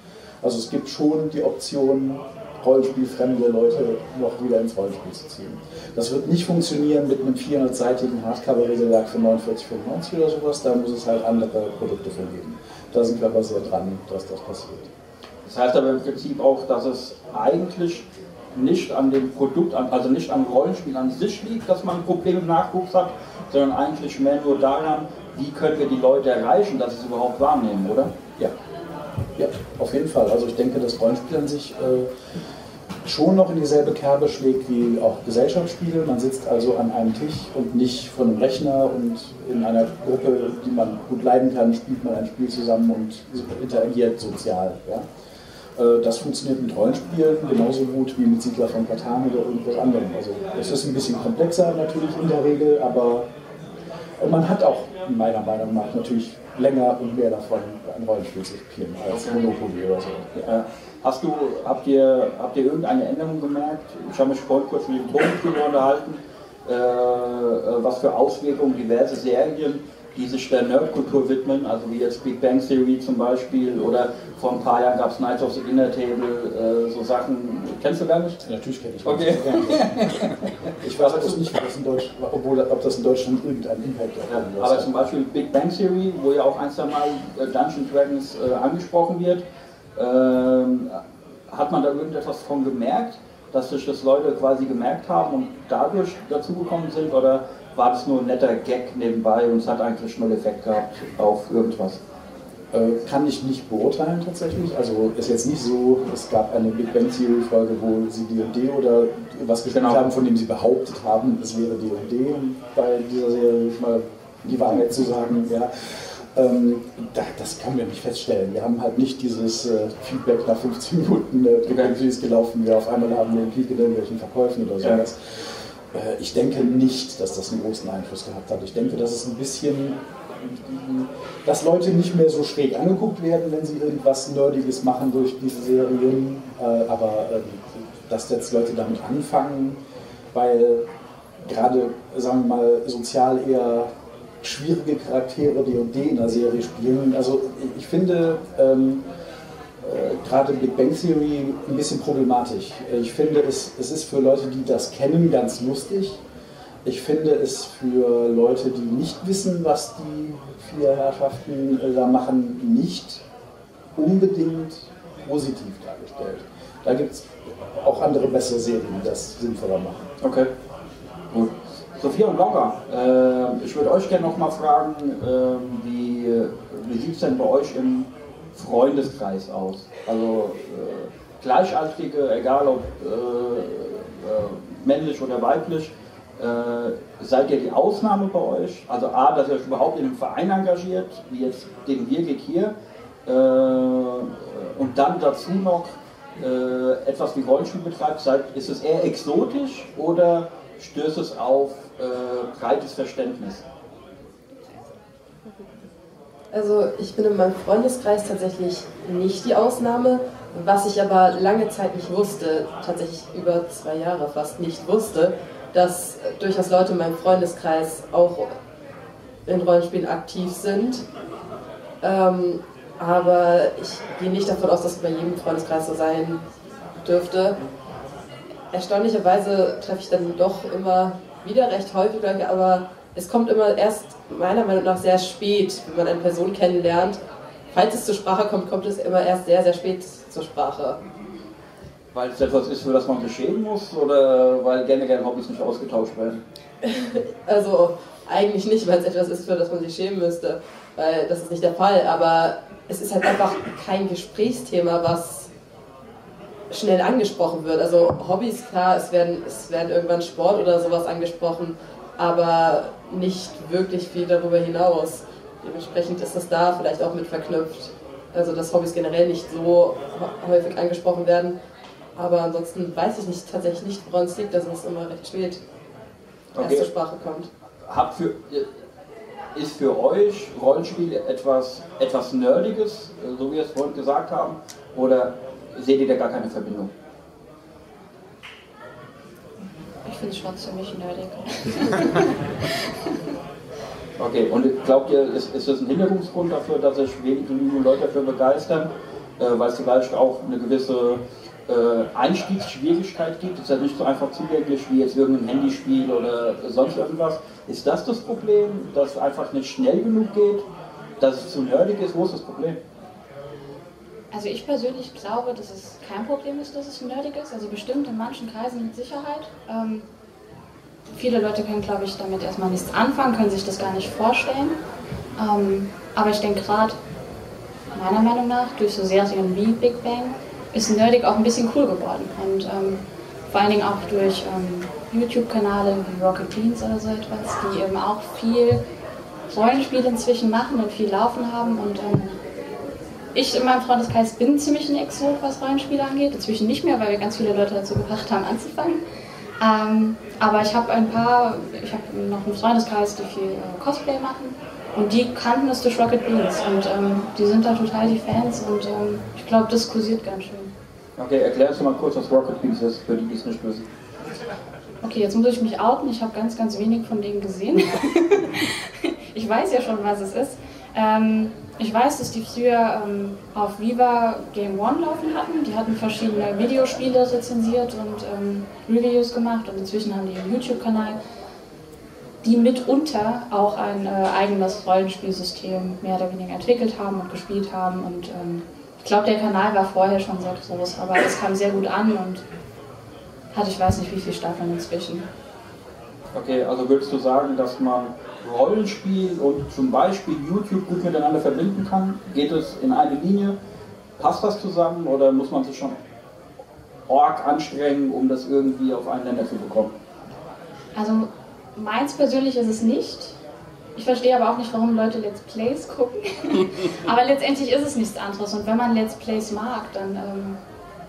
Also es gibt schon die Option, Rollenspielfremde Leute noch wieder ins Rollenspiel zu ziehen. Das wird nicht funktionieren mit einem 400-seitigen Hardcover-Regelwerk für 49,95 oder sowas, da muss es halt andere Produkte für geben. Da sind wir aber sehr dran, dass das passiert.
Das heißt aber im Prinzip auch, dass es eigentlich nicht an dem Produkt, also nicht am Rollenspiel an sich liegt, dass man Probleme im Nachwuchs hat, sondern eigentlich mehr nur daran, wie können wir die Leute erreichen, dass sie es überhaupt wahrnehmen, oder?
Ja. Ja, auf jeden Fall. Also ich denke, das Rollenspiel an sich äh, schon noch in dieselbe Kerbe schlägt wie auch Gesellschaftsspiele. Man sitzt also an einem Tisch und nicht vor einem Rechner und in einer Gruppe, die man gut leiden kann, spielt man ein Spiel zusammen und interagiert sozial. Ja? Äh, Das funktioniert mit Rollenspielen genauso gut wie mit Siedler von Katan oder irgendwas anderem. Also es ist ein bisschen komplexer natürlich in der Regel, aber man hat auch meiner Meinung nach natürlich länger und mehr davon, ein Rollenspiel zu spielen als Monopoly oder so.
Hast du, habt ihr, habt ihr irgendeine Änderung gemerkt? Ich habe mich vorhin kurz mit dem Ton unterhalten, äh, äh, was für Auswirkungen diverse Serien, die sich der Nerdkultur widmen, also wie jetzt Big Bang Theory zum Beispiel oder vor ein paar Jahren gab es Knights of the Dinner Table, äh, so Sachen. Kennst du gar nicht?
Natürlich kenne ich
Okay.
Ich weiß bloß nicht, ob das in, Deutsch, obwohl, ob das in Deutschland irgendeinen Impact hat.
Aber zum Beispiel Big Bang Theory, wo ja auch ein, zwei Mal äh, Dungeons Dragons äh, angesprochen wird, ähm, hat man da irgendetwas von gemerkt, dass sich das Leute quasi gemerkt haben und dadurch dazugekommen sind? Oder war das nur ein netter Gag nebenbei und es hat eigentlich null Effekt gehabt auf irgendwas?
Äh, kann ich nicht beurteilen tatsächlich. Also ist jetzt nicht so, es gab eine Big Bang Theory Folge, wo sie D&D oder was gespielt
Genau.
haben, von dem sie behauptet haben, es wäre D&D, bei dieser Serie mal die Wahrheit zu sagen. Ja. Ähm, da, das können wir nicht feststellen. Wir haben halt nicht dieses äh, Feedback nach 15 Minuten, äh, wie ist gelaufen, wir auf einmal haben wir einen Peak in irgendwelchen Verkäufen oder sowas. Äh, ich denke nicht, dass das einen großen Einfluss gehabt hat. Ich denke, dass es ein bisschen, dass Leute nicht mehr so schräg angeguckt werden, wenn sie irgendwas Nerdiges machen durch diese Serien. Äh, aber ähm, dass jetzt Leute damit anfangen, weil gerade, sagen wir mal, sozial eher schwierige Charaktere D&D in der Serie spielen. Also ich finde ähm, äh, gerade Big Bang Theory ein bisschen problematisch. Ich finde, es, es ist für Leute, die das kennen, ganz lustig. Ich finde es für Leute, die nicht wissen, was die vier Herrschaften äh, da machen, nicht unbedingt positiv dargestellt. Da gibt es auch andere bessere Serien, die das sinnvoller machen.
Okay, gut. Sophia und Laura, äh, ich würde euch gerne noch mal fragen, äh, wie, wie sieht es denn bei euch im Freundeskreis aus? Also äh, Gleichaltrige, egal ob äh, äh, männlich oder weiblich, äh, seid ihr die Ausnahme bei euch? Also A, dass ihr euch überhaupt in einem Verein engagiert, wie jetzt den Wirgig hier, und dann dazu noch etwas wie Rollenspiel betreibt, seid, ist es eher exotisch oder stößt es auf äh, breites Verständnis?
Also ich bin in meinem Freundeskreis tatsächlich nicht die Ausnahme. Was ich aber lange Zeit nicht wusste, tatsächlich über zwei Jahre fast nicht wusste, dass durchaus Leute in meinem Freundeskreis auch in Rollenspielen aktiv sind. Ähm, aber ich gehe nicht davon aus, dass es bei jedem Freundeskreis so sein dürfte erstaunlicherweise treffe ich dann doch immer wieder recht häufig, aber es kommt immer erst meiner Meinung nach sehr spät, wenn man eine Person kennenlernt. Falls es zur Sprache kommt, kommt es immer erst sehr, sehr spät zur Sprache.
Weil es etwas ist, für das man sich schämen muss oder weil generell Hobbys nicht ausgetauscht werden?
also eigentlich nicht, weil es etwas ist, für das man sich schämen müsste, weil das ist nicht der Fall. Aber es ist halt einfach kein Gesprächsthema, was schnell angesprochen wird. Also Hobbys, klar, es werden, es werden irgendwann Sport oder sowas angesprochen, aber nicht wirklich viel darüber hinaus. Dementsprechend ist das da vielleicht auch mit verknüpft. Also dass Hobbys generell nicht so häufig angesprochen werden. Aber ansonsten weiß ich nicht, tatsächlich nicht, woran es liegt, dass es immer recht spät okay. erst zur Sprache kommt.
Habt für, ist für euch Rollenspiel etwas, etwas Nerdiges, so wie wir es vorhin gesagt haben? Oder seht ihr da gar keine Verbindung?
Ich finde es schon ziemlich nerdig.
okay, und glaubt ihr, ist, ist das ein Hinderungsgrund dafür, dass sich wenig genügend Leute dafür begeistern? Äh, weil es vielleicht auch eine gewisse äh, Einstiegsschwierigkeit gibt. Ist ja nicht so einfach zugänglich wie jetzt irgendein Handyspiel oder sonst irgendwas. Ist das das Problem, dass es einfach nicht schnell genug geht, dass es zu nerdig ist? Wo ist das Problem?
Also ich persönlich glaube, dass es kein Problem ist, dass es nerdig ist. Also bestimmt in manchen Kreisen mit Sicherheit. Ähm, viele Leute können, glaube ich, damit erstmal nichts anfangen, können sich das gar nicht vorstellen. Ähm, aber ich denke gerade, meiner Meinung nach, durch so Serien wie Big Bang, ist Nerdig auch ein bisschen cool geworden. Und ähm, vor allen Dingen auch durch ähm, YouTube-Kanäle wie Rocket Beans oder so etwas, die eben auch viel Rollenspiel inzwischen machen und viel laufen haben und ähm, ich in meinem Freundeskreis bin ziemlich ein Exot, was Rollenspiele angeht. Inzwischen nicht mehr, weil wir ganz viele Leute dazu gebracht haben, anzufangen. Ähm, aber ich habe ein paar, ich habe noch einen Freundeskreis, die viel äh, Cosplay machen. Und die kannten es durch Rocket Beans. Und ähm, die sind da total die Fans. Und ähm, ich glaube, das kursiert ganz schön.
Okay, erklärst du mal kurz, was Rocket Beans ist, für die, die es nicht wissen.
Okay, jetzt muss ich mich outen. Ich habe ganz, ganz wenig von denen gesehen. ich weiß ja schon, was es ist. Ähm, ich weiß, dass die früher ähm, auf Viva Game One laufen hatten. Die hatten verschiedene Videospiele rezensiert und ähm, Reviews gemacht und inzwischen haben die einen YouTube-Kanal, die mitunter auch ein äh, eigenes Rollenspielsystem mehr oder weniger entwickelt haben und gespielt haben. Und ähm, ich glaube, der Kanal war vorher schon sehr groß, aber es kam sehr gut an und hat ich weiß nicht wie viele Staffeln inzwischen.
Okay, also würdest du sagen, dass man Rollenspiel und zum Beispiel YouTube gut miteinander verbinden kann? Geht es in eine Linie? Passt das zusammen oder muss man sich schon arg anstrengen, um das irgendwie auf einen Länder zu bekommen?
Also meins persönlich ist es nicht.
Ich verstehe aber auch nicht, warum Leute Let's Plays gucken. aber letztendlich ist es nichts anderes. Und wenn man Let's Plays mag, dann ähm,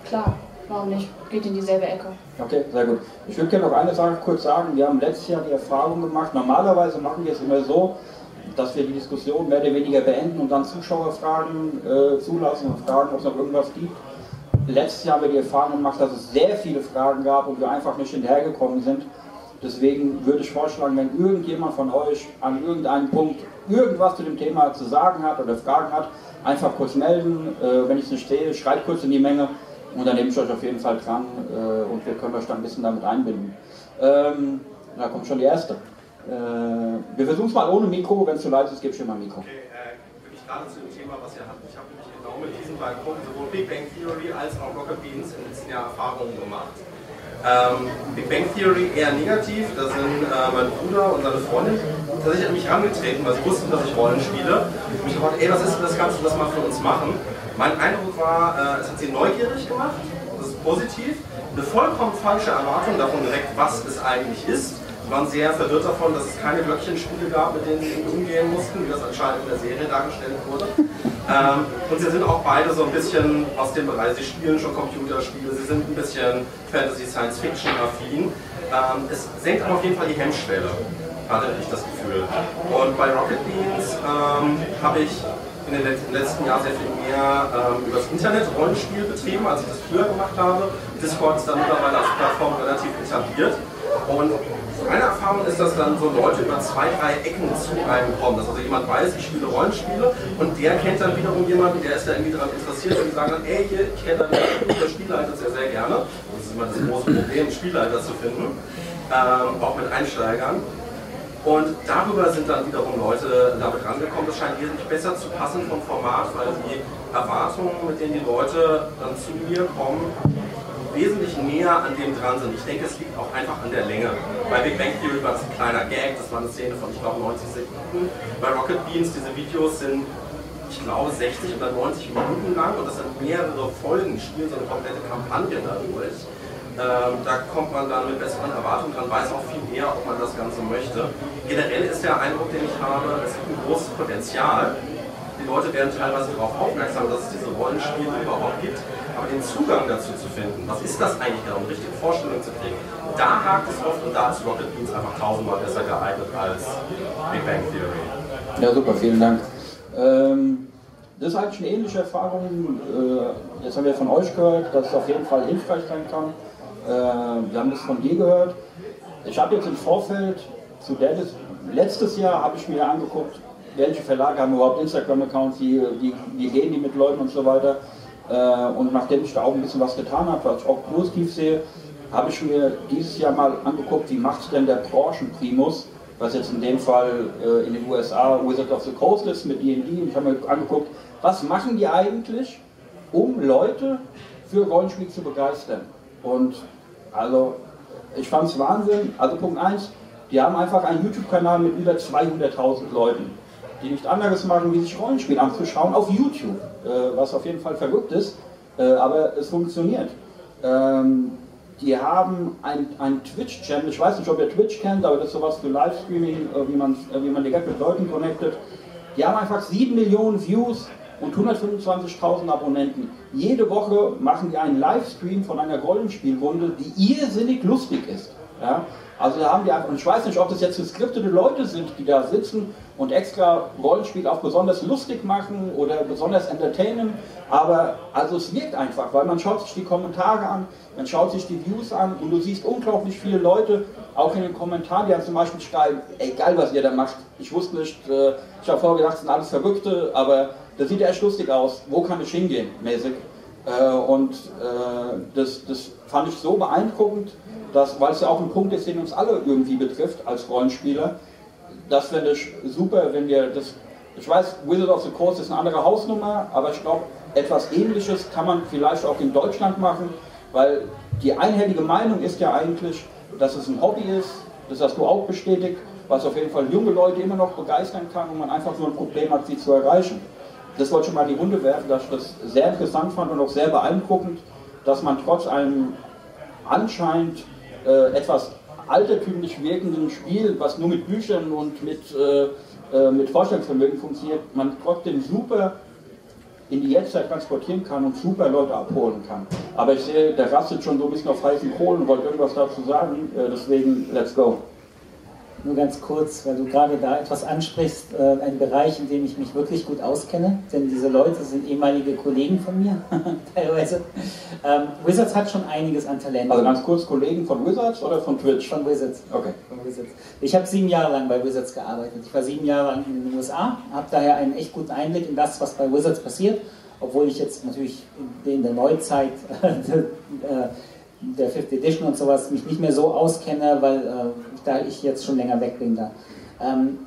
klar, warum nicht? Geht in dieselbe Ecke.
Okay, sehr gut. Ich würde gerne noch eine Sache kurz sagen. Wir haben letztes Jahr die Erfahrung gemacht, normalerweise machen wir es immer so, dass wir die Diskussion mehr oder weniger beenden und dann Zuschauerfragen äh, zulassen und fragen, ob es noch irgendwas gibt. Letztes Jahr haben wir die Erfahrung gemacht, dass es sehr viele Fragen gab und wir einfach nicht hinterhergekommen sind. Deswegen würde ich vorschlagen, wenn irgendjemand von euch an irgendeinem Punkt irgendwas zu dem Thema zu sagen hat oder Fragen hat, einfach kurz melden. Äh, wenn ich es nicht sehe, schreibt kurz in die Menge und dann nehme ich euch auf jeden Fall dran äh, und wir können euch dann ein bisschen damit einbinden. Ähm, da kommt schon die erste. Äh, wir versuchen es mal ohne Mikro, wenn es zu leid ist, gebe ich immer Mikro.
Okay, äh, wirklich gerade zu dem Thema, was ihr habt. Ich habe nämlich genau mit beiden Punkten sowohl Big Bang Theory als auch Rocket Beans in den letzten Jahren Erfahrungen gemacht. Ähm, Big Bang Theory eher negativ, da sind äh, mein Bruder und seine Freundin tatsächlich an mich herangetreten, weil sie wussten, dass ich Rollen spiele. Und ich gefragt, ey, was ist denn das, kannst du das mal für uns machen? Mein Eindruck war, äh, es hat sie neugierig gemacht, das ist positiv. Eine vollkommen falsche Erwartung davon direkt, was es eigentlich ist. Sie waren sehr verwirrt davon, dass es keine Glöckchenspiele gab, mit denen sie umgehen mussten, wie das anscheinend in der Serie dargestellt wurde. Ähm, und sie sind auch beide so ein bisschen aus dem Bereich, sie spielen schon Computerspiele, sie sind ein bisschen Fantasy, Science Fiction affin. Ähm, es senkt aber auf jeden Fall die Hemmschwelle, hatte ich das Gefühl. Und bei Rocket Beans ähm, habe ich in den letzten Jahren sehr viel mehr ähm, über das Internet Rollenspiel betrieben, als ich das früher gemacht habe. Discord ist dann mittlerweile als Plattform relativ etabliert. Und meine Erfahrung ist, dass dann so Leute über zwei, drei Ecken zu einem kommen. Dass also jemand weiß, ich spiele Rollenspiele und der kennt dann wiederum jemanden, der ist da irgendwie daran interessiert und die sagen dann, ey, hier, ich kenne dann den Spielleiter sehr, sehr gerne. Das ist immer das große Problem, Spielleiter zu finden, ähm, auch mit Einsteigern. Und darüber sind dann wiederum Leute damit rangekommen. Das scheint wesentlich besser zu passen vom Format, weil die Erwartungen, mit denen die Leute dann zu mir kommen, wesentlich näher an dem dran sind. Ich denke, es liegt auch einfach an der Länge. Bei Big Bang Theory war es ein kleiner Gag, das war eine Szene von, ich glaube, 90 Sekunden. Bei Rocket Beans, diese Videos sind, ich glaube, 60 oder 90 Minuten lang und das sind mehrere Folgen, spielen so eine komplette Kampagne dadurch. Ähm, da kommt man dann mit besseren Erwartungen dran, weiß auch viel mehr, ob man das Ganze möchte. Generell ist der Eindruck, den ich habe, es gibt ein großes Potenzial. Die Leute werden teilweise darauf aufmerksam, dass es diese Rollenspiele überhaupt gibt. Aber den Zugang dazu zu finden, was ist das eigentlich genau, um richtige Vorstellung zu kriegen, da hakt es oft und da ist Rocket Beans einfach tausendmal besser geeignet als Big Bang Theory.
Ja, super, vielen Dank. Ähm, das ist eigentlich eine ähnliche Erfahrung. Äh, jetzt haben wir von euch gehört, dass es auf jeden Fall hilfreich sein kann. Äh, wir haben das von dir gehört. Ich habe jetzt im Vorfeld zu der letztes Jahr habe ich mir angeguckt, welche Verlage haben überhaupt Instagram-Accounts, wie, wie, wie gehen die mit Leuten und so weiter. Äh, und nachdem ich da auch ein bisschen was getan habe, was ich auch positiv sehe, habe ich mir dieses Jahr mal angeguckt, wie macht denn der Branchenprimus, was jetzt in dem Fall äh, in den USA Wizard of the Coast ist mit D&D. Ich habe mir angeguckt, was machen die eigentlich, um Leute für Rollenspiel zu begeistern. Und also, ich fand es Wahnsinn. Also Punkt 1, die haben einfach einen YouTube-Kanal mit über 200.000 Leuten die nichts anderes machen, wie sich Rollenspiel anzuschauen auf YouTube, äh, was auf jeden Fall verrückt ist, äh, aber es funktioniert. Ähm, die haben einen Twitch-Channel, ich weiß nicht, ob ihr Twitch kennt, aber das ist sowas für Livestreaming, äh, wie man, äh, wie man direkt mit Leuten connectet. Die haben einfach 7 Millionen Views und 125.000 Abonnenten. Jede Woche machen die einen Livestream von einer Rollenspielrunde, die irrsinnig lustig ist. Ja? Also da haben die einfach, und ich weiß nicht, ob das jetzt geskriptete Leute sind, die da sitzen und extra Rollenspiel auch besonders lustig machen oder besonders entertainen, aber also es wirkt einfach, weil man schaut sich die Kommentare an, man schaut sich die Views an und du siehst unglaublich viele Leute, auch in den Kommentaren, die haben zum Beispiel schreiben, ey geil, was ihr da macht, ich wusste nicht, äh, ich habe vorher gedacht, das sind alles Verrückte, aber das sieht ja echt lustig aus, wo kann ich hingehen, mäßig. Äh, und äh, das, das fand ich so beeindruckend, dass, weil es ja auch ein Punkt ist, den uns alle irgendwie betrifft als Rollenspieler, das fände ich super, wenn wir das, ich weiß, Wizard of the Coast ist eine andere Hausnummer, aber ich glaube, etwas ähnliches kann man vielleicht auch in Deutschland machen, weil die einhellige Meinung ist ja eigentlich, dass es ein Hobby ist, das hast du auch bestätigt, was auf jeden Fall junge Leute immer noch begeistern kann und man einfach nur ein Problem hat, sie zu erreichen. Das wollte ich schon mal die Runde werfen, dass ich das sehr interessant fand und auch sehr beeindruckend, dass man trotz einem anscheinend äh, etwas altertümlich wirkenden Spiel, was nur mit Büchern und mit äh, äh, mit Vorstellungsvermögen funktioniert, man trotzdem super in die Jetztzeit transportieren kann und super Leute abholen kann. Aber ich sehe, der rastet schon so ein bisschen auf heißen Kohlen und wollte irgendwas dazu sagen, äh, deswegen let's go.
Nur ganz kurz, weil du gerade da etwas ansprichst, äh, ein Bereich, in dem ich mich wirklich gut auskenne, denn diese Leute sind ehemalige Kollegen von mir, teilweise. Ähm, Wizards hat schon einiges an Talent.
Also ganz kurz, Kollegen von Wizards oder von Twitch?
Von Wizards.
Okay.
Von Wizards. Ich habe sieben Jahre lang bei Wizards gearbeitet. Ich war sieben Jahre lang in den USA, habe daher einen echt guten Einblick in das, was bei Wizards passiert, obwohl ich jetzt natürlich in der Neuzeit äh, der Fifth Edition und sowas mich nicht mehr so auskenne, weil äh, da ich jetzt schon länger weg bin da. Ähm,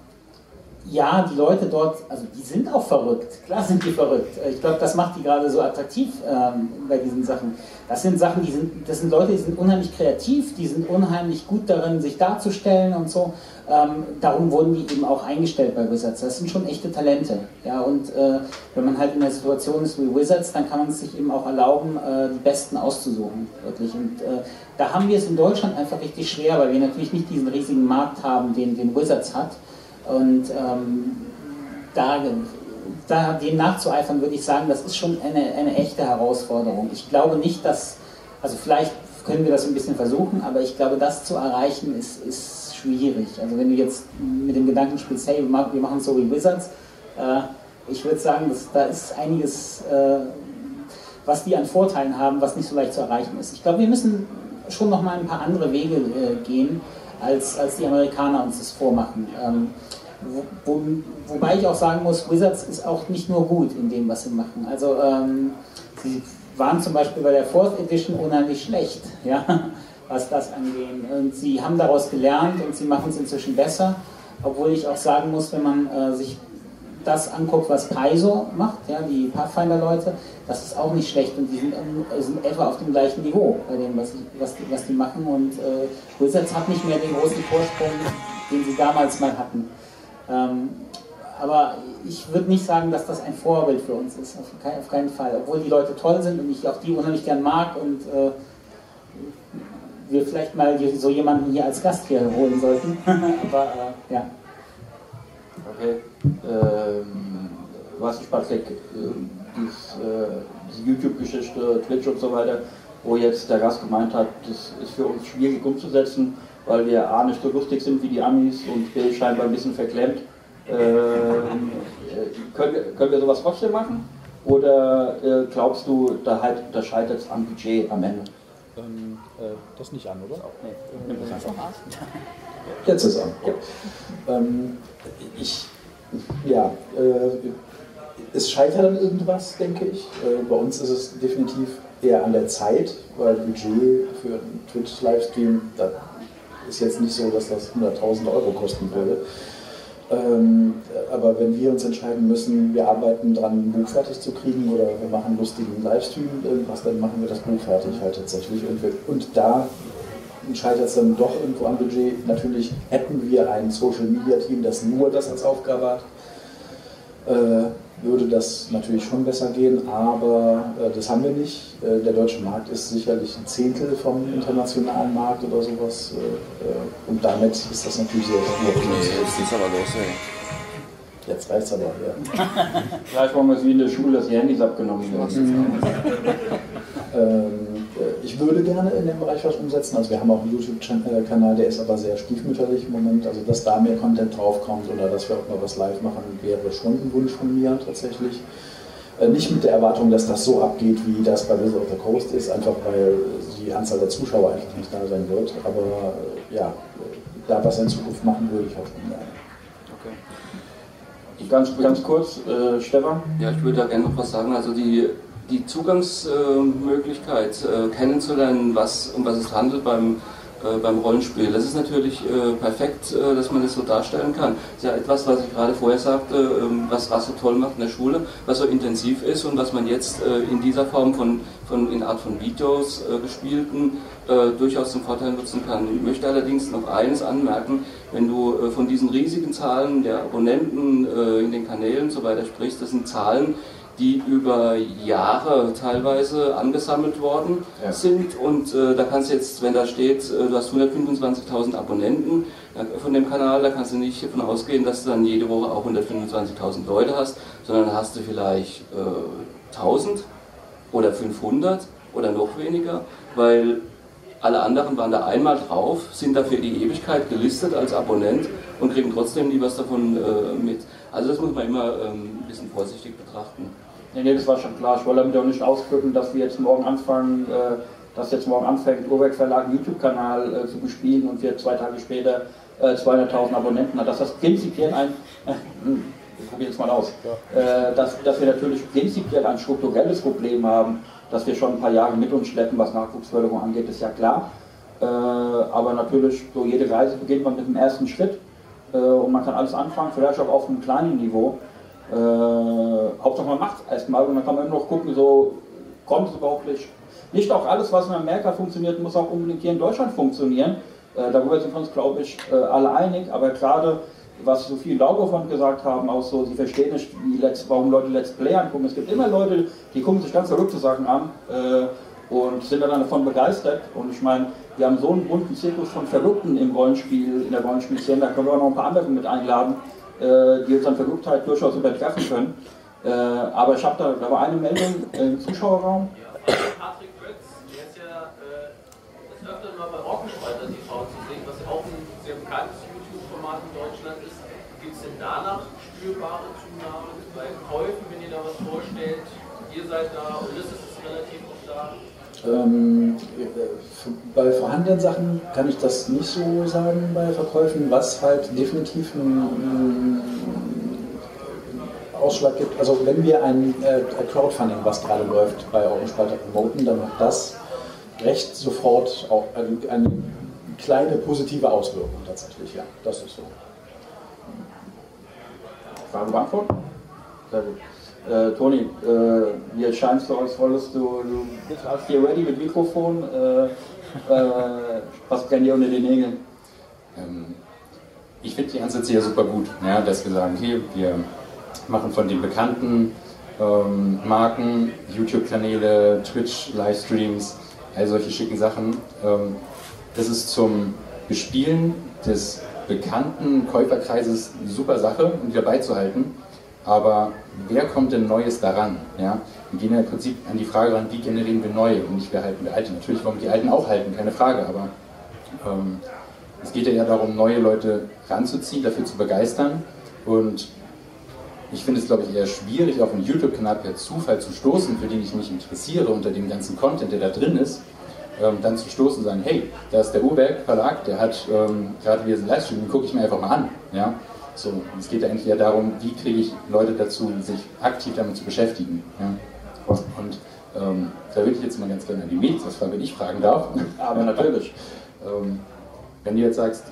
ja, die Leute dort, also die sind auch verrückt. Klar sind die verrückt. Ich glaube, das macht die gerade so attraktiv ähm, bei diesen Sachen. Das sind Sachen, die sind, das sind Leute, die sind unheimlich kreativ, die sind unheimlich gut darin, sich darzustellen und so. Ähm, darum wurden die eben auch eingestellt bei Wizards. Das sind schon echte Talente. Ja, und äh, wenn man halt in der Situation ist wie Wizards, dann kann man es sich eben auch erlauben, äh, die Besten auszusuchen. Wirklich. Und äh, da haben wir es in Deutschland einfach richtig schwer, weil wir natürlich nicht diesen riesigen Markt haben, den, den Wizards hat. Und ähm, da, da dem nachzueifern, würde ich sagen, das ist schon eine, eine echte Herausforderung. Ich glaube nicht, dass, also vielleicht können wir das ein bisschen versuchen, aber ich glaube, das zu erreichen ist, ist schwierig. Also wenn du jetzt mit dem Gedanken spielst, hey, wir machen es so wie Wizards, äh, ich würde sagen, dass, da ist einiges, äh, was die an Vorteilen haben, was nicht so leicht zu erreichen ist. Ich glaube, wir müssen schon noch mal ein paar andere Wege äh, gehen, als, als die Amerikaner uns das vormachen. Ähm, wo, wo, wobei ich auch sagen muss, Wizards ist auch nicht nur gut in dem, was sie machen. Also ähm, sie waren zum Beispiel bei der Fourth Edition unheimlich schlecht, ja, was das angeht. Und sie haben daraus gelernt und sie machen es inzwischen besser. Obwohl ich auch sagen muss, wenn man äh, sich das anguckt, was Paizo macht, ja, die Pathfinder-Leute, das ist auch nicht schlecht und die sind, sind, etwa auf dem gleichen Niveau bei dem, was, was, die, was die machen. Und äh, Wizards hat nicht mehr den großen Vorsprung, den sie damals mal hatten. Ähm, aber ich würde nicht sagen, dass das ein Vorbild für uns ist, auf, kein, auf, keinen Fall. Obwohl die Leute toll sind und ich auch die unheimlich gern mag und äh, wir vielleicht mal so jemanden hier als Gast hier holen sollten. aber äh, ja.
Okay. Ähm, was ich, äh, dies, äh, diese YouTube-Geschichte, Twitch und so weiter, wo jetzt der Gast gemeint hat, das ist für uns schwierig umzusetzen, weil wir A nicht so lustig sind wie die Amis und B scheinbar ein bisschen verklemmt. Ähm, äh, können, wir, können wir sowas trotzdem machen? Oder äh, glaubst du, da, halt, da scheitert es am Budget am Ende?
Ähm, äh, das nicht an, oder?
Nee, nimm das einfach an.
Jetzt ist an. Ja. Ähm, ich, ja, äh, es scheitert an irgendwas, denke ich. Äh, bei uns ist es definitiv eher an der Zeit, weil Budget für einen Twitch-Livestream, da ist jetzt nicht so, dass das 100.000 Euro kosten würde. Ähm, aber wenn wir uns entscheiden müssen, wir arbeiten dran, ein Buch fertig zu kriegen oder wir machen lustigen Livestream, irgendwas, dann machen wir das Buch fertig halt tatsächlich. Und, wir, und da scheitert es dann doch irgendwo am Budget. Natürlich hätten wir ein Social Media Team, das nur das als Aufgabe hat. Äh, würde das natürlich schon besser gehen, aber äh, das haben wir nicht. Äh, der deutsche Markt ist sicherlich ein Zehntel vom internationalen Markt oder sowas äh, äh, und damit ist das natürlich sehr schwierig.
Jetzt ist aber los, ey.
Jetzt reicht's aber, ja.
Vielleicht wollen wir es wie in der Schule, dass die Handys abgenommen werden.
ähm, ich würde gerne in dem Bereich was umsetzen. Also wir haben auch einen YouTube-Kanal, der ist aber sehr stiefmütterlich im Moment. Also dass da mehr Content draufkommt oder dass wir auch mal was live machen, wäre schon ein Wunsch von mir tatsächlich. Nicht mit der Erwartung, dass das so abgeht, wie das bei Wizard of the Coast ist, einfach weil die Anzahl der Zuschauer einfach nicht da sein wird. Aber ja, da was in Zukunft machen würde ich auch schon gerne.
Okay. Ganz, ganz kurz, äh, Stefan?
Ja, ich würde da gerne noch was sagen. Also die die Zugangsmöglichkeit äh, kennenzulernen, was, um was es handelt beim, äh, beim Rollenspiel. Das ist natürlich äh, perfekt, dass man das so darstellen kann. Das ist ja etwas, was ich gerade vorher sagte, ähm, was so toll macht in der Schule, was so intensiv ist und was man jetzt in dieser Form von, von in Art von Videos gespielten durchaus zum Vorteil nutzen kann. Ich möchte allerdings noch eines anmerken, wenn du von diesen riesigen Zahlen der Abonnenten in den Kanälen und so weiter sprichst, das sind Zahlen, die über Jahre teilweise angesammelt worden
Ja.
sind. Und äh, da kannst du jetzt, wenn da steht, äh, du hast 125.000 Abonnenten äh, von dem Kanal, da kannst du nicht davon ausgehen, dass du dann jede Woche auch 125.000 Leute hast, sondern hast du vielleicht äh, 1000 oder 500 oder noch weniger, weil alle anderen waren da einmal drauf, sind da für die Ewigkeit gelistet als Abonnent und kriegen trotzdem nie was davon äh, mit. Also das muss man immer ähm, ein bisschen vorsichtig betrachten.
Nee, das war schon klar. Ich wollte damit auch nicht ausdrücken, dass wir jetzt morgen anfangen, äh, dass jetzt morgen anfängt, Urwerk Verlag einen YouTube-Kanal äh, zu bespielen und wir zwei Tage später äh, 200.000 Abonnenten hat. Dass das prinzipiell ein, äh, hm, ich probiere jetzt mal aus, äh, dass, dass wir natürlich prinzipiell ein strukturelles Problem haben, dass wir schon ein paar Jahre mit uns schleppen, was Nachwuchsförderung angeht, ist ja klar. Äh, aber natürlich, so jede Reise beginnt man mit dem ersten Schritt und man kann alles anfangen, vielleicht auch auf einem kleinen Niveau. Äh, Hauptsache man macht es erstmal und dann kann man immer noch gucken, so kommt es überhaupt nicht. Nicht auch alles, was in Amerika funktioniert, muss auch unbedingt hier in Deutschland funktionieren. Äh, darüber sind wir uns, glaube ich, äh, alle einig. Aber gerade, was Sophie und Laugo von gesagt haben, auch so, sie verstehen nicht, Let's, warum Leute Let's Play angucken. Es gibt immer Leute, die gucken sich ganz verrückte Sachen an äh, und sind dann davon begeistert. Und ich meine, wir haben so einen bunten Zirkus von Verrückten im Rollenspiel, in der Rollenspielszene, da können wir auch noch ein paar andere mit einladen, die uns an Verrücktheit durchaus übertreffen können. Äh, aber ich habe da, war eine Meldung im Zuschauerraum.
Patrick Götz, der ist ja äh, des Öfteren mal bei Rockenspalter TV zu sehen, was ja auch ein sehr bekanntes YouTube-Format in Deutschland ist. Gibt es denn danach spürbare Zunahmen bei Käufen, wenn ihr da was vorstellt? Ihr seid da, Ulysses ist relativ oft da.
Ähm, bei vorhandenen Sachen kann ich das nicht so sagen bei Verkäufen, was halt definitiv einen, Ausschlag gibt. Also wenn wir ein äh, Crowdfunding, was gerade läuft, bei Augenspalter promoten, dann hat das recht sofort auch eine, eine kleine positive Auswirkung tatsächlich, ja, das ist so.
Frage beantworten? Sehr gut. Äh, Toni, äh, mir scheint so, als wolltest du, du bist hast hier ready mit Mikrofon. Äh, äh, was brennt dir unter den Nägeln?
Ähm, ich finde die Ansätze ja super gut, ja, dass wir sagen, hier, wir machen von den bekannten ähm, Marken, YouTube-Kanäle, Twitch-Livestreams, all solche schicken Sachen. Ähm, das ist zum Bespielen des bekannten Käuferkreises eine super Sache, um die dabei zu halten. Aber wer kommt denn Neues daran? Ja? Wir gehen ja im Prinzip an die Frage ran, wie generieren wir neue und nicht wer halten wir alte. Natürlich wollen wir die alten auch halten, keine Frage, aber ähm, es geht ja eher darum, neue Leute ranzuziehen, dafür zu begeistern. Und ich finde es, glaube ich, eher schwierig, auf einen YouTube-Kanal per Zufall zu stoßen, für den ich mich interessiere, unter dem ganzen Content, der da drin ist, ähm, dann zu stoßen und sagen, hey, da ist der Uberg Verlag, der hat ähm, gerade wieder einen Livestream, den gucke ich mir einfach mal an. Ja? So, es geht ja eigentlich eher darum, wie kriege ich Leute dazu, sich aktiv damit zu beschäftigen. Ja? Und ähm, da würde ich jetzt mal ganz gerne an die Mädels was fragen, wenn ich fragen darf.
Aber natürlich.
ähm, wenn du jetzt sagst,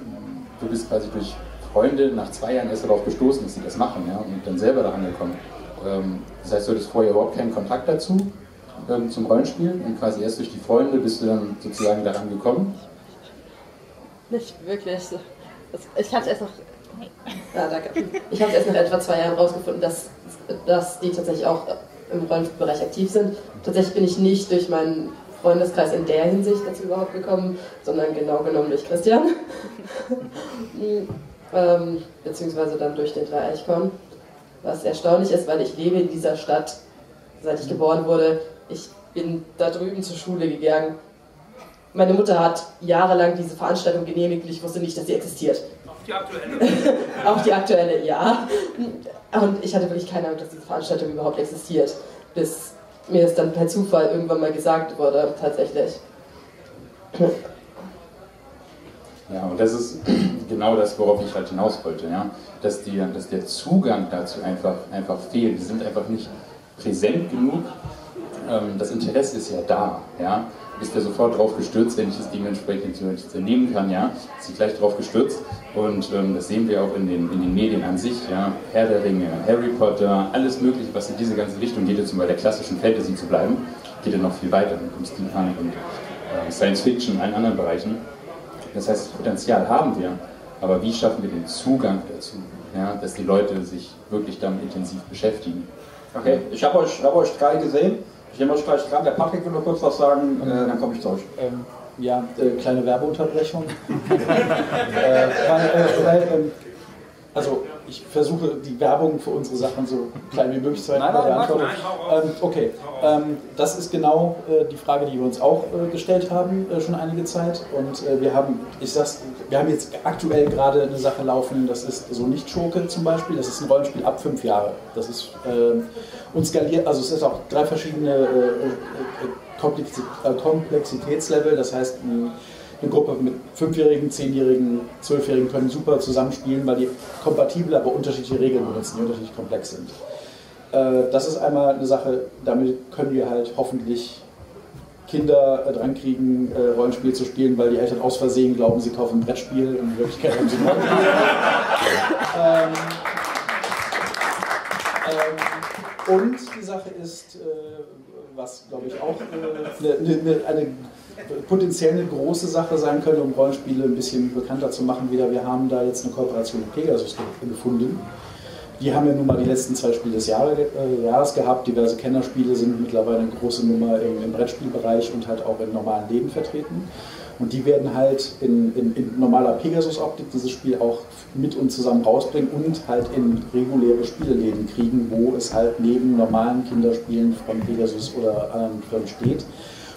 du bist quasi durch Freunde nach zwei Jahren erst darauf gestoßen, dass sie das machen ja, und dann selber daran gekommen. Ähm, das heißt, du hattest vorher überhaupt keinen Kontakt dazu ähm, zum Rollenspielen und quasi erst durch die Freunde bist du dann sozusagen daran gekommen.
Nicht wirklich. Ich hatte erst noch. Ja, danke. Ich habe erst nach etwa zwei Jahren rausgefunden, dass, dass die tatsächlich auch im Rollenspielbereich aktiv sind. Tatsächlich bin ich nicht durch meinen Freundeskreis in der Hinsicht dazu überhaupt gekommen, sondern genau genommen durch Christian. ähm, beziehungsweise dann durch den Dreieichkorn. Was erstaunlich ist, weil ich lebe in dieser Stadt, seit ich geboren wurde. Ich bin da drüben zur Schule gegangen. Meine Mutter hat jahrelang diese Veranstaltung genehmigt und ich wusste nicht, dass sie existiert.
Auf die aktuelle.
Auch die aktuelle, ja. Und ich hatte wirklich keine Ahnung, dass diese Veranstaltung überhaupt existiert. Bis mir es dann per Zufall irgendwann mal gesagt wurde, tatsächlich.
Ja, und das ist genau das, worauf ich halt hinaus wollte, ja. Dass, die, dass der Zugang dazu einfach, einfach fehlt. Die sind einfach nicht präsent genug. Ähm, das Interesse ist ja da, ja. Bist ja sofort drauf gestürzt, wenn ich das dementsprechend nehmen kann, ja. Ist sie gleich drauf gestürzt. Und ähm, das sehen wir auch in den, in den Medien an sich, ja. Herr der Ringe, Harry Potter, alles Mögliche, was in diese ganze Richtung geht, jetzt um bei der klassischen Fantasy zu bleiben, geht ja noch viel weiter mit Steampunk und äh, Science Fiction und allen anderen Bereichen. Das heißt, das Potenzial haben wir, aber wie schaffen wir den Zugang dazu?
ja, dass die Leute sich wirklich damit intensiv beschäftigen.
Okay, ich habe euch, hab euch drei gesehen. Ich nehme euch gleich dran. Der Patrick will noch kurz was sagen, äh, dann komme ich zu euch.
Ähm, ja, äh, kleine Werbeunterbrechung. äh, weil, äh, ähm, also ich versuche die Werbung für unsere Sachen so klein wie möglich zu halten. Bei der Antwort. Ähm, okay, ähm, das ist genau äh, die Frage, die wir uns auch äh, gestellt haben äh, schon einige Zeit. Und äh, wir haben, ich sag's, wir haben jetzt aktuell gerade eine Sache laufen, das ist so nicht Schurke zum Beispiel. Das ist ein Rollenspiel ab fünf Jahre. Das ist ähm, und skaliert, also es ist auch drei verschiedene äh, äh, Komplexitätslevel. Das heißt, ein, eine Gruppe mit Fünfjährigen, Zehnjährigen, Zwölfjährigen können super zusammenspielen, weil die kompatible, aber unterschiedliche Regeln benutzen, die unterschiedlich komplex sind. Äh, das ist einmal eine Sache, damit können wir halt hoffentlich Kinder äh, dran kriegen, äh, Rollenspiel zu spielen, weil die Eltern aus Versehen glauben, sie kaufen ein Brettspiel und in Wirklichkeit haben sie ein Rollenspiel. ähm, ähm, und die Sache ist, was glaube ich auch eine, eine, eine potenziell eine große Sache sein könnte, um Rollenspiele ein bisschen bekannter zu machen wieder. Wir haben da jetzt eine Kooperation mit Pegasus ge- gefunden. Die haben ja nun mal die letzten zwei Spiele des äh, Jahres gehabt. Diverse Kennerspiele sind mittlerweile eine große Nummer im, im Brettspielbereich und halt auch im normalen Leben vertreten. Und die werden halt in, in, in normaler Pegasus-Optik dieses Spiel auch mit uns zusammen rausbringen und halt in reguläre Spieleläden kriegen, wo es halt neben normalen Kinderspielen von Pegasus oder anderen Firmen steht,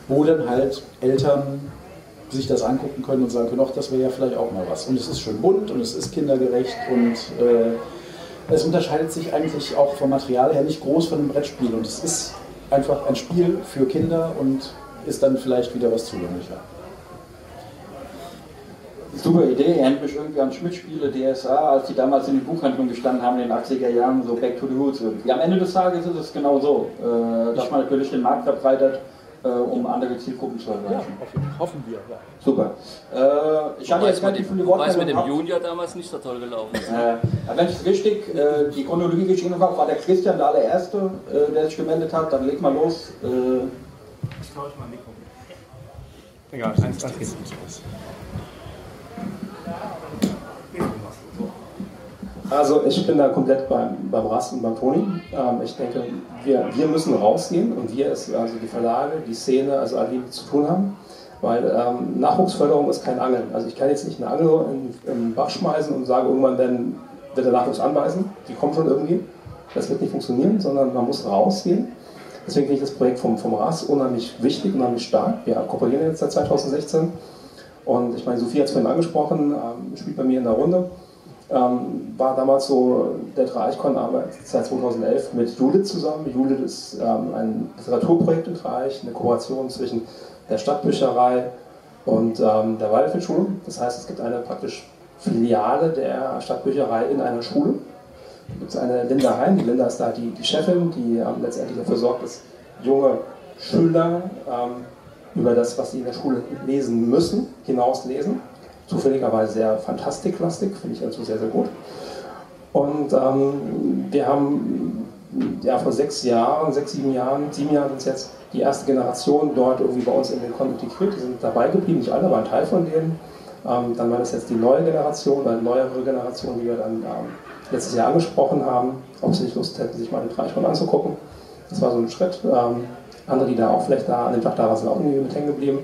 wo dann halt Eltern sich das angucken können und sagen können, ach, das wäre ja vielleicht auch mal was. Und es ist schön bunt und es ist kindergerecht und äh, es unterscheidet sich eigentlich auch vom Material her nicht groß von einem Brettspiel. Und es ist einfach ein Spiel für Kinder und ist dann vielleicht wieder was zugänglicher.
Super Idee, erinnert mich irgendwie an Schmidt-Spiele, DSA, als die damals in den Buchhandlungen gestanden haben in den 80er Jahren, so Back to the Roots irgendwie. Am Ende des Tages ist es genau so, äh, dass man natürlich den Markt verbreitert, äh, um andere Zielgruppen zu erreichen.
hoffen wir, ja.
Super. Äh, ich hatte jetzt nicht viele Worte mehr
mit dem. Junior damals nicht so toll gelaufen ist.
Äh, aber wenn ich es richtig, äh, die Chronologie geschrieben habe, war der Christian der allererste, äh, der sich gemeldet hat. Dann leg mal los. Äh,
Ich tausche mal Mikro.
Egal, eins, eins geht's nicht.
Also ich bin da komplett beim, beim und beim Toni. Ähm, ich denke, wir, wir müssen rausgehen und wir ist also die Verlage, die Szene, also alle, die zu tun haben. Weil ähm, Nachwuchsförderung ist kein Angeln. Also ich kann jetzt nicht eine Angel in, in den Bach schmeißen und sagen, irgendwann werden, wird der Nachwuchs anbeißen. Die kommen schon irgendwie. Das wird nicht funktionieren, sondern man muss rausgehen. Deswegen finde ich das Projekt vom, vom RAS unheimlich wichtig, unheimlich stark. Wir kooperieren jetzt seit 2016. Und ich meine, Sophie hat es vorhin angesprochen, ähm, spielt bei mir in der Runde. Ähm, war damals so der Dreieichkon seit 2011 mit Judith zusammen. Judith ist ähm, ein Literaturprojekt in Dreieich, eine Kooperation zwischen der Stadtbücherei und ähm, der Waldfeldschule. Das heißt, es gibt eine praktisch Filiale der Stadtbücherei in einer Schule. Da gibt es eine Linda Hein, die Linda ist da die, die Chefin, die ähm, letztendlich dafür sorgt, dass junge Schüler ähm, über das, was sie in der Schule lesen müssen, hinaus lesen. Zufälligerweise sehr fantastiklastig, finde ich also sehr, sehr gut. Und ähm, wir haben ja, vor sechs Jahren, sechs, sieben Jahren, sieben Jahren sind jetzt, die erste Generation dort irgendwie bei uns in den Con integriert. Die sind dabei geblieben, nicht alle, aber ein Teil von denen. Ähm, dann war das jetzt die neue Generation, eine neuere Generation, die wir dann ähm, letztes Jahr angesprochen haben, ob sie nicht Lust hätten, sich mal den Dreischmann anzugucken. Das war so ein Schritt. Ähm, andere, die da auch vielleicht da an dem Tag da waren, sind auch irgendwie mit hängen geblieben.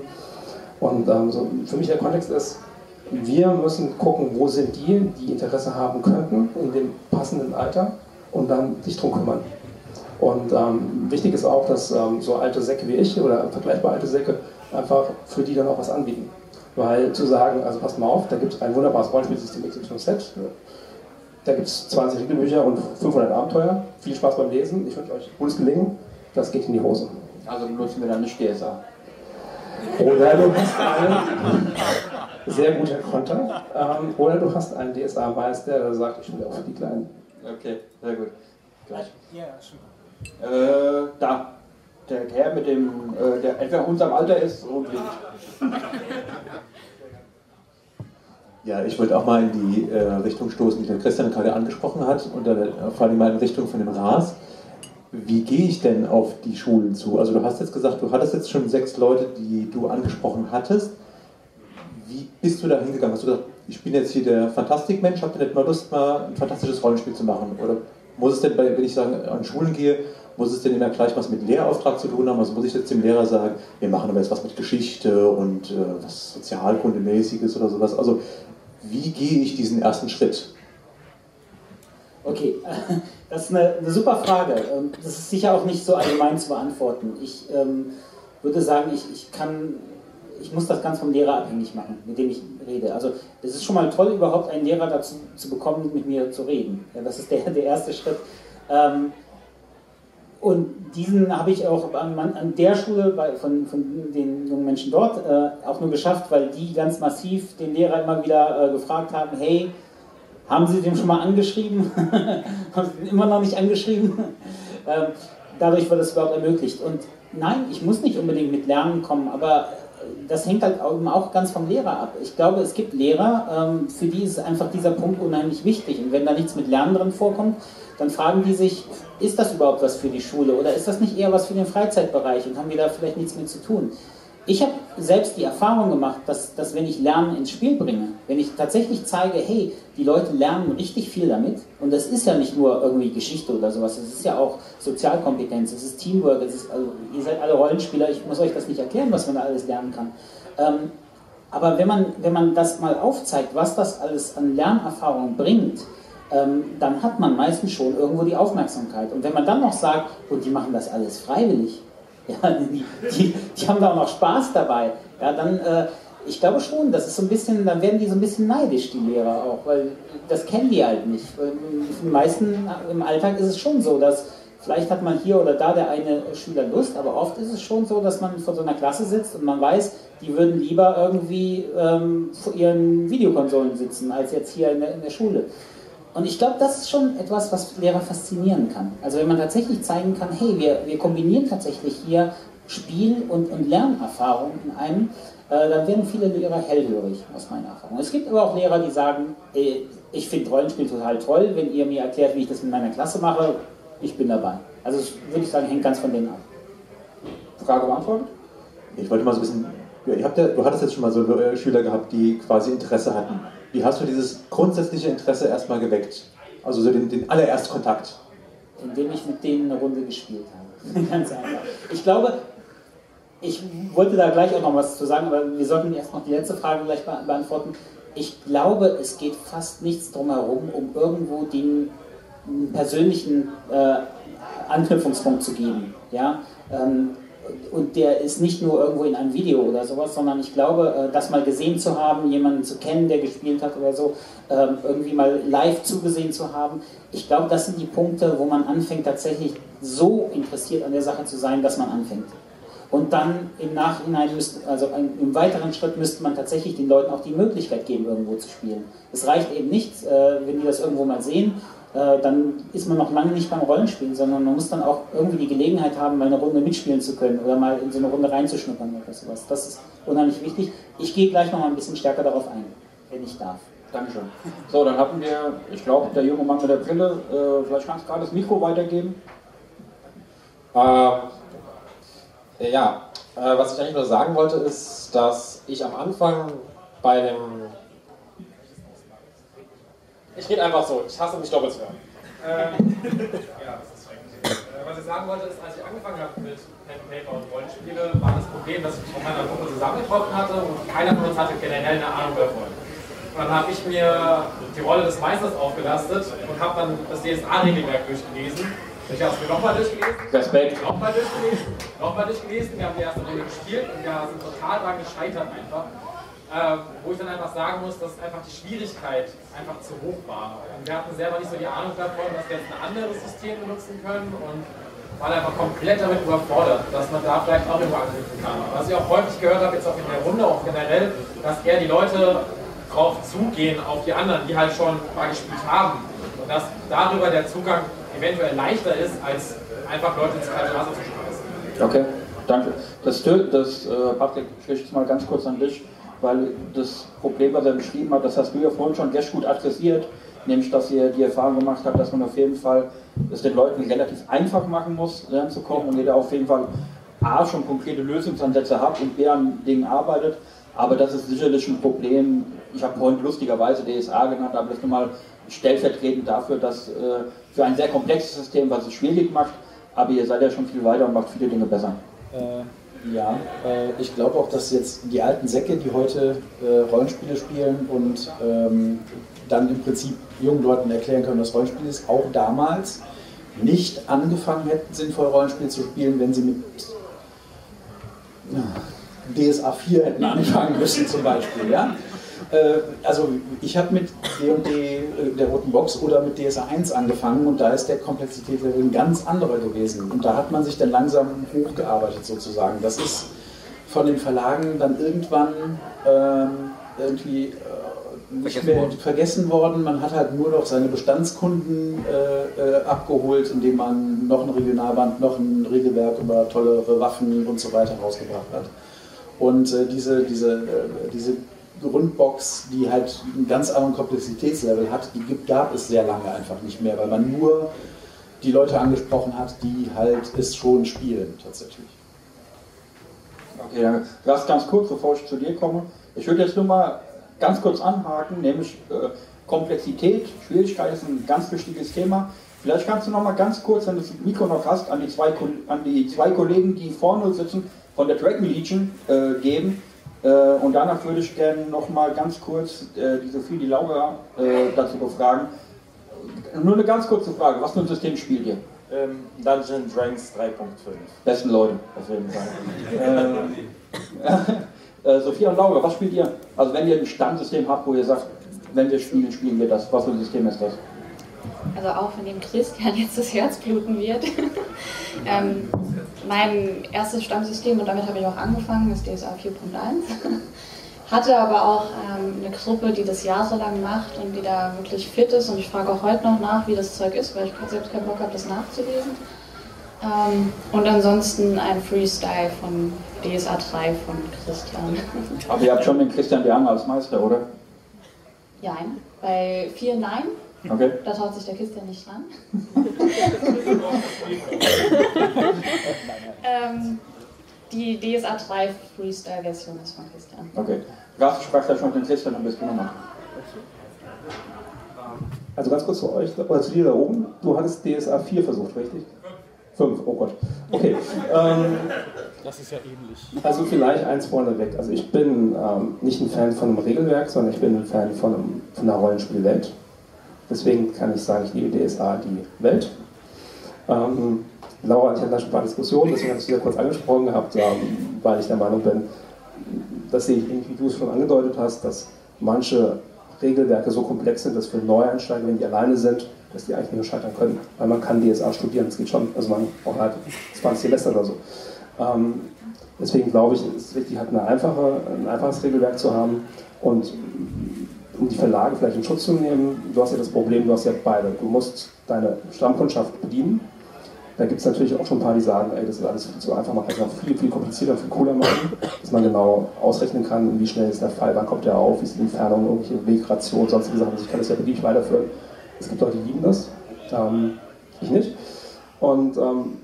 Und ähm, so für mich der Kontext ist, wir müssen gucken, wo sind die, die Interesse haben könnten in dem passenden Alter und dann sich drum kümmern. Und ähm, wichtig ist auch, dass ähm, so alte Säcke wie ich oder vergleichbare alte Säcke einfach für die dann auch was anbieten. Weil zu sagen, also passt mal auf, da gibt es ein wunderbares Rollenspielsystem XYZ, da gibt es 20 Regelbücher und 500 Abenteuer. Viel Spaß beim Lesen, ich wünsche euch gutes Gelingen, das geht in die Hose.
also benutzen wir dann nicht DSA.
Oder du hast einen sehr guter Konter. Ähm, oder du hast einen DSA-Meister, der sagt, ich will auch für die Kleinen.
Okay, sehr gut. Gleich.
Ja, schon.
Äh, da. Der Herr mit dem, äh, der etwa unserem Alter ist und blind.
Ja, ich wollte auch mal in die äh, Richtung stoßen, die der Christian gerade angesprochen hat, und äh, vor allem mal in Richtung von dem RAS. Wie gehe ich denn auf die Schulen zu? Also du hast jetzt gesagt, du hattest jetzt schon sechs Leute, die du angesprochen hattest. Wie bist du da hingegangen? Hast du gesagt, ich bin jetzt hier der Fantastikmensch, habt ihr nicht mal Lust, mal ein fantastisches Rollenspiel zu machen? Oder muss es denn, bei, wenn ich sagen, an Schulen gehe, muss es denn immer gleich was mit Lehrauftrag zu tun haben? Also muss ich jetzt dem Lehrer sagen, wir machen aber jetzt was mit Geschichte und äh, was Sozialkundemäßiges oder sowas? Also wie gehe ich diesen ersten Schritt?
Okay, das ist eine, eine, super Frage. Ähm, das ist sicher auch nicht so allgemein zu beantworten. Ich ähm, würde sagen, ich, ich kann, ich muss das ganz vom Lehrer abhängig machen, mit dem ich rede. Also es ist schon mal toll, überhaupt einen Lehrer dazu zu bekommen, mit mir zu reden. Das ist der, der erste Schritt. Ähm, und diesen habe ich auch an, an der Schule bei, von, von, den jungen Menschen dort äh, auch nur geschafft, weil die ganz massiv den Lehrer immer wieder äh, gefragt haben, hey, haben Sie den schon mal angeschrieben? haben Sie den immer noch nicht angeschrieben? ähm, dadurch wird das überhaupt ermöglicht. Und nein, ich muss nicht unbedingt mit Lernen kommen, aber das hängt halt auch ganz vom Lehrer ab. Ich glaube, es gibt Lehrer, ähm, für die ist einfach dieser Punkt unheimlich wichtig. Und wenn da nichts mit Lernen drin vorkommt, dann fragen die sich, ist das überhaupt was für die Schule oder ist das nicht eher was für den Freizeitbereich und haben wir da vielleicht nichts mit zu tun? Ich habe selbst die Erfahrung gemacht, dass, dass wenn ich Lernen ins Spiel bringe, wenn ich tatsächlich zeige, hey, die Leute lernen richtig viel damit, und das ist ja nicht nur irgendwie Geschichte oder sowas, es ist ja auch Sozialkompetenz, es ist Teamwork, es ist, also, ihr seid alle Rollenspieler, ich muss euch das nicht erklären, was man da alles lernen kann. Ähm, aber wenn man, wenn man das mal aufzeigt, was das alles an Lernerfahrung bringt, ähm, dann hat man meistens schon irgendwo die Aufmerksamkeit. Und wenn man dann noch sagt, und die machen das alles freiwillig, ja, die, die, die haben da auch noch Spaß dabei, ja, dann, äh, ich glaube schon, das ist so ein bisschen, dann werden die so ein bisschen neidisch, die Lehrer auch, weil das kennen die halt nicht. Für die meisten im Alltag ist es schon so, dass vielleicht hat man hier oder da der eine Schüler Lust, aber oft ist es schon so, dass man vor so einer Klasse sitzt und man weiß, die würden lieber irgendwie ähm, vor ihren Videokonsolen sitzen, als jetzt hier in der, in der Schule. Und ich glaube, das ist schon etwas, was Lehrer faszinieren kann. Also wenn man tatsächlich zeigen kann, hey, wir, wir kombinieren tatsächlich hier Spiel und, und Lernerfahrung in einem, äh, dann werden viele Lehrer hellhörig, aus meiner Erfahrung. Es gibt aber auch Lehrer, die sagen, ey, ich finde Rollenspiel total toll, wenn ihr mir erklärt, wie ich das in meiner Klasse mache, ich bin dabei. Also würde ich sagen, hängt ganz von denen ab. Frage beantwortet?
Ich wollte mal so ein bisschen, ja, habt ja, du hattest jetzt schon mal so äh, Schüler gehabt, die quasi Interesse hatten wie hast du dieses grundsätzliche Interesse erstmal geweckt? Also so den, den allerersten Kontakt?
Indem ich mit denen eine Runde gespielt habe. Ganz einfach. Ich glaube, ich wollte da gleich auch noch was zu sagen, aber wir sollten erst noch die letzte Frage gleich beantworten. Ich glaube, es geht fast nichts drumherum, um irgendwo den persönlichen äh, Anknüpfungspunkt zu geben. Ja? Ähm, und der ist nicht nur irgendwo in einem Video oder sowas, sondern ich glaube, äh, das mal gesehen zu haben, jemanden zu kennen, der gespielt hat oder so, ähm, irgendwie mal live zugesehen zu haben, ich glaube, das sind die Punkte, wo man anfängt tatsächlich so interessiert an der Sache zu sein, dass man anfängt. Und dann im Nachhinein, müsste, also im weiteren Schritt müsste man tatsächlich den Leuten auch die Möglichkeit geben, irgendwo zu spielen. Es reicht eben nicht, äh, wenn die das irgendwo mal sehen, äh, dann ist man noch lange nicht beim Rollenspielen, sondern man muss dann auch irgendwie die Gelegenheit haben, mal eine Runde mitspielen zu können oder mal in so eine Runde reinzuschnuppern oder sowas. Das ist unheimlich wichtig. Ich gehe gleich noch mal ein bisschen stärker darauf ein, wenn ich darf.
Dankeschön. So, dann hatten wir, ich glaube, der junge Mann mit der Brille, äh, vielleicht kannst du gerade das Mikro weitergeben.
Äh, ja, äh, was ich eigentlich nur sagen wollte, ist, dass ich am Anfang bei dem ich rede einfach so, ich hasse mich doppelt zu hören. Ähm, ja, das ist schrecklich. Äh, was ich sagen wollte, ist, als ich angefangen habe mit Pen Paper und Rollenspiele, war das Problem, dass ich mich mit meiner Gruppe zusammengetroffen hatte und keiner von uns hatte generell eine Ahnung davon. Und dann habe ich mir die Rolle des Meisters aufgelastet und habe dann das DSA-Regelwerk durchgelesen. Ich habe es mir nochmal durchgelesen.
Respekt.
Nochmal durchgelesen. Nochmal durchgelesen. Wir haben die erste Runde gespielt und wir sind total daran gescheitert einfach äh, wo ich dann einfach sagen muss, dass einfach die Schwierigkeit einfach zu hoch war. Und wir hatten selber nicht so die Ahnung davon, dass wir jetzt ein anderes System benutzen können und waren einfach komplett damit überfordert, dass man da vielleicht auch irgendwo anknüpfen kann. Was ich auch häufig gehört habe, jetzt auch in der Runde, auch generell, dass eher die Leute drauf zugehen, auf die anderen, die halt schon mal gespielt haben. Und dass darüber der Zugang eventuell leichter ist, als einfach Leute ins kalte Wasser zu schmeißen.
Okay, danke. Das, das äh, Patrick, ich mal ganz kurz an dich weil das Problem, was er beschrieben hat, das hast du ja vorhin schon recht gut adressiert, nämlich dass ihr die Erfahrung gemacht habt, dass man auf jeden Fall es den Leuten relativ einfach machen muss, lernen zu kommen und jeder auf jeden Fall A, schon konkrete Lösungsansätze hat und B, an Dingen arbeitet, aber das ist sicherlich ein Problem, ich habe vorhin lustigerweise DSA genannt, aber das ist mal stellvertretend dafür, dass äh, für ein sehr komplexes System, was es schwierig macht, aber ihr seid ja schon viel weiter und macht viele Dinge besser.
Äh, ja, äh, ich glaube auch, dass jetzt die alten Säcke, die heute äh, Rollenspiele spielen und ähm, dann im Prinzip jungen Leuten erklären können, was Rollenspiel ist, auch damals nicht angefangen hätten, sinnvoll Rollenspiel zu spielen, wenn sie mit ja, DSA 4 hätten anfangen müssen zum Beispiel. Ja? Äh, also ich habe mit D&D, äh, der roten Box oder mit DSA 1 angefangen und da ist der Komplexitätslevel ein ganz anderer gewesen. Und da hat man sich dann langsam hochgearbeitet sozusagen. Das ist von den Verlagen dann irgendwann ähm, irgendwie äh, nicht
Vergessen
mehr
worden.
vergessen worden. Man hat halt nur noch seine Bestandskunden äh, äh, abgeholt, indem man noch ein Regionalband, noch ein Regelwerk über tollere Waffen und so weiter rausgebracht hat. Und äh, diese, diese, äh, diese Grundbox, die halt einen ganz anderen Komplexitätslevel hat, die gibt, gab es sehr lange einfach nicht mehr, weil man nur die Leute angesprochen hat, die halt es schon spielen tatsächlich.
Okay, dann lass ganz kurz, bevor ich zu dir komme. Ich würde jetzt nur mal ganz kurz anhaken, nämlich äh, Komplexität, Schwierigkeit ist ein ganz wichtiges Thema. Vielleicht kannst du noch mal ganz kurz, wenn du das Mikro noch hast, an die zwei, an die zwei Kollegen, die vorne sitzen, von der Dragon Legion äh, geben. Äh, und danach würde ich gerne noch mal ganz kurz äh, die Sophie, die Laura äh, dazu befragen. Nur eine ganz kurze Frage, was für ein System spielt ihr?
Ähm, Dungeon Dragons 3.5.
Besten Leute, auf jeden Fall. ähm, äh, Sophia und Laura, was spielt ihr? Also wenn ihr ein Standsystem habt, wo ihr sagt, wenn wir spielen, spielen wir das. Was für ein System ist das?
Also auch wenn dem Christian jetzt das Herz bluten wird. ähm, mein erstes Stammsystem, und damit habe ich auch angefangen, ist DSA 4.1. Hatte aber auch ähm, eine Gruppe, die das jahrelang macht und die da wirklich fit ist. Und ich frage auch heute noch nach, wie das Zeug ist, weil ich selbst keinen Bock habe, das nachzulesen. Ähm, und ansonsten ein Freestyle von DSA 3 von Christian.
Aber ihr habt schon den Christian Deang als Meister, oder?
Nein. Bei 4 Nein.
Okay.
Da traut sich der Christian nicht ran. ähm, die DSA 3 Freestyle-Version ist von Christian.
Okay. Rast sprach ja schon den Christian, dann bist du nochmal.
Also ganz kurz zu euch, oder zu dir da oben. Du hattest DSA 4 versucht, richtig? 5, oh Gott. Okay. Ähm,
Das ist ja ähnlich.
also vielleicht eins vorneweg. Also ich bin ähm, nicht ein Fan von einem Regelwerk, sondern ich bin ein Fan von, einem, von einer Rollenspielwelt. Deswegen kann ich sagen, ich liebe DSA die Welt. Ähm, Laura ich hatten da schon ein paar Diskussionen, deswegen habe ich sie ja kurz angesprochen gehabt, ähm, weil ich der Meinung bin, das sehe ich wie du es schon angedeutet hast, dass manche Regelwerke so komplex sind, dass für Neueinsteiger, wenn die alleine sind, dass die eigentlich nicht scheitern können. Weil man kann DSA studieren, das geht schon. Also man braucht halt 20 Semester oder so. Ähm, deswegen glaube ich, ist es wichtig, halt eine einfache, ein einfaches Regelwerk zu haben und um die Verlage vielleicht in Schutz zu nehmen, du hast ja das Problem, du hast ja beide. Du musst deine Stammkundschaft bedienen. Da gibt es natürlich auch schon ein paar, die sagen, ey, das ist alles viel zu einfach, man kann es noch viel, viel komplizierter viel cooler machen, dass man genau ausrechnen kann, wie schnell ist der Fall, wann kommt der auf, wie ist die Entfernung, irgendwelche Wegrationen, sonstige Sachen. Also ich kann das ja beliebig weiterführen. Es gibt Leute, die lieben das, ähm, ich nicht. Und ähm,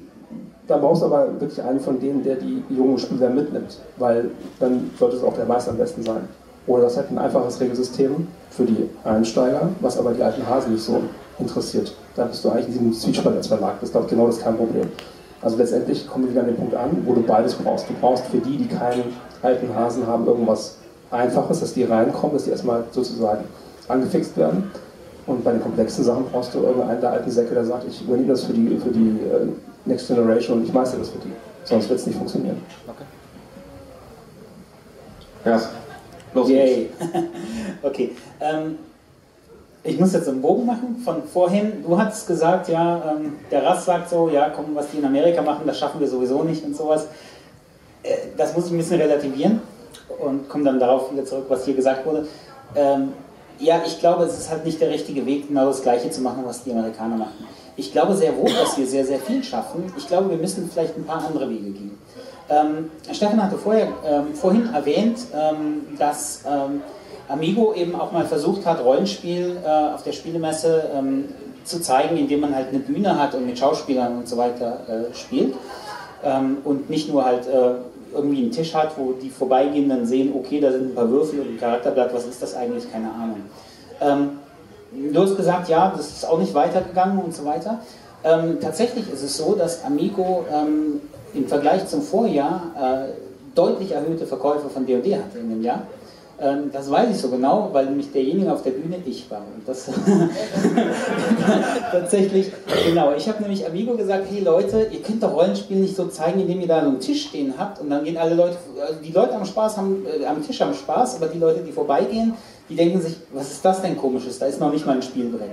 da brauchst du aber wirklich einen von denen, der die jungen Spieler mitnimmt, weil dann sollte es auch der Meister am besten sein. Oder das halt ein einfaches Regelsystem für die Einsteiger, was aber die alten Hasen nicht so interessiert. Da bist du eigentlich in diesem Zwiespalt als Verlag. Das ist glaube ich genau das kein Problem. Also letztendlich kommen wir wieder an den Punkt an, wo du beides brauchst. Du brauchst für die, die keinen alten Hasen haben, irgendwas Einfaches, dass die reinkommen, dass die erstmal sozusagen angefixt werden. Und bei den komplexen Sachen brauchst du irgendeinen der alten Säcke, der sagt, ich übernehme das für die, für die äh, Next Generation und ich meister das für die. Sonst wird es nicht funktionieren.
Okay. Ja, los
Yay. okay. Ähm, ich muss jetzt einen Bogen machen von vorhin. Du hast gesagt, ja, ähm, der Rass sagt so, ja, komm, was die in Amerika machen, das schaffen wir sowieso nicht und sowas. Äh, das muss ich ein bisschen relativieren und komme dann darauf wieder zurück, was hier gesagt wurde. Ähm, ja, ich glaube, es ist halt nicht der richtige Weg, genau das Gleiche zu machen, was die Amerikaner machen. Ich glaube sehr wohl, dass wir sehr, sehr viel schaffen. Ich glaube, wir müssen vielleicht ein paar andere Wege gehen. Ähm, Stefan hatte vorher, ähm, vorhin erwähnt, ähm, dass ähm, Amigo eben auch mal versucht hat, Rollenspiel äh, auf der Spielemesse ähm, zu zeigen, indem man halt eine Bühne hat und mit Schauspielern und so weiter äh, spielt. Ähm, und nicht nur halt äh, irgendwie einen Tisch hat, wo die vorbeigehen, dann sehen, okay, da sind ein paar Würfel und ein Charakterblatt, was ist das eigentlich? Keine Ahnung. Du hast gesagt, ja, das ist auch nicht weitergegangen und so weiter. Ähm, tatsächlich ist es so, dass Amigo ähm, im Vergleich zum Vorjahr äh, deutlich erhöhte Verkäufe von D&D hatte in dem Jahr. Ähm, das weiß ich so genau, weil nämlich derjenige auf der Bühne ich war. Und das tatsächlich, genau. Ich habe nämlich Amigo gesagt, hey Leute, ihr könnt doch Rollenspiel nicht so zeigen, indem ihr da einen Tisch stehen habt und dann gehen alle Leute, also die Leute am Spaß haben, äh, am Tisch haben Spaß, aber die Leute, die vorbeigehen, die denken sich, was ist das denn komisches? Da ist noch nicht mal ein Spielbrett.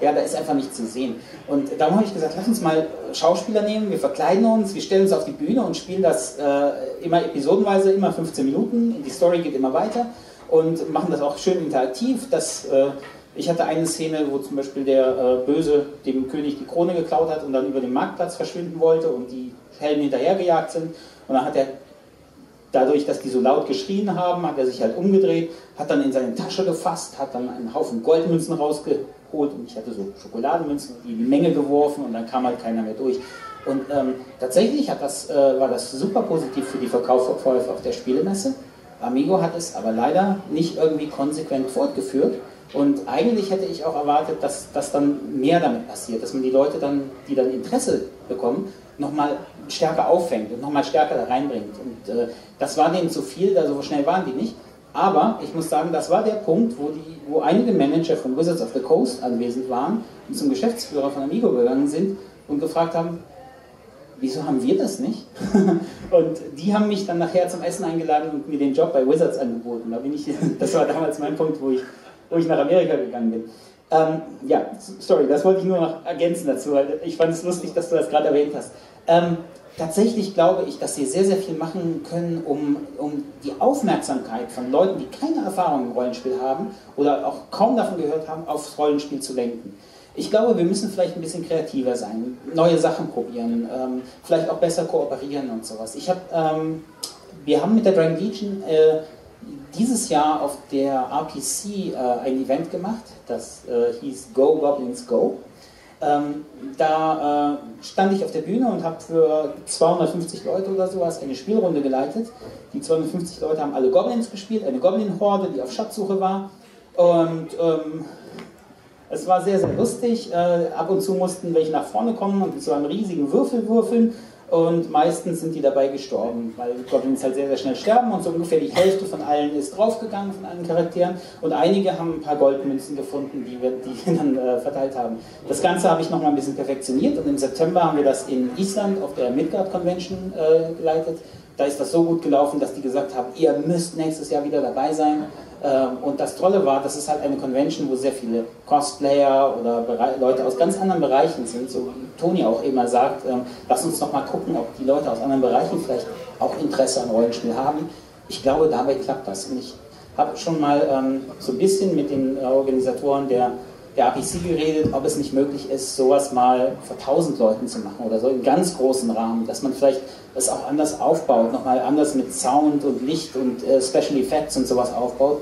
Ja, da ist einfach nichts zu sehen. Und darum habe ich gesagt, lass uns mal Schauspieler nehmen, wir verkleiden uns, wir stellen uns auf die Bühne und spielen das äh, immer episodenweise, immer 15 Minuten. Die Story geht immer weiter und machen das auch schön interaktiv. Das, äh, ich hatte eine Szene, wo zum Beispiel der äh, Böse dem König die Krone geklaut hat und dann über den Marktplatz verschwinden wollte und die Helden hinterhergejagt sind. Und dann hat er, dadurch, dass die so laut geschrien haben, hat er sich halt umgedreht, hat dann in seine Tasche gefasst, hat dann einen Haufen Goldmünzen rausgeholt und ich hatte so Schokoladenmünzen in die Menge geworfen und dann kam halt keiner mehr durch. Und ähm, tatsächlich das, äh, war das super positiv für die Verkäufe auf der Spielemesse. Amigo hat es aber leider nicht irgendwie konsequent fortgeführt. Und eigentlich hätte ich auch erwartet, dass, dass dann mehr damit passiert, dass man die Leute dann, die dann Interesse bekommen, nochmal stärker auffängt und nochmal stärker da reinbringt. Und äh, das war denen zu viel, da so schnell waren die nicht. Aber ich muss sagen, das war der Punkt, wo, die, wo einige Manager von Wizards of the Coast anwesend waren und zum Geschäftsführer von Amigo gegangen sind und gefragt haben, wieso haben wir das nicht? und die haben mich dann nachher zum Essen eingeladen und mir den Job bei Wizards angeboten. Da bin ich, das war damals mein Punkt, wo ich, wo ich nach Amerika gegangen bin. Ähm, ja, sorry, das wollte ich nur noch ergänzen dazu, weil ich fand es lustig, dass du das gerade erwähnt hast. Ähm, tatsächlich glaube ich, dass sie sehr, sehr viel machen können, um, um die Aufmerksamkeit von Leuten, die keine Erfahrung im Rollenspiel haben oder auch kaum davon gehört haben, aufs Rollenspiel zu lenken. Ich glaube, wir müssen vielleicht ein bisschen kreativer sein, neue Sachen probieren, ähm, vielleicht auch besser kooperieren und sowas. Ich hab, ähm, wir haben mit der Dragon Legion äh, dieses Jahr auf der RPC äh, ein Event gemacht, das äh, hieß Go Goblins Go. Ähm, da äh, stand ich auf der Bühne und habe für 250 Leute oder sowas eine Spielrunde geleitet. Die 250 Leute haben alle Goblins gespielt, eine Goblin-Horde, die auf Schatzsuche war. Und ähm, es war sehr, sehr lustig. Äh, ab und zu mussten welche nach vorne kommen und mit so einem riesigen Würfel würfeln. Und meistens sind die dabei gestorben, weil Goblins halt sehr, sehr schnell sterben und so ungefähr die Hälfte von allen ist draufgegangen, von allen Charakteren. Und einige haben ein paar Goldmünzen gefunden, die wir die dann äh, verteilt haben. Das Ganze habe ich nochmal ein bisschen perfektioniert und im September haben wir das in Island auf der Midgard Convention äh, geleitet. Da ist das so gut gelaufen, dass die gesagt haben, ihr müsst nächstes Jahr wieder dabei sein. Ähm, und das Tolle war, das ist halt eine Convention, wo sehr viele Cosplayer oder Leute aus ganz anderen Bereichen sind, so wie Toni auch immer sagt, ähm, lass uns noch mal gucken, ob die Leute aus anderen Bereichen vielleicht auch Interesse an Rollenspiel haben. Ich glaube, dabei klappt das. Und ich habe schon mal ähm, so ein bisschen mit den Organisatoren der, der APC geredet, ob es nicht möglich ist, sowas mal vor 1000 Leuten zu machen oder so im ganz großen Rahmen, dass man vielleicht das auch anders aufbaut, nochmal anders mit Sound und Licht und äh, Special Effects und sowas aufbaut.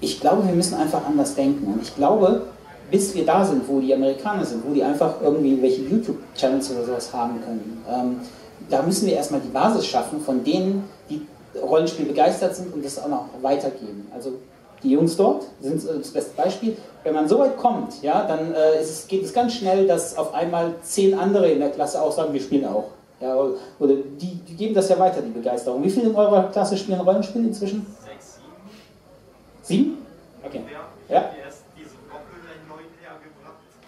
Ich glaube, wir müssen einfach anders denken. Und ich glaube, bis wir da sind, wo die Amerikaner sind, wo die einfach irgendwie welche YouTube-Channels oder sowas haben können, ähm, da müssen wir erstmal die Basis schaffen von denen, die Rollenspiel begeistert sind und das auch noch weitergeben. Also die Jungs dort sind das beste Beispiel. Wenn man so weit kommt, ja, dann äh, es, geht es ganz schnell, dass auf einmal zehn andere in der Klasse auch sagen, wir spielen auch. Ja, oder die, die geben das ja weiter, die Begeisterung. Wie viele in eurer Klasse spielen Rollenspiel inzwischen? Sechs, sieben. Sieben? Okay. Ja?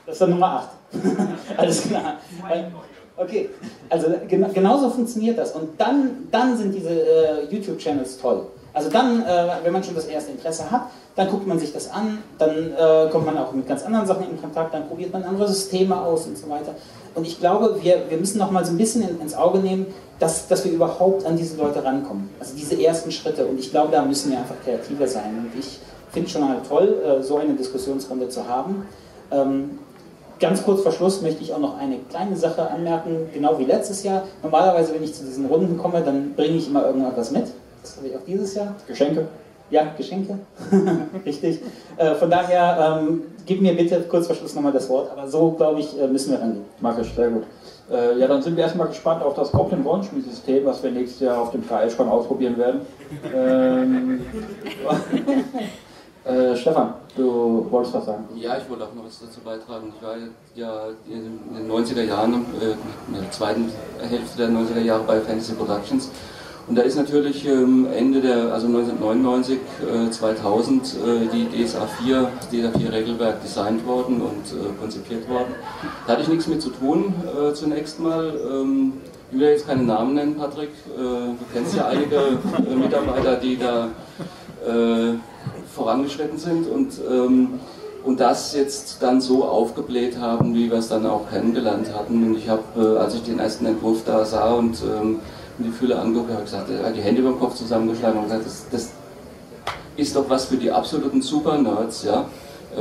Das ist dann Nummer 8. Alles klar. Okay, also gen genauso funktioniert das. Und dann, dann sind diese äh, YouTube-Channels toll. Also dann, äh, wenn man schon das erste Interesse hat, dann guckt man sich das an, dann äh, kommt man auch mit ganz anderen Sachen in Kontakt, dann probiert man andere Systeme aus und so weiter. Und ich glaube, wir, wir müssen noch mal so ein bisschen in, ins Auge nehmen, dass, dass wir überhaupt an diese Leute rankommen. Also diese ersten Schritte. Und ich glaube, da müssen wir einfach kreativer sein. Und ich finde schon mal toll, äh, so eine Diskussionsrunde zu haben. Ähm, ganz kurz vor Schluss möchte ich auch noch eine kleine Sache anmerken, genau wie letztes Jahr. Normalerweise, wenn ich zu diesen Runden komme, dann bringe ich immer irgendwas mit. Das habe ich auch dieses Jahr.
Geschenke.
Ja, Geschenke. Richtig. Äh, von daher, ähm, gib mir bitte kurz vor Schluss nochmal das Wort, aber so, glaube ich, äh, müssen wir rangehen.
Mache ich, sehr gut. Äh, ja, dann sind wir erstmal gespannt auf das Goblin Rollenspielsystem, was wir nächstes Jahr auf dem KS-Con ausprobieren werden. Ähm, äh, Stefan, du wolltest was sagen?
Ja, ich wollte auch noch was dazu beitragen. Ich war ja in den 90er Jahren, äh, in der zweiten Hälfte der 90er Jahre bei Fantasy Productions. Und da ist natürlich ähm, Ende der, also 1999, äh, 2000, äh, die DSA 4, das DSA 4 Regelwerk designt worden und äh, konzipiert worden. Da hatte ich nichts mit zu tun, äh, zunächst mal. Ähm, ich will jetzt keine Namen nennen, Patrick. Äh, du kennst ja einige äh, Mitarbeiter, die da vorangeschritten sind und, ähm, und das jetzt dann so aufgebläht haben, wie wir es dann auch kennengelernt hatten. Und ich habe, als ich den ersten Entwurf da sah und ähm, die Fühler angeguckt, habe gesagt, er hat die Hände über den Kopf zusammengeschlagen und gesagt, das, das ist doch was für die absoluten Super-Nerds, ja.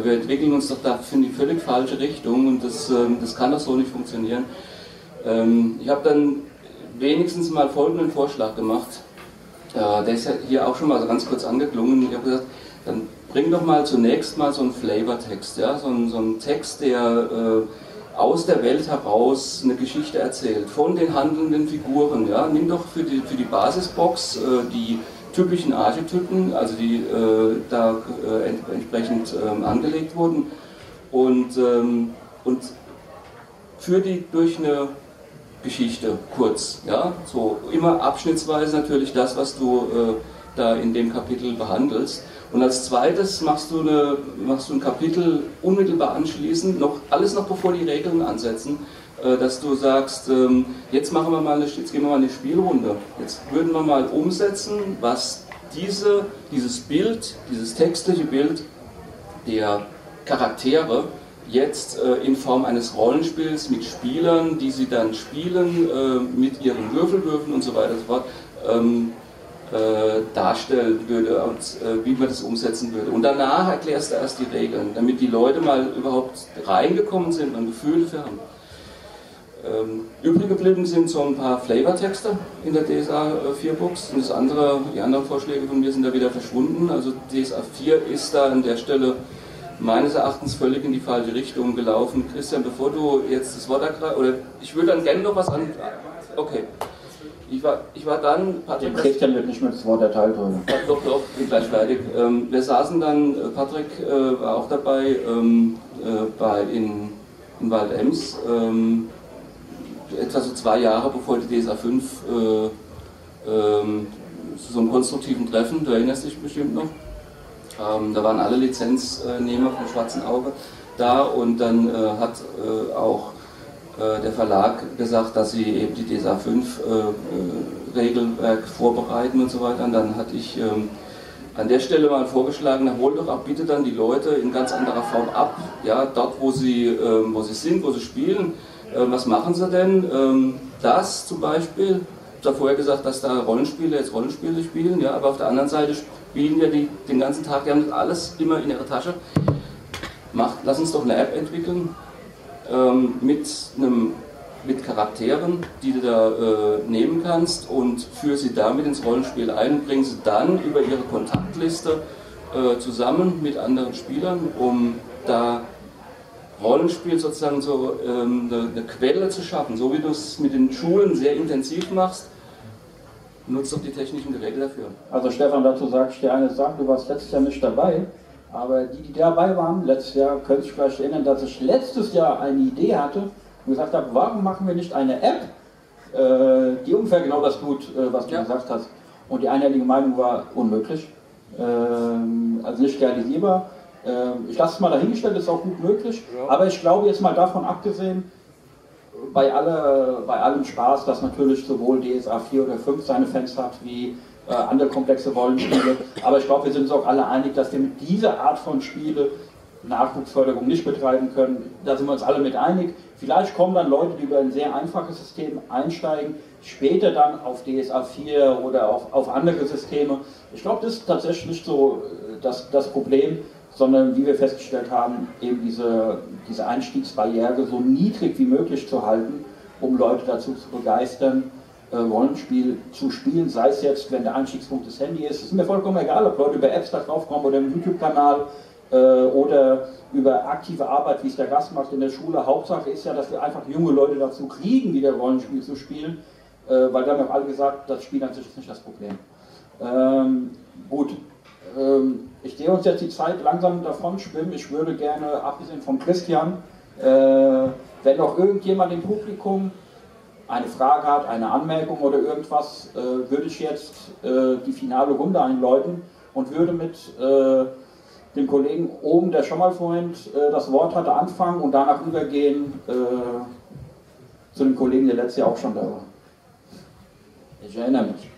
Wir entwickeln uns doch da in die völlig falsche Richtung und das, ähm, das kann doch so nicht funktionieren. Ähm, ich habe dann wenigstens mal folgenden Vorschlag gemacht. Der ist ja hier auch schon mal ganz kurz angeklungen. Ich habe gesagt, dann bring doch mal zunächst mal so einen Flavortext, ja? so, einen, so einen Text, der äh, aus der Welt heraus eine Geschichte erzählt, von den handelnden Figuren. Ja? Nimm doch für die, für die Basisbox äh, die typischen Archetypen, also die äh, da äh, entsprechend ähm, angelegt wurden, und, ähm, und führ die durch eine Geschichte kurz. Ja? So immer abschnittsweise natürlich das, was du äh, da in dem Kapitel behandelst. Und als zweites machst du, eine, machst du ein Kapitel unmittelbar anschließend, noch, alles noch bevor die Regeln ansetzen, äh, dass du sagst, ähm, jetzt machen wir mal eine, jetzt gehen wir mal eine Spielrunde. Jetzt würden wir mal umsetzen, was diese, dieses Bild, dieses textliche Bild der Charaktere jetzt äh, in Form eines Rollenspiels mit Spielern, die sie dann spielen, äh, mit ihren Würfelwürfen und so weiter und so fort, ähm, äh, darstellen würde und äh, wie man das umsetzen würde. Und danach erklärst du erst die Regeln, damit die Leute mal überhaupt reingekommen sind und Gefühle für haben. Ähm, übrig geblieben sind so ein paar Flavortexte in der DSA 4 Box und das andere, die anderen Vorschläge von mir sind da wieder verschwunden. Also DSA 4 ist da an der Stelle meines Erachtens völlig in die falsche Richtung gelaufen. Christian, bevor du jetzt das Wort ergreifst, oder ich würde dann gerne noch was an. Okay. Ich war, ich war dann,
Patrick. Christian wird nicht mehr das Wort erteilt heute.
Doch, doch, bin gleich fertig. Ähm, wir saßen dann, äh, Patrick äh, war auch dabei, ähm, äh, bei, in, in Waldems, ähm, etwa so zwei Jahre bevor die DSA 5 äh, ähm, so einem konstruktiven Treffen, du erinnerst dich bestimmt noch. Ähm, da waren alle Lizenznehmer vom Schwarzen Auge da und dann äh, hat äh, auch der Verlag gesagt, dass sie eben die DSA 5 äh, äh, Regelwerk vorbereiten und so weiter. Und dann hatte ich ähm, an der Stelle mal vorgeschlagen, na, hol doch auch bitte dann die Leute in ganz anderer Form ab, ja, dort wo sie, ähm, wo sie sind, wo sie spielen. Äh, was machen sie denn? Ähm, das zum Beispiel, ich habe vorher gesagt, dass da Rollenspiele jetzt Rollenspiele spielen, ja, aber auf der anderen Seite spielen ja die den ganzen Tag, die haben das alles immer in ihrer Tasche. Macht, lass uns doch eine App entwickeln, ähm, mit, einem, mit Charakteren, die du da äh, nehmen kannst und führe sie damit ins Rollenspiel ein, bring sie dann über ihre Kontaktliste äh, zusammen mit anderen Spielern, um da Rollenspiel sozusagen so ähm, eine, eine Quelle zu schaffen, so wie du es mit den Schulen sehr intensiv machst. Nutzt doch die technischen Geräte dafür.
Also Stefan, dazu sag ich dir eine Sache, du warst letztes Jahr nicht dabei. Aber die, die dabei waren, letztes Jahr, können sich vielleicht erinnern, dass ich letztes Jahr eine Idee hatte und gesagt habe, warum machen wir nicht eine App, äh, die ungefähr genau das tut, äh, was du ja. gesagt hast. Und die einhellige Meinung war unmöglich, ähm, also nicht realisierbar. Ähm, ich lasse es mal dahingestellt, ist auch gut möglich. Ja. Aber ich glaube jetzt mal davon abgesehen, bei, alle, bei allem Spaß, dass natürlich sowohl DSA 4 oder 5 seine Fans hat, wie äh, andere komplexe Rollenspiele. Aber ich glaube, wir sind uns auch alle einig, dass wir mit dieser Art von Spiele Nachwuchsförderung nicht betreiben können. Da sind wir uns alle mit einig. Vielleicht kommen dann Leute, die über ein sehr einfaches System einsteigen, später dann auf DSA 4 oder auf, auf andere Systeme. Ich glaube, das ist tatsächlich nicht so äh, das, das Problem, sondern wie wir festgestellt haben, eben diese, diese Einstiegsbarriere so niedrig wie möglich zu halten, um Leute dazu zu begeistern, Rollenspiel zu spielen, sei es jetzt, wenn der Einstiegspunkt das Handy ist. Es ist mir vollkommen egal, ob Leute über Apps da drauf kommen oder im YouTube-Kanal. äh, oder über aktive Arbeit, wie es der Gast macht in der Schule. Hauptsache ist ja, dass wir einfach junge Leute dazu kriegen, wieder Rollenspiel zu spielen, äh, weil wir haben ja alle gesagt, das Spiel an sich ist nicht das Problem. Ähm, gut, ähm, ich sehe uns jetzt die Zeit langsam davon schwimmen. Ich würde gerne, abgesehen von Christian, äh, wenn noch irgendjemand im Publikum eine Frage hat, eine Anmerkung oder irgendwas, äh, würde ich jetzt äh, die finale Runde einläuten und würde mit äh, dem Kollegen oben, der schon mal vorhin äh, das Wort hatte, anfangen und danach übergehen äh, zu dem Kollegen, der letztes Jahr auch schon da war. Ich erinnere mich.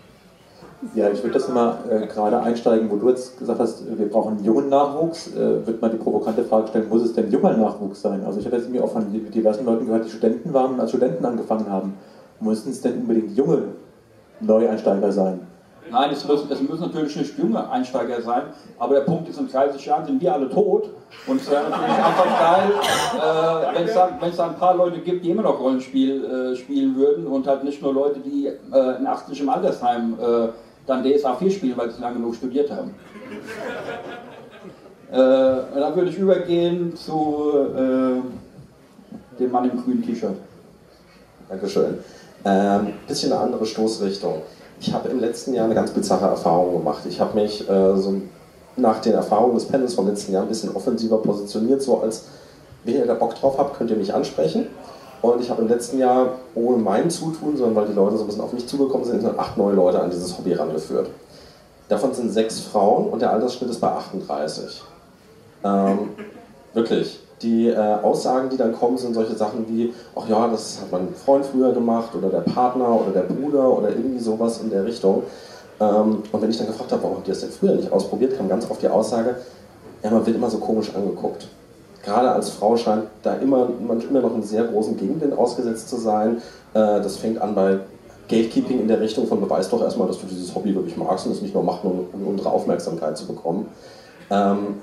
Ja, ich würde das mal äh, gerade einsteigen, wo du jetzt gesagt hast, wir brauchen jungen Nachwuchs. Äh, wird mal die provokante Frage stellen, muss es denn junger Nachwuchs sein? Also ich habe jetzt mir auch von diversen Leuten gehört, die Studenten waren und als Studenten angefangen haben. Müssen es denn unbedingt junge Neueinsteiger sein?
Nein, es müssen, es müssen natürlich nicht junge Einsteiger sein, aber der Punkt ist, in 30 Jahren sind wir alle tot und es wäre natürlich einfach geil, äh, wenn es da, da ein paar Leute gibt, die immer noch Rollenspiel äh, spielen würden und halt nicht nur Leute, die äh, in 80 im Altersheim äh, dann DSA 4 spielen, weil sie lange genug studiert haben. Äh, dann würde ich übergehen zu äh, dem Mann im grünen T-Shirt.
Dankeschön. Ähm, bisschen eine andere Stoßrichtung. Ich habe im letzten Jahr eine ganz bizarre Erfahrung gemacht. Ich habe mich äh, so nach den Erfahrungen des Panels vom letzten Jahr ein bisschen offensiver positioniert, so als wenn ihr da Bock drauf habt, könnt ihr mich ansprechen. Und ich habe im letzten Jahr ohne mein Zutun, sondern weil die Leute so ein bisschen auf mich zugekommen sind, acht neue Leute an dieses Hobby rangeführt. Davon sind sechs Frauen und der Altersschnitt ist bei 38. Ähm, wirklich. Die äh, Aussagen, die dann kommen, sind solche Sachen wie, ach ja, das hat mein Freund früher gemacht oder der Partner oder der Bruder oder irgendwie sowas in der Richtung. Ähm, und wenn ich dann gefragt habe, warum habt ihr das denn früher nicht ausprobiert, kam ganz oft die Aussage, ja, man wird immer so komisch angeguckt gerade als Frau scheint da immer, man immer noch einen sehr großen Gegenwind ausgesetzt zu sein. Äh, das fängt an bei Gatekeeping in der Richtung von beweis doch erstmal, dass du dieses Hobby wirklich magst und es nicht nur machst, um, unsere Aufmerksamkeit zu bekommen. Ähm,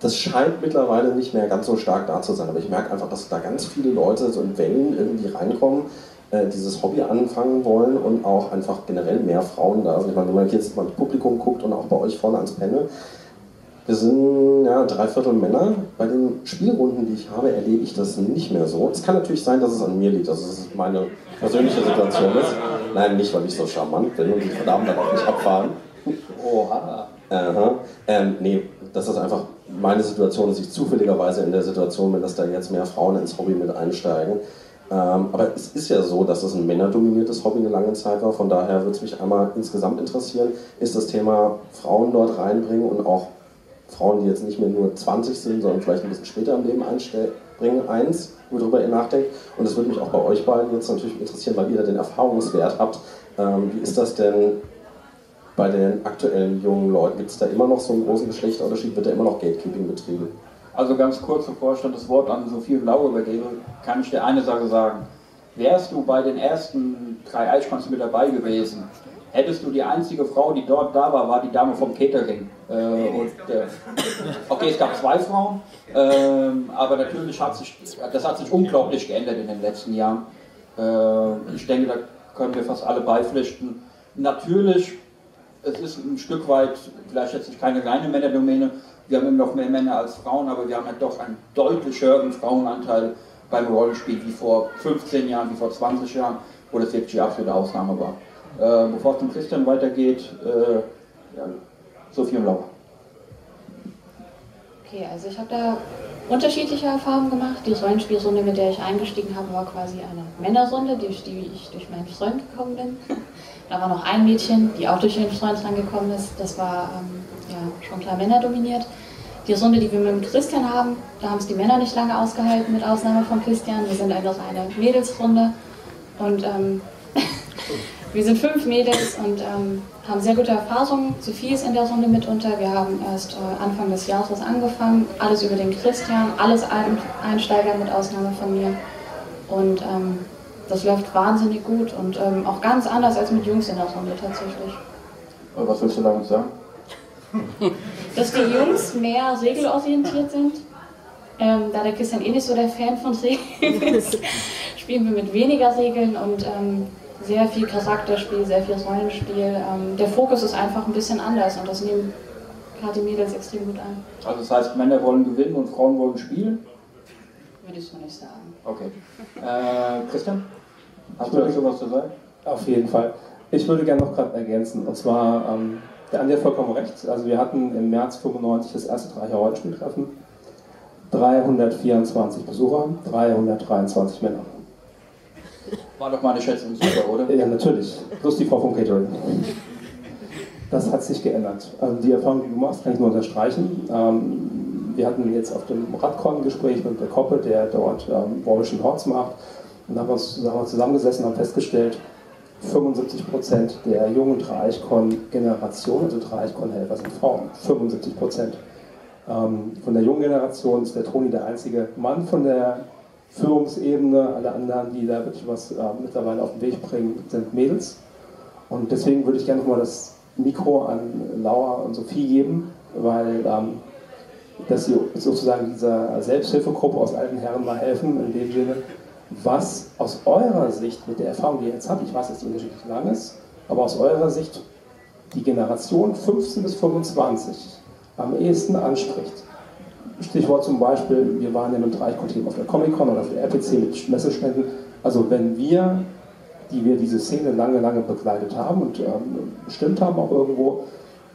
das scheint mittlerweile nicht mehr ganz so stark da zu sein, aber ich merke einfach, dass da ganz viele Leute so in Wellen irgendwie reinkommen, äh, dieses Hobby anfangen wollen und auch einfach generell mehr Frauen da sind. Ich meine, wenn man jetzt mal ins Publikum guckt und auch bei euch vorne ans Panel, wir sind ja drei Viertel Männer. Bei den Spielrunden, die ich habe, erlebe ich das nicht mehr so. Es kann natürlich sein, dass es an mir liegt, dass es meine persönliche Situation ist. Nein, nicht, weil ich so charmant bin und die Verdammten dann auch nicht abfahren. Oha. Aha. Ähm, nee, das ist einfach meine Situation, dass ich zufälligerweise in der Situation bin, dass da jetzt mehr Frauen ins Hobby mit einsteigen. Ähm, aber es ist ja so, dass es ein männerdominiertes Hobby eine lange Zeit war. Von daher würde es mich einmal insgesamt interessieren, ist das Thema Frauen dort reinbringen und auch Frauen, die jetzt nicht mehr nur 20 sind, sondern vielleicht ein bisschen später im Leben einbringen, eins, worüber ihr nachdenkt. Und das würde mich auch bei euch beiden jetzt natürlich interessieren, weil ihr da den Erfahrungswert habt. Ähm, wie ist das denn bei den aktuellen jungen Leuten? Gibt es da immer noch so einen großen Geschlechterunterschied? Wird da immer noch Gatekeeping betrieben?
Also ganz kurz, bevor ich dann das Wort an Sophie Laura übergebe, kann ich dir eine Sache sagen. Wärst du bei den ersten drei Eichmanns mit dabei gewesen, hättest du die einzige Frau, die dort da war, war die Dame vom Catering. Äh, und, äh, okay, es gab zwei Frauen, äh, aber natürlich hat sich, das hat sich unglaublich geändert in den letzten Jahren. Äh, ich denke, da können wir fast alle beipflichten. Natürlich, es ist ein Stück weit, vielleicht jetzt nicht keine reine Männerdomäne, wir haben immer noch mehr Männer als Frauen, aber wir haben halt doch einen deutlich höheren Frauenanteil beim Rollenspiel wie vor 15 Jahren, wie vor 20 Jahren, wo das wirklich die absolute Ausnahme war. Bevor es zum Christian weitergeht, ja, Sophie und Laura.
Okay, also ich habe da unterschiedliche Erfahrungen gemacht. Die Rollenspielrunde, mit der ich eingestiegen habe, war quasi eine Männerrunde, durch die ich durch meinen Freund gekommen bin. da war noch ein Mädchen, die auch durch ihren Freund reingekommen ist. Das war ähm, ja, schon klar männerdominiert. Die Runde, die wir mit Christian haben, da haben es die Männer nicht lange ausgehalten, mit Ausnahme von Christian. Wir sind einfach eine Mädelsrunde. Und ähm, Wir sind fünf Mädels und ähm, haben sehr gute Erfahrungen. Sophie ist in der Runde mitunter. Wir haben erst äh, Anfang des Jahres angefangen. Alles über den Christian, alles Einsteiger mit Ausnahme von mir. Und ähm, das läuft wahnsinnig gut und ähm, auch ganz anders als mit Jungs in der Runde tatsächlich.
Was willst du damit sagen?
Dass die Jungs mehr regelorientiert sind. Ähm, da der Christian eh nicht so der Fan von Regeln ist, spielen wir mit weniger Regeln und ähm, sehr viel Charakterspiel, sehr viel Rollenspiel. Ähm, der Fokus ist einfach ein bisschen anders und das nehmen gerade die Mädels extrem gut an.
Also das heißt, Männer wollen gewinnen und Frauen wollen spielen?
Würde ich so nicht sagen.
Okay. Äh, Christian? Hast du dazu was zu sagen?
Auf jeden Fall. Ich würde gerne noch gerade ergänzen. Und zwar, ähm, der Andi hat vollkommen recht. Also wir hatten im März 95 das erste Dreier Rollenspieltreffen. 324 Besucher, 323 Männer.
War doch mal eine Schätzung super, oder?
Ja, natürlich. Plus die Frau vom Catering. Das hat sich geändert. Also die Erfahrung, die du machst, kann ich nur unterstreichen. Ähm, wir hatten jetzt auf dem Radcon ein Gespräch mit der Koppe, der dort ähm, Warwischen Horts macht. Und haben uns wir zusammengesessen und festgestellt, 75 Prozent der jungen Dreichcon-Generation, also Dreichcon-Helfer, sind Frauen. 75 Prozent. Ähm, von der jungen Generation ist der Toni der einzige Mann von der Führungsebene. Alle anderen, die da wirklich was äh, mittlerweile auf den Weg bringen, sind Mädels. Und deswegen würde ich gerne nochmal das Mikro an Laura und Sophie geben, weil ähm, dass sie sozusagen dieser Selbsthilfegruppe aus alten Herren mal helfen, in dem Sinne, was aus eurer Sicht mit der Erfahrung, die ihr jetzt habt, ich weiß, dass die unterschiedlich lang ist, aber aus eurer Sicht die Generation 15 bis 25 am ehesten anspricht. Stichwort zum Beispiel, wir waren in einem Dreikonteam auf der Comic-Con oder auf der RPC mit Messeständen. Also wenn wir, die wir diese Szene lange, lange begleitet haben und ähm, bestimmt haben auch irgendwo,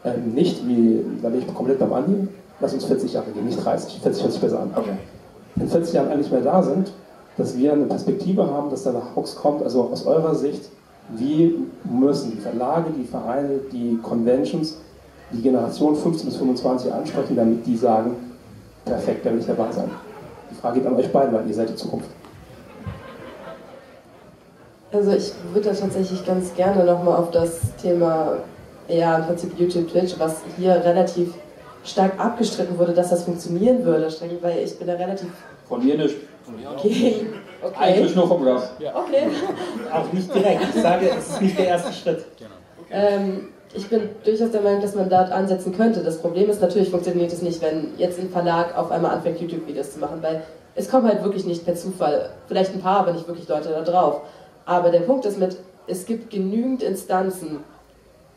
ähm, nicht wie, da bin ich komplett beim Andi, lass uns 40 Jahre gehen, nicht 30, 40 hört sich besser an. Okay. In 40 Jahren eigentlich mehr da sind, dass wir eine Perspektive haben, dass da nach Hawks kommt, also aus eurer Sicht, wie müssen die Verlage, die Vereine, die Conventions die Generation 15 bis 25 ansprechen, damit die sagen, perfekt, da will ich dabei sein. Die Frage geht an euch beiden, weil ihr seid die Zukunft.
Also ich würde da tatsächlich ganz gerne nochmal auf das Thema, ja im Prinzip YouTube, Twitch, was hier relativ stark abgestritten wurde, dass das funktionieren würde, weil ich bin da relativ
Von mir nicht.
gegen. Okay.
Eigentlich nur vom Gast.
Okay.
Auch nicht direkt. Ich sage, es ist nicht der erste Schritt.
Ähm, ich bin durchaus der Meinung, dass man dort ansetzen könnte. Das Problem ist, natürlich funktioniert es nicht, wenn jetzt ein Verlag auf einmal anfängt, YouTube-Videos zu machen, weil es kommen halt wirklich nicht per Zufall, vielleicht ein paar, aber nicht wirklich Leute da drauf. Aber der Punkt ist mit, es gibt genügend Instanzen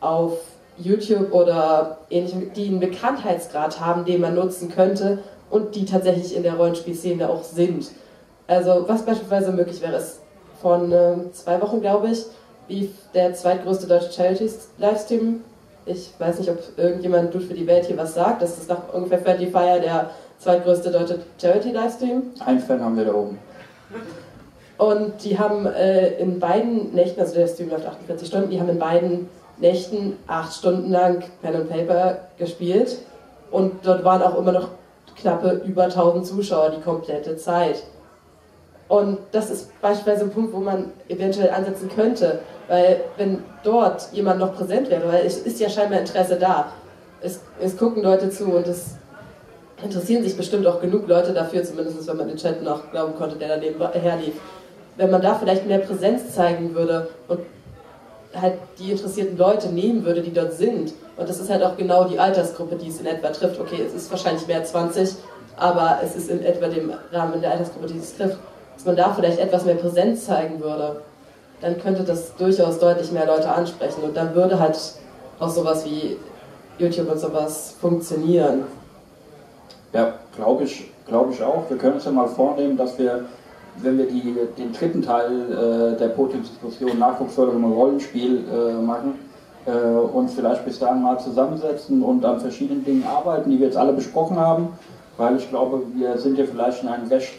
auf YouTube oder ähnlichem, die einen Bekanntheitsgrad haben, den man nutzen könnte und die tatsächlich in der Rollenspielszene auch sind. Also was beispielsweise möglich wäre, ist von ähm, zwei Wochen, glaube ich, lief der zweitgrößte deutsche Charities-Livestream. Ich weiß nicht, ob irgendjemand Dude für die Welt hier was sagt. Das ist nach ungefähr Friendly Fire der zweitgrößte deutsche Charity-Livestream.
Ein Fan haben wir da oben.
Und die haben äh, in beiden Nächten, also der Stream läuft 48 Stunden, die haben in beiden Nächten acht Stunden lang Pen and Paper gespielt. Und dort waren auch immer noch knappe über 1000 Zuschauer die komplette Zeit. Und das ist beispielsweise ein Punkt, wo man eventuell ansetzen könnte, weil wenn dort jemand noch präsent wäre, weil es ist ja scheinbar Interesse da. Es, es gucken Leute zu und es interessieren sich bestimmt auch genug Leute dafür, zumindest wenn man den Chat noch glauben konnte, der daneben herlief. Wenn man da vielleicht mehr Präsenz zeigen würde und halt die interessierten Leute nehmen würde, die dort sind. Und das ist halt auch genau die Altersgruppe, die es in etwa trifft. Okay, es ist wahrscheinlich mehr 20, aber es ist in etwa dem Rahmen der Altersgruppe, die es trifft. Dass man da vielleicht etwas mehr Präsenz zeigen würde, dann könnte das durchaus deutlich mehr Leute ansprechen. Und dann würde halt auch sowas wie YouTube und sowas funktionieren.
Ja, glaube ich, glaube ich auch. Wir können uns ja mal vornehmen, dass wir, wenn wir die, den dritten Teil äh, der Podiumsdiskussion Nachwuchsförderung und Rollenspiel äh, machen, äh, uns vielleicht bis dahin mal zusammensetzen und an verschiedenen Dingen arbeiten, die wir jetzt alle besprochen haben, weil ich glaube, wir sind ja vielleicht in einem recht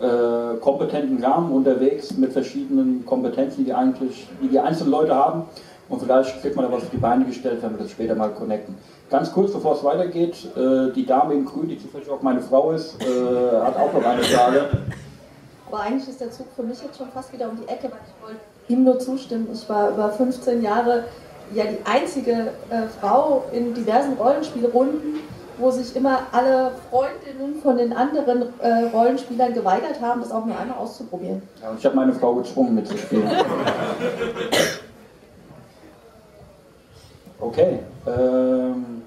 äh, kompetenten Rahmen unterwegs mit verschiedenen Kompetenzen, die eigentlich, die die einzelnen Leute haben. Und vielleicht kriegt man da was auf die Beine gestellt, wenn wir das später mal connecten. Ganz kurz, bevor es weitergeht, äh, die Dame in Grün, die zufällig auch meine Frau ist, äh, hat auch noch eine Frage.
Aber eigentlich ist der Zug für mich jetzt schon fast wieder um die Ecke, weil ich wollte ihm nur zustimmen. Ich war über 15 Jahre ja die einzige äh, Frau in diversen Rollenspielrunden, wo sich immer alle Freundinnen von den anderen äh, Rollenspielern geweigert haben, das auch nur einmal auszuprobieren.
Ja, ich habe meine Frau gezwungen mitzuspielen. Okay. Ähm,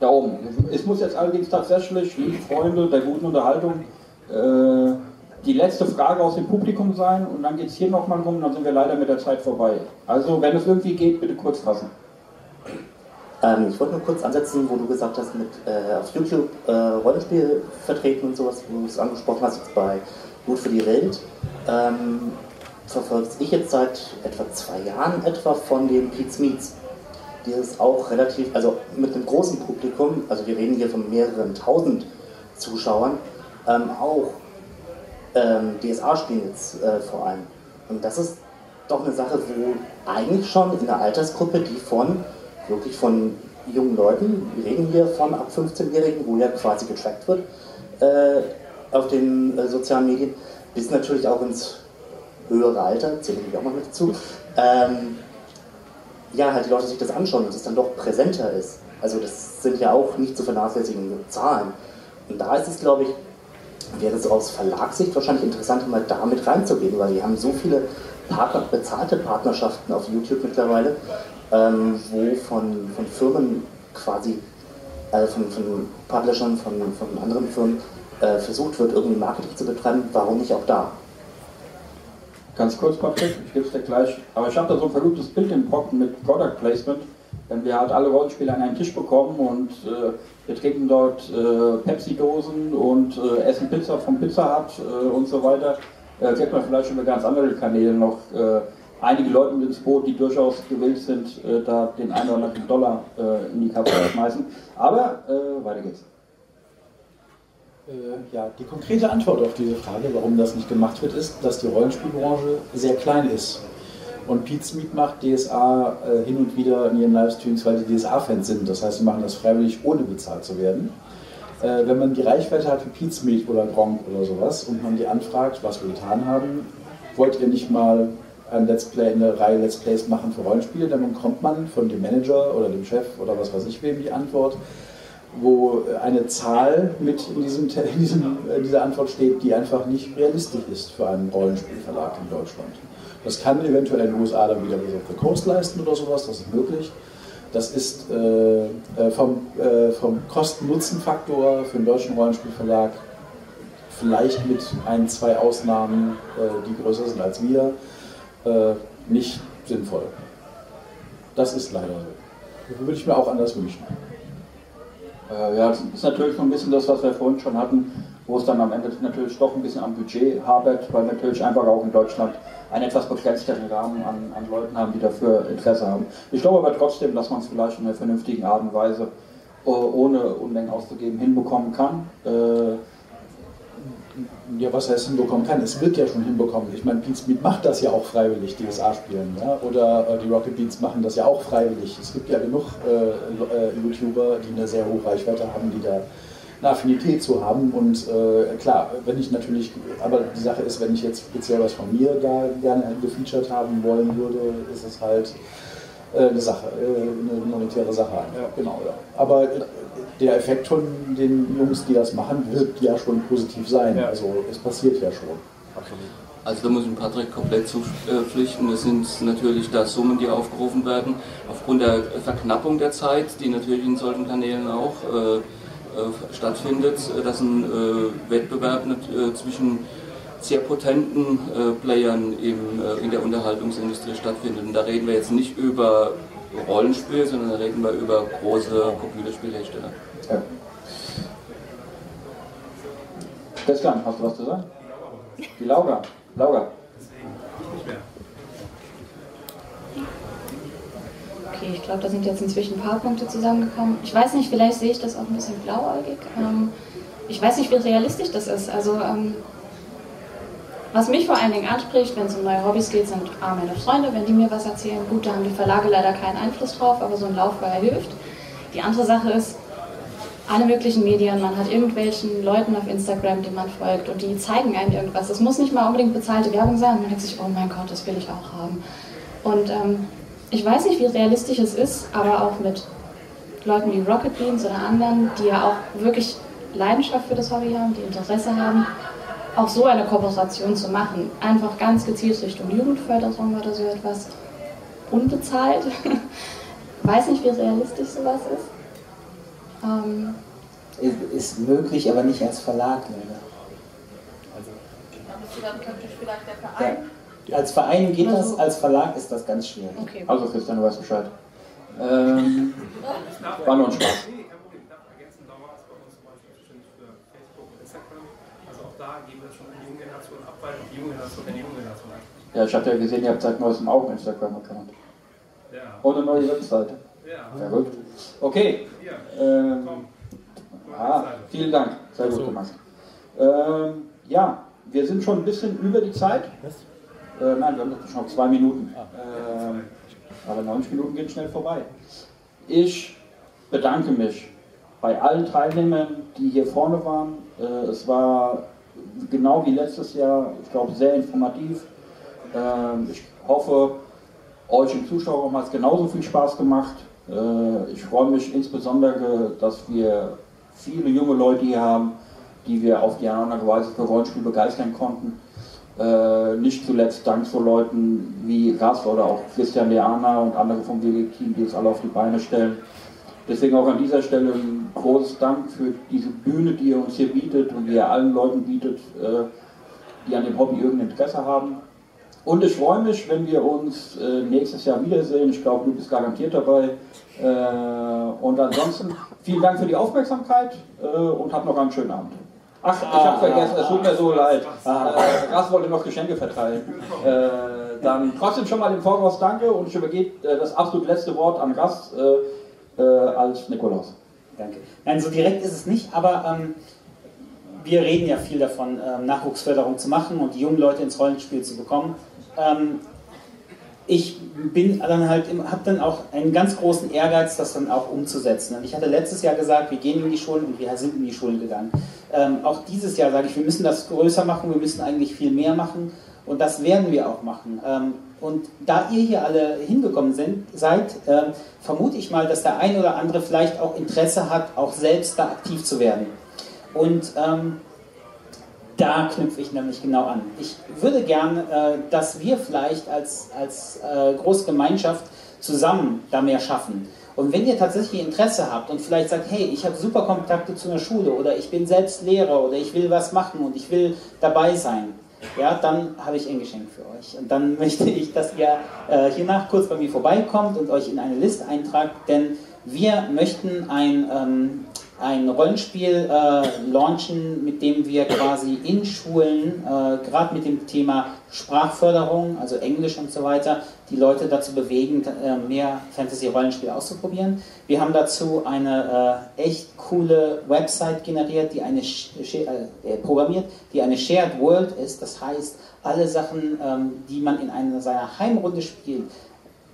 da oben. Es muss jetzt allerdings tatsächlich, liebe Freunde der guten Unterhaltung, äh, die letzte Frage aus dem Publikum sein und dann geht es hier nochmal rum, dann sind wir leider mit der Zeit vorbei. Also, wenn es irgendwie geht, bitte kurz fassen.
Ähm, ich wollte nur kurz ansetzen, wo du gesagt hast, mit äh, auf YouTube äh, Rollenspiel vertreten und sowas, wo du es angesprochen hast, jetzt bei Gut für die Welt. Ähm, verfolge ich jetzt seit etwa zwei Jahren etwa von dem Pete's Meets. Die ist auch relativ, also mit einem großen Publikum, also wir reden hier von mehreren tausend Zuschauern, ähm, auch ähm, DSA spielen jetzt äh, vor allem. Und das ist doch eine Sache, wo eigentlich schon in der Altersgruppe, die von wirklich von jungen Leuten, wir reden hier von ab 15-Jährigen, wo ja quasi getrackt wird äh, auf den äh, sozialen Medien, bis natürlich auch ins höhere Alter, zähle ich auch mal mit dazu, ähm, ja, halt die Leute sich das anschauen und es dann doch präsenter ist. Also das sind ja auch nicht zu vernachlässigende Zahlen. Und da ist es, glaube ich, wäre es aus Verlagssicht wahrscheinlich interessanter, mal damit reinzugehen, weil wir haben so viele Partner, bezahlte Partnerschaften auf YouTube mittlerweile, ähm, wo von, von Firmen quasi, äh, von, von Publishern, von, von anderen Firmen äh, versucht wird, irgendwie Marketing zu betreiben. Warum nicht auch da?
Ganz kurz, Patrick, ich gebe es dir gleich. Aber ich habe da so ein verrücktes Bild im Kopf mit Product Placement. Wenn wir halt alle Rollenspiele an einen Tisch bekommen und äh, wir trinken dort äh, Pepsi-Dosen und äh, essen Pizza vom Pizza Hut äh, und so weiter, äh, kriegt man vielleicht über ganz andere Kanäle noch äh, einige Leute mit ins Boot, die durchaus gewillt sind, äh, da den einen oder anderen Dollar äh, in die Kappe zu schmeißen. Aber äh, weiter geht's.
Äh, ja, die konkrete Antwort auf diese Frage, warum das nicht gemacht wird, ist, dass die Rollenspielbranche sehr klein ist. Und Pete's Meet macht DSA äh, hin und wieder in ihren Livestreams, weil die DSA-Fans sind. Das heißt, sie machen das freiwillig, ohne bezahlt zu werden. Äh, wenn man die Reichweite hat wie Pete's Meet oder Gronk oder sowas und man die anfragt, was wir getan haben, wollt ihr nicht mal ein Let's Play, eine Reihe Let's Plays machen für Rollenspiele, dann bekommt man von dem Manager oder dem Chef oder was weiß ich wem die Antwort, wo eine Zahl mit in, diesem, in diesem, in dieser Antwort steht, die einfach nicht realistisch ist für einen Rollenspielverlag in Deutschland. Das kann eventuell in den USA dann wieder Wizard the Coast leisten oder sowas, das ist möglich. Das ist äh, äh vom, äh, vom Kosten-Nutzen-Faktor für einen deutschen Rollenspielverlag vielleicht mit ein, zwei Ausnahmen, äh, die größer sind als wir, äh, nicht sinnvoll. Das ist leider so. Würde ich mir auch anders wünschen.
Äh, ja, das ist natürlich so ein bisschen das, was wir vorhin schon hatten, wo es dann am Ende natürlich doch ein bisschen am Budget habert, weil natürlich einfach auch in Deutschland einen etwas begrenzteren Rahmen an, an Leuten haben, die dafür Interesse haben. Ich glaube aber trotzdem, dass man es vielleicht in einer vernünftigen Art und Weise äh, ohne Unmengen auszugeben hinbekommen kann. Äh,
ja, was heißt hinbekommen kann? Es wird ja schon hinbekommen. Ich meine, Pete Smith macht das ja auch freiwillig, DSA spielen. Ja? Oder äh, die Rocket Beats machen das ja auch freiwillig. Es gibt ja genug äh, äh, YouTuber, die eine sehr hohe Reichweite haben, die da eine Affinität zu haben. Und äh, klar, wenn ich natürlich, aber die Sache ist, wenn ich jetzt speziell was von mir da gerne gefeatured haben wollen würde, ist es halt äh, eine Sache, äh, eine monetäre Sache. Ja, genau, ja. Aber der Effekt von den Jungs, die das machen, wird ja schon positiv sein. Ja. Also es passiert ja schon.
Also da muss ich Patrick komplett zupflichten. Es sind natürlich da Summen, die aufgerufen werden, aufgrund der Verknappung der Zeit, die natürlich in solchen Kanälen auch äh, äh, stattfindet, dass ein äh, Wettbewerb äh, zwischen sehr potenten äh, Playern im, äh, in der Unterhaltungsindustrie stattfindet. Und da reden wir jetzt nicht über Rollenspiel, sondern da reden wir über große Computerspielhersteller. Ja.
Christian, hast du was zu sagen? Die Laura. Laura.
Okay, ich glaube, da sind jetzt inzwischen ein paar Punkte zusammengekommen. Ich weiß nicht, vielleicht sehe ich das auch ein bisschen blauäugig. Ähm, ich weiß nicht, wie realistisch das ist. Also ähm, was mich vor allen Dingen anspricht, wenn es um neue Hobbys geht, sind A, meine Freunde, wenn die mir was erzählen. Gut, da haben die Verlage leider keinen Einfluss drauf, aber so ein Lauffeuer hilft. Die andere Sache ist, alle möglichen Medien, man hat irgendwelchen Leuten auf Instagram, die man folgt und die zeigen einem irgendwas. Das muss nicht mal unbedingt bezahlte Werbung sein. Man denkt sich, oh mein Gott, das will ich auch haben. Und ähm, ich weiß nicht, wie realistisch es ist, aber auch mit Leuten wie Rocket Beans oder anderen, die ja auch wirklich Leidenschaft für das Hobby haben, die Interesse haben, auch so eine Kooperation zu machen. Einfach ganz gezielt Richtung Jugendförderung oder so etwas. Unbezahlt. Weiß nicht, wie realistisch sowas ist. Ähm,
ist möglich, aber nicht als Verlag leider.
Also, dann könnte vielleicht der Verein.
Ja. Als Verein geht das, als Verlag ist das ganz schwierig.
Okay. Also Christian, du weißt Bescheid. Ähm, war nur ein Spaß.
Also auch da geben wir schon an die junge Generation ab, weil die junge Generation an die junge Generation ab.
Ja, ich habe ja gesehen, ihr habt seit neuestem auch einen Instagram-Account.
Ja.
Und eine neue Webseite.
Ja.
Verrückt. Okay. Ähm, ah, vielen Dank. Sehr gut gemacht. Ähm, ja, wir sind schon ein bisschen über die Zeit. Äh, nein, wir haben noch zwei Minuten. Ähm, aber 90 Minuten gehen schnell vorbei. Ich bedanke mich bei allen Teilnehmern, die hier vorne waren. Äh, es war genau wie letztes Jahr, ich glaube, sehr informativ. Ähm, ich hoffe, euch im Zuschauerraum hat es genauso viel Spaß gemacht. Äh, ich freue mich insbesondere, dass wir viele junge Leute hier haben, die wir auf die eine oder andere Weise für Rollenspiel begeistern konnten. Äh, nicht zuletzt dank so Leuten wie Ras oder auch Christian Leana und andere vom WG-Team, die es alle auf die Beine stellen. Deswegen auch an dieser Stelle ein großes Dank für diese Bühne, die ihr uns hier bietet und die ihr allen Leuten bietet, äh, die an dem Hobby irgendein Interesse haben. Und ich freue mich, wenn wir uns äh, nächstes Jahr wiedersehen. Ich glaube, du bist garantiert dabei. Äh, und ansonsten vielen Dank für die Aufmerksamkeit äh, und habt noch einen schönen Abend. Ach, ich habe vergessen, es tut mir so leid. Äh, Ras wollte noch Geschenke verteilen. Äh, dann trotzdem schon mal im Voraus danke und ich übergebe äh, das absolut letzte Wort an Ras als Nikolaus.
Danke. Nein, so direkt ist es nicht, aber ähm, wir reden ja viel davon, ähm, Nachwuchsförderung zu machen und die jungen Leute ins Rollenspiel zu bekommen. Ähm, ich bin dann halt, habe dann auch einen ganz großen Ehrgeiz, das dann auch umzusetzen. Und ich hatte letztes Jahr gesagt, wir gehen in die Schulen und wir sind in die Schulen gegangen. Ähm, auch dieses Jahr sage ich, wir müssen das größer machen, wir müssen eigentlich viel mehr machen und das werden wir auch machen. Ähm, und da ihr hier alle hingekommen sind, seid, äh, vermute ich mal, dass der ein oder andere vielleicht auch Interesse hat, auch selbst da aktiv zu werden. Und ähm, da knüpfe ich nämlich genau an. Ich würde gern, äh, dass wir vielleicht als, als äh, große Gemeinschaft zusammen da mehr schaffen. Und wenn ihr tatsächlich Interesse habt und vielleicht sagt, hey, ich habe super Kontakte zu einer Schule oder ich bin selbst Lehrer oder ich will was machen und ich will dabei sein, ja, dann habe ich ein Geschenk für euch. Und dann möchte ich, dass ihr äh, hiernach kurz bei mir vorbeikommt und euch in eine Liste eintragt, denn wir möchten ein, ähm, ein Rollenspiel äh, launchen, mit dem wir quasi in Schulen, äh, gerade mit dem Thema Sprachförderung, also Englisch und so weiter, die Leute dazu bewegen, äh, mehr Fantasy-Rollenspiel auszuprobieren. Wir haben dazu eine äh, echt coole Website generiert, die eine äh, programmiert, die eine Shared World ist. Das heißt, alle Sachen, ähm, die man in einer seiner Heimrunde spielt,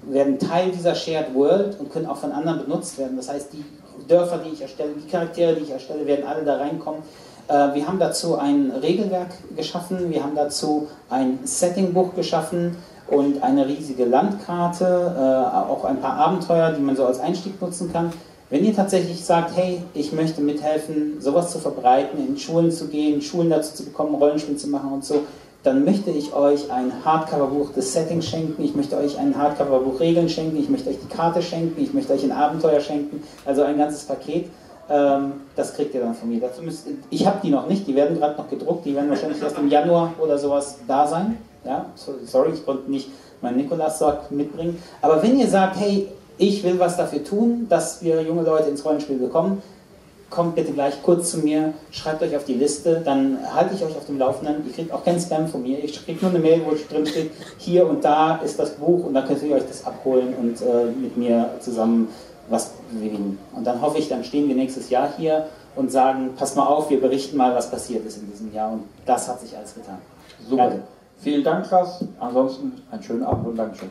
werden Teil dieser Shared World und können auch von anderen benutzt werden. Das heißt, die Dörfer, die ich erstelle, die Charaktere, die ich erstelle, werden alle da reinkommen. Äh, wir haben dazu ein Regelwerk geschaffen, wir haben dazu ein Settingbuch geschaffen und eine riesige Landkarte, äh, auch ein paar Abenteuer, die man so als Einstieg nutzen kann. Wenn ihr tatsächlich sagt, hey, ich möchte mithelfen, sowas zu verbreiten, in Schulen zu gehen, Schulen dazu zu bekommen, Rollenspiel zu machen und so, dann möchte ich euch ein Hardcover-Buch des Settings schenken, ich möchte euch ein Hardcover-Buch Regeln schenken, ich möchte euch die Karte schenken, ich möchte euch ein Abenteuer schenken, also ein ganzes Paket. Ähm, das kriegt ihr dann von mir. Dazu müsst, ich habe die noch nicht, die werden gerade noch gedruckt, die werden wahrscheinlich erst im Januar oder sowas da sein. Ja, sorry, ich konnte nicht meinen Nikolaus-Sack mitbringen. Aber wenn ihr sagt, hey, ich will was dafür tun, dass wir junge Leute ins Rollenspiel bekommen, kommt bitte gleich kurz zu mir, schreibt euch auf die Liste, dann halte ich euch auf dem Laufenden. Ihr kriegt auch keinen Spam von mir. Ich kriege nur eine Mail, wo drin steht, hier und da ist das Buch und dann könnt ihr euch das abholen und äh, mit mir zusammen was bewegen. Und dann hoffe ich, dann stehen wir nächstes Jahr hier und sagen, pass mal auf, wir berichten mal, was passiert ist in diesem Jahr. Und das hat sich alles getan.
Super. Danke. Vielen Dank, Krass. Ansonsten einen schönen Abend und Dankeschön.